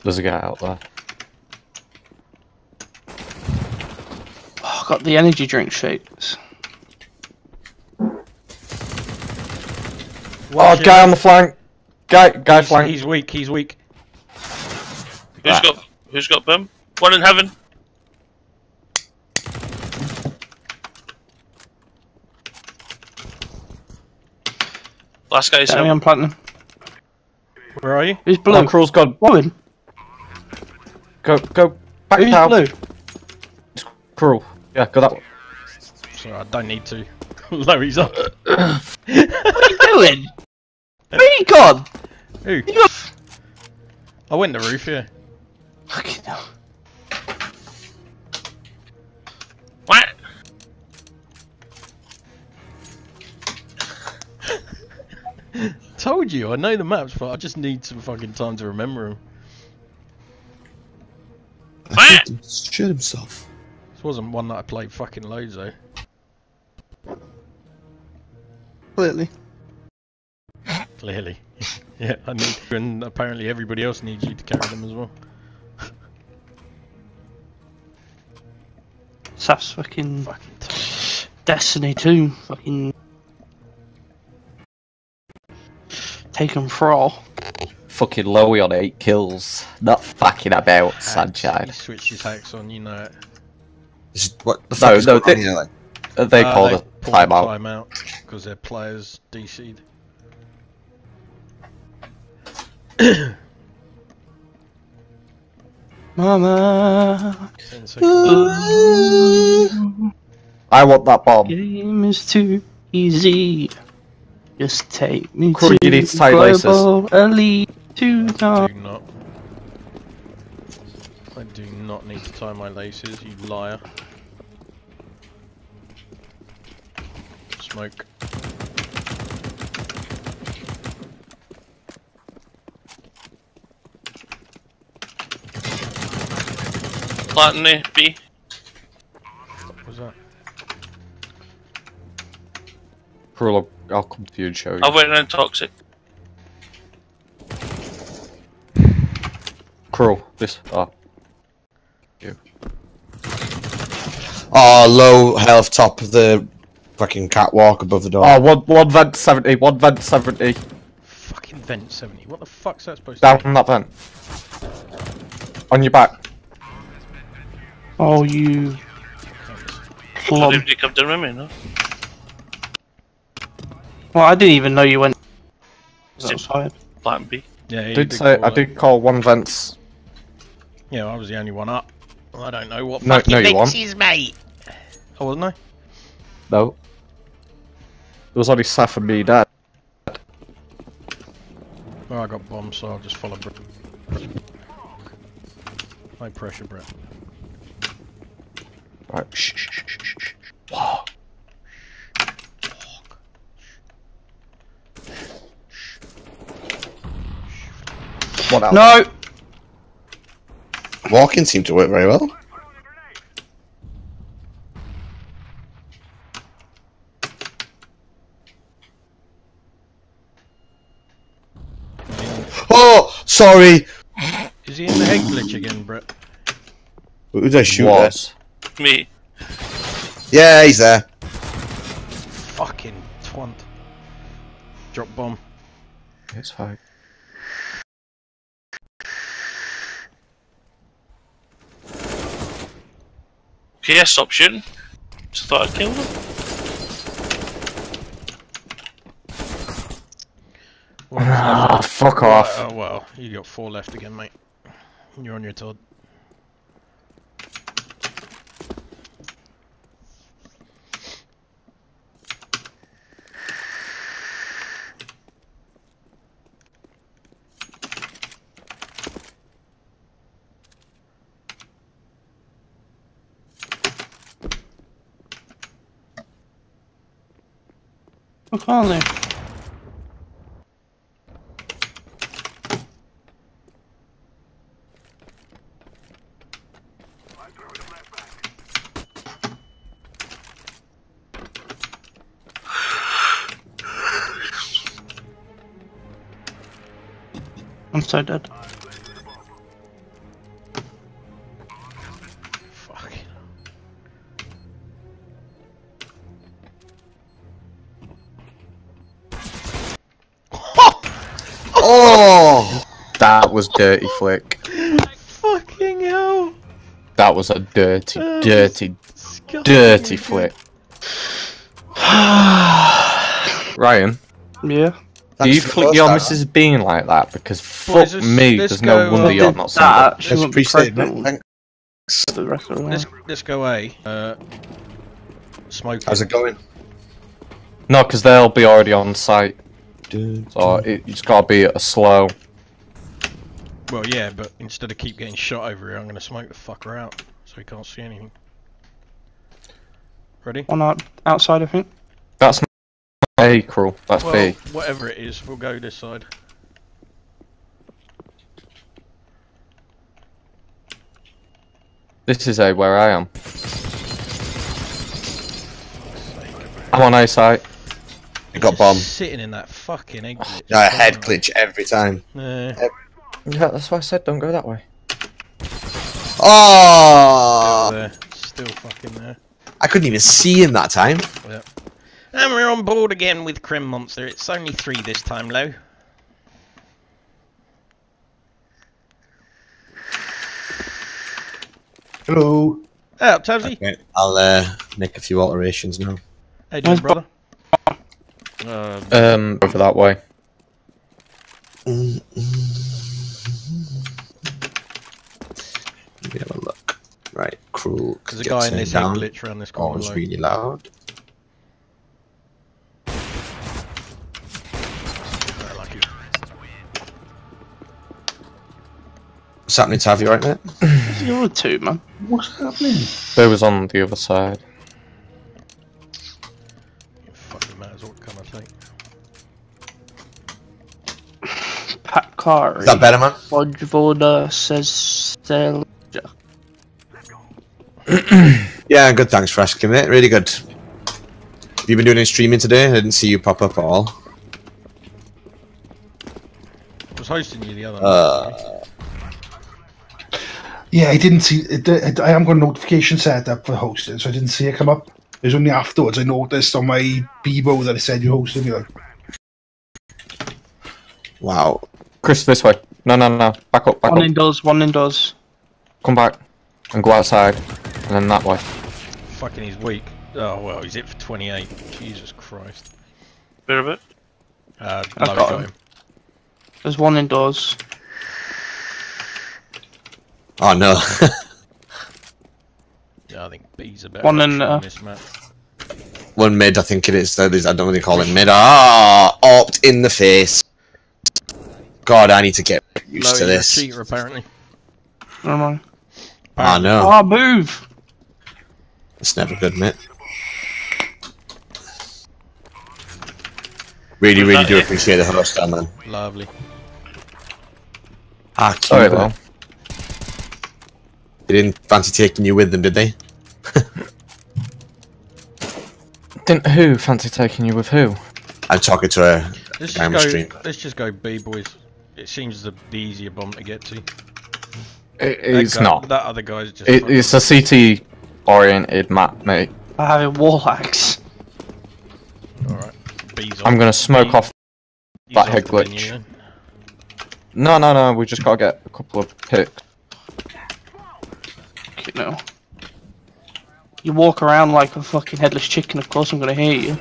There's a guy out there. Oh, I got the energy drink shakes. Oh, Watch guy it. on the flank. Guy, guy He's, flank. he's weak. He's weak. Who's Ah. got who's got them? One in heaven. Last guy's Enemy him. on platinum. Where are you? He's blue? Oh, Crawl's gone. Robin. Go, go back Who's down. blue? Crawl. Yeah, go that way. Sorry, I don't need to. Larry's up. what are you doing? Where you gone? Who? I went to roof, yeah. Fucking hell. What? Told you, I know the maps, but I just need some fucking time to remember them. Shit himself. This wasn't one that I played fucking loads though. Clearly. Clearly. yeah, I need and apparently everybody else needs you to carry them as well. Saf's fucking, Destiny 2. Fucking. Take 'em for all. Fucking Lowy on 8 kills. Not fucking about, He Sunshine. switched his hacks on, you know it. what the No, fuck is no, going on they- here, like? Uh, They Uh, called a pulled the timeout. Timeout because their players DC'd. Mama. I want that bomb. Game is too easy. Just take me Crew, to you need to tie laces. global elite to I do not. I do not need to tie my laces, you liar. Smoke. Planting there, B. What was that? Cruel, I'll, I'll come to you and show you. I went around toxic. Cruel, this. Oh. You. Oh, low health, top of the fucking catwalk above the door. Oh, one, one vent 70, one vent 70. Fucking vent 70. What the fuck's that supposed to be? Down that vent. On your back. Oh, you. Plum. didn't come down with me, no? Well, I didn't even know you went. Zip. outside. Planting B. Yeah, you did say I did call one vents. Yeah, I was the only one up. I don't know what No- fucking no, you vents weren't. mate. Oh, wasn't I? No. There was only Saf and me dead. Well, I got bombed, so I'll just follow Brett. High pressure, Brett. Right, shh, shh, shh, shh, shh. Whoa. What else? No! Walking seemed to work very well. Oh, sorry. Is he in the head glitch again, Brett? Who did I shoot Was. Me. Yeah, he's there. Fucking twant. Drop bomb. It's fine. Okay, yeah, stop shooting. Just thought I'd kill them. Ah, fuck off. Oh well, you got four left again, mate. You're on your Todd. Look on there. I'm so dead. Was dirty flick. Fucking hell! That was a dirty, Oh, dirty, disgusting. dirty flick. Ryan, Yeah. do you Thanks for the flick your down. missus being like that? Because Boys, fuck let's- me, let's there's no wonder uh, you're not single. that, she That's appreciated, pregnant mate. with Thanks. the rest of Let's let's go A. Uh, smoke. How's it going? No, because they'll be already on site. So it, it's got to be a slow. Well, yeah, but instead of keep getting shot over here, I'm gonna smoke the fucker out so he can't see anything. Ready? One out outside, I think. That's not A, cruel. That's well, B. whatever it is, we'll go this side. This is A, where I am. I'm on A site. I got bomb. Sitting in that fucking egg. glitch. Yeah, head glitch every time. Nah. Yeah, that's why I said don't go that way. Oh! Still there. Still fucking there. I couldn't even see him that time. Yep. And we're on board again with Crim Monster. It's only three this time, Low. Hello. Oh, Tabsy. Okay, I'll uh, make a few alterations now. How you doing, brother? Uh, Um, over that way. Let me have a look. Right, cruel. There's a guy in this egg down. glitch around this oh, corner. Always really loud. Lucky. What's happening, Tavi, right now? What's the other two, man? What's happening? They was on the other side. It fucking matters what colour I take. Pat Car. Is that better, man? Vojvoda says Selja. Yeah, good. Thanks for asking, mate. Really good. Have you been doing any streaming today? I didn't see you pop up at all. I was hosting you the other Uh, night. Yeah, I didn't see. It, it, I haven't got a notification set up for hosting, so I didn't see it come up. It was only afterwards I noticed on my Bebo that it said you hosted me. Like, Wow. Chris, this way. No, no, no. Back up, back One up. indoors, one indoors. Come back. And go outside. And then that way. Fucking he's weak. Oh well, he's hit for 28. Jesus Christ. Bit of it. Uh, I've got got him. him. There's one indoors. Oh no. Yeah, I think B's a better One in, uh, this map. One mid, I think it is. That is I don't know what call it. Mid. Ah, opt in the face. God, I need to get used Low, to you're a this. cheater apparently. Never mind. Ah, no. Oh, move! It's never good, mate. Really, really do appreciate the host, down, man. Lovely. Ah, Sorry, cute. though. They didn't fancy taking you with them, did they? Didn't who fancy taking you with who? I'm talking to a Let's guy on just the go. stream. Let's just go B, boys. It seems the, the easier bomb to get to. It, it's guy- not. That other guy's just. It, it's a CT oriented map, mate. I have a wall axe. Alright. I'm gonna smoke B- off he's that off head glitch. then. No, no, no. We just gotta get a couple of picks. You know. You walk around like a fucking headless chicken, of course I'm gonna hear you.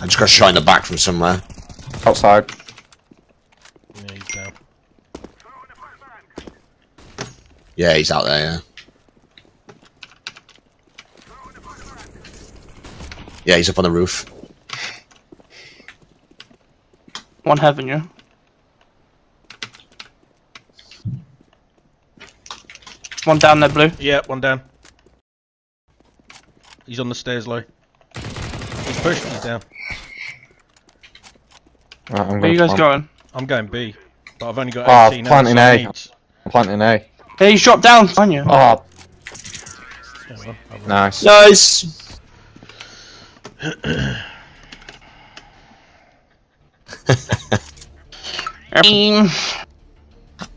I just got shot in the back from somewhere. Outside. Yeah, he's down. Yeah, he's out there, yeah. Yeah, he's up on the roof. One heaven, yeah? One down there, blue. Yeah, one down. He's on the stairs, low. He's pushed. He's down. Right, Where gonna you guys plant. going? I'm going B, but I've only got Oh, 18 planting now, so I A. need- Planting A. Hey, he's dropped down on you. Oh, Yeah, well, I've- nice. Nice!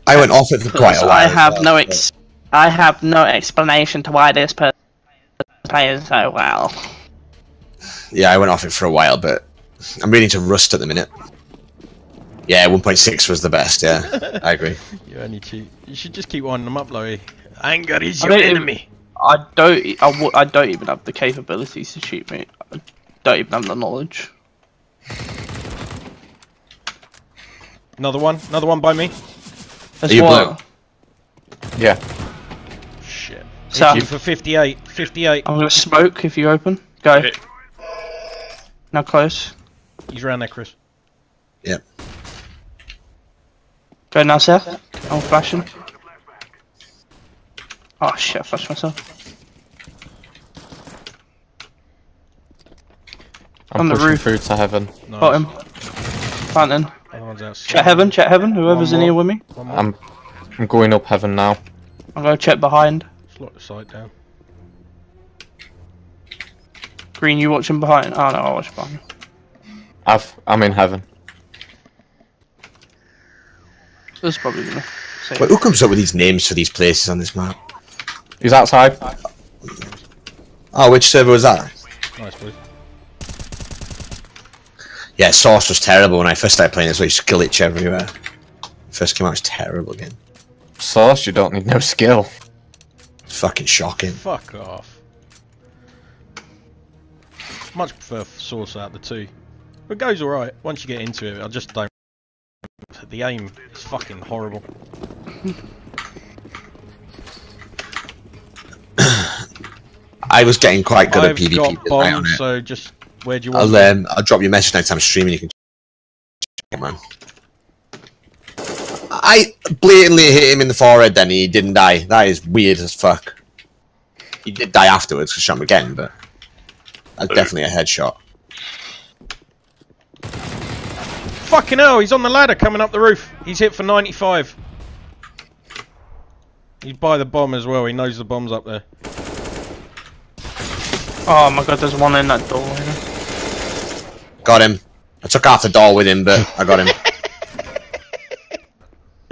I went off it for quite a while. I have well, no but- ex. I have no explanation to why this person plays so well. Yeah, I went off it for a while, but I'm reading to Rust at the minute. Yeah, 1.6 was the best, yeah. I agree. You only cheat. You should just keep winding them up, Lowy. Anger is I your don't even- enemy. I don't. I, w- I don't even have the capabilities to shoot me. I don't even have the knowledge. Another one. Another one by me. There's Are you one. Yeah. Shit. So- you for 58. 58. I'm gonna smoke if you open. Go. Okay. Now close. He's around there, Chris. Yep. Go now, Seth. I'm flashing. Oh shit, I flashed myself. I'm On the pushing roof. through to heaven. Bottom. Planting. Other one's outside. Check heaven, check heaven, whoever's in here with me. I'm I'm going up heaven now. I'm gonna check behind. Just lock the sight down. Green, you watching behind? Oh no, I watch behind. I've I'm in heaven. This is probably gonna say. Wait, who comes up with these names for these places on this map? He's outside. Oh, which server was that? Nice, boys. Yeah, Source was terrible when I first started playing this. So just glitch everywhere. First came out, it was terrible again. Source, you don't need no skill. It's fucking shocking. Fuck off. Much prefer Source out of the two. It goes alright once you get into it. I just don't. The aim is fucking horrible. I was getting quite good I've at PvP. got didn't I, on bombs, so just where do you want? I'll um, I'll drop you a message next time I'm streaming. You can check it, man. I blatantly hit him in the forehead. Then he didn't die. That is weird as fuck. He did die afterwards because shot him again, but that's definitely a headshot. Fucking hell, he's on the ladder coming up the roof. He's hit for 95. He's by the bomb as well. He knows the bomb's up there. Oh my god, there's one in that door. Got him. I took half the door with him, but I got him.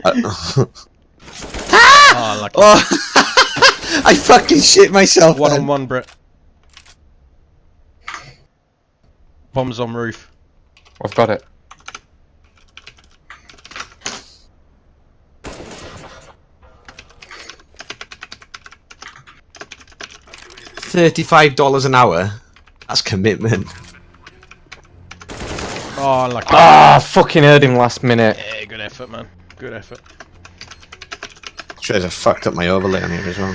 Uh, Ah, lucky. oh, I fucking shit myself. One man. on one, Brett. Bombs on roof. I've got it. Thirty-five dollars an hour. That's commitment. Oh, lucky. Ah, fucking heard him last minute. Yeah, good effort, man. Good effort. Should have fucked up my overlay on here as well.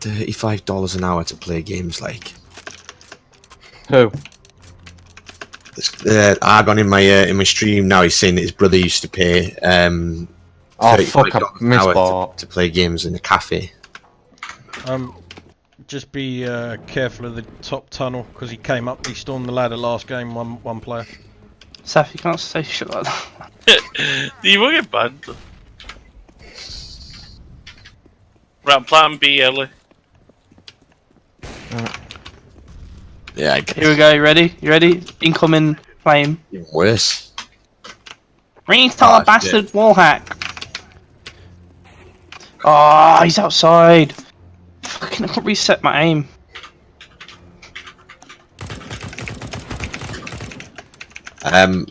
Thirty-five dollars an hour to play games like. Who? Uh, Argon in my uh, in my stream now. He's saying that his brother used to pay um. Oh fuck! I $35 an hour misbought. to, to play games in a cafe. Um, just be uh, careful of the top tunnel because he came up. He stormed the ladder last game. One one player. Seth, you can't say shit like that. you will get banned. Right, plan B, Ellie. Yeah, I guess. Here we go, you ready? You ready? Incoming flame. Even worse. Restart Oh, bastard wallhack. Oh, he's outside. Fucking I can't reset my aim. Um,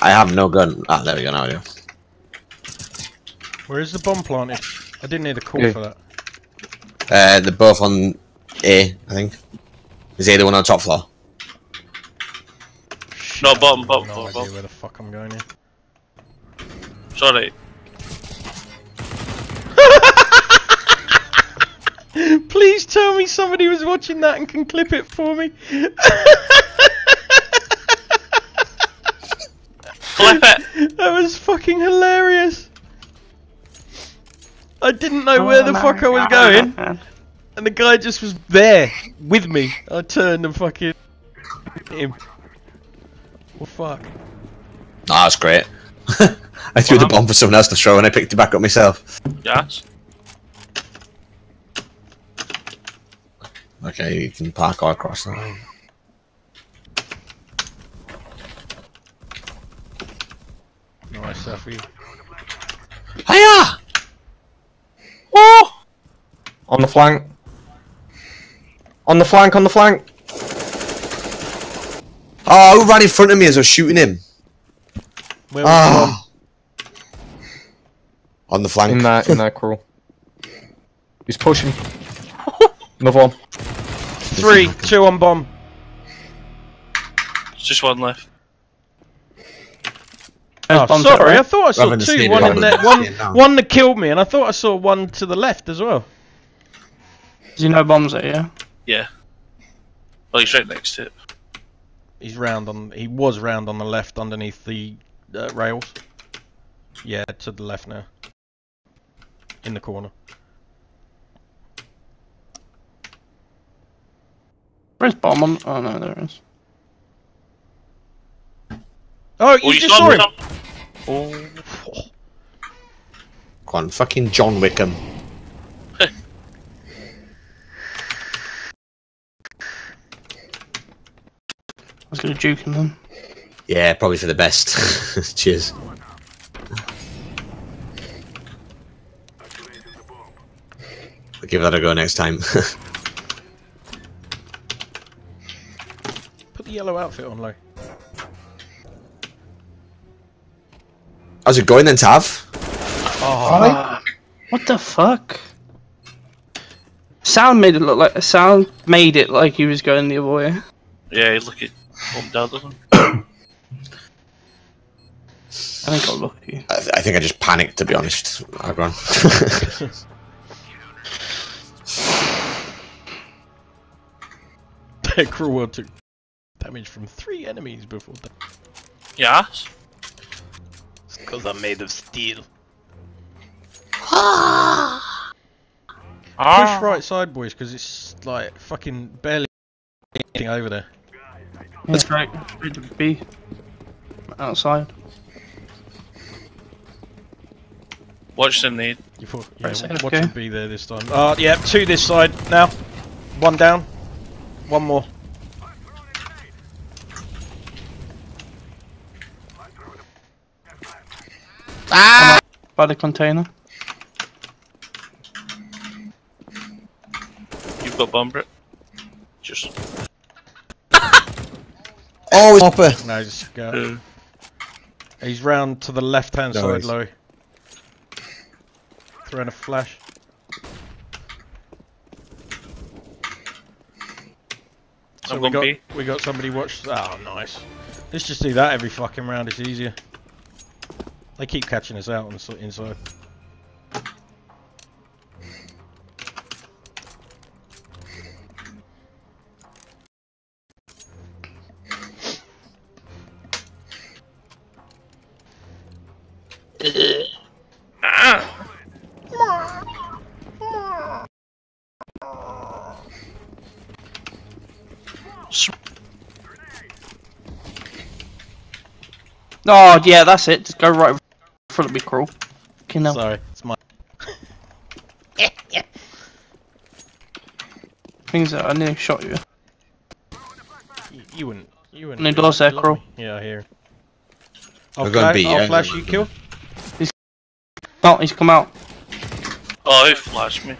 I have no gun. Ah, there we go. Now I do. Where is the bomb planted? I didn't hear the call Yeah. for that. Uh, they're both on A, I think. Is A the one on top floor? No, bottom, bottom, No bottom, idea bottom. where the fuck I'm going here. Sorry. Please tell me somebody was watching that and can clip it for me. Clip it! That was fucking hilarious. I didn't know oh, where the fuck I was going, and the guy just was there with me. I turned and fucking him. Well, fuck. Nah, that's great. I threw the bomb for someone else to throw and I picked it back up myself. Yes. Okay, you can park all across now. Nice, Safi. Hiya! Oh! On the flank. On the flank, on the flank. Oh, who ran in front of me as I was shooting him? Where was Ah. On the flank. In that, in that crawl. He's pushing. Another one. Three, two on bomb. There's just one left. Oh, bombs sorry, there. I thought I saw Rather two. One in there, one, one that killed me, and I thought I saw one to the left as well. Does he know bombs there, yeah? Yeah. Well, he's right next to it. He's round on. He was round on the left underneath the uh, rails. Yeah, to the left now. In the corner. Where's bomb on? Oh no, there is. Oh, oh you you just saw saw him. him. Oh. Go on, fucking John Wickham. I was gonna juke him then. Yeah, probably for the best. Cheers. I'll give that a go next time. Put the yellow outfit on, low. How's it going then, Tav? Oh, What the fuck? Sound made it look like sound made it like he was going the other way. Yeah, look at Mum Dad of him. I think I'll look at you. I, I think I just panicked, to be honest. Agron. Cruel World took damage from three enemies before that. Yeah? It's because I'm made of steel. Ah. Push right side, boys, because it's like fucking barely anything over there. That's great. Ready to be outside. Watch them need. You thought, yeah, Right side, watch okay. them be there this time. Uh, yeah, two this side now. One down. One more. Ah! By the container. You've got bomb, Brit. Just. Oh, it's Hopper. No, just go. He's round to the left hand No side, worries. low. Throwing a flash. So I'm we going got we got somebody watch. Oh, nice. Let's just do that every fucking round. It's easier. They keep catching us out on the inside. Ah! Oh yeah, that's it. Just go right in front of me, crawl. Fucking. Sorry, it's my. Things that I nearly shot you. You, you wouldn't. You wouldn't. No do doors that, there, you Crow. Yeah, I hear. him. I'll, gonna flash, be, I'll yeah. flash you kill. Oh, he's come out. Oh, he flashed me.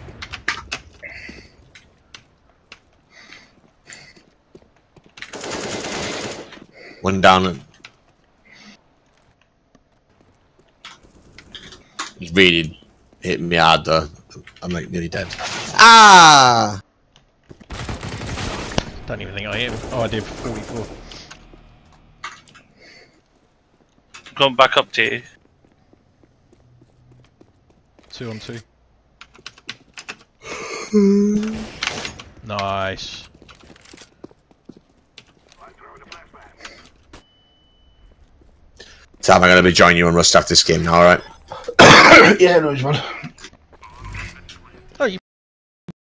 One down. and- He's really hitting me hard though. I'm like nearly dead. Ah! Don't even think I hit him. Oh, I did 44. Going back up to you. Two on two. nice. Tav, I'm gonna be joining you on Rust after this game now, alright? Yeah, no, man. Oh, you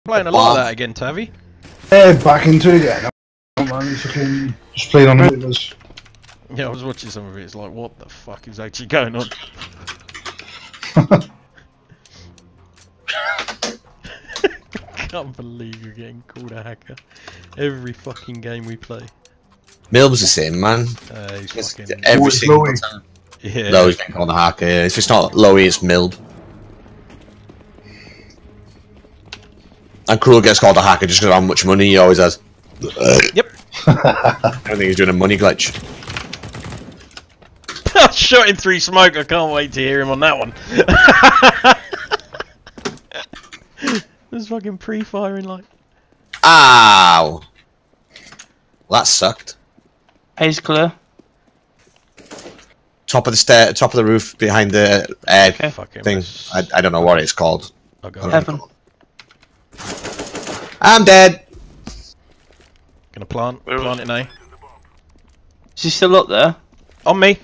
playing a lot of that again, Tavi? Yeah, back into it again. Oh, man, he's fucking just playing on it. Yeah, I was watching some of it. It's like, what the fuck is actually going on? Can't believe you're getting called a hacker. Every fucking game we play. Milb's the same, man. Uh, he's fucking. every single time. Yeah. No, he's getting called a hacker. Yeah. If it's not Lowy, it's Milb. And Cruel gets called a hacker just because of how much money he always has. Yep. I don't think he's doing a money glitch. I shot him through smoke. I can't wait to hear him on that one. There's fucking pre-firing like. Ow! Well, that sucked. Haze clear. Top of the stair, top of the roof, behind the air Fucking thing. I, I don't know what it's called. I'll go. I don't Heaven. know. I'm dead. Gonna plant. Plant it now. Is he still up there? On me.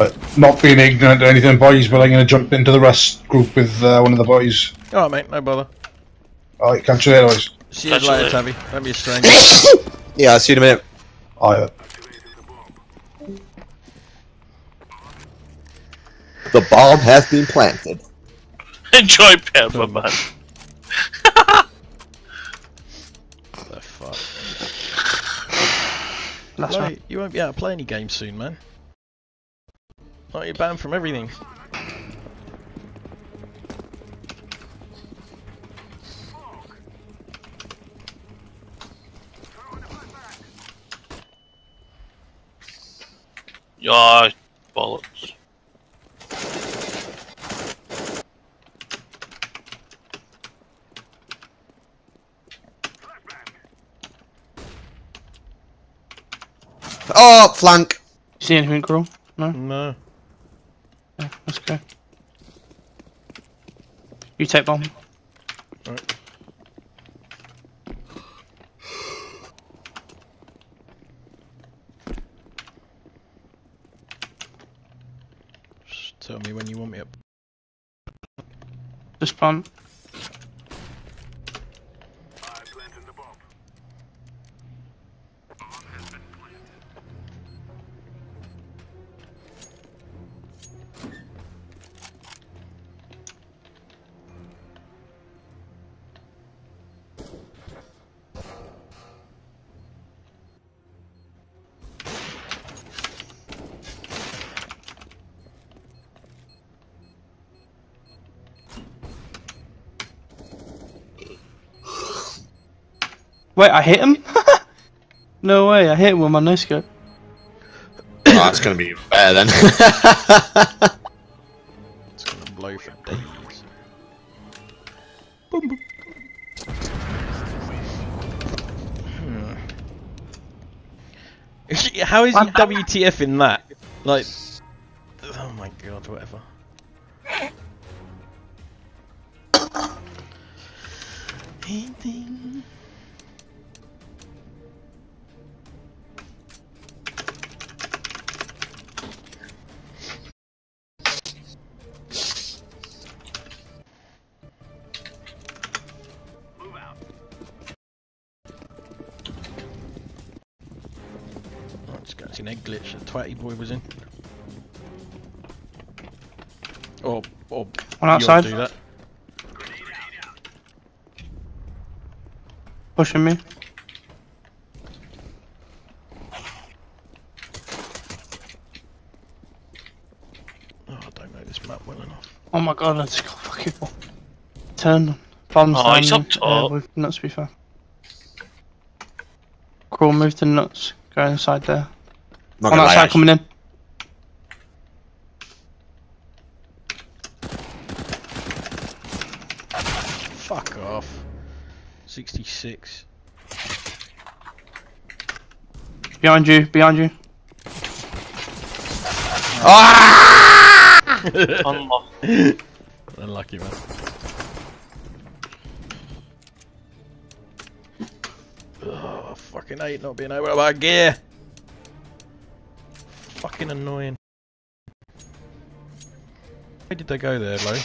Uh, not being ignorant or anything, boys, but I'm going to jump into the Rust group with uh, one of the boys. Alright, mate. No bother. Alright, catch you later, boys. See you later, Tabby. Don't be a stranger. Yeah, I'll see you in a minute. Alright. The bomb has been planted. Enjoy Pepper, man. the fuck? That's Chloe. You won't be able to play any games soon, man. Like, you're banned from everything. Yeah, bollocks. Oh, flank. See anything, Crawl? No? No. Yeah, let's go. You take bomb. Right. Just tell me when you want me up. Just plant. Wait, I hit him? no way, I hit him with my no scope. Oh, that's going to be better then. It's gonna blow for days. Hmm. How is he WTF in that? Like, oh my god, whatever. The twatty boy was in. Or, oh, or oh, One you outside. do that. Pushing me. Oh, I don't know this map well enough. Oh my god, I just got fucking turn. Bombs Oh, down he's there. up top. Yeah, with nuts to be fair. Crawl, move to nuts. Go inside there. Not One gonna lie, coming in. Fuck off. 66. Behind you, behind you. Ah! Unlock. Unlucky man. Oh, fucking hate not being able to buy gear. Fucking annoying. Where did they go there, Lo?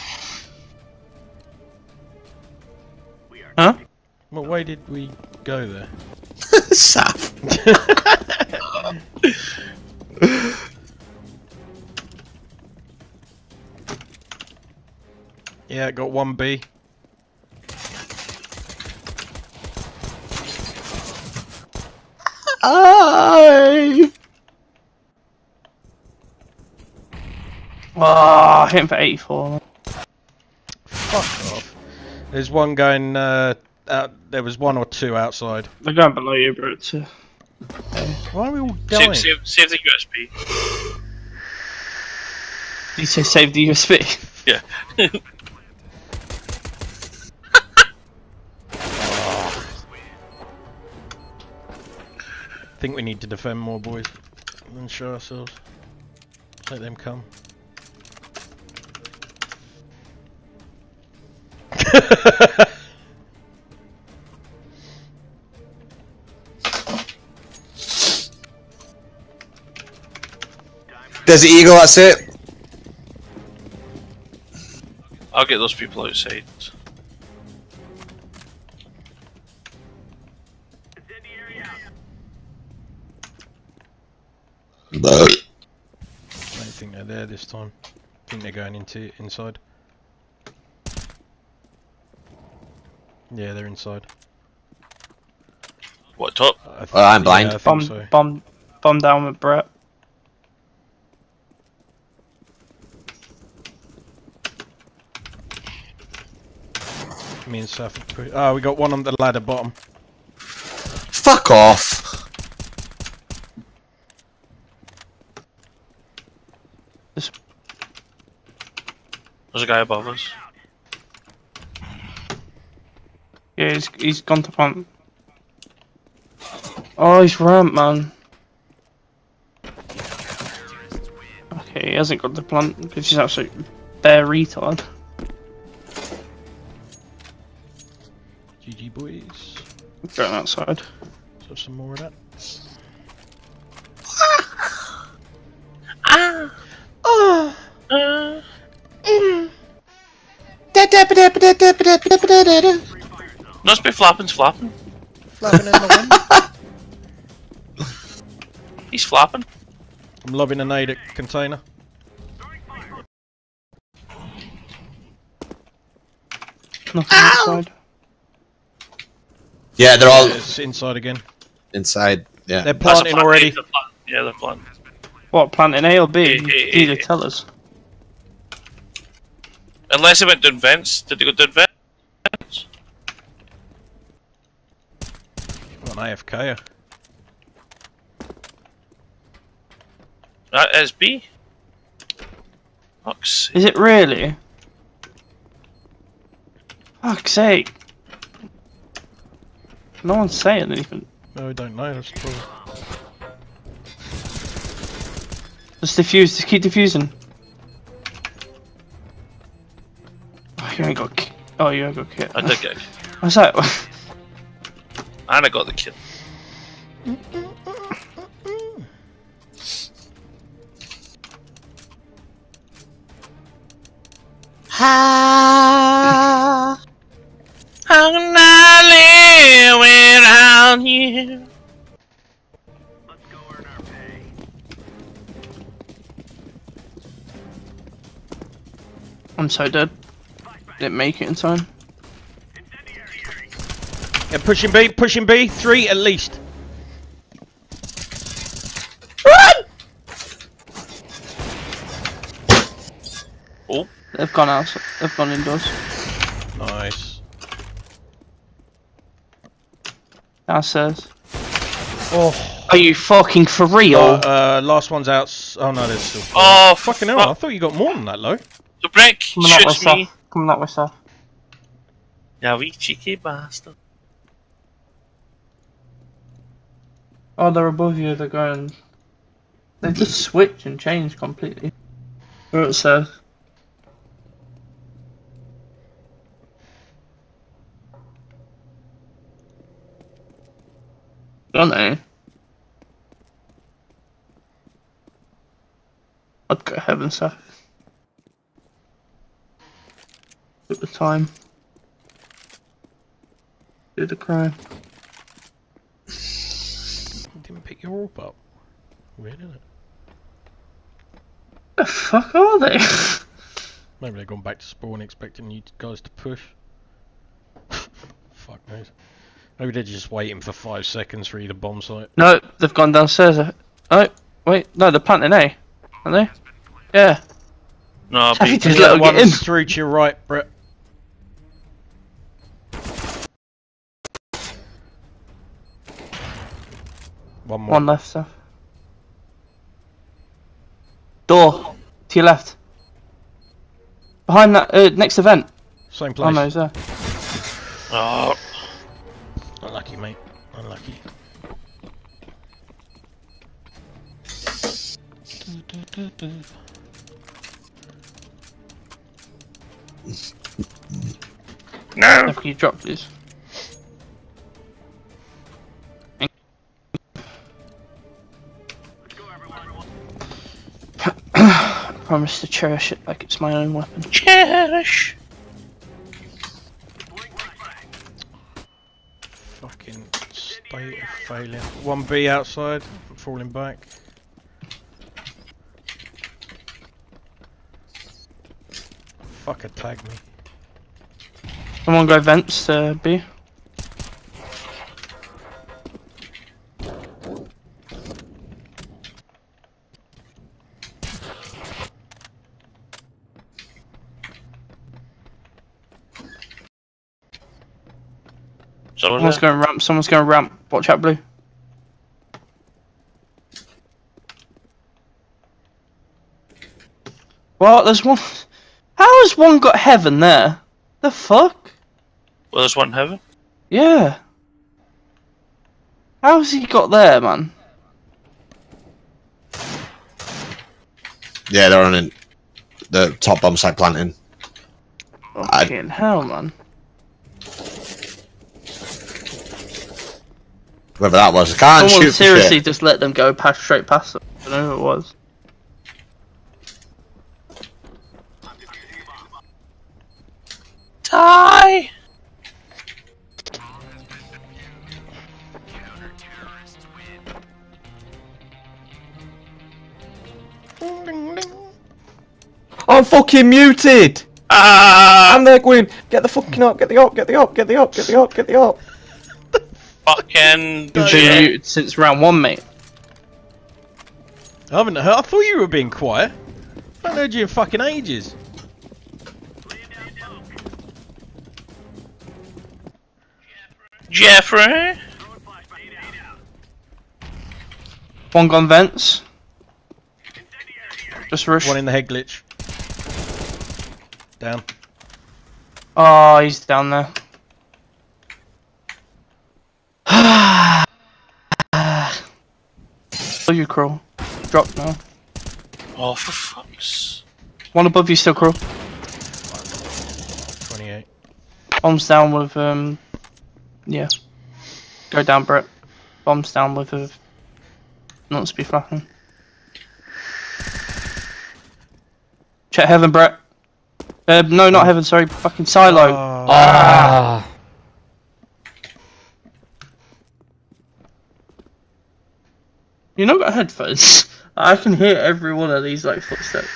Huh? What way did we go there? South. Yeah, got one B. I. Oh, hit him for 84. Fuck off. There's one going. Uh, out, there was one or two outside. They're going below you, bro. It's, uh, Why are we all dying? Save, save, save the USB. Did you say save the USB? Yeah. think we need to defend more, boys, and show ourselves. Let them come. Desert Eagle, that's it. I'll get those people outside. No. I don't think they're there this time. I think they're going into inside. Yeah, they're inside. What top? I th- Well, I'm blind. Yeah, Bomb, so. bomb, bomb down with Brett. Me and Seth. have Oh, ah, we got one on the ladder bottom. Fuck off. There's a guy above us. Yeah, he's, he's gone to plant. Oh, he's ramp, man. Okay, he hasn't got the plant because he's absolute bare retard. GG boys. Going outside. So some more of that. Must be flapping's flapping. Flapping in the wind. He's flopping. I'm lobbing a nade at container. Nothing outside. Yeah, they're all It's inside again. inside. Yeah. They're planting plant. already. They're plant- Yeah, they're planting. What, planting A or B? A, You A, Either tell us. Unless they went to vents. Did they go to vents? Got an AFK. That uh, is B. Fuck's sake. Is it really? Fuck's sake. No one's saying anything. No, we don't know. That's cool. Just diffuse, just keep diffusing. Oh, you ain't got ki- Oh, you ain't got kit. I did get. What's that? And I got the kill. How can I live without you? I'm so dead. Didn't make it in time. Yeah, pushing B, pushing B. Three at least. Oh, They've gone out. They've gone indoors. Nice. Downstairs. Oh. Are you fucking for real? Uh, uh, last one's out. Oh no, there's still. four. Oh, fucking hell! fuck. I thought you got more than that, low. the brick Coming shoots me. stuff. Coming up with stuff. Yeah, we cheeky bastard. Oh, they're above you. They're going. They just switched and changed completely. Where it says. Don't they? I'd go heaven stuff. At the time. Do the crime. Your orb up. Weird, isn't it? The fuck are they? Maybe they've gone back to spawn expecting you guys to push. Fuck knows. Maybe they're just waiting for five seconds for you to bomb site. No, they've gone downstairs. Oh, wait, no, they're planting A, aren't they? Yeah. No, Savvy B. just let them get in. through to your right, Brett. One more. One left, stuff. Door to your left. Behind that, uh, next event. Same Oh place. no, he's there. Oh, Unlucky, mate. Unlucky. No. Can you drop, please? Promise to cherish it like it's my own weapon. Cherish. Fucking state of failure. One B outside, falling back. Fucker tag me. Someone go vents to B. Someone's going ramp. Someone's going ramp. Watch out, blue. What? There's one. How has one got heaven there? The fuck? Well, there's one in heaven. Yeah. How's he got there, man? Yeah, they're on in the top bomb site planting. Fucking hell, man. Whoever that was, I can't Someone shoot for seriously just let them go past straight past them. I don't know who it was. Die. I'm fucking muted! Ah! I'm there going, get the fucking up, get the up, get the up, get the up, get the up, get the up. Fucking You've been shit. since round one, mate. I haven't heard. I thought you were being quiet. I haven't heard you in fucking ages. Jeffrey. One gone vents. Just rush. One in the head glitch. Down. Oh, he's down there. oh, you crawl. Drop now. Oh, for fuck's. One above you still crawl. 28. Bombs down with um. Yeah. Go down, Brett. Bombs down with a. Not to be flapping. Check heaven, Brett. Uh, no, not heaven. Sorry, fucking silo. Ah. You not got headphones? I can hear every one of these like footsteps.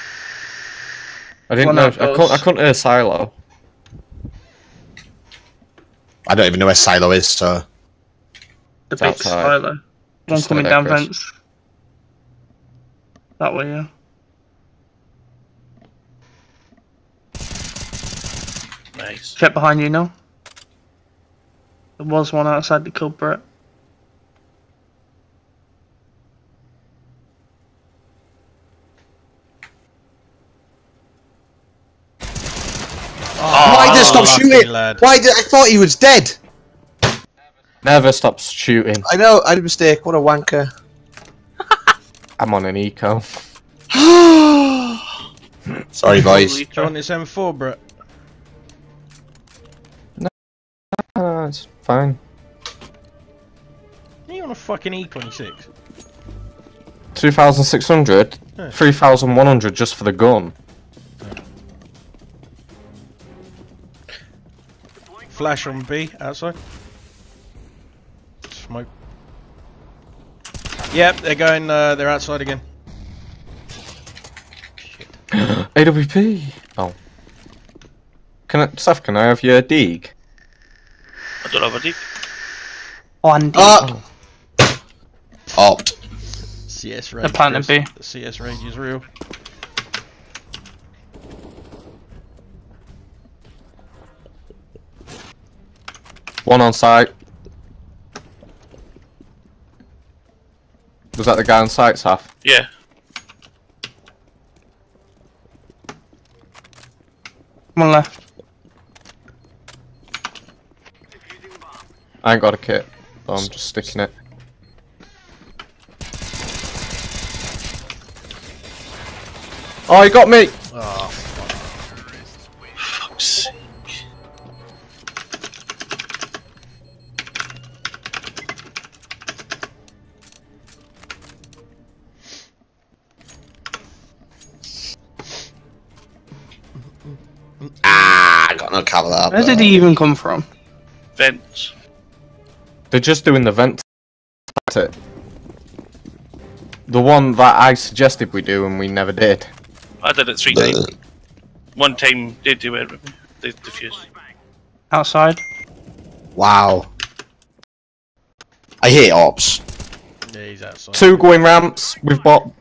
I didn't One know. I outpost. couldn't, I couldn't hear Silo. I don't even know where Silo is, so. The It's big outside. silo. One coming there, down Chris. vents. That way, yeah. Nice. Check behind you now. There was one outside that killed Brett. Why ah, did I stop shooting? lad. Why did I thought he was dead? Never stop shooting. I know, I did a mistake. What a wanker. I'm on an eco. Sorry, boys. Do you want this M4, Brett? no, it's fine. You on a fucking E E26? 2,600? Yeah. 3,100 just for the gun. Flash on B outside. Smoke. Yep, they're going. Uh, they're outside again. AWP! Oh. Can I, Seth, can I have your dig? I don't have a deep. One D. Up! Opt. CS They're rage. planting Chris. B. The CS rage is real. One on site. Was that the guy on site, Saf? Yeah. One left. I ain't got a kit, so I'm just sticking it. Oh, he got me! Oh, no cover there. Where did he even come from? Vents. They're just doing the vent. That's it. The one that I suggested we do and we never did. I did it three times. One time they do it with me. They defuse. Outside. Wow. I hate ops. Yeah, he's outside. Two going ramps. We've bought.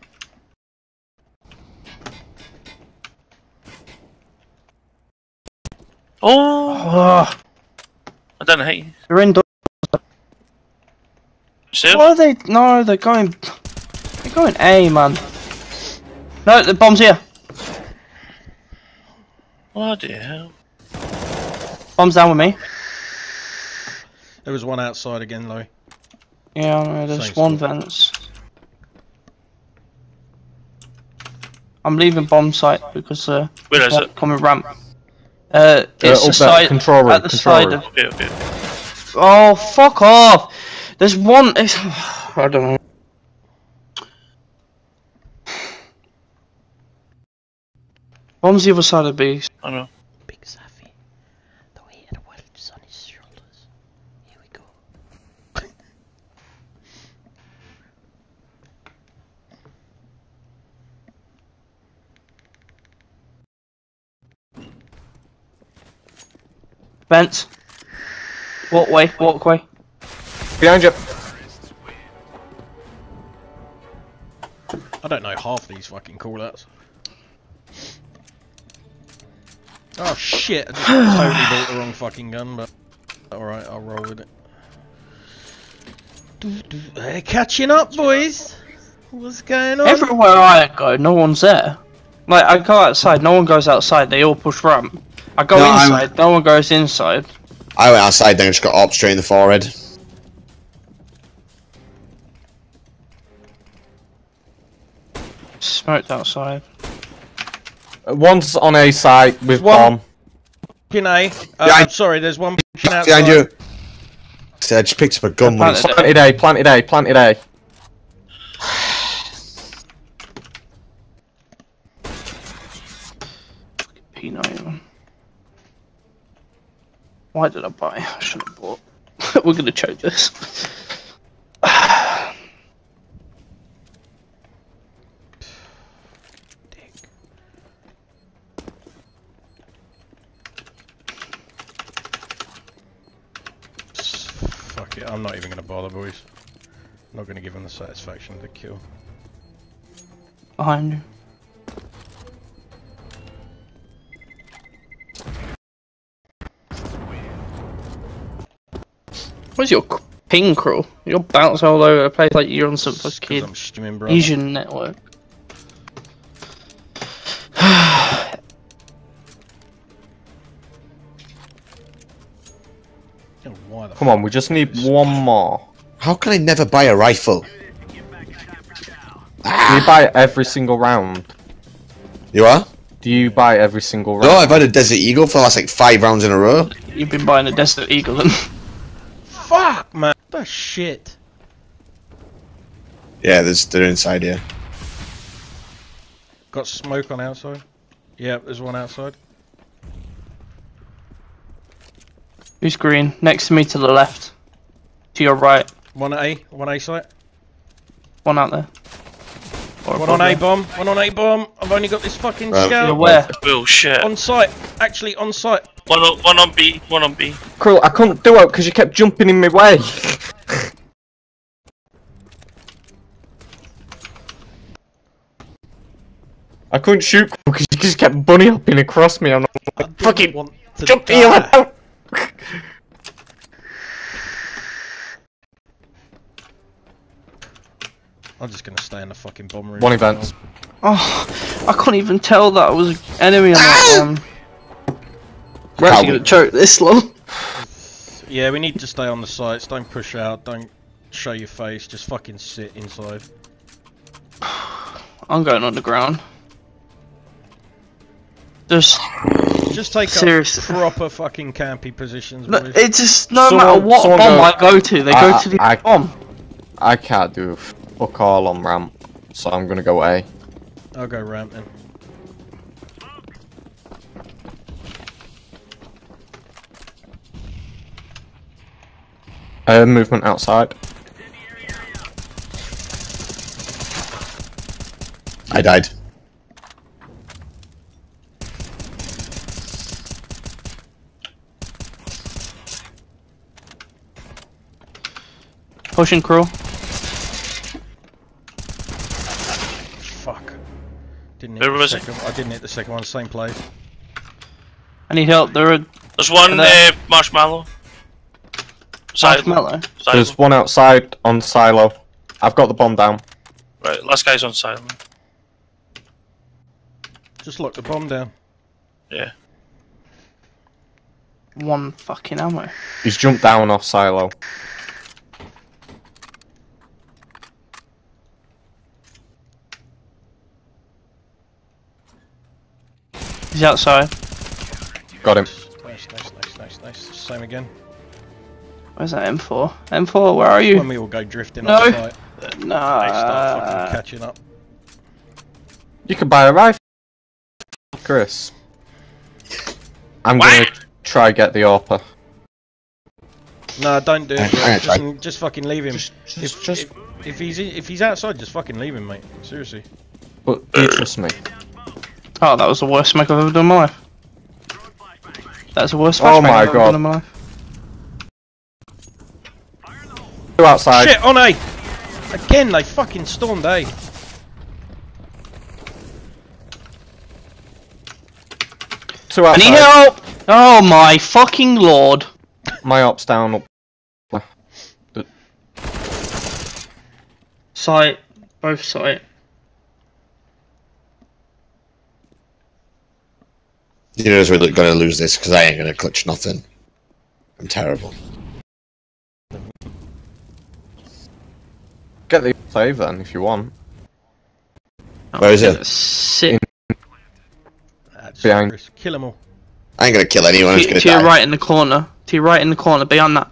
Oh! I don't hate you. They're indoors. Still? Why are they? No, they're going. They're going A, man. No, the bomb's here. Bloody hell. Bomb's down with me. There was one outside again, Louis. Yeah, I know, there's Same one vents. I'm leaving bomb site because uh, Where is it? coming ramp. Uh, it's up the side control room, at the control side room. of. Okay, okay. Oh, fuck off! There's one. It's, I don't know. Bomb's the other side of B. I know. Big Safi. The weight of the world is on his shoulders. Here we go. Vent. Walkway, walkway. Behind you. I don't know half these fucking callouts. Oh shit! I just totally bought the wrong fucking gun, but alright, I'll roll with it. They're catching up, boys. What's going on? Everywhere I go, no one's there. Like, I go outside, no one goes outside, they all push ramp. I go No, I'm- inside, no one goes inside. I went outside then and just got ops straight in the forehead. Smoked outside. One's on A site with One- bomb. Fucking A. Uh, Behind- sorry, there's one pushing outside. Behind you. See, I just picked up a gun when he Planted Planted A, planted A, planted A. Why did I buy? I shouldn't have bought. We're gonna choke this. Fuck it, I'm not even gonna bother, boys. I'm not gonna give him the satisfaction of the kill. Behind you. Where's your c- ping crew? You're bounce all over the place like you're on some fucking I'm streaming, brother. Asian network. Why the Come on, we just need one more. How can I never buy a rifle? Do you buy every single round? You are? Do you buy every single round? No, I've had a Desert Eagle for the last like five rounds in a row. You've been buying a Desert Eagle then. Fuck, man. The shit. Yeah, there's they're inside here. Got smoke on outside. Yeah, there's one outside. Who's green? Next to me to the left. To your right. One A, one A site. One out there. Or One on A bomb, One on A bomb. I've only got this fucking Right. scout. You're where? Bullshit. On site. Actually, on site. One on, one on B, one on B. Krill, I couldn't do it because you kept jumping in my way. I couldn't shoot because you just kept bunny hopping across me. I'm like, didn't fucking want to jump die. here. I'm just gonna stay in the fucking bomb room. One event. Oh, I couldn't even tell that was enemy on that one. We're actually gonna choke this long. Yeah, we need to stay on the sites. Don't push out. Don't show your face. Just fucking sit inside. I'm going underground. Just Just take Seriously. up proper fucking campy positions, no, boys. it's just no Someone- matter what someone bomb go- I go to, they I- go to the I- bomb. I can't do fuck all on ramp, so I'm gonna go A. I'll go ramp then. Uh, movement outside. I died. Pushing crew. Fuck. Didn't hit Where the was it? I didn't hit the second one. Same place. I need help. There are There's one there. uh, marshmallow. Silo. Silo. There's one outside on silo. I've got the bomb down. Right, last guy's on silo. Just lock the bomb down. Yeah. One fucking ammo. He's jumped down off silo. He's outside. Got him. Nice, nice, nice, nice, nice. Same again. Where's that M4? M4, where are you? When we all go drifting No. on uh, site. Nah. They start fucking catching up. You can buy a rifle, Chris. I'm gonna try get the AWPer. No, don't do it. Hang- bro. Just, just fucking leave him. just- if, just- if, if he's if he's outside, just fucking leave him, mate. Seriously. But do you trust me? Oh, that was the worst smoke I've ever done in my life. That's the worst Oh flashbang my I've ever God. done in my life. Two outside. Shit oh, on A. Again, they fucking stormed A. Two I outside. need help! Oh my fucking lord. My op's down. Sight. Both sight. You know we're going to lose this because I ain't going to clutch nothing. I'm terrible. Get the save then if you want. Oh, Where is it? Sit. That's Behind. Chris. Kill them all. I ain't going to kill anyone who's To, going to to your right in the corner. To your right in the corner, beyond that.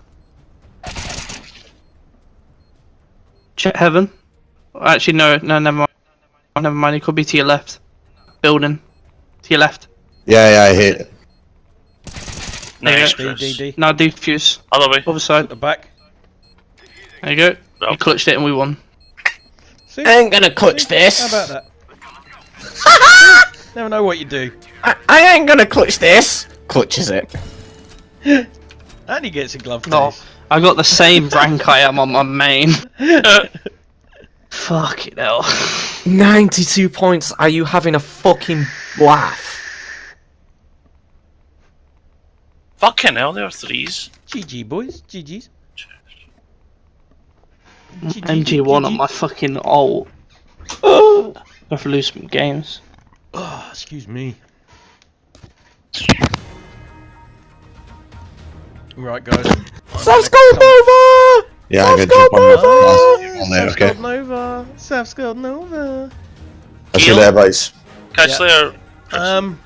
Check heaven. Actually, no, no, never mind. Oh, never mind, it could be to your left. Building. To your left. Yeah, yeah, I hit it. There Nice, you go. Chris. D, D, D. Now defuse. Other way. Other side. At the back. There you go. Well. You clutched it and we won. See? I ain't gonna clutch this. How about that? Never know what you do. I, I ain't gonna clutch this. Clutches it. And he gets a glove No. case. I got the same rank I am on my main. Fucking hell. 92 points. Are you having a fucking laugh? Fucking hell, there are threes. GG, boys. GG's. MG1 on my fucking ult. I have to lose some games. Oh, excuse me. Right, guys. South Gold Nova! Yeah, I'm going to South jump on the Gold last on there, okay. Gold Nova. South Gold Nova. I'll see you later, boys. Catch Yeah. you later. Um,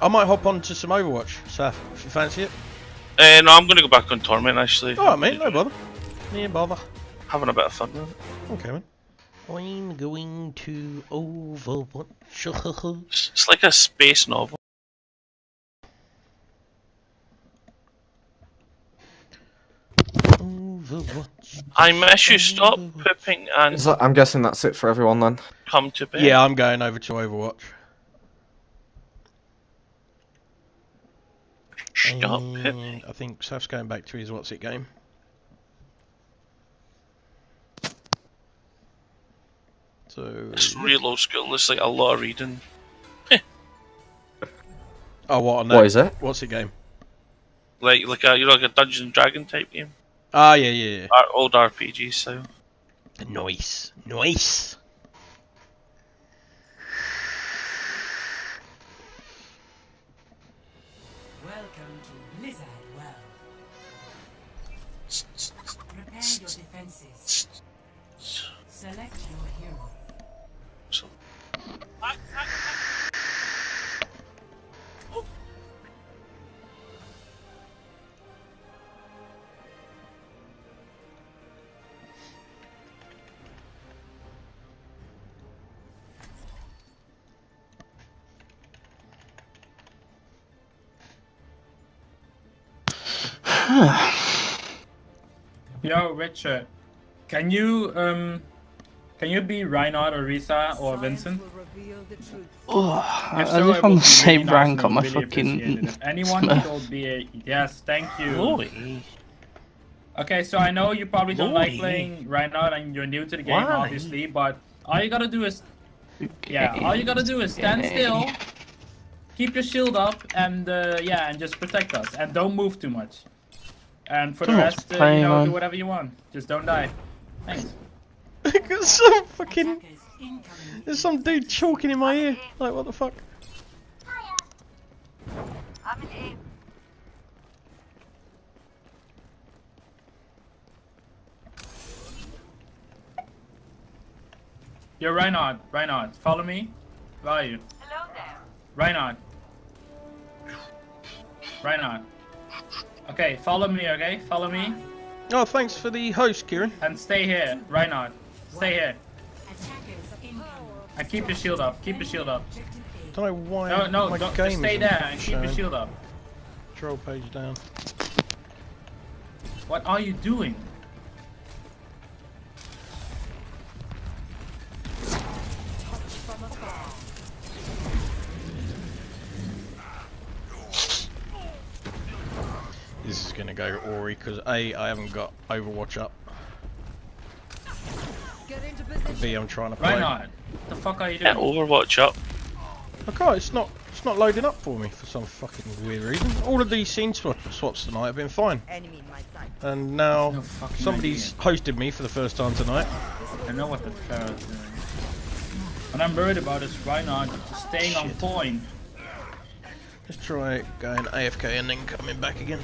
I might hop on to some Overwatch, Saf, if you fancy it. Uh, no, I'm gonna go back on Torment actually. Alright, mate, no bother. No bother. Having a bit of fun with it. Okay, man. I'm going to Overwatch. It's it's like a space novel. Overwatch. I miss you. Stop pooping and Is that, I'm guessing that's it for everyone then. come to bed. Yeah, I'm going over to Overwatch. Stop Um, pooping. I think Saf's going back to his what's it game. So. It's real old school. It's like a lot of reading. Oh, what on What is it? What's the game? Like like a you know like a Dungeons and Dragon type game. Ah, yeah, yeah, yeah. R- old RPG so. Nice, nice. Welcome to Blizzard World. Prepare your defenses. Select Yo, Richard, can you um, can you be Reinhardt or Risa or Winston? Oh, I so, just want to say really rank on my really fucking. Anyone will be a yes. Thank you. Okay, so I know you probably don't like playing Reinhardt and you're new to the game, Why? obviously, but all you gotta do is, yeah, all you gotta do is stand still, keep your shield up, and uh, yeah, and just protect us, and don't move too much. And for the Don't rest, uh, you know, man. do whatever you want. Just don't die. Thanks. There's some fucking. There's some dude chalking in my ear. Like, what the fuck? Yo, Reinhardt, Reinhardt, follow me. Where are you? Hello there. Reinhardt. Reinhardt. Okay, follow me, okay? Follow me. Oh, thanks for the host, Kieran. And stay here, Reinhardt. Stay here. And keep your shield up. Keep your shield up. Don't know why. No, no, my don't, game just stay there and keep your shield up. Control page down. What are you doing? Gonna go Ori because A, I haven't got Overwatch up. B, I'm trying to play. Reinhardt, what the fuck are you Yeah, doing? Overwatch up. Okay, it's not it's not loading up for me for some fucking weird reason. All of these scene swap, swaps tonight have been fine. And now No fucking somebody's hosted me for the first time tonight. I know what the Pharah's doing. What I'm worried about is Reinhardt staying on point. Let's try going AFK and then coming back again.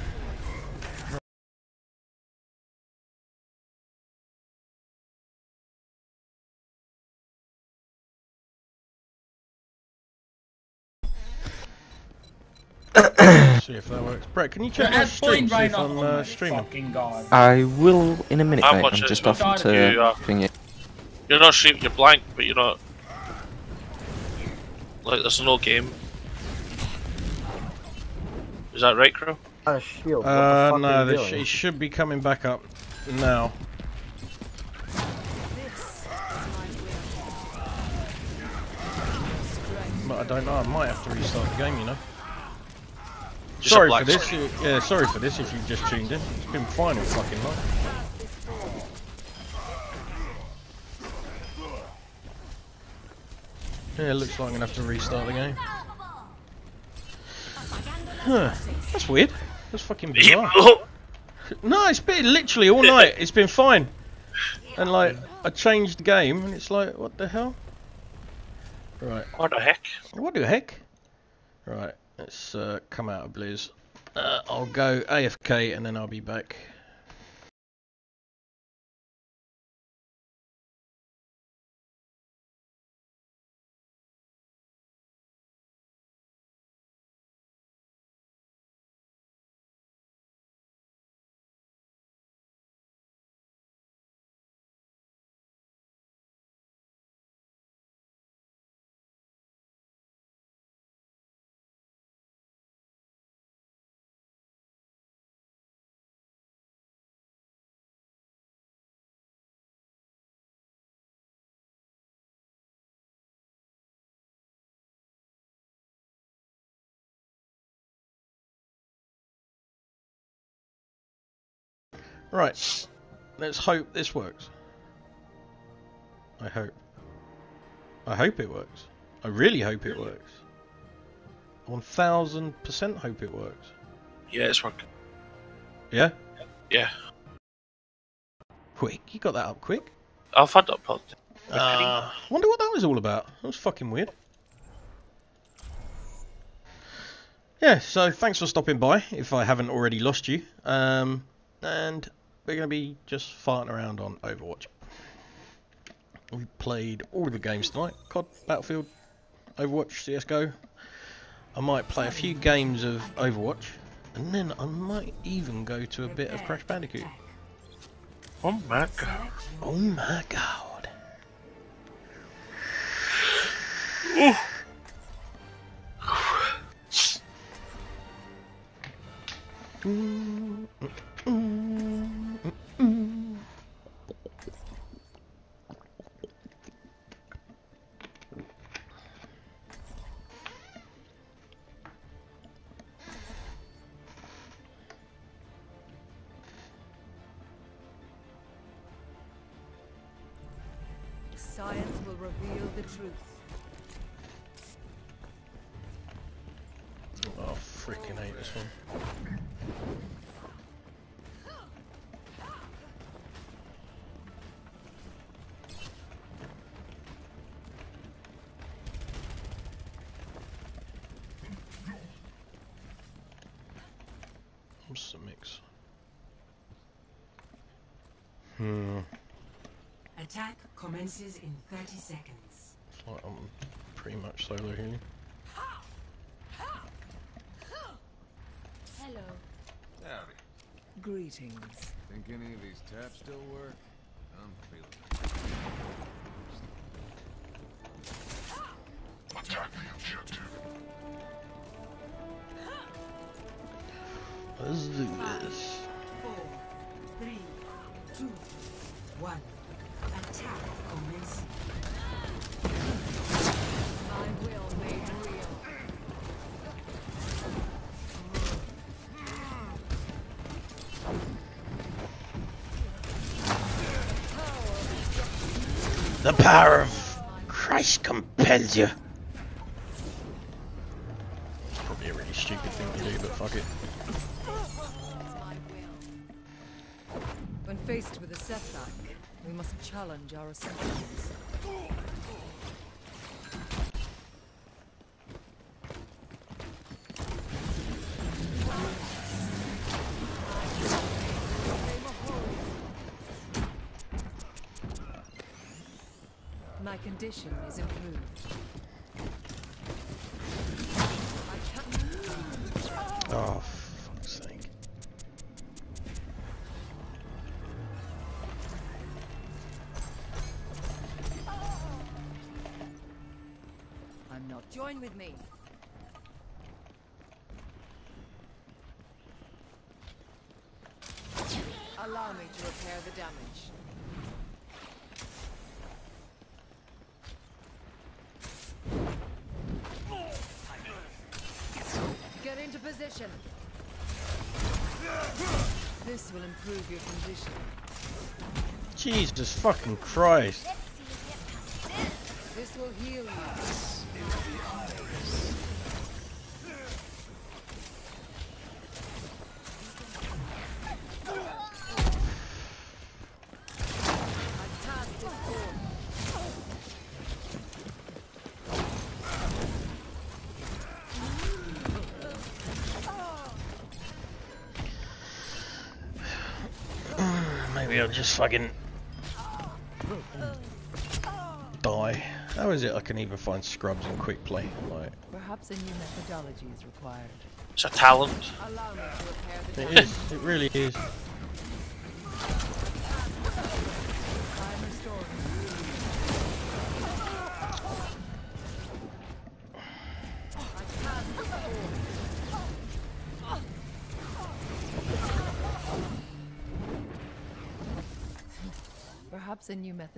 See if that works. Brett, can you check You're stream? right if now. I'm Oh uh, streaming. I will in a minute, I'm mate. I'm just it. off You to are. thing it. You're not streaming, you're blank, but you're not. Like, there's no game. Is that right, Crow? Uh, shield. Uh, no, this sh it should be coming back up now. But I don't know, I might have to restart the game, you know. Just sorry for this, screen. yeah, sorry for this if you've just tuned in. It's been fine all fucking night. Yeah, it looks like I'm gonna have to restart the game. Huh, that's weird. That's fucking bizarre. No, it's been literally all night. It's been fine. And like, I changed the game, and it's like, what the hell? Right. What the heck? What the heck? Right. Let's uh, come out of blues. Uh, I'll go AFK, and then I'll be back. Right. Let's hope this works. I hope. I hope it works. I really hope it works. 1000% hope it works. Yeah, it's working. Yeah? Yeah. Quick. You got that up quick. I've had that pod. Uh, wonder what that was all about. That was fucking weird. Yeah, so thanks for stopping by, if I haven't already lost you. Um, and we're going to be just farting around on Overwatch. We played all the games tonight. COD, Battlefield, Overwatch, CSGO. I might play a few games of Overwatch. And then I might even go to a bit of Crash Bandicoot. Oh my god. Oh my god. Mm, mm, mm, mm, mm. Commences in 30 seconds. It's like I'm pretty much solo healing. Hello. Howdy. Greetings. Think any of these taps still work? The power of Christ compels you. My condition is improved. Oh, fuck's sake. I'm not. Join with me. Allow me to repair the damage. Get position. This will improve your condition. Jesus fucking Christ. This will heal you. Just fucking die. How is it I can even find scrubs in quick play? Like, Perhaps a new methodology is required. It's a talent. Allow me to repair the it is. It really is.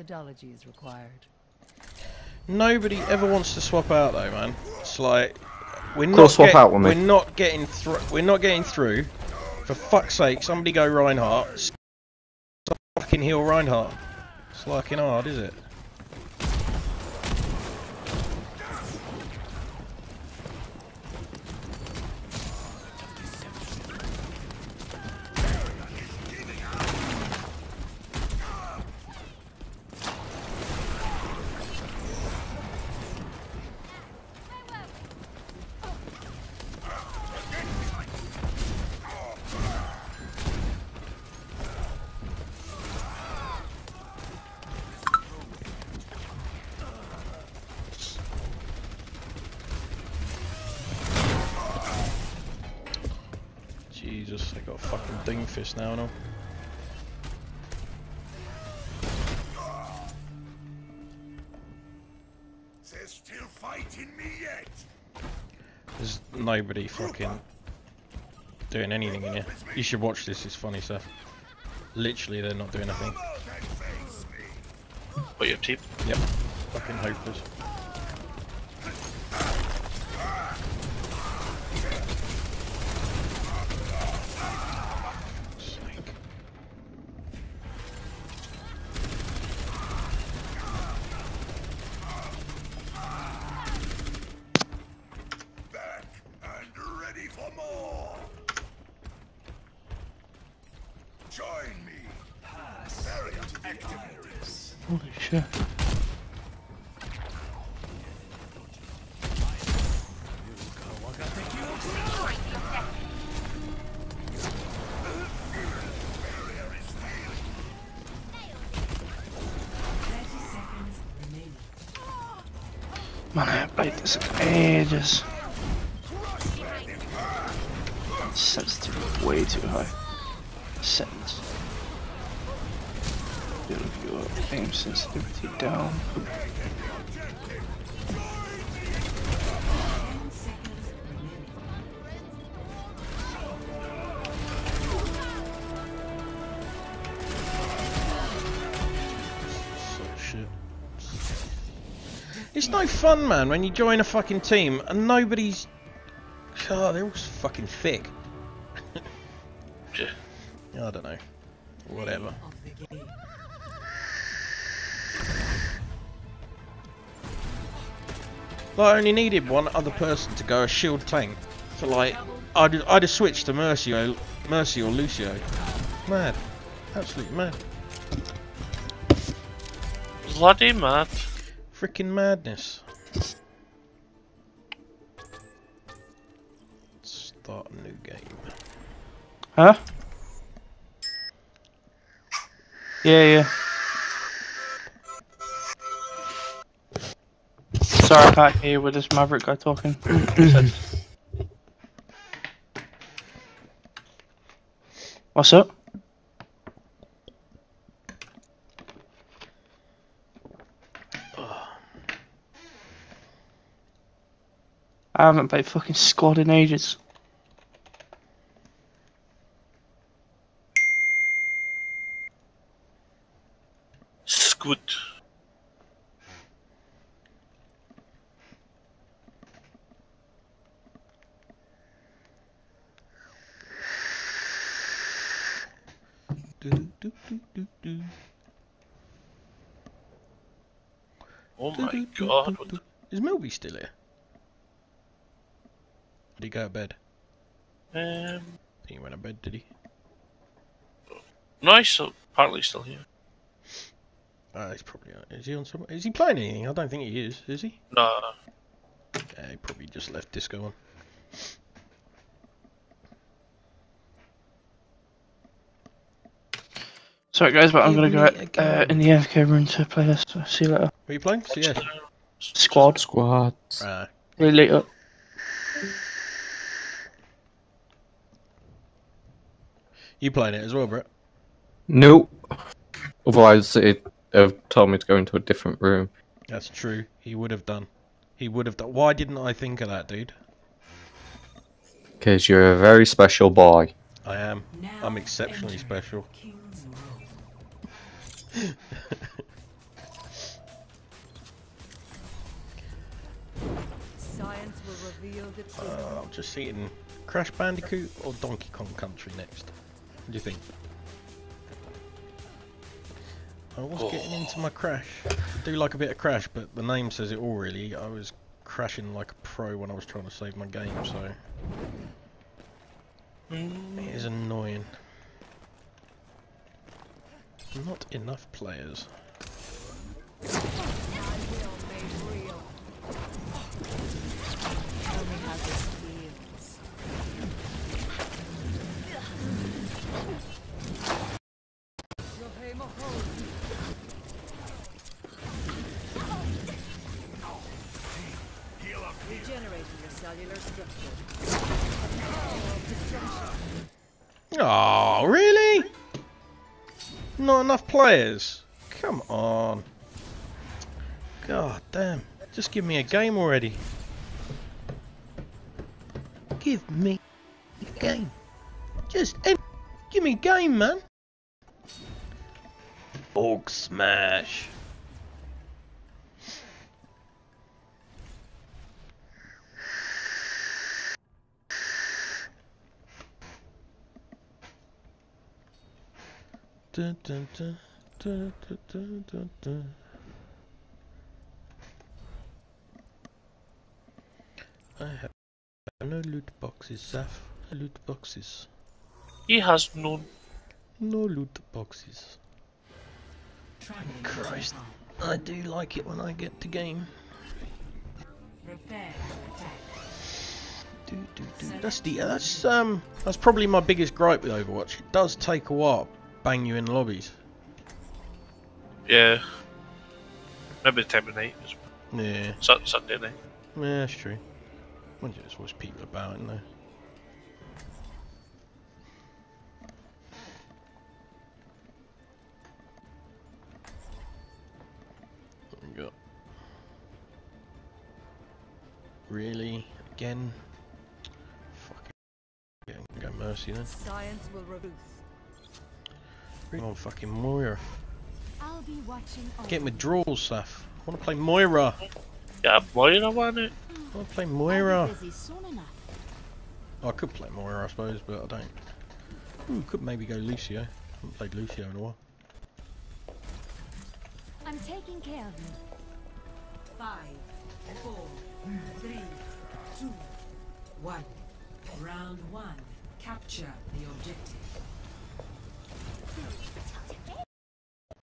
Methodology is required. Nobody ever wants to swap out though, man. It's like we're not swap get- out with me. We're not getting through. We're not getting through. For fuck's sake, somebody go Reinhardt. Stop fucking heal Reinhardt. It's like fucking hard, is it? Doomfist now and all. There's still fight in me yet. There's nobody fucking doing anything in here. You should watch this, it's funny stuff. Literally, they're not doing anything. What your team? Yep. Fucking hopeless. Fun, man, when you join a fucking team and nobody's. Oh, they're all fucking thick. Yeah. I don't know. Whatever. Like, I only needed one other person to go a shield tank. So, like, I'd, I'd have switched to Mercy or, Mercy or Lucio. Mad. Absolutely mad. Bloody mad. Freaking madness. Huh? Yeah, yeah. Sorry, I can't hear with this Maverick guy talking. What's up? I haven't played fucking squad in ages. Squid. Oh my god. What the... Is still here? Did he go to bed? Um, I think he went to bed, did he? no, he's still, partly still here. Uh, he's probably is he on some? Is he playing anything? I don't think he is. Is he? No. Yeah, he probably just left disco on. Sorry guys, but I'm gonna me a go uh, in the AFK room to play this. See you later. Are you playing? So, yeah. Squad. Squad. Right. Really late up. You playing it as well, Brett? Nope. Otherwise, it have told me to go into a different room. That's true. He would have done. He would have done. Why didn't I think of that, dude? Because you're a very special boy. I am. I'm exceptionally special. Uh, I'm just seeing Crash Bandicoot or Donkey Kong Country next. What do you think? I was getting into my Crash. I do like a bit of Crash, but the name says it all really. I was crashing like a pro when I was trying to save my game, so... It is annoying. Not enough players. Players? Come on. God damn. Just give me a game already. Give me a game. Just give me a game, man. Org smash. Dun, dun, dun, dun, dun, dun. I have no loot boxes, Saf. No loot boxes. He has none. No loot boxes. Christ, I do like it when I get to game. Do, do, do. That's the that's um that's probably my biggest gripe with Overwatch. It does take a while bang you in lobbies. Yeah. Maybe the time of night. was Yeah. Sun- Sunday night. Yeah, that's true. Well, there's always people about, isn't there? Got? Really? Again? Fucking go Mercy then. Science will reduce. Bring on fucking Moira. I'll be watching. Get withdrawals stuff. I want to play Moira. Yeah, Moira want it. I want to play Moira. Busy soon enough. Oh, I could play Moira, I suppose, but I don't. Ooh, could maybe go Lucio. haven't played Lucio in a while. I'm taking care of you. Five, four, three, two, one. Round one. Capture the objective.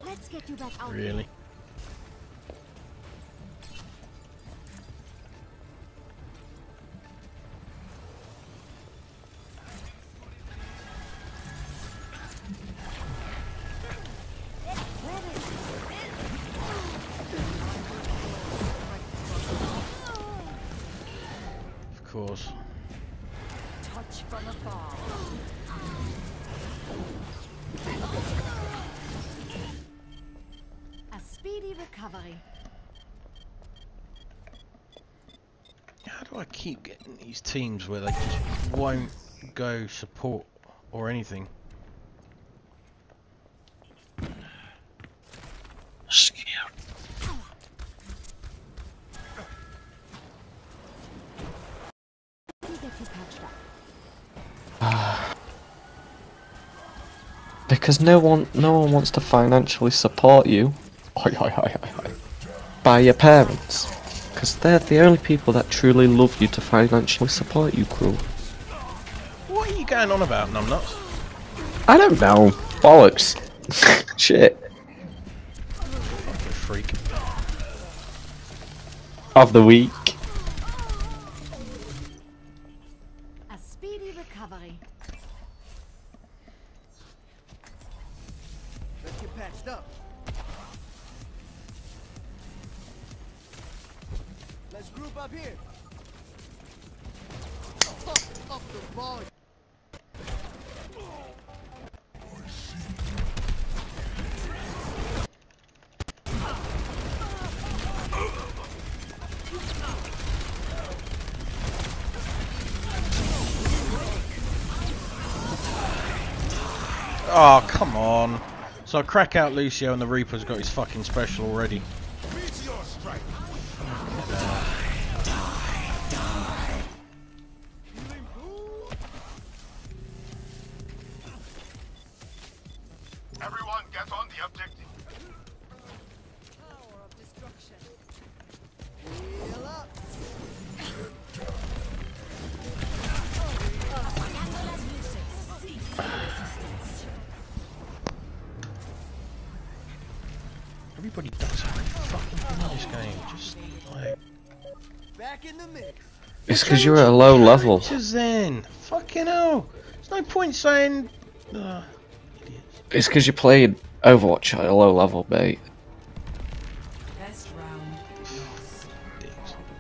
Let's get you back out. Really? Keep getting these teams where they just won't go support or anything? Scared. Let me get you patched up. Because no one, no one wants to financially support you. Oi, oi, oi, oi, oi. By your parents. Because they're the only people that truly love you to financially support you, Cruel. What are you going on about, numbnuts? I don't know. Bollocks. Shit. Fucking freak. Of the week. Crack out Lucio and the Reaper's got his fucking special already. It's because you're at a low level. Just then. Fucking hell. There's no point saying. Uh, It's because you played Overwatch at a low level, mate. Best round lost.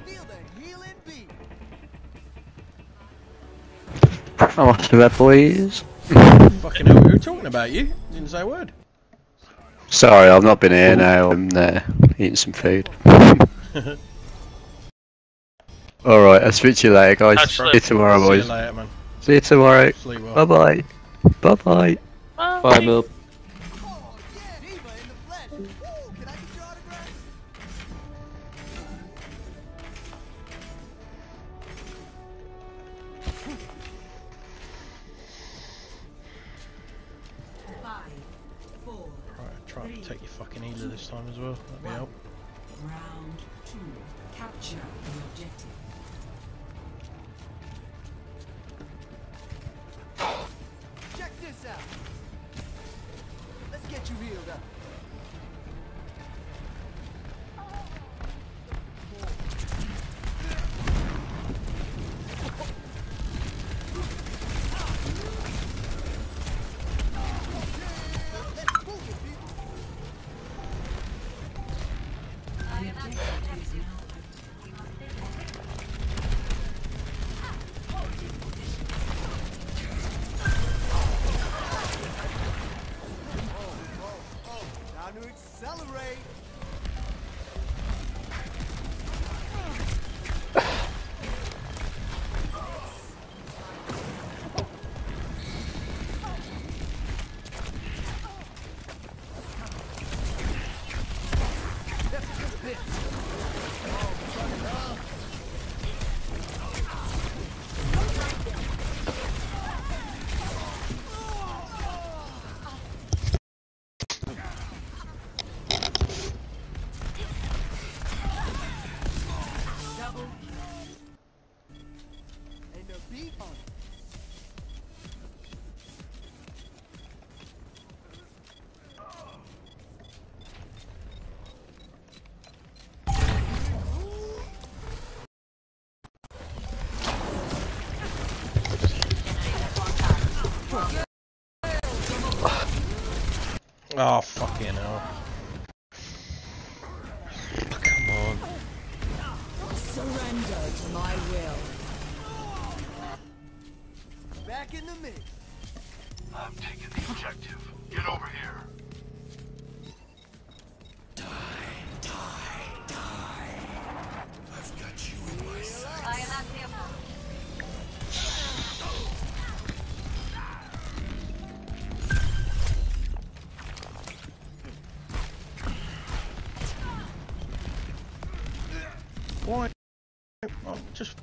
Feel the healing beat. Oh, what's the red boys? fucking hell, we were talking about you. Didn't say a word. Sorry, I've not been here now. I'm uh, eating some food. Alright, I'll speak to you later, guys. Catch See you you tomorrow, See you boys. later, man. See you tomorrow. Sleep Bye well. bye. Bye bye. Bye, Mil.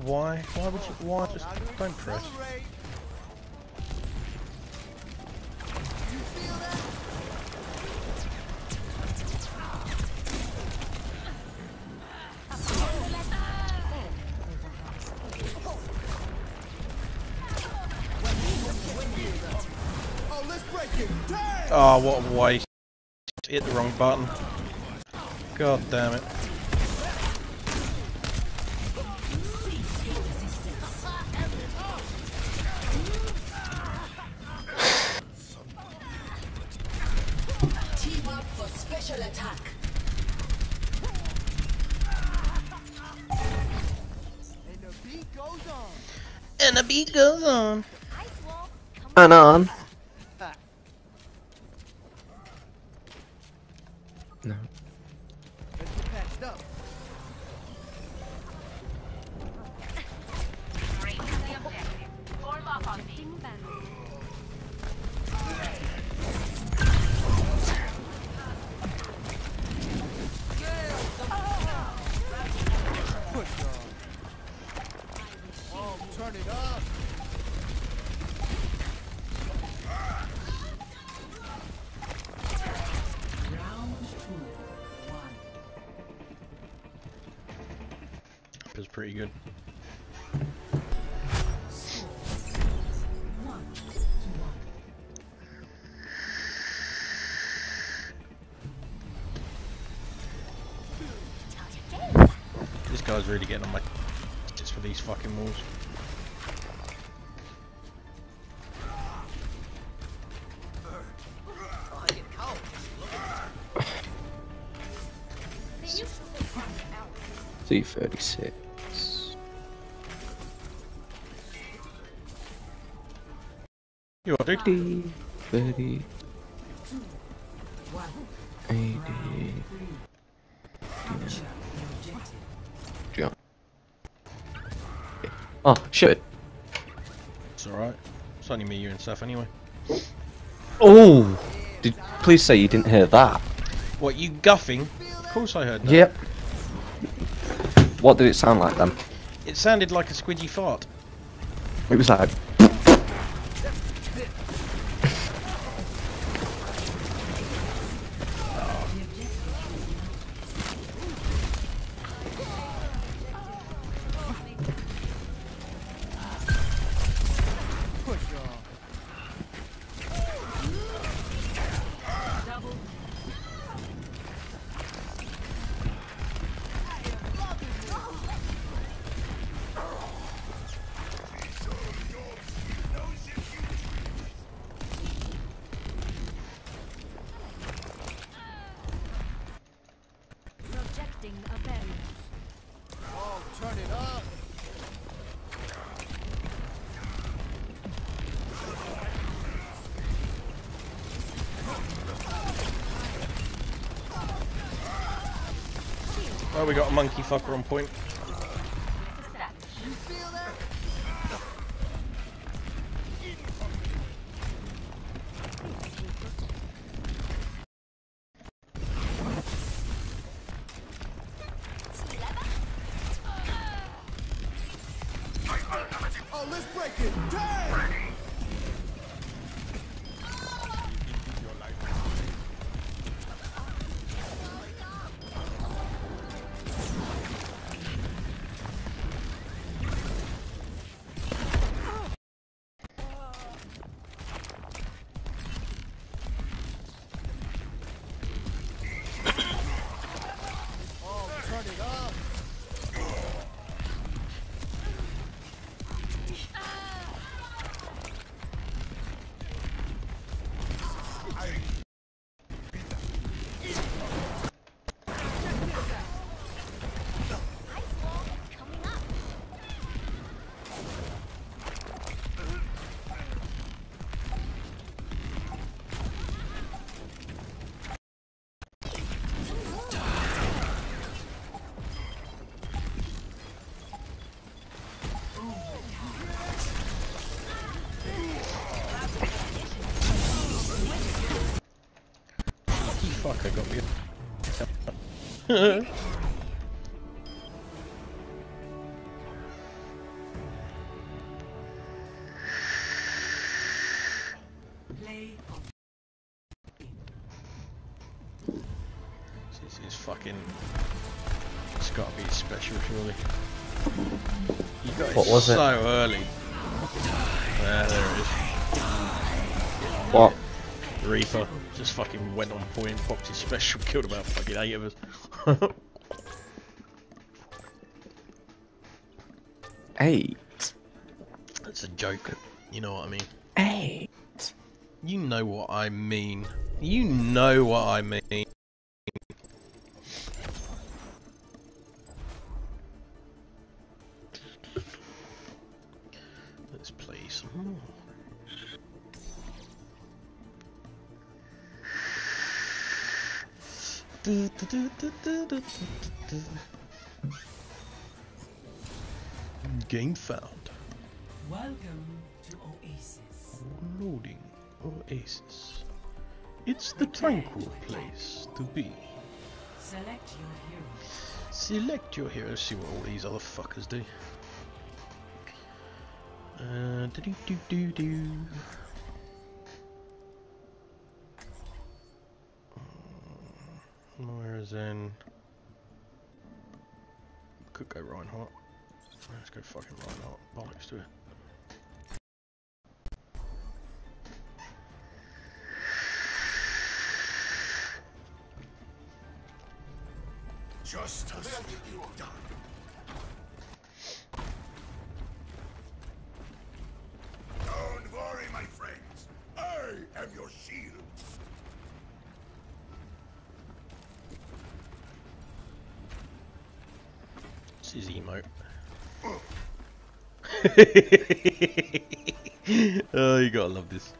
Why? Why would you? Why? Just don't press. Oh, what a waste. Hit the wrong button. God damn it. Guy's really getting on my tits for these fucking walls. C thirty six. You are, dude. D thirty. Eighty. Oh shit. It's alright. It's only me, you, and stuff anyway. Oh! Did please say you didn't hear that? What, you guffing? Of course I heard that. Yep. What did it sound like then? It sounded like a squidgy fart. It was like. Point. Is fucking. It's gotta be special, surely. You got it What was it? so early. Ah, there it is. What? Reaper just fucking went on point, popped his special, killed about fucking eight of us. Eight. That's a joke. You know what I mean? Eight. You know what I mean. You know what I mean. Found. Welcome to Oasis. Loading Oasis. It's the tranquil place to be. Select your hero. Select your hero. See what all these other fuckers do. Uh, do do do do. Whereas in could go Reinhardt. Let's go fucking Reinhardt. Bollocks to it. Justice done. Don't worry, my friends. I am your shield. It's his emote. oh, you gotta love this.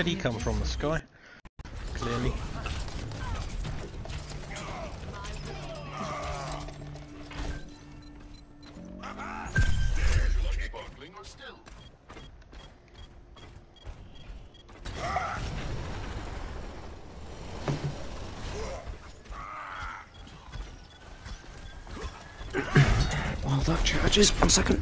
Where'd he come from? The sky? Clearly. Or that charges, one second.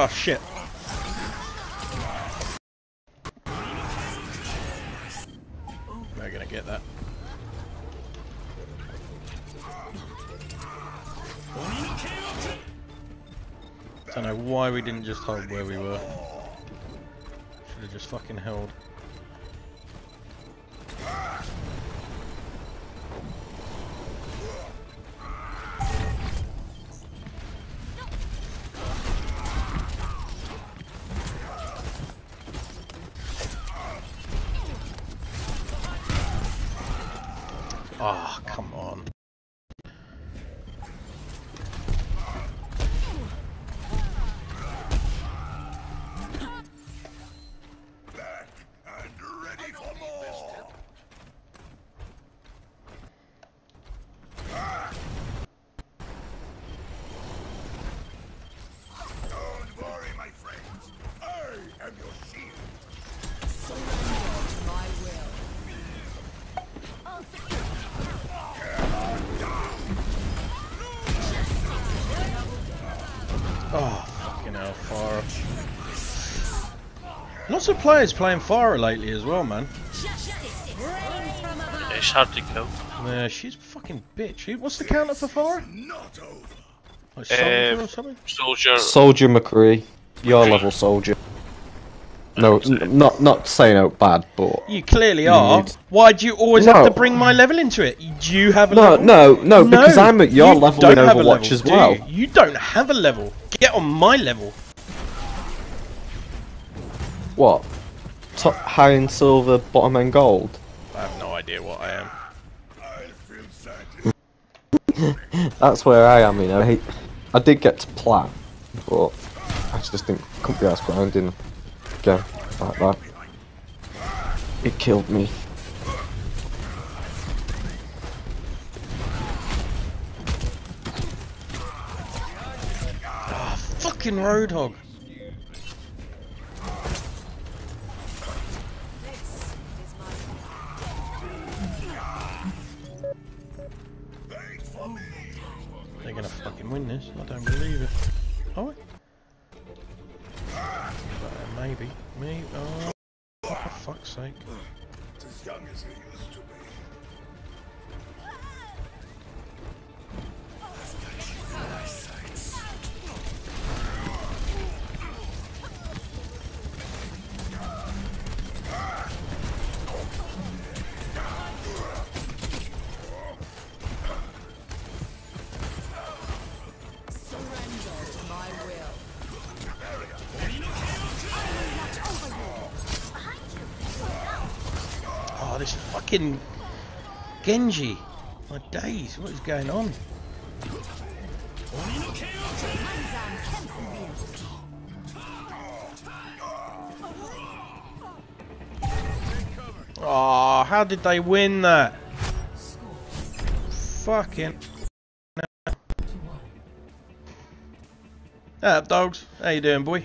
Oh, shit. We're gonna get that. I don't know why we didn't just hold where we were. Should have just fucking held. Players playing Pharah lately as well, man. It's hard to kill. Yeah, she's a fucking bitch. What's the counter for Pharah? Not over. Like soldier Um, or something? Soldier. Soldier McCree, your level soldier. No, not not saying out bad, but You clearly You are. need- Why do you always have to bring my level into it? Do you have a No, level? no, no, because I'm at your you level don't in Overwatch level, as well. You? You don't have a level. Get on my level. What? Top, high in silver, bottom in gold. I have no idea what I am. That's where I am, you know. I, I did get to plan, but I just didn't couldn't be asked grinding again like that. It killed me. Ah, fucking Roadhog. Gonna win this. I don't believe it. Oh, uh, maybe. Maybe. Oh, for fuck's sake. As young as he Fucking Genji. My days, what is going on? Oh, how did they win that? Fucking. Up, dogs. How you doing, boy?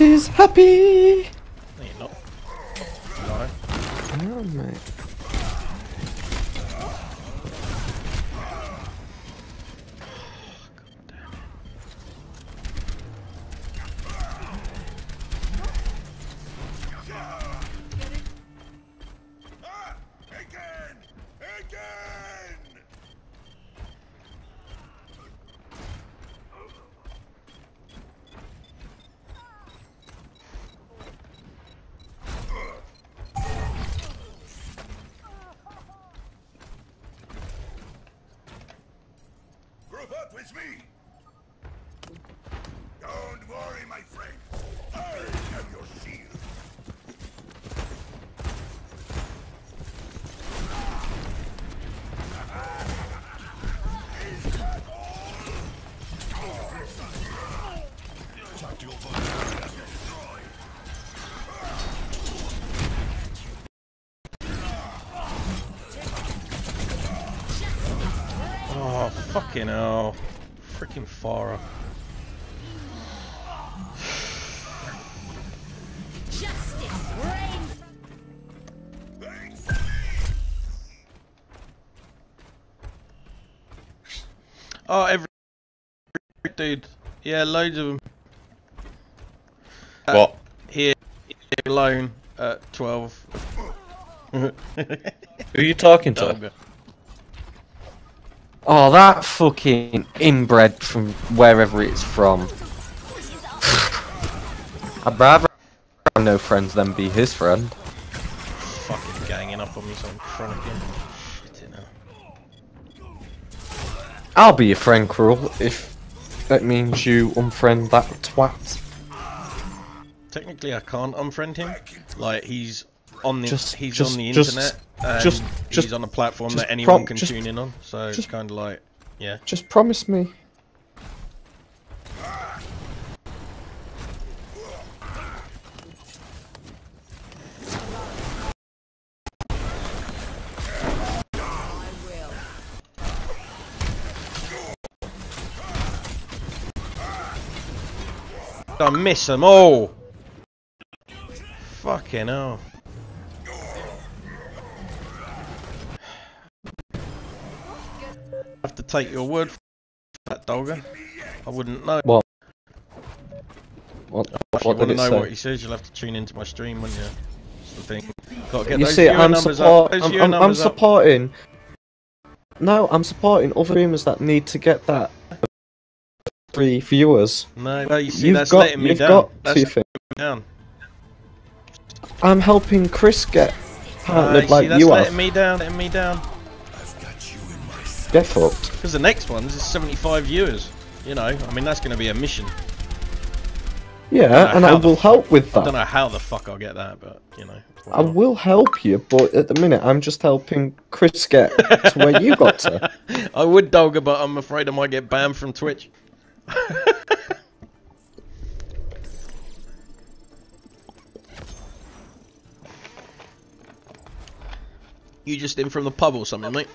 She's happy. Freaking Pharah. Justice reigns. Oh, every dude. Yeah, loads of them. Uh, what? Here, here alone at 12. Who are you talking to? Oh, that fucking inbred from wherever it's from. I'd rather have no friends than be his friend. Fucking ganging up on me so I'm frolicking. Shit, you know. I'll be your friend, Cruel, if that means you unfriend that twat. Technically, I can't unfriend him. Like, he's on the Just- he's just- on the just- internet. And just- he's just- on a platform that anyone can just- tune in on. So it's kind of like, yeah. Just promise me. I miss them all. Fucking hell. have to take your word for that, Dolga. I wouldn't know. What? What, If you what want to know say? what he says, you'll have to tune into my stream, wouldn't you? That's the thing. Got to get you those see, I'm, support, up. Those I'm, I'm, I'm supporting. No, I'm supporting other streamers that need to get that three viewers. No, well, you see, You've that's got- letting me you've down. got that's two letting me down. I'm helping Chris get Uh, partnered you see, like that's letting me down, letting me down. Fucked. Because the next one's is 75 viewers. You know, I mean, that's going to be a mission. Yeah, don't and I will help with that. I don't know how the fuck I'll get that, but, you know. I will help you, but at the minute I'm just helping Chris get to where you got to. I would, Dolga, but I'm afraid I might get banned from Twitch. you just in from the pub or something, mate?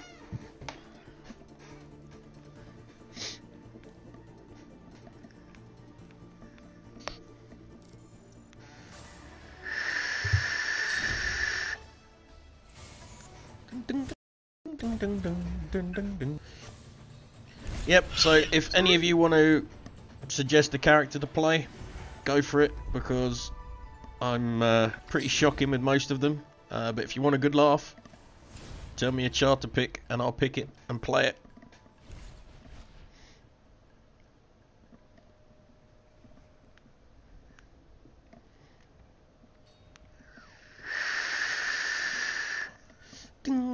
Yep, so if any of you want to suggest a character to play, go for it, because I'm uh, pretty shocking with most of them. Uh, but if you want a good laugh, tell me a chart to pick, and I'll pick it and play it.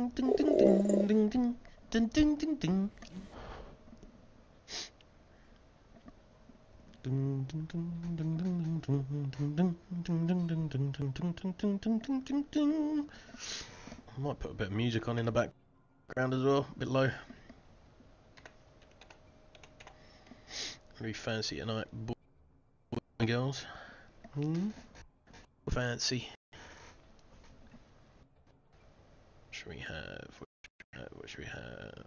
Ding, ding, ding, ding, ding, ding, ding, ding, ding, might put a bit of music on in the background as well, a bit low. Very fancy tonight, boys and girls. Hmm? Fancy. What should we have? What should we have? What should we have?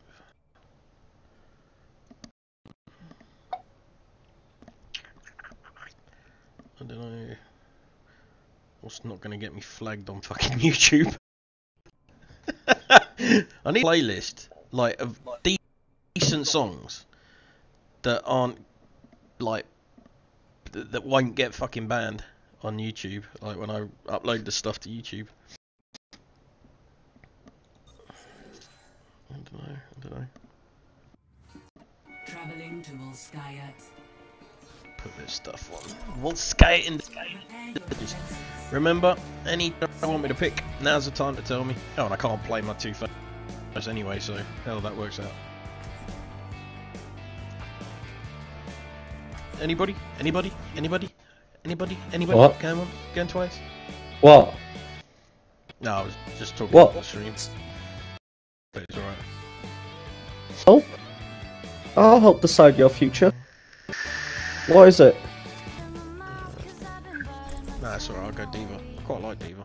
I don't know. What's not going to get me flagged on fucking YouTube? I need a playlist like of de- decent songs that aren't like th- that won't get fucking banned on YouTube. Like when I upload the stuff to YouTube. I don't know. I. Traveling to Volskaya. Put this stuff on. We'll skate in the sky. Remember, any I want me to pick, now's the time to tell me. Oh, and I can't play my two phones anyway, so hell, that works out. Anybody? Anybody? Anybody? Anybody? Anybody? What? Going on? Going twice? What? No, I was just talking What? about the stream. But. Oh? I'll help decide your future. What is it? Nah, it's alright, I'll go D.Va. I quite like D.Va.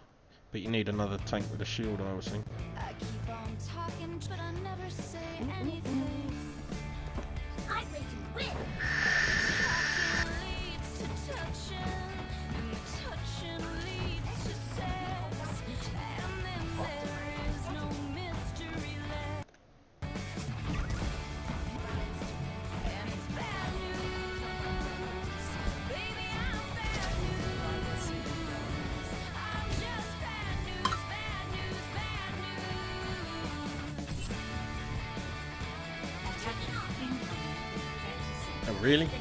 But you need another tank with a shield, I was thinking. Oh, really?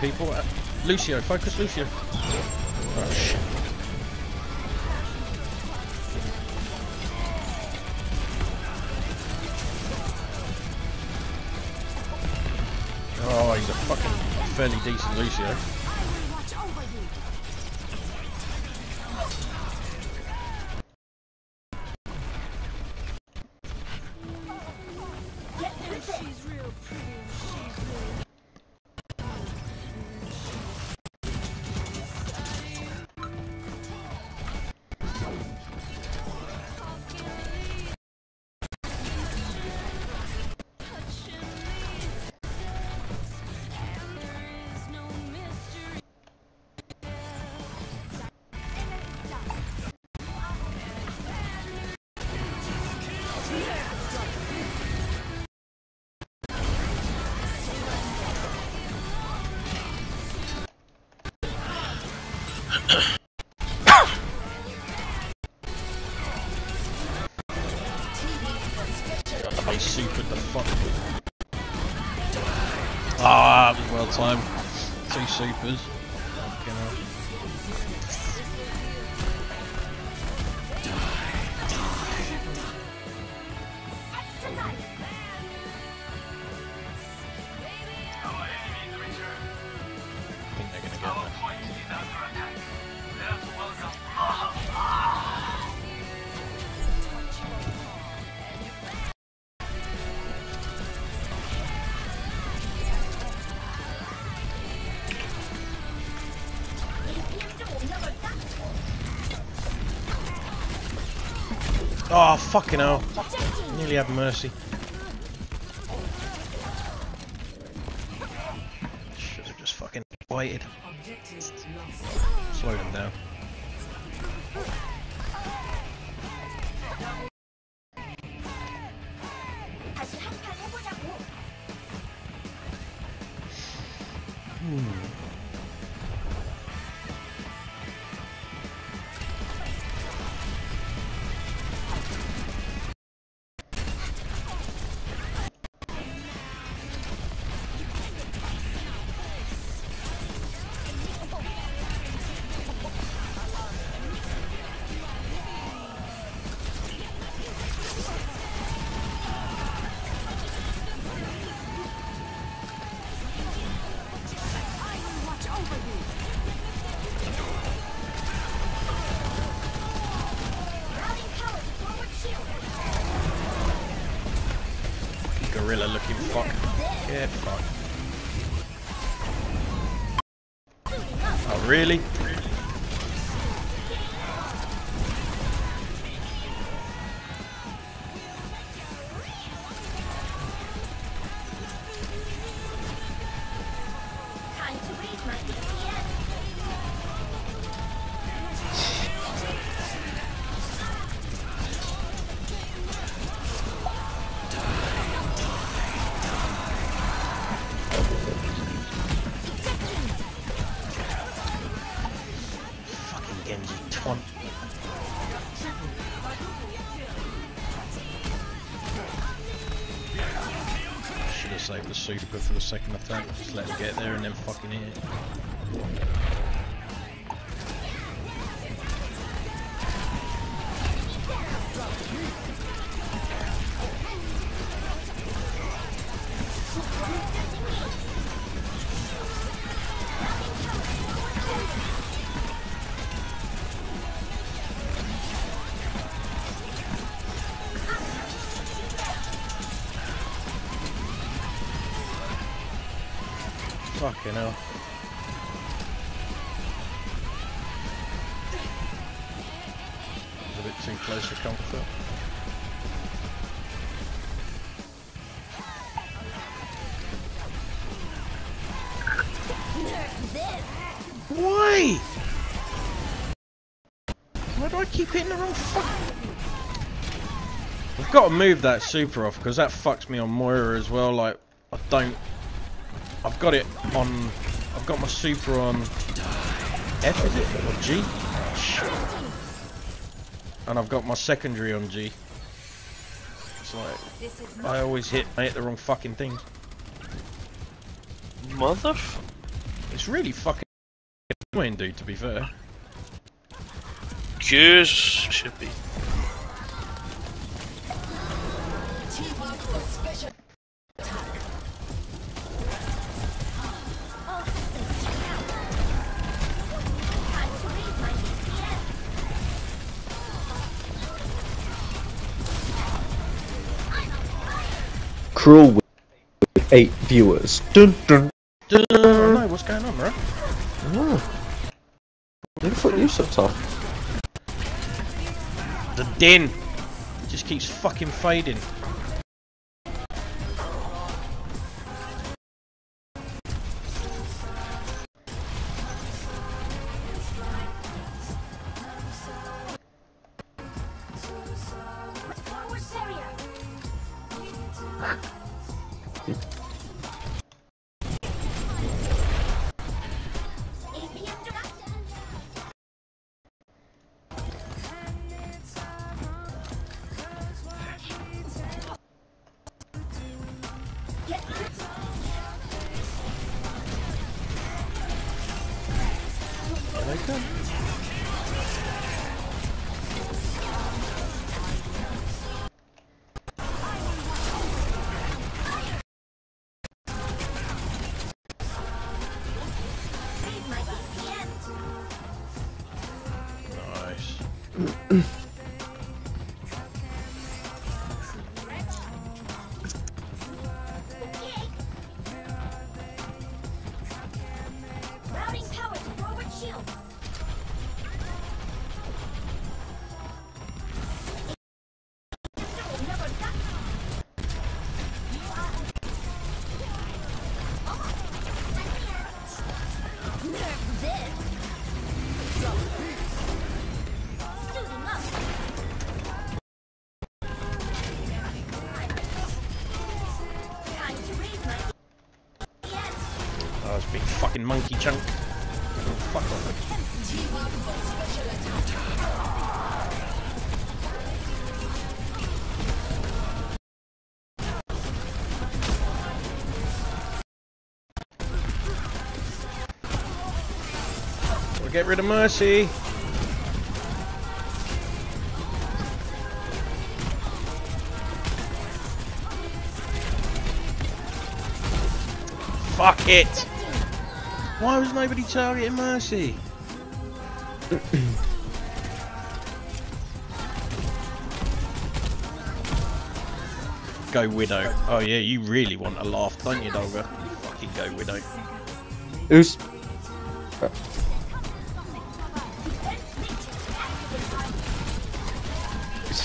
People. Uh, Lucio, focus Lucio. Oh, shit. Oh, he's a fucking fairly decent Lucio. Fucking hell. Nearly had mercy. Attack. Just let him get there and then fucking hit it. Fucking hell. It's a bit too close for comfort. Why? Why do I keep hitting the wrong fuck? I've got to move that super off because that fucks me on Moira as well. Like, I don't. I've got it on. I've got my super on F, is it? Or G? Oh. And I've got my secondary on G. It's like. I always hit, I hit the wrong fucking thing. Mother. It's really fucking annoying, dude, to be fair. Goose should be. Cruel with eight viewers. Dun dun. I don't know what's going on, bro. Oh. Who the fuck you so tough? The din just keeps fucking fading. Get rid of Mercy. Fuck it! Why was nobody targeting Mercy? go Widow. Oh yeah, you really want a laugh, don't you, Dolga? Fucking go Widow. Who's...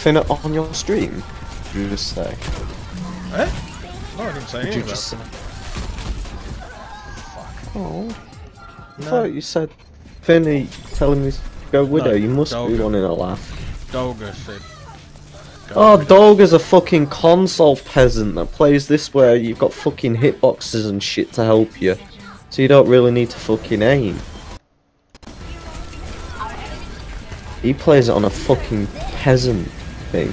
Finna on your stream? Did you just say? Eh? No, I didn't say Did you just say? it. Oh. I thought you said Finny telling me to go Widow. No, you must be Dolga. wanting a laugh. Dolga said. Oh, Dolga's a fucking console peasant that plays this where you've got fucking hitboxes and shit to help you. So you don't really need to fucking aim. He plays it on a fucking peasant thing.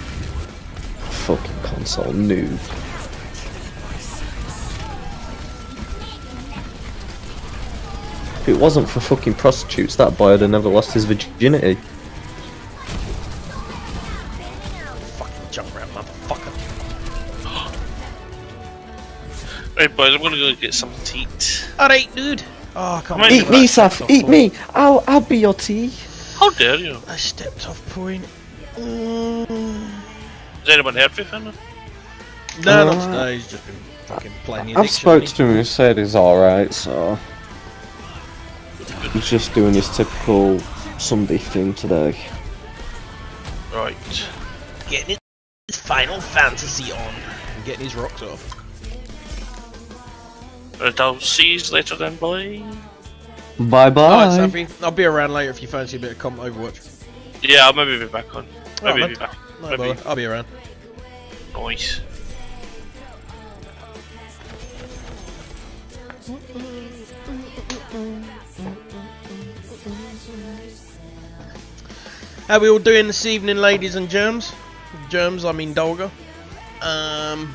Fucking console noob. If it wasn't for fucking prostitutes, that boy would have never lost his virginity. Fucking jump around, motherfucker. hey boys, I'm gonna go get something to eat. Alright, dude. Oh, come I on. might Eat me, back. Saf! Eat me! I'll, I'll be your tea! How dare you? I stepped off point. Mm. Has anyone heard from him? No, Uh, not today. He's just been fucking playing. I've spoke to him, he said he's alright, so... He's just doing his typical Sunday thing today. Right. Getting his Final Fantasy on. And getting his rocks off. Right, I'll see you later then, boy. Bye bye! Alright, Safi. I'll be around later if you fancy a bit of comp Overwatch. Yeah, I'll maybe be back on. Maybe man. be back. No maybe. bother. I'll be around. Nice. How we all doing this evening, ladies and germs? Germs, I mean Dolga. Um,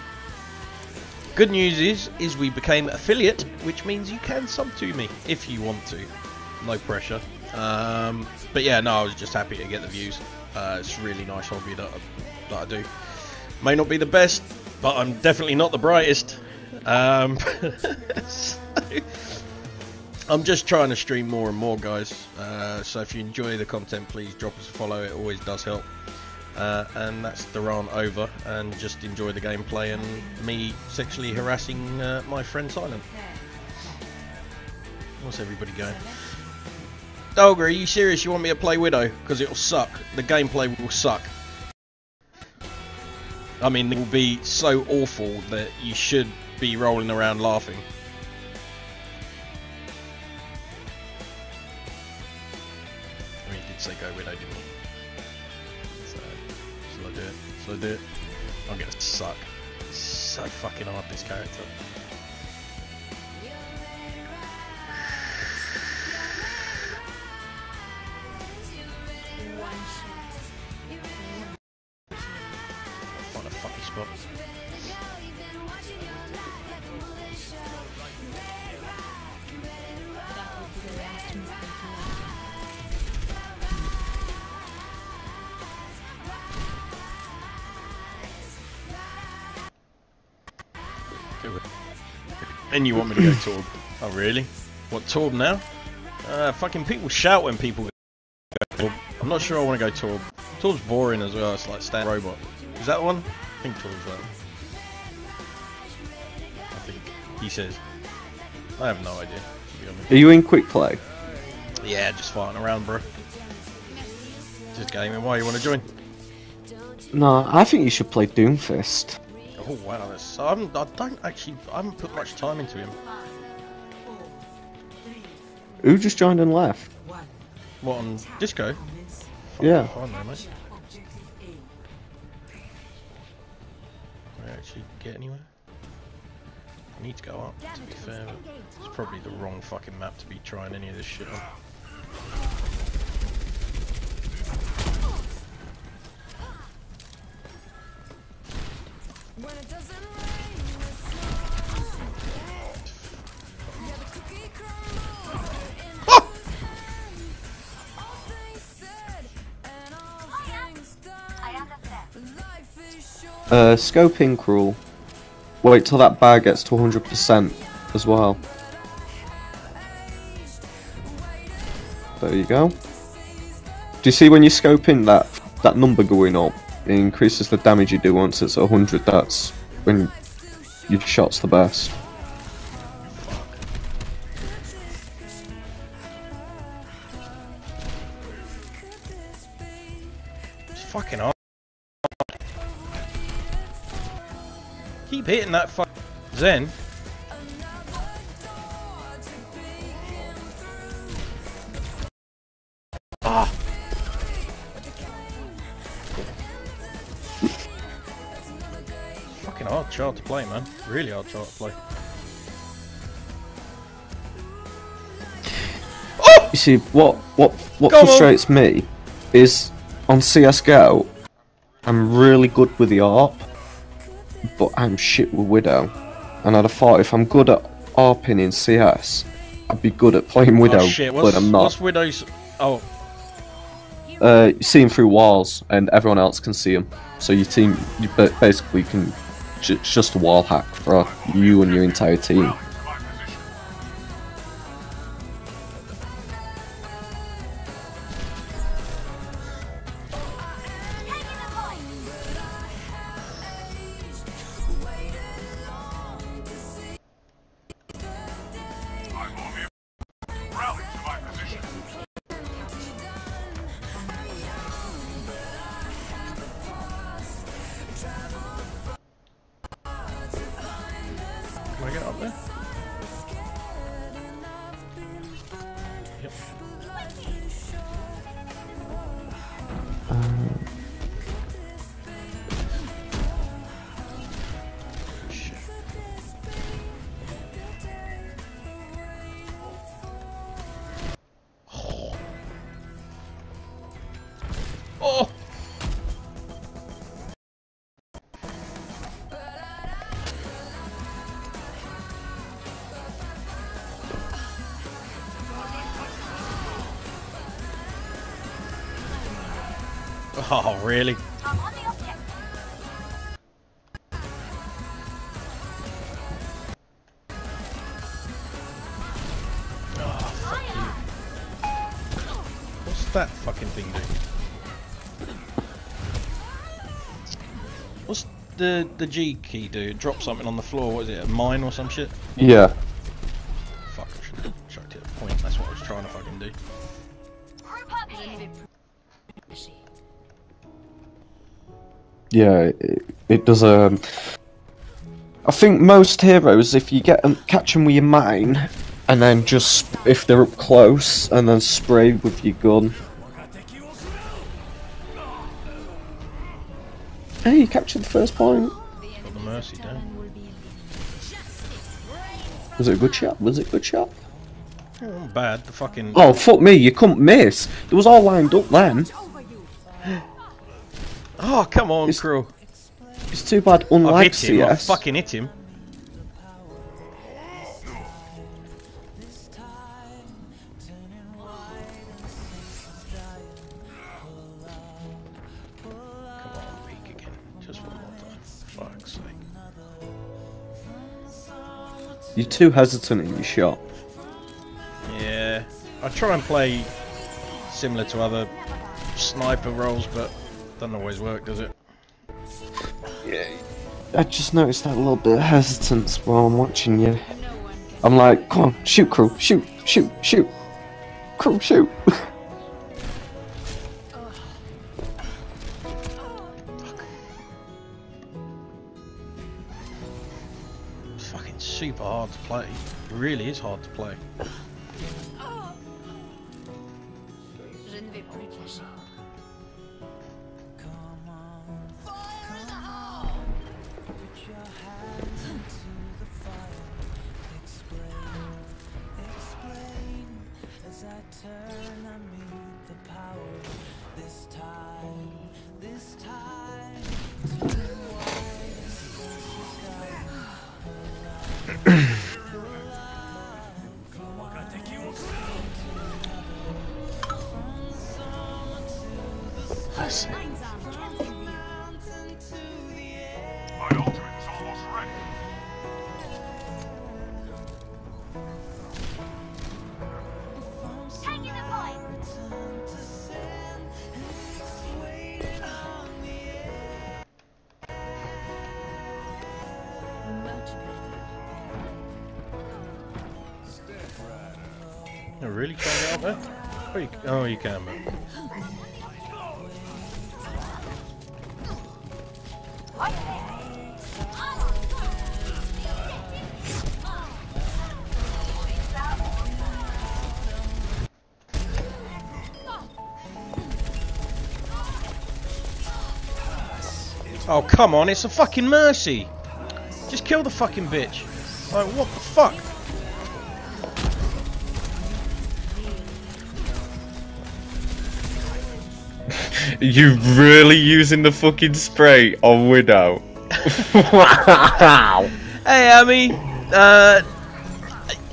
good news is, is we became affiliate, which means you can sub to me if you want to. No pressure. Um, but yeah, no, I was just happy to get the views. Uh, it's really nice hobby that I, that I do. May not be the best, but I'm definitely not the brightest. Um, so, I'm just trying to stream more and more, guys. Uh, so if you enjoy the content, please drop us a follow. It always does help. Uh, and that's the rant over. And just enjoy the gameplay and me sexually harassing uh, my friend Silent. What's everybody going? Dolga, are you serious? You want me to play Widow? Because it'll suck. The gameplay will suck. I mean, it will be so awful that you should be rolling around laughing. I mean, he did say go Widow, didn't he? So, shall I do it? Shall I do it? I'm gonna suck. So fucking hard, this character. And you want me to go Torb? Oh really? What Torb now? Uh, fucking people shout when people go Torb. I'm not sure I want to go Torb. Torb's boring as well. It's like stand robot. Is that one? I think Torb's that. one. I think he says. I have no idea. To be honest. Are you in quick play? Yeah, just farting around, bro. Just gaming. Why you want to join? No, I think you should play Doomfist. Oh wow, that's, I, haven't, I don't actually. I haven't put much time into him. Who just joined and left? What on disco? Yeah. I know, mate. I actually get anywhere. I need to go up, to be fair, it's probably the wrong fucking map to be trying any of this shit on. When it doesn't rain, it snows. Yeah, the cookie crumbles in whose hand? All things said and all things done. Life is short. Uh, scoping crawl. Wait till that bar gets to 100% as well. There you go. Do you see when you scope in that that number going up? It increases the damage you do once it's 100. That's when your shot's the best. Fucking hard. Keep hitting that fuck Zen. Ah. Fucking hard chart to play, man. Really hard chart to play. Oh! You see, what what what Go on. frustrates me is on CS:GO, I'm really good with the AWP, but I'm shit with Widow. And I'd have thought if I'm good at AWPing in CS, I'd be good at playing Widow, oh shit, but I'm not. what's Widow's... Oh, Uh, you see him through walls, and everyone else can see him. So your team, you basically can. It's just a wall hack for you and your entire team. The G key do? It drops something on the floor. What is it? A mine or some shit? Yeah. Fuck, I should have chucked it at point. That's what I was trying to fucking do. Yeah, it, it does. Um, I think most heroes, if you get 'em- catch them with your mine, and then just if they're up close, and then spray with your gun. Hey, you captured the first point. Got the mercy down. Was it a good shot? Was it a good shot? Oh, not bad. The fucking. Oh fuck me! You couldn't miss. It was all lined up then. Oh, come on, crew. It's too bad. I've hit him. I fucking hit him. You're too hesitant in your shot. Yeah. I try and play similar to other sniper roles, but doesn't always work, does it? Yeah. I just noticed that little bit of hesitance while I'm watching you. I'm like, come on, shoot, crew, shoot, shoot, shoot, crew, shoot. super hard to play. It really is hard to play. Oh. Oh, come on, it's a fucking mercy! Just kill the fucking bitch. Like, what the fuck? You really using the fucking spray on Widow? wow. Hey, Amy. Uh,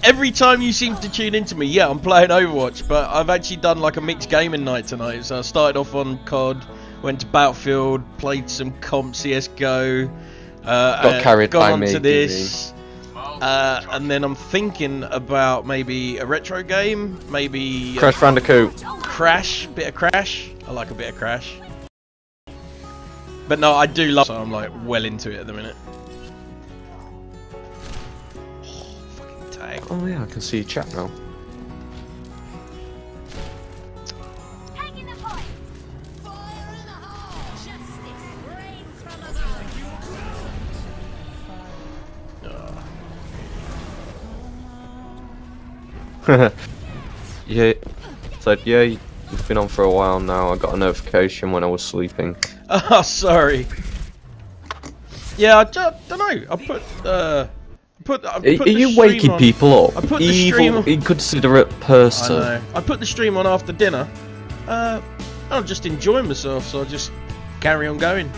every time you seem to tune into me, yeah, I'm playing Overwatch, but I've actually done like a mixed gaming night tonight. So I started off on COD, went to Battlefield, played some comp CS:GO. Uh, Got uh, carried gone by on me, to this. Uh, and then I'm thinking about maybe a retro game, maybe uh, Crash Bandicoot. Crash, bit of Crash. I like a bit of Crash. But no, I do love. So I'm like well into it at the minute. Tag. Oh yeah, I can see your chat now. yeah, so yeah, you've been on for a while now. I got a notification when I was sleeping. Oh, sorry. Yeah, I don't, know. I put uh, I put. I Are, put are you waking on- people up? I put the stream Evil, on. inconsiderate I person. know. I put the stream on after dinner. Uh, I'm just enjoying myself, so I just carry on going.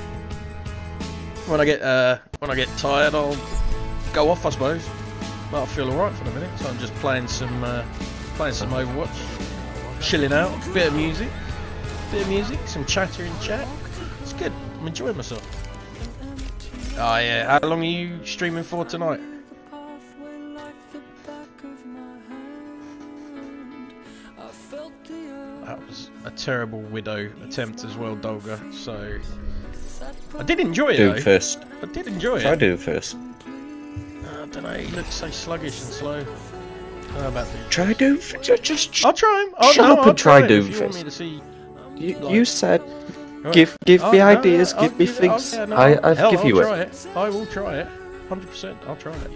When I get uh, when I get tired, I'll go off, I suppose. But I feel alright for the minute, so I'm just playing some uh, playing some Overwatch, chilling out, bit of music, bit of music, some chatter in chat. It's good. I'm enjoying myself. Oh yeah. How long are you streaming for tonight? That was a terrible widow attempt as well, Dolga. So I did enjoy it. though. Doomfist. I did enjoy Try it. Doomfist. I don't know. He looks so sluggish and slow. How about the? Try Doomfist. Just, just I'll try him. Oh, shut no, up I'll and try it if you want me to see. Um, you, like- you said Right. give give Oh, me no, ideas, no, I'll give me it- oh, things. yeah, no, I I hell, give I'll you try it. it. I will try it. Hundred percent. I'll try it.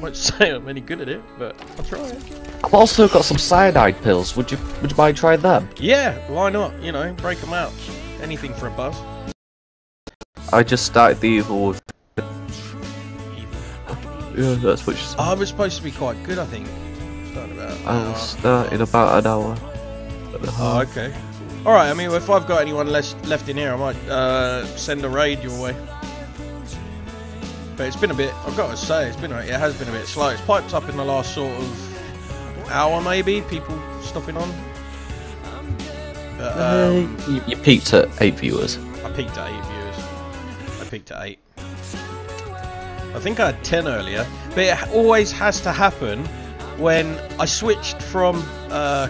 Won't say I'm any good at it, but I'll try it. I've also got some cyanide pills. Would you would you mind trying them? Yeah, why not? You know, break them out. Anything for a buzz. I just started the evil. Yeah, that's what you said. I was supposed to be quite good, I think. Starting about. I'll start in about an hour. Oh, okay. All right. I mean, if I've got anyone less left in here, I might uh, send a raid your way. But it's been a bit. I've got to say, it's been. a- It has been a bit slow. It's piped up in the last sort of hour, maybe. People stopping on. But, um, Uh, you, you peaked at eight viewers. I peaked at eight viewers. I peaked at eight. I think I had ten earlier, but it always has to happen when I switched from uh,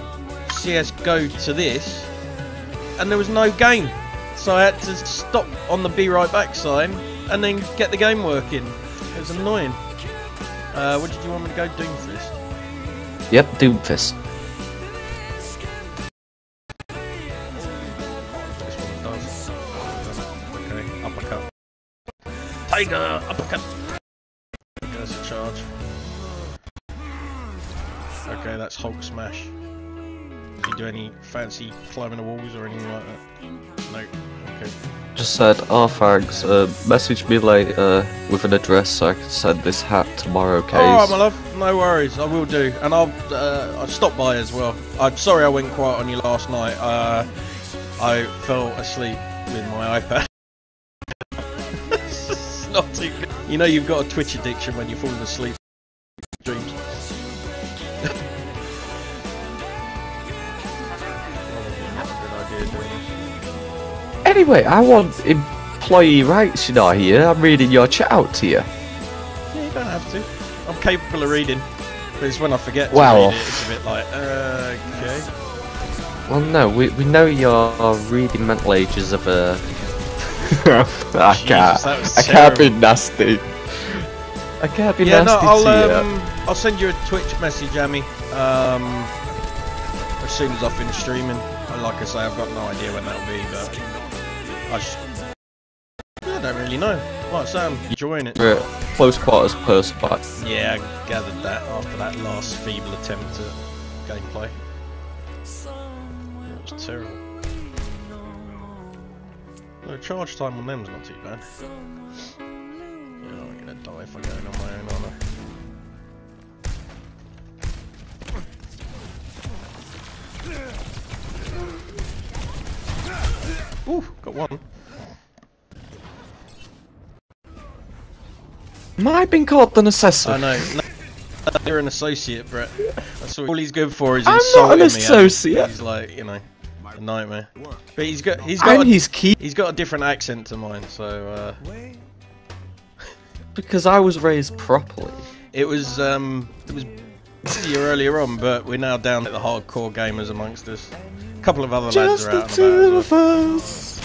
CS:GO to this, and there was no game, so I had to stop on the "Be Right Back" sign and then get the game working. It was annoying. Uh, what did you want me to go do for this? Yep, Doomfist. This one does. Okay, uppercut. Tiger uppercut. There's a charge. Okay, that's Hulk smash. Did you do any fancy climbing the walls or anything like that? No. Okay. Just said, oh thanks, uh, message me later with an address so I can send this hat tomorrow, case. Alright, my love. No worries. I will do, and I'll uh, I'll stop by as well. I'm sorry I went quiet on you last night. Uh, I fell asleep with my iPad. It's not too good. You know you've got a Twitch addiction when you're falling asleep. Dreams. Probably not a good idea doing this. Anyway, I want employee rights, you know, here. I'm reading your chat out to you. Yeah, you don't have to. I'm capable of reading. But it's when I forget to Well- read it, it's a bit like, uh, okay. Well, no, we, we know your reading mental ages of a. I can't. that I can't be nasty. I can't be yeah, no, I'll to you. um, I'll send you a Twitch message, Amy. Um, as soon as I finish streaming. And Like I say, I've got no idea when that'll be, but I just, I don't really know. Like I'm enjoying it. We're close quarters per spot. Yeah, I gathered that after that last feeble attempt at gameplay. It was terrible. The charge time on them's not too bad. Yeah, I'm gonna die if I go in on my own, Ooh, got one. Am I being called an assessor? I know. No, you're an associate, Brett. That's all he's good for is I'm not an associate. He's like, you know, a nightmare. But he's got he's got I'm a, his key he's got a different accent to mine, so uh, because I was raised properly. it was um it was easier earlier on, but we're now down to the hardcore gamers amongst us. A couple of other lads Just are the out and two about. of us.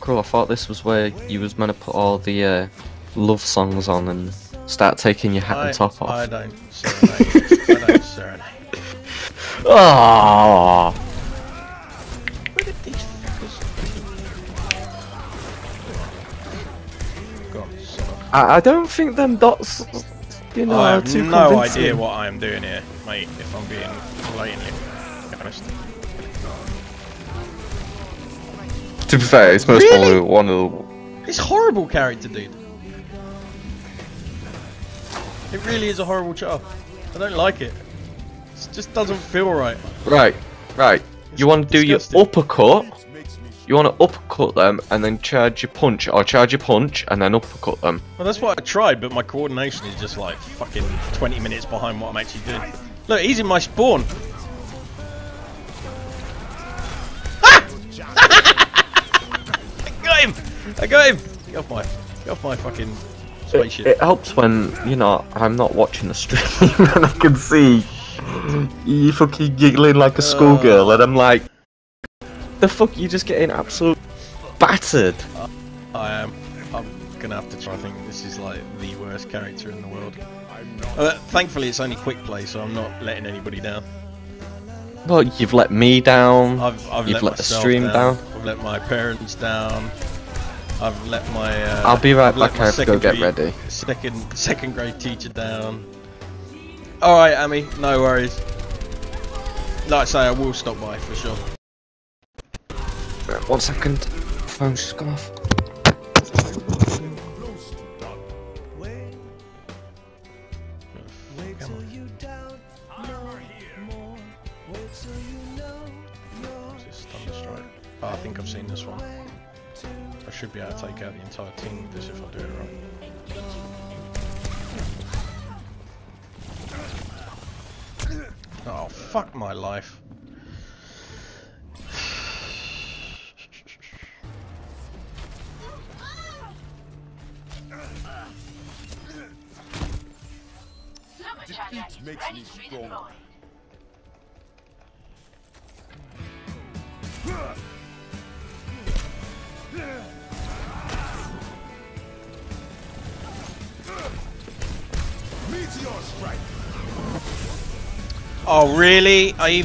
Cool, I thought this was where you was meant to put all the uh, love songs on and start taking your hat I, and top off. I don't serenade. I don't serenade. Oh, Where did these fuckers? Go on, son of- I, I don't think them dots, you know, I have too no convincing. idea what I am doing here, mate. If I'm being blatantly honest. To be fair, it's most Really? probably one of the... It's horrible character, dude. It really is a horrible char. I don't like it. It just doesn't feel right. Right, right. You want to do your uppercut. You want to uppercut them and then charge your punch, or charge your punch and then uppercut them. Well, that's what I tried, but my coordination is just like fucking 20 minutes behind what I'm actually doing. Look, he's in my spawn. Ah! I got him! I got him! Get off my, get off my fucking It, it helps when you know I'm not watching the stream and I can see you fucking giggling like a schoolgirl, and I'm like, the fuck, you just getting absolute battered. I am. I'm gonna have to try. I think this is like the worst character in the world. Uh, thankfully, it's only quick play, so I'm not letting anybody down. Well, you've let me down. I've, I've you've let, let the stream down. I've let my parents down. I've let my. Uh, I'll be right back, I have to go get ready. Second, second grade teacher down. All right, Amy, no worries. Like I say, I will stop by for sure. One second. Phone's just gone off. Is this Thunderstrike? Oh, I think I've seen this one. I should be able to take out the entire team with this if I do it right. Oh, fuck my life. Defeat makes me stronger. Meteor Oh, really? I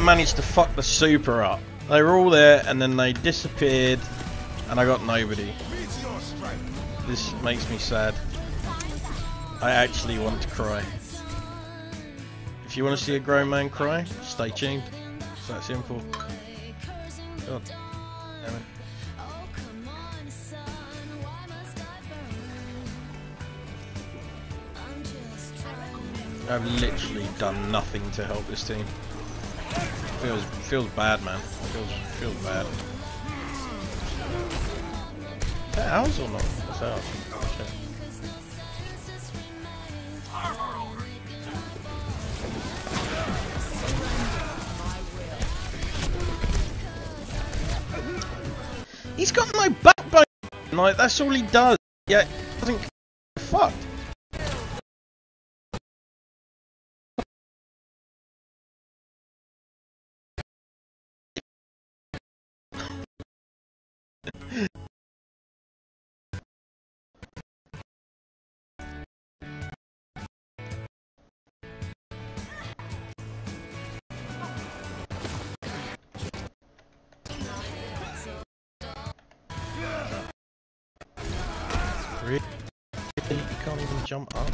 managed to fuck the super up. They were all there and then they disappeared and I got nobody. This makes me sad. I actually want to cry. If you want to see a grown man cry, stay tuned. It's that simple. God. I've literally done nothing to help this team. Feels feels bad, man. Feels feels bad. Is that ours or not? That's ours. Okay. He's got no backbone. Like that's all he does. Yeah, I think Fuck. Really? You can't even jump up.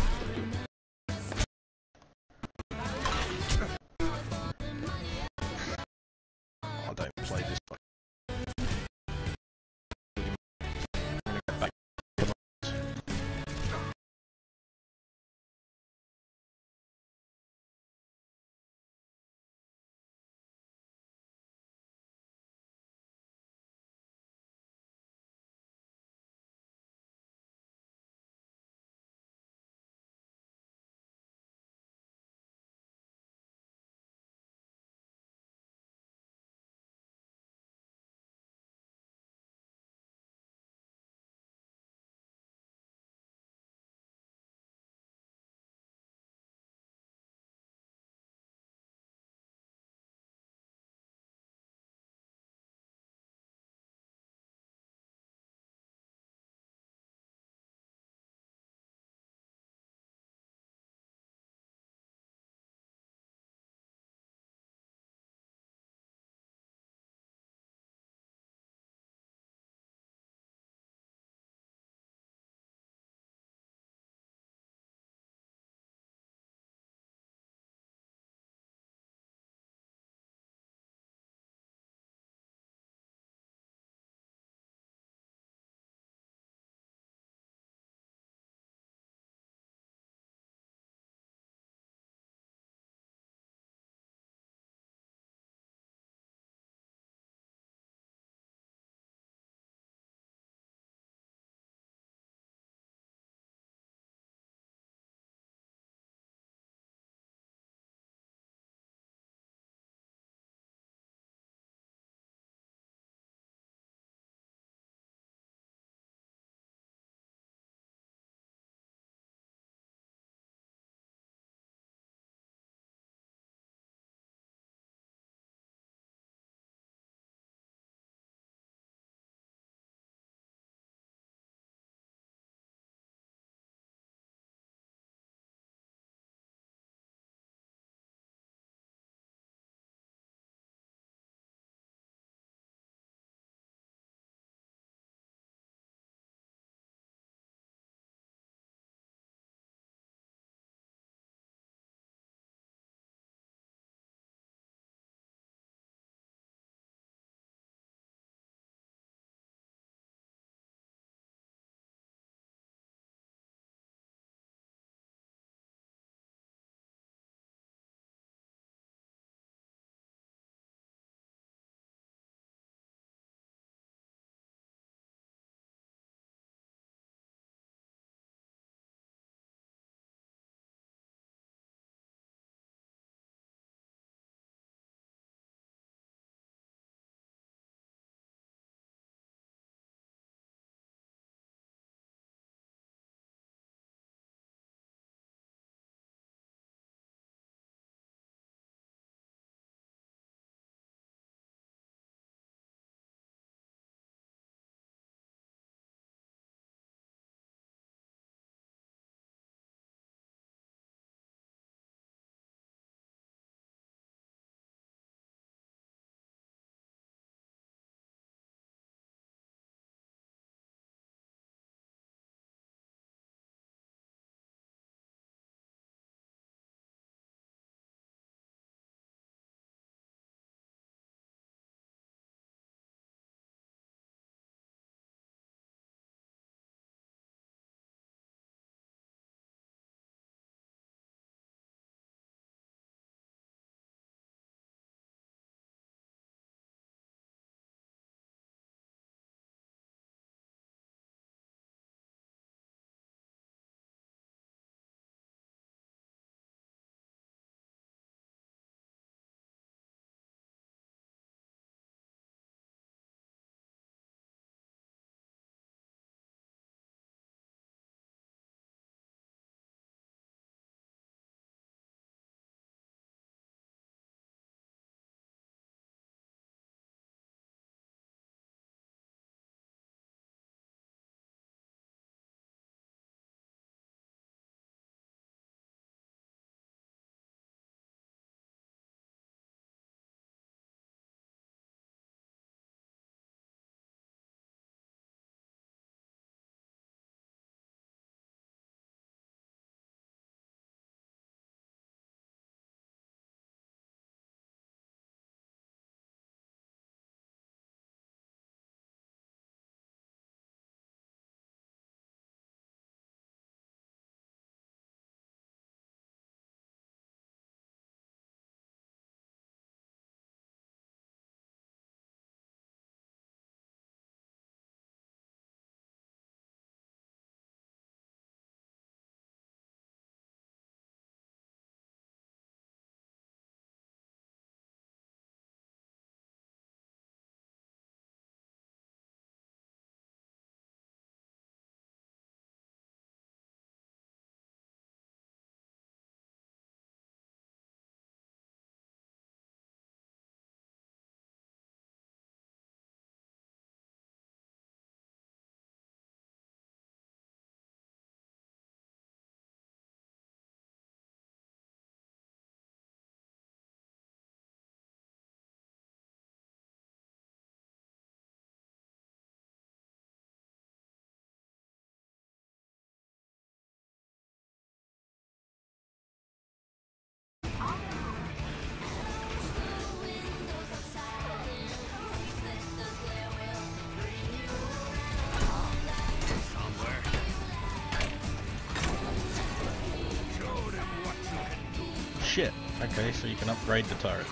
Shit. Okay, so you can upgrade the turret.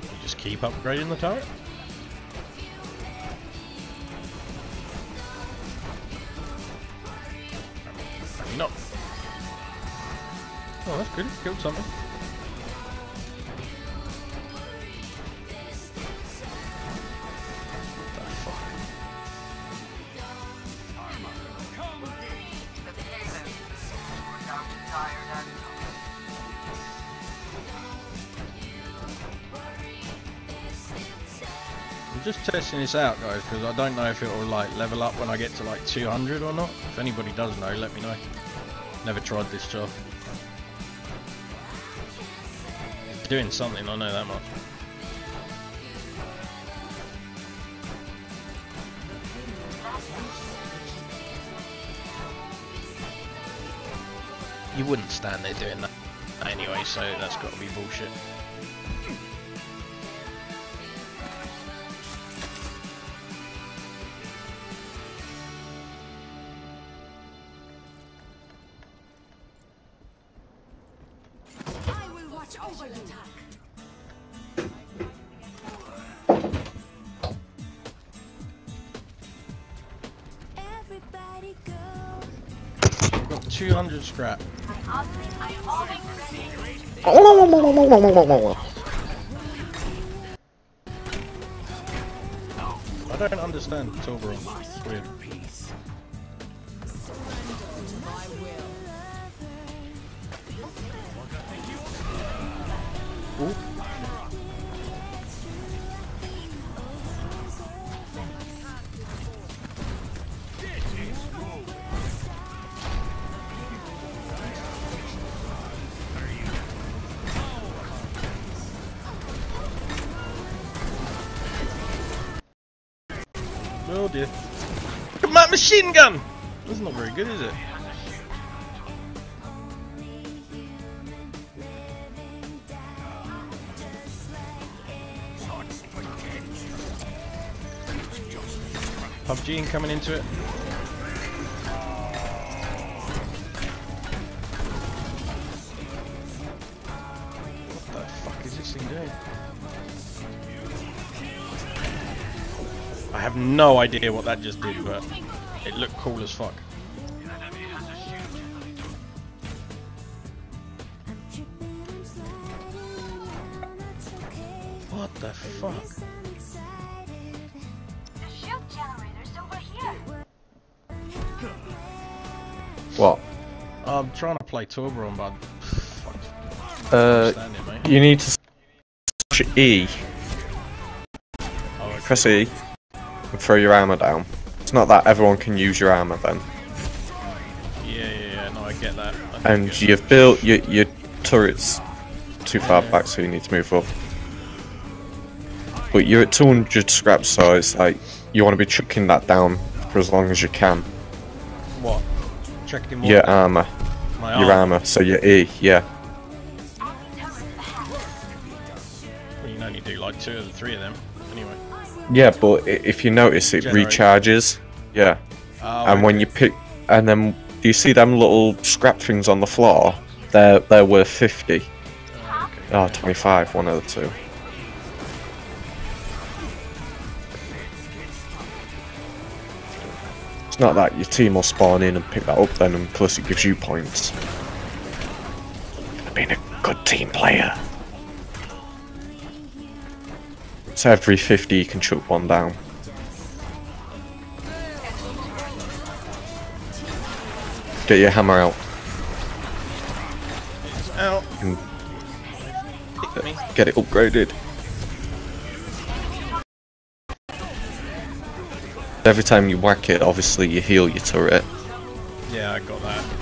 You just keep upgrading the turret? Not. Oh, that's good. Killed something. Testing this out guys because I don't know if it will like level up when I get to like 200 or not. If anybody does know, let me know. Never tried this job. Doing something, I know that much. You wouldn't stand there doing that anyway, so that's got to be bullshit. I don't understand Tilbury. It's weird. Machine gun! That's not very good, is it? PUBG coming into it. What the fuck is this thing doing? I have no idea what that just did, but it looked cool as fuck. What the fuck? What? I'm trying to play Torbjörn, but Uh, it, you need to E. Press E and throw your armor down. It's not that everyone can use your armor then. yeah, yeah, yeah, no, I get that. I And you've built your, your turrets too far back, so you need to move up. But you're at 200 scraps, so it's like you want to be chucking that down for as long as you can. What? Checking what? Your armor. My your armor? armor, so your E, yeah. Well, you can only do like two of the three of them. Yeah, but if you notice, it Generate. recharges. Yeah. Oh, and when you pick, and then do you see them little scrap things on the floor? They're they're worth fifty. Oh, 25, one of the two. It's not that your team will spawn in and pick that up then, and plus it gives you points. Being a good team player. So every 50 you can chuck one down. Get your hammer out. Out. and get it upgraded. Every time you whack it, obviously you heal your turret. Yeah, I got that.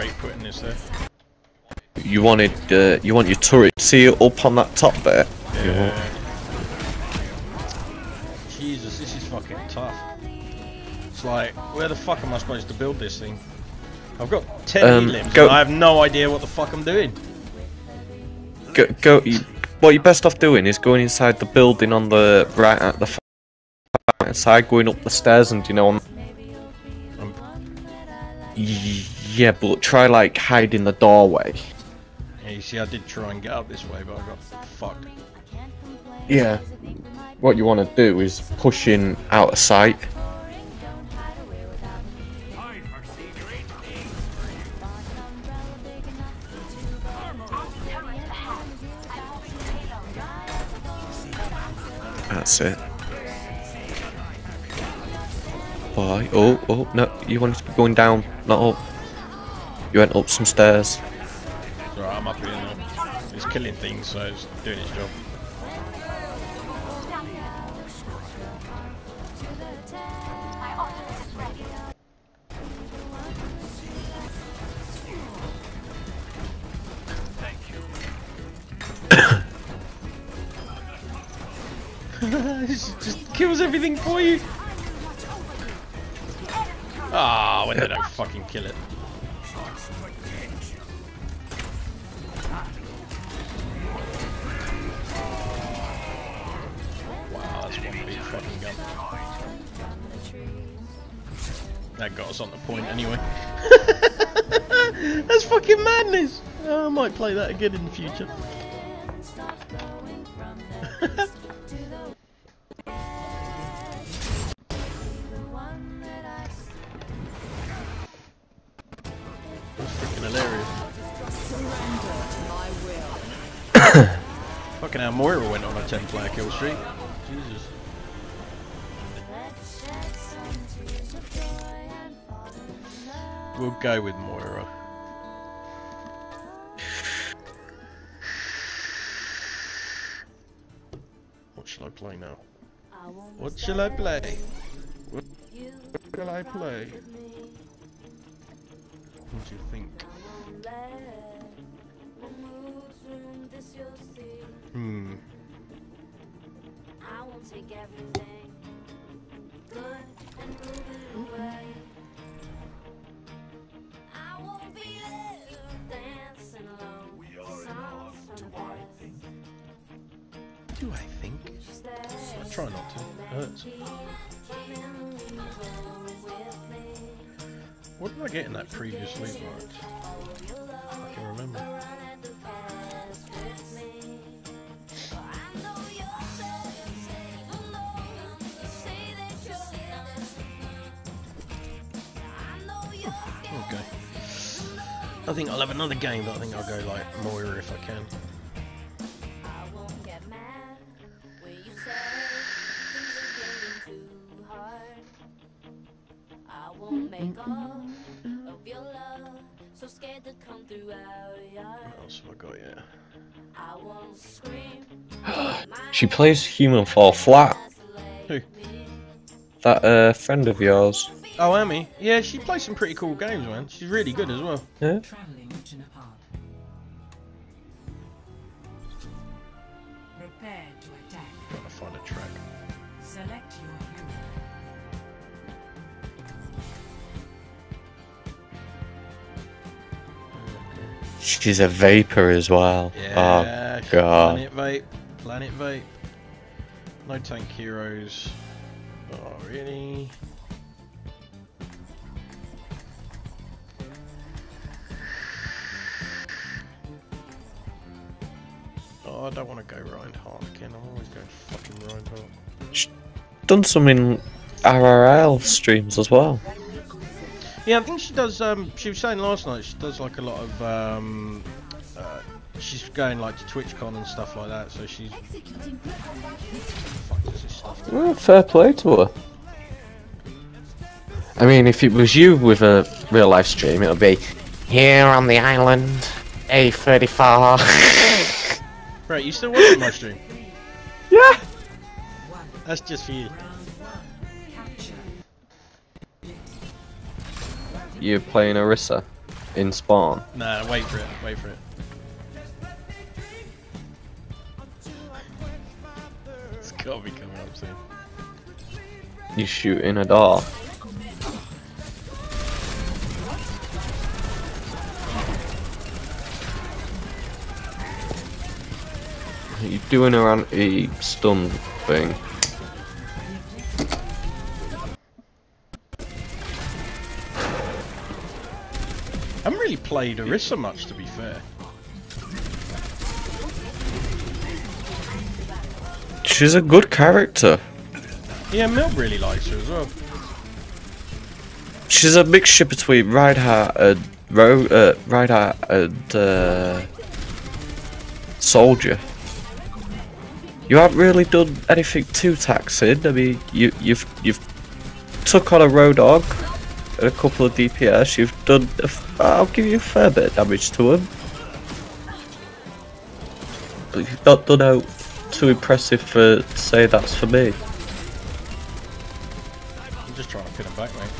Great putting this there. you wanted uh, you want your turret to see it up on that top there? Yeah. Jesus, this is fucking tough. It's like, where the fuck am I supposed to build this thing? I've got 10 Um, limbs go- and I have no idea what the fuck I'm doing. Go, go. You, what you're best off doing is going inside the building on the right at the side, going up the stairs, and you know. On, Y- yeah, but try like hide in the doorway. Yeah, you see, I did try and get up this way, but I got fucked. Yeah. What you want to do is push in out of sight. That's it. Why? Oh, oh, no, you wanted to be going down, not up. You went up some stairs. It's I'm up here now. It's killing things, so it's doing its job. Just kills everything for you. Ah, when they don't fucking kill it. That got us on the point anyway. that's fucking madness. Oh, I might play that again in the future. That's freaking hilarious. Fucking hell, Moira went on a 10 player kill streak. We'll go with Moira. What shall I play now? What shall I play? What shall I play? What do you think? Hmm. Do I think? I try not to. It hurts. What did I get in that previous loot box? I can remember. I think I'll have another game, but I think I'll go like Moira if I can. I won't make all of your love so scared to come through our yard. What else have I got yet? I won't scream. She plays Human Fall Flat. Who? That uh, friend of yours. Oh, Amy? Yeah, she plays some pretty cool games, man. She's really good as well. Yeah. Traveling to Nepal. Prepare to attack. Gotta find a track. Select your hero. She's a vapor as well. Yeah, oh god. Planet Vape. Planet Vape. No tank heroes. Oh, really? I don't want to go Reinhardt again. I'm always going fucking Reinhardt. Done some in IRL streams as well. Yeah, I think she does. Um, she was saying last night she does like a lot of. Um, uh, she's going like to TwitchCon and stuff like that. So she's. Fuck this stuff? Well, fair play to her. I mean, if it was you with a real life stream, it would be here on the island, A34. Right, you still watching my stream? Yeah. That's just for you. You're playing Orisa. in spawn. Nah, wait for it. Wait for it. It's gotta be coming up soon. You shoot in a door. You doing around a anti-stun thing? I haven't really played Orisa much, to be fair. She's a good character. Yeah, Milk really likes her as well. She's a mixture between Reinhardt and Ro uh, Reinhardt and uh, Soldier. You haven't really done anything too taxing. I mean, you you've you've took on a Roadhog and a couple of DPS. You've done. A f I'll give you a fair bit of damage to him, but you've not done out too impressive for to say that's for me. I'm just trying to pin him back, mate.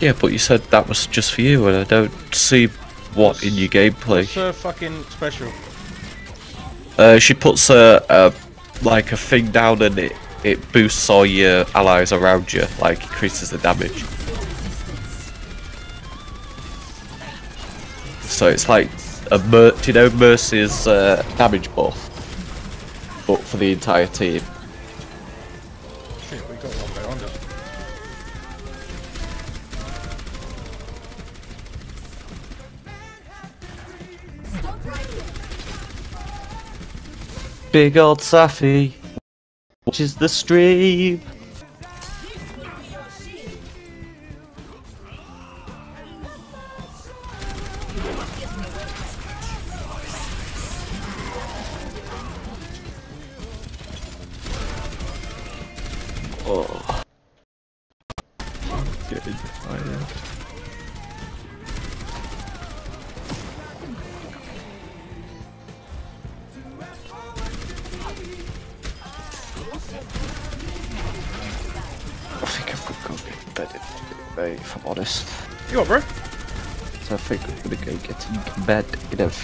Yeah, but you said that was just for you, and I don't see what in your gameplay. What's her fucking special? Uh, she puts a, a like a thing down and it it boosts all your allies around you, like increases the damage. So it's like a mer you know Mercy's uh, damage buff, but for the entire team. Big old Safi, which is the stream.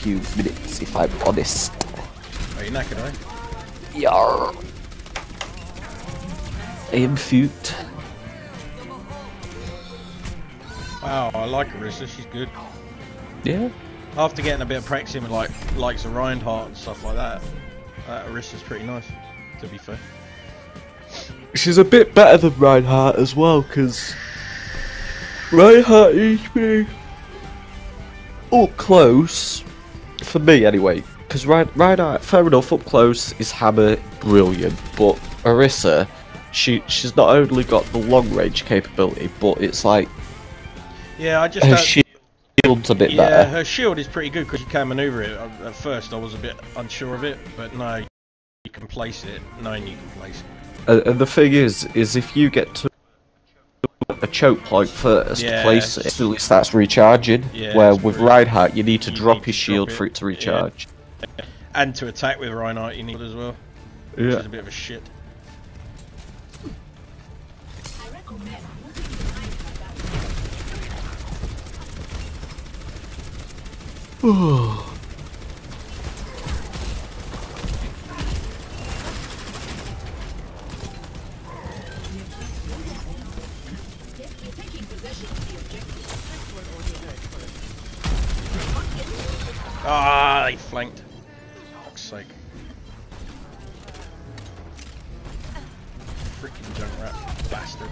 Few minutes, if I'm honest. Are you knackered, eh? Yar. I am fute. Wow, I like Orisa, she's good. Yeah. After getting a bit of practice with like likes of Reinhardt and stuff like that, uh, Orisa's pretty nice, to be fair. She's a bit better than Reinhardt as well, because Reinhardt is me up close, for me anyway. Because right, Reinhardt, fair enough, up close is hammer brilliant, but Orisa, she she's not only got the long range capability, but it's like Yeah, I just her shield's a bit yeah, better. her shield is pretty good because you can maneuver it. At first, I was a bit unsure of it, but now you can place it, knowing you can place it. And, and the thing is, is if you get to a choke point first, Yeah, place it it's- until it starts recharging. Yeah, where it's with pretty- Reinhardt, you need to you drop need his to shield drop for it, it to yeah. recharge. And to attack with Reinhardt, you need as well. Which Yeah. is a bit of a shit. Oh. Ah, they flanked. Fuck's sake. Freaking Junkrat bastard.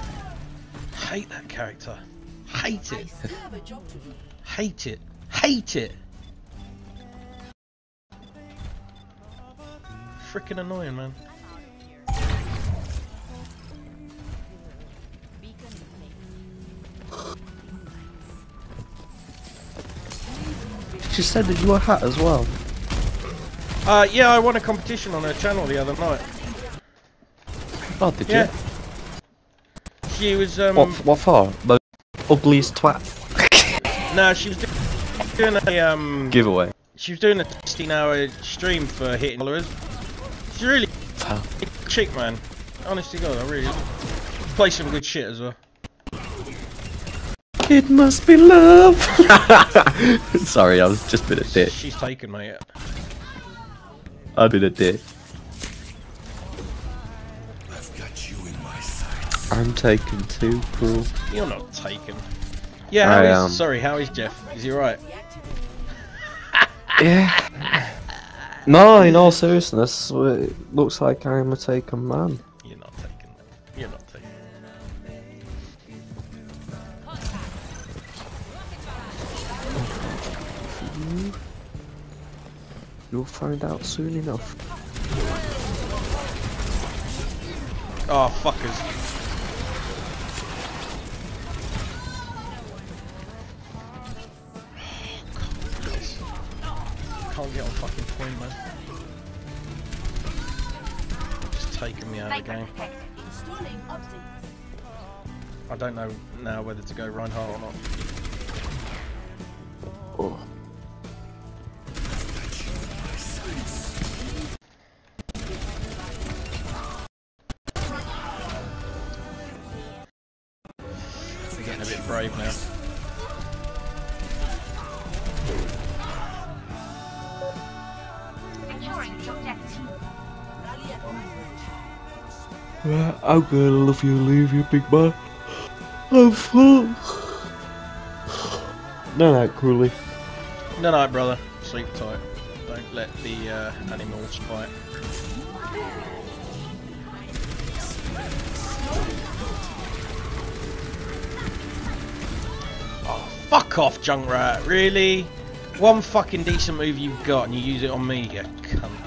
Hate that character. Hate it. Hate it. Hate it. Freaking annoying, man. She said that you were hat as well. Uh, yeah, I won a competition on her channel the other night. Oh, did Yeah. you? She was, um... What, what for? The ugliest twat No, she was doing a, um... giveaway. She was doing a 16 hour stream for hitting followers. She's really chick, man. Honestly, God, I really play some good shit as well. It must be love. Sorry, I was just been a dick. She's taken, mate. I've been a dick. I've got you in my sights. I'm taken too, cruel. You're not taken. Yeah, how I is, am. sorry, how is Jeff? Is he right? Yeah. No, in all seriousness, it looks like I am a taken man. You'll find out soon enough. Oh, fuckers. Can't get on fucking point, man. Just taking me out of the game. I don't know now whether to go Reinhardt or not. Oh. Brave now. Right, I'm gonna love you leave you, big man. I'm full. No, no, cruelly. No, no, brother. Sleep tight. Don't let the uh, animals fight. Fuck off, Junkrat. Really? One fucking decent move you've got and you use it on me, you cunt.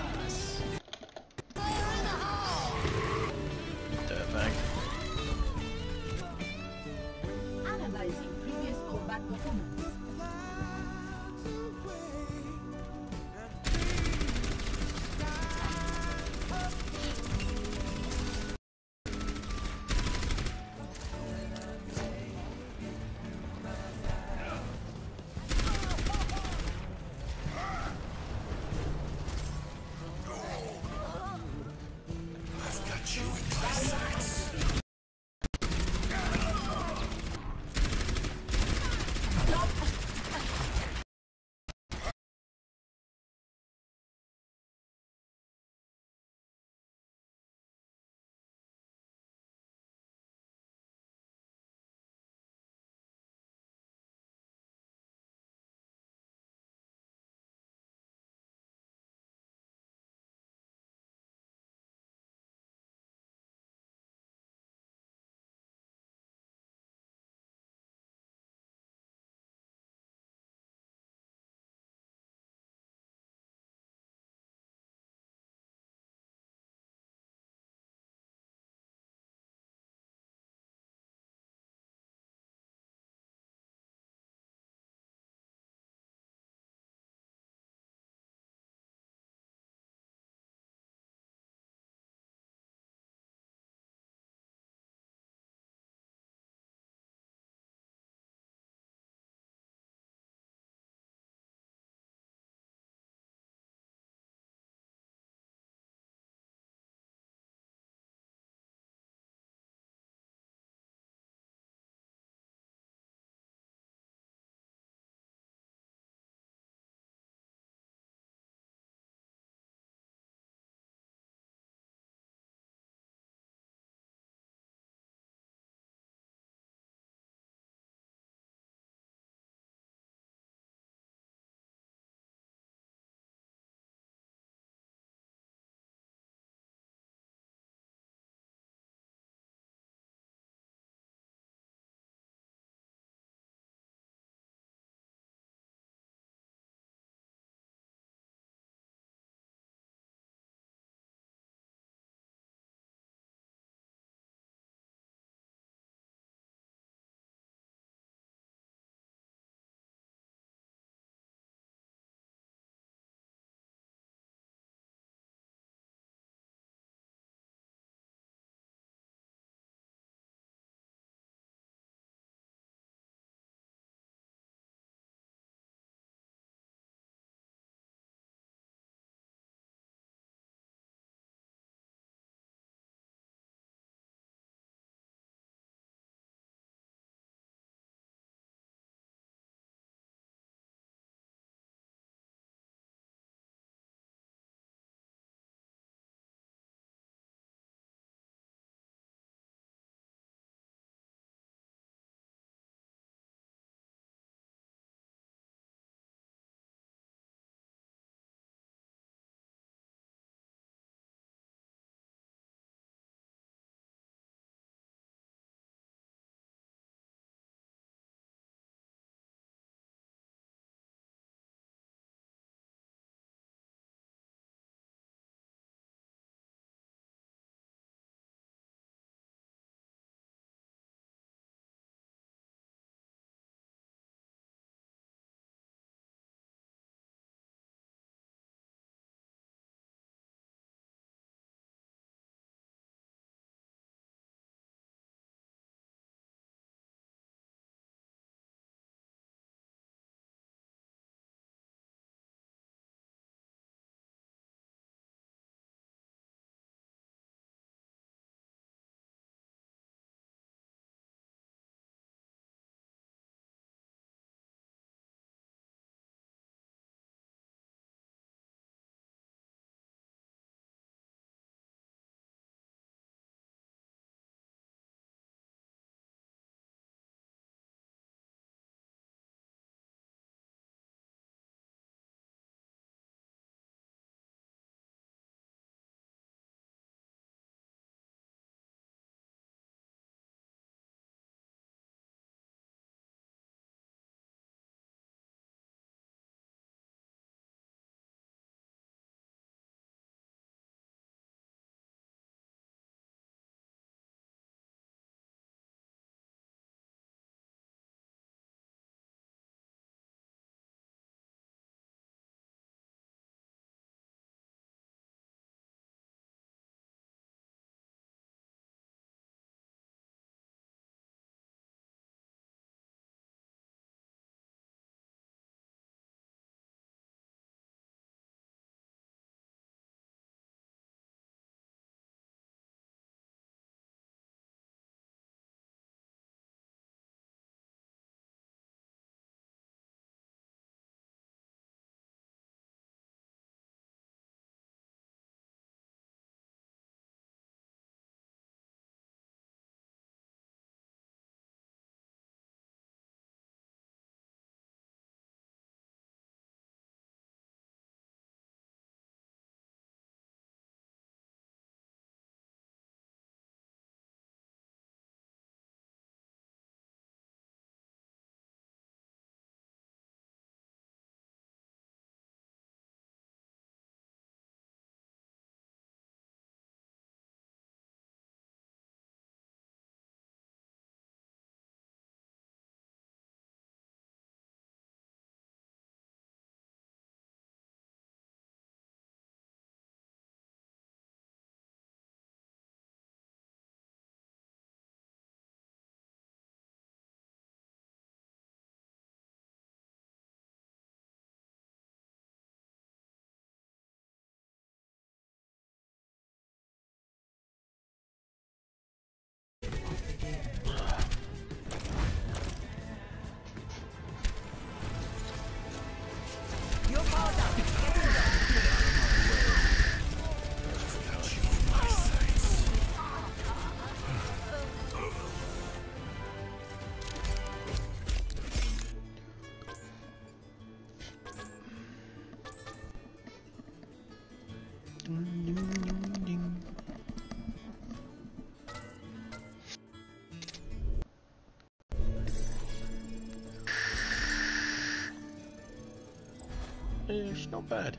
It's not bad.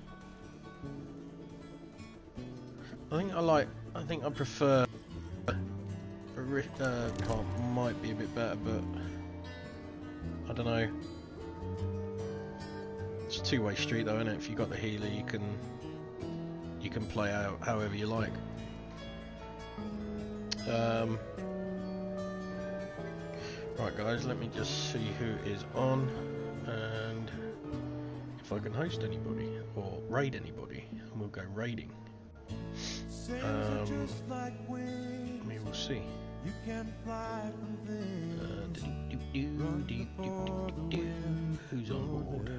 I think I like. I think I prefer. Uh, car might be a bit better, but I don't know. It's a two-way street, though, isn't it? If you got the healer, you can you can play out however you like. Um, right, guys, let me just see who is on and if I can host anybody or raid anybody, and we'll go raiding. Um, we will see. Uh. Who's on board?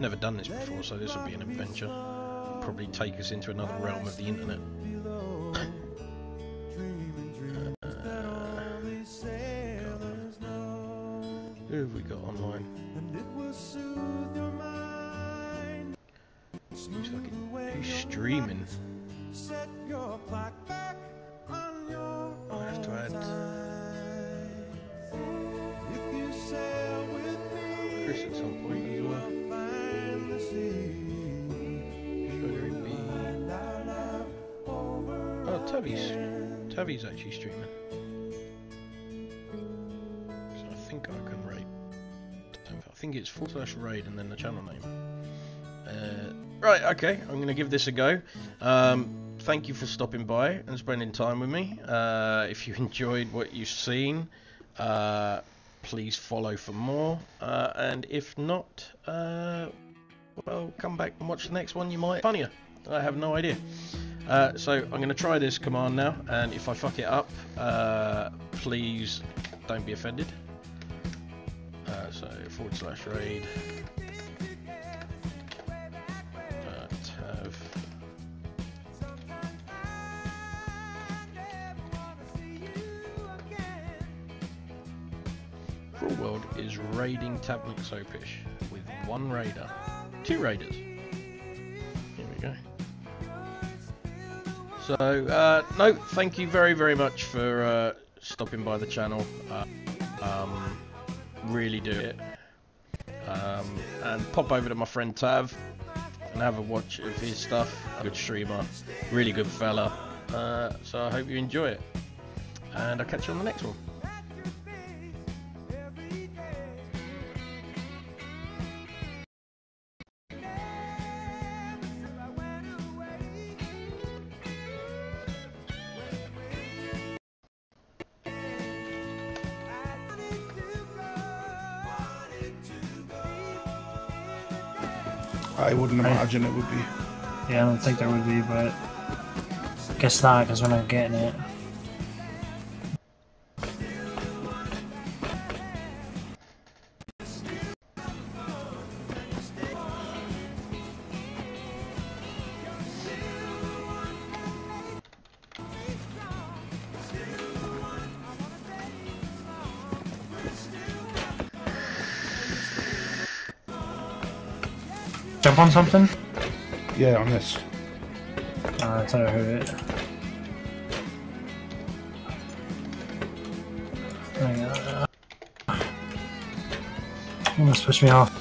Never done this before, so this will be an adventure. Probably take us into another realm of the internet. Tavi's actually streaming. So I think I can rate. I think it's forward slash raid and then the channel name. Uh, right, okay, I'm going to give this a go. Um, thank you for stopping by and spending time with me. Uh, if you enjoyed what you've seen, uh, please follow for more. Uh, and if not, uh, well, come back and watch the next one. You might funnier. I have no idea. Uh, so I'm going to try this command now, and if I fuck it up, uh, please don't be offended. Uh, so forward slash raid. Uh, tab. Cruelworld is raiding Tablet Soapish with one raider. Two raiders. So, uh, no, thank you very, very much for uh, stopping by the channel. Uh, um, really do it. Um, and pop over to my friend Tav and have a watch of his stuff. Good streamer, really good fella. Uh, so I hope you enjoy it. And I'll catch you on the next one. Imagine it would be. Yeah, I don't think there would be, but guess not because we're not getting it. Jump on something? Yeah, on this. Uh, I heard it. Hang on. Almost pushed me off.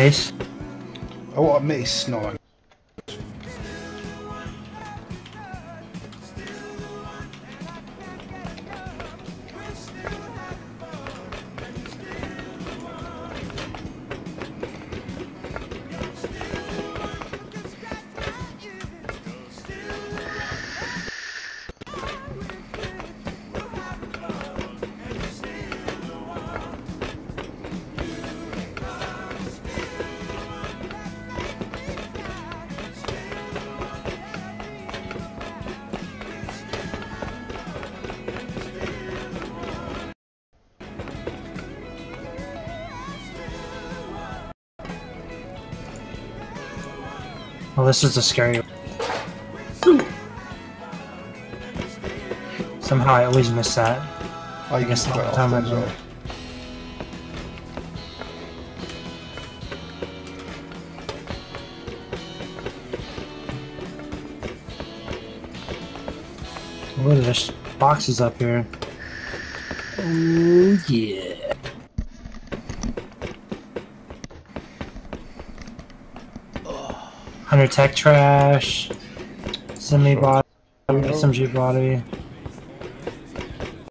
Mace? I oh, want a mace, no. This is the scary. Somehow I always miss that. I guess the whole time I do it. Look at there's boxes up here. Oh yeah. Hunter tech trash. Semi body. SMG body.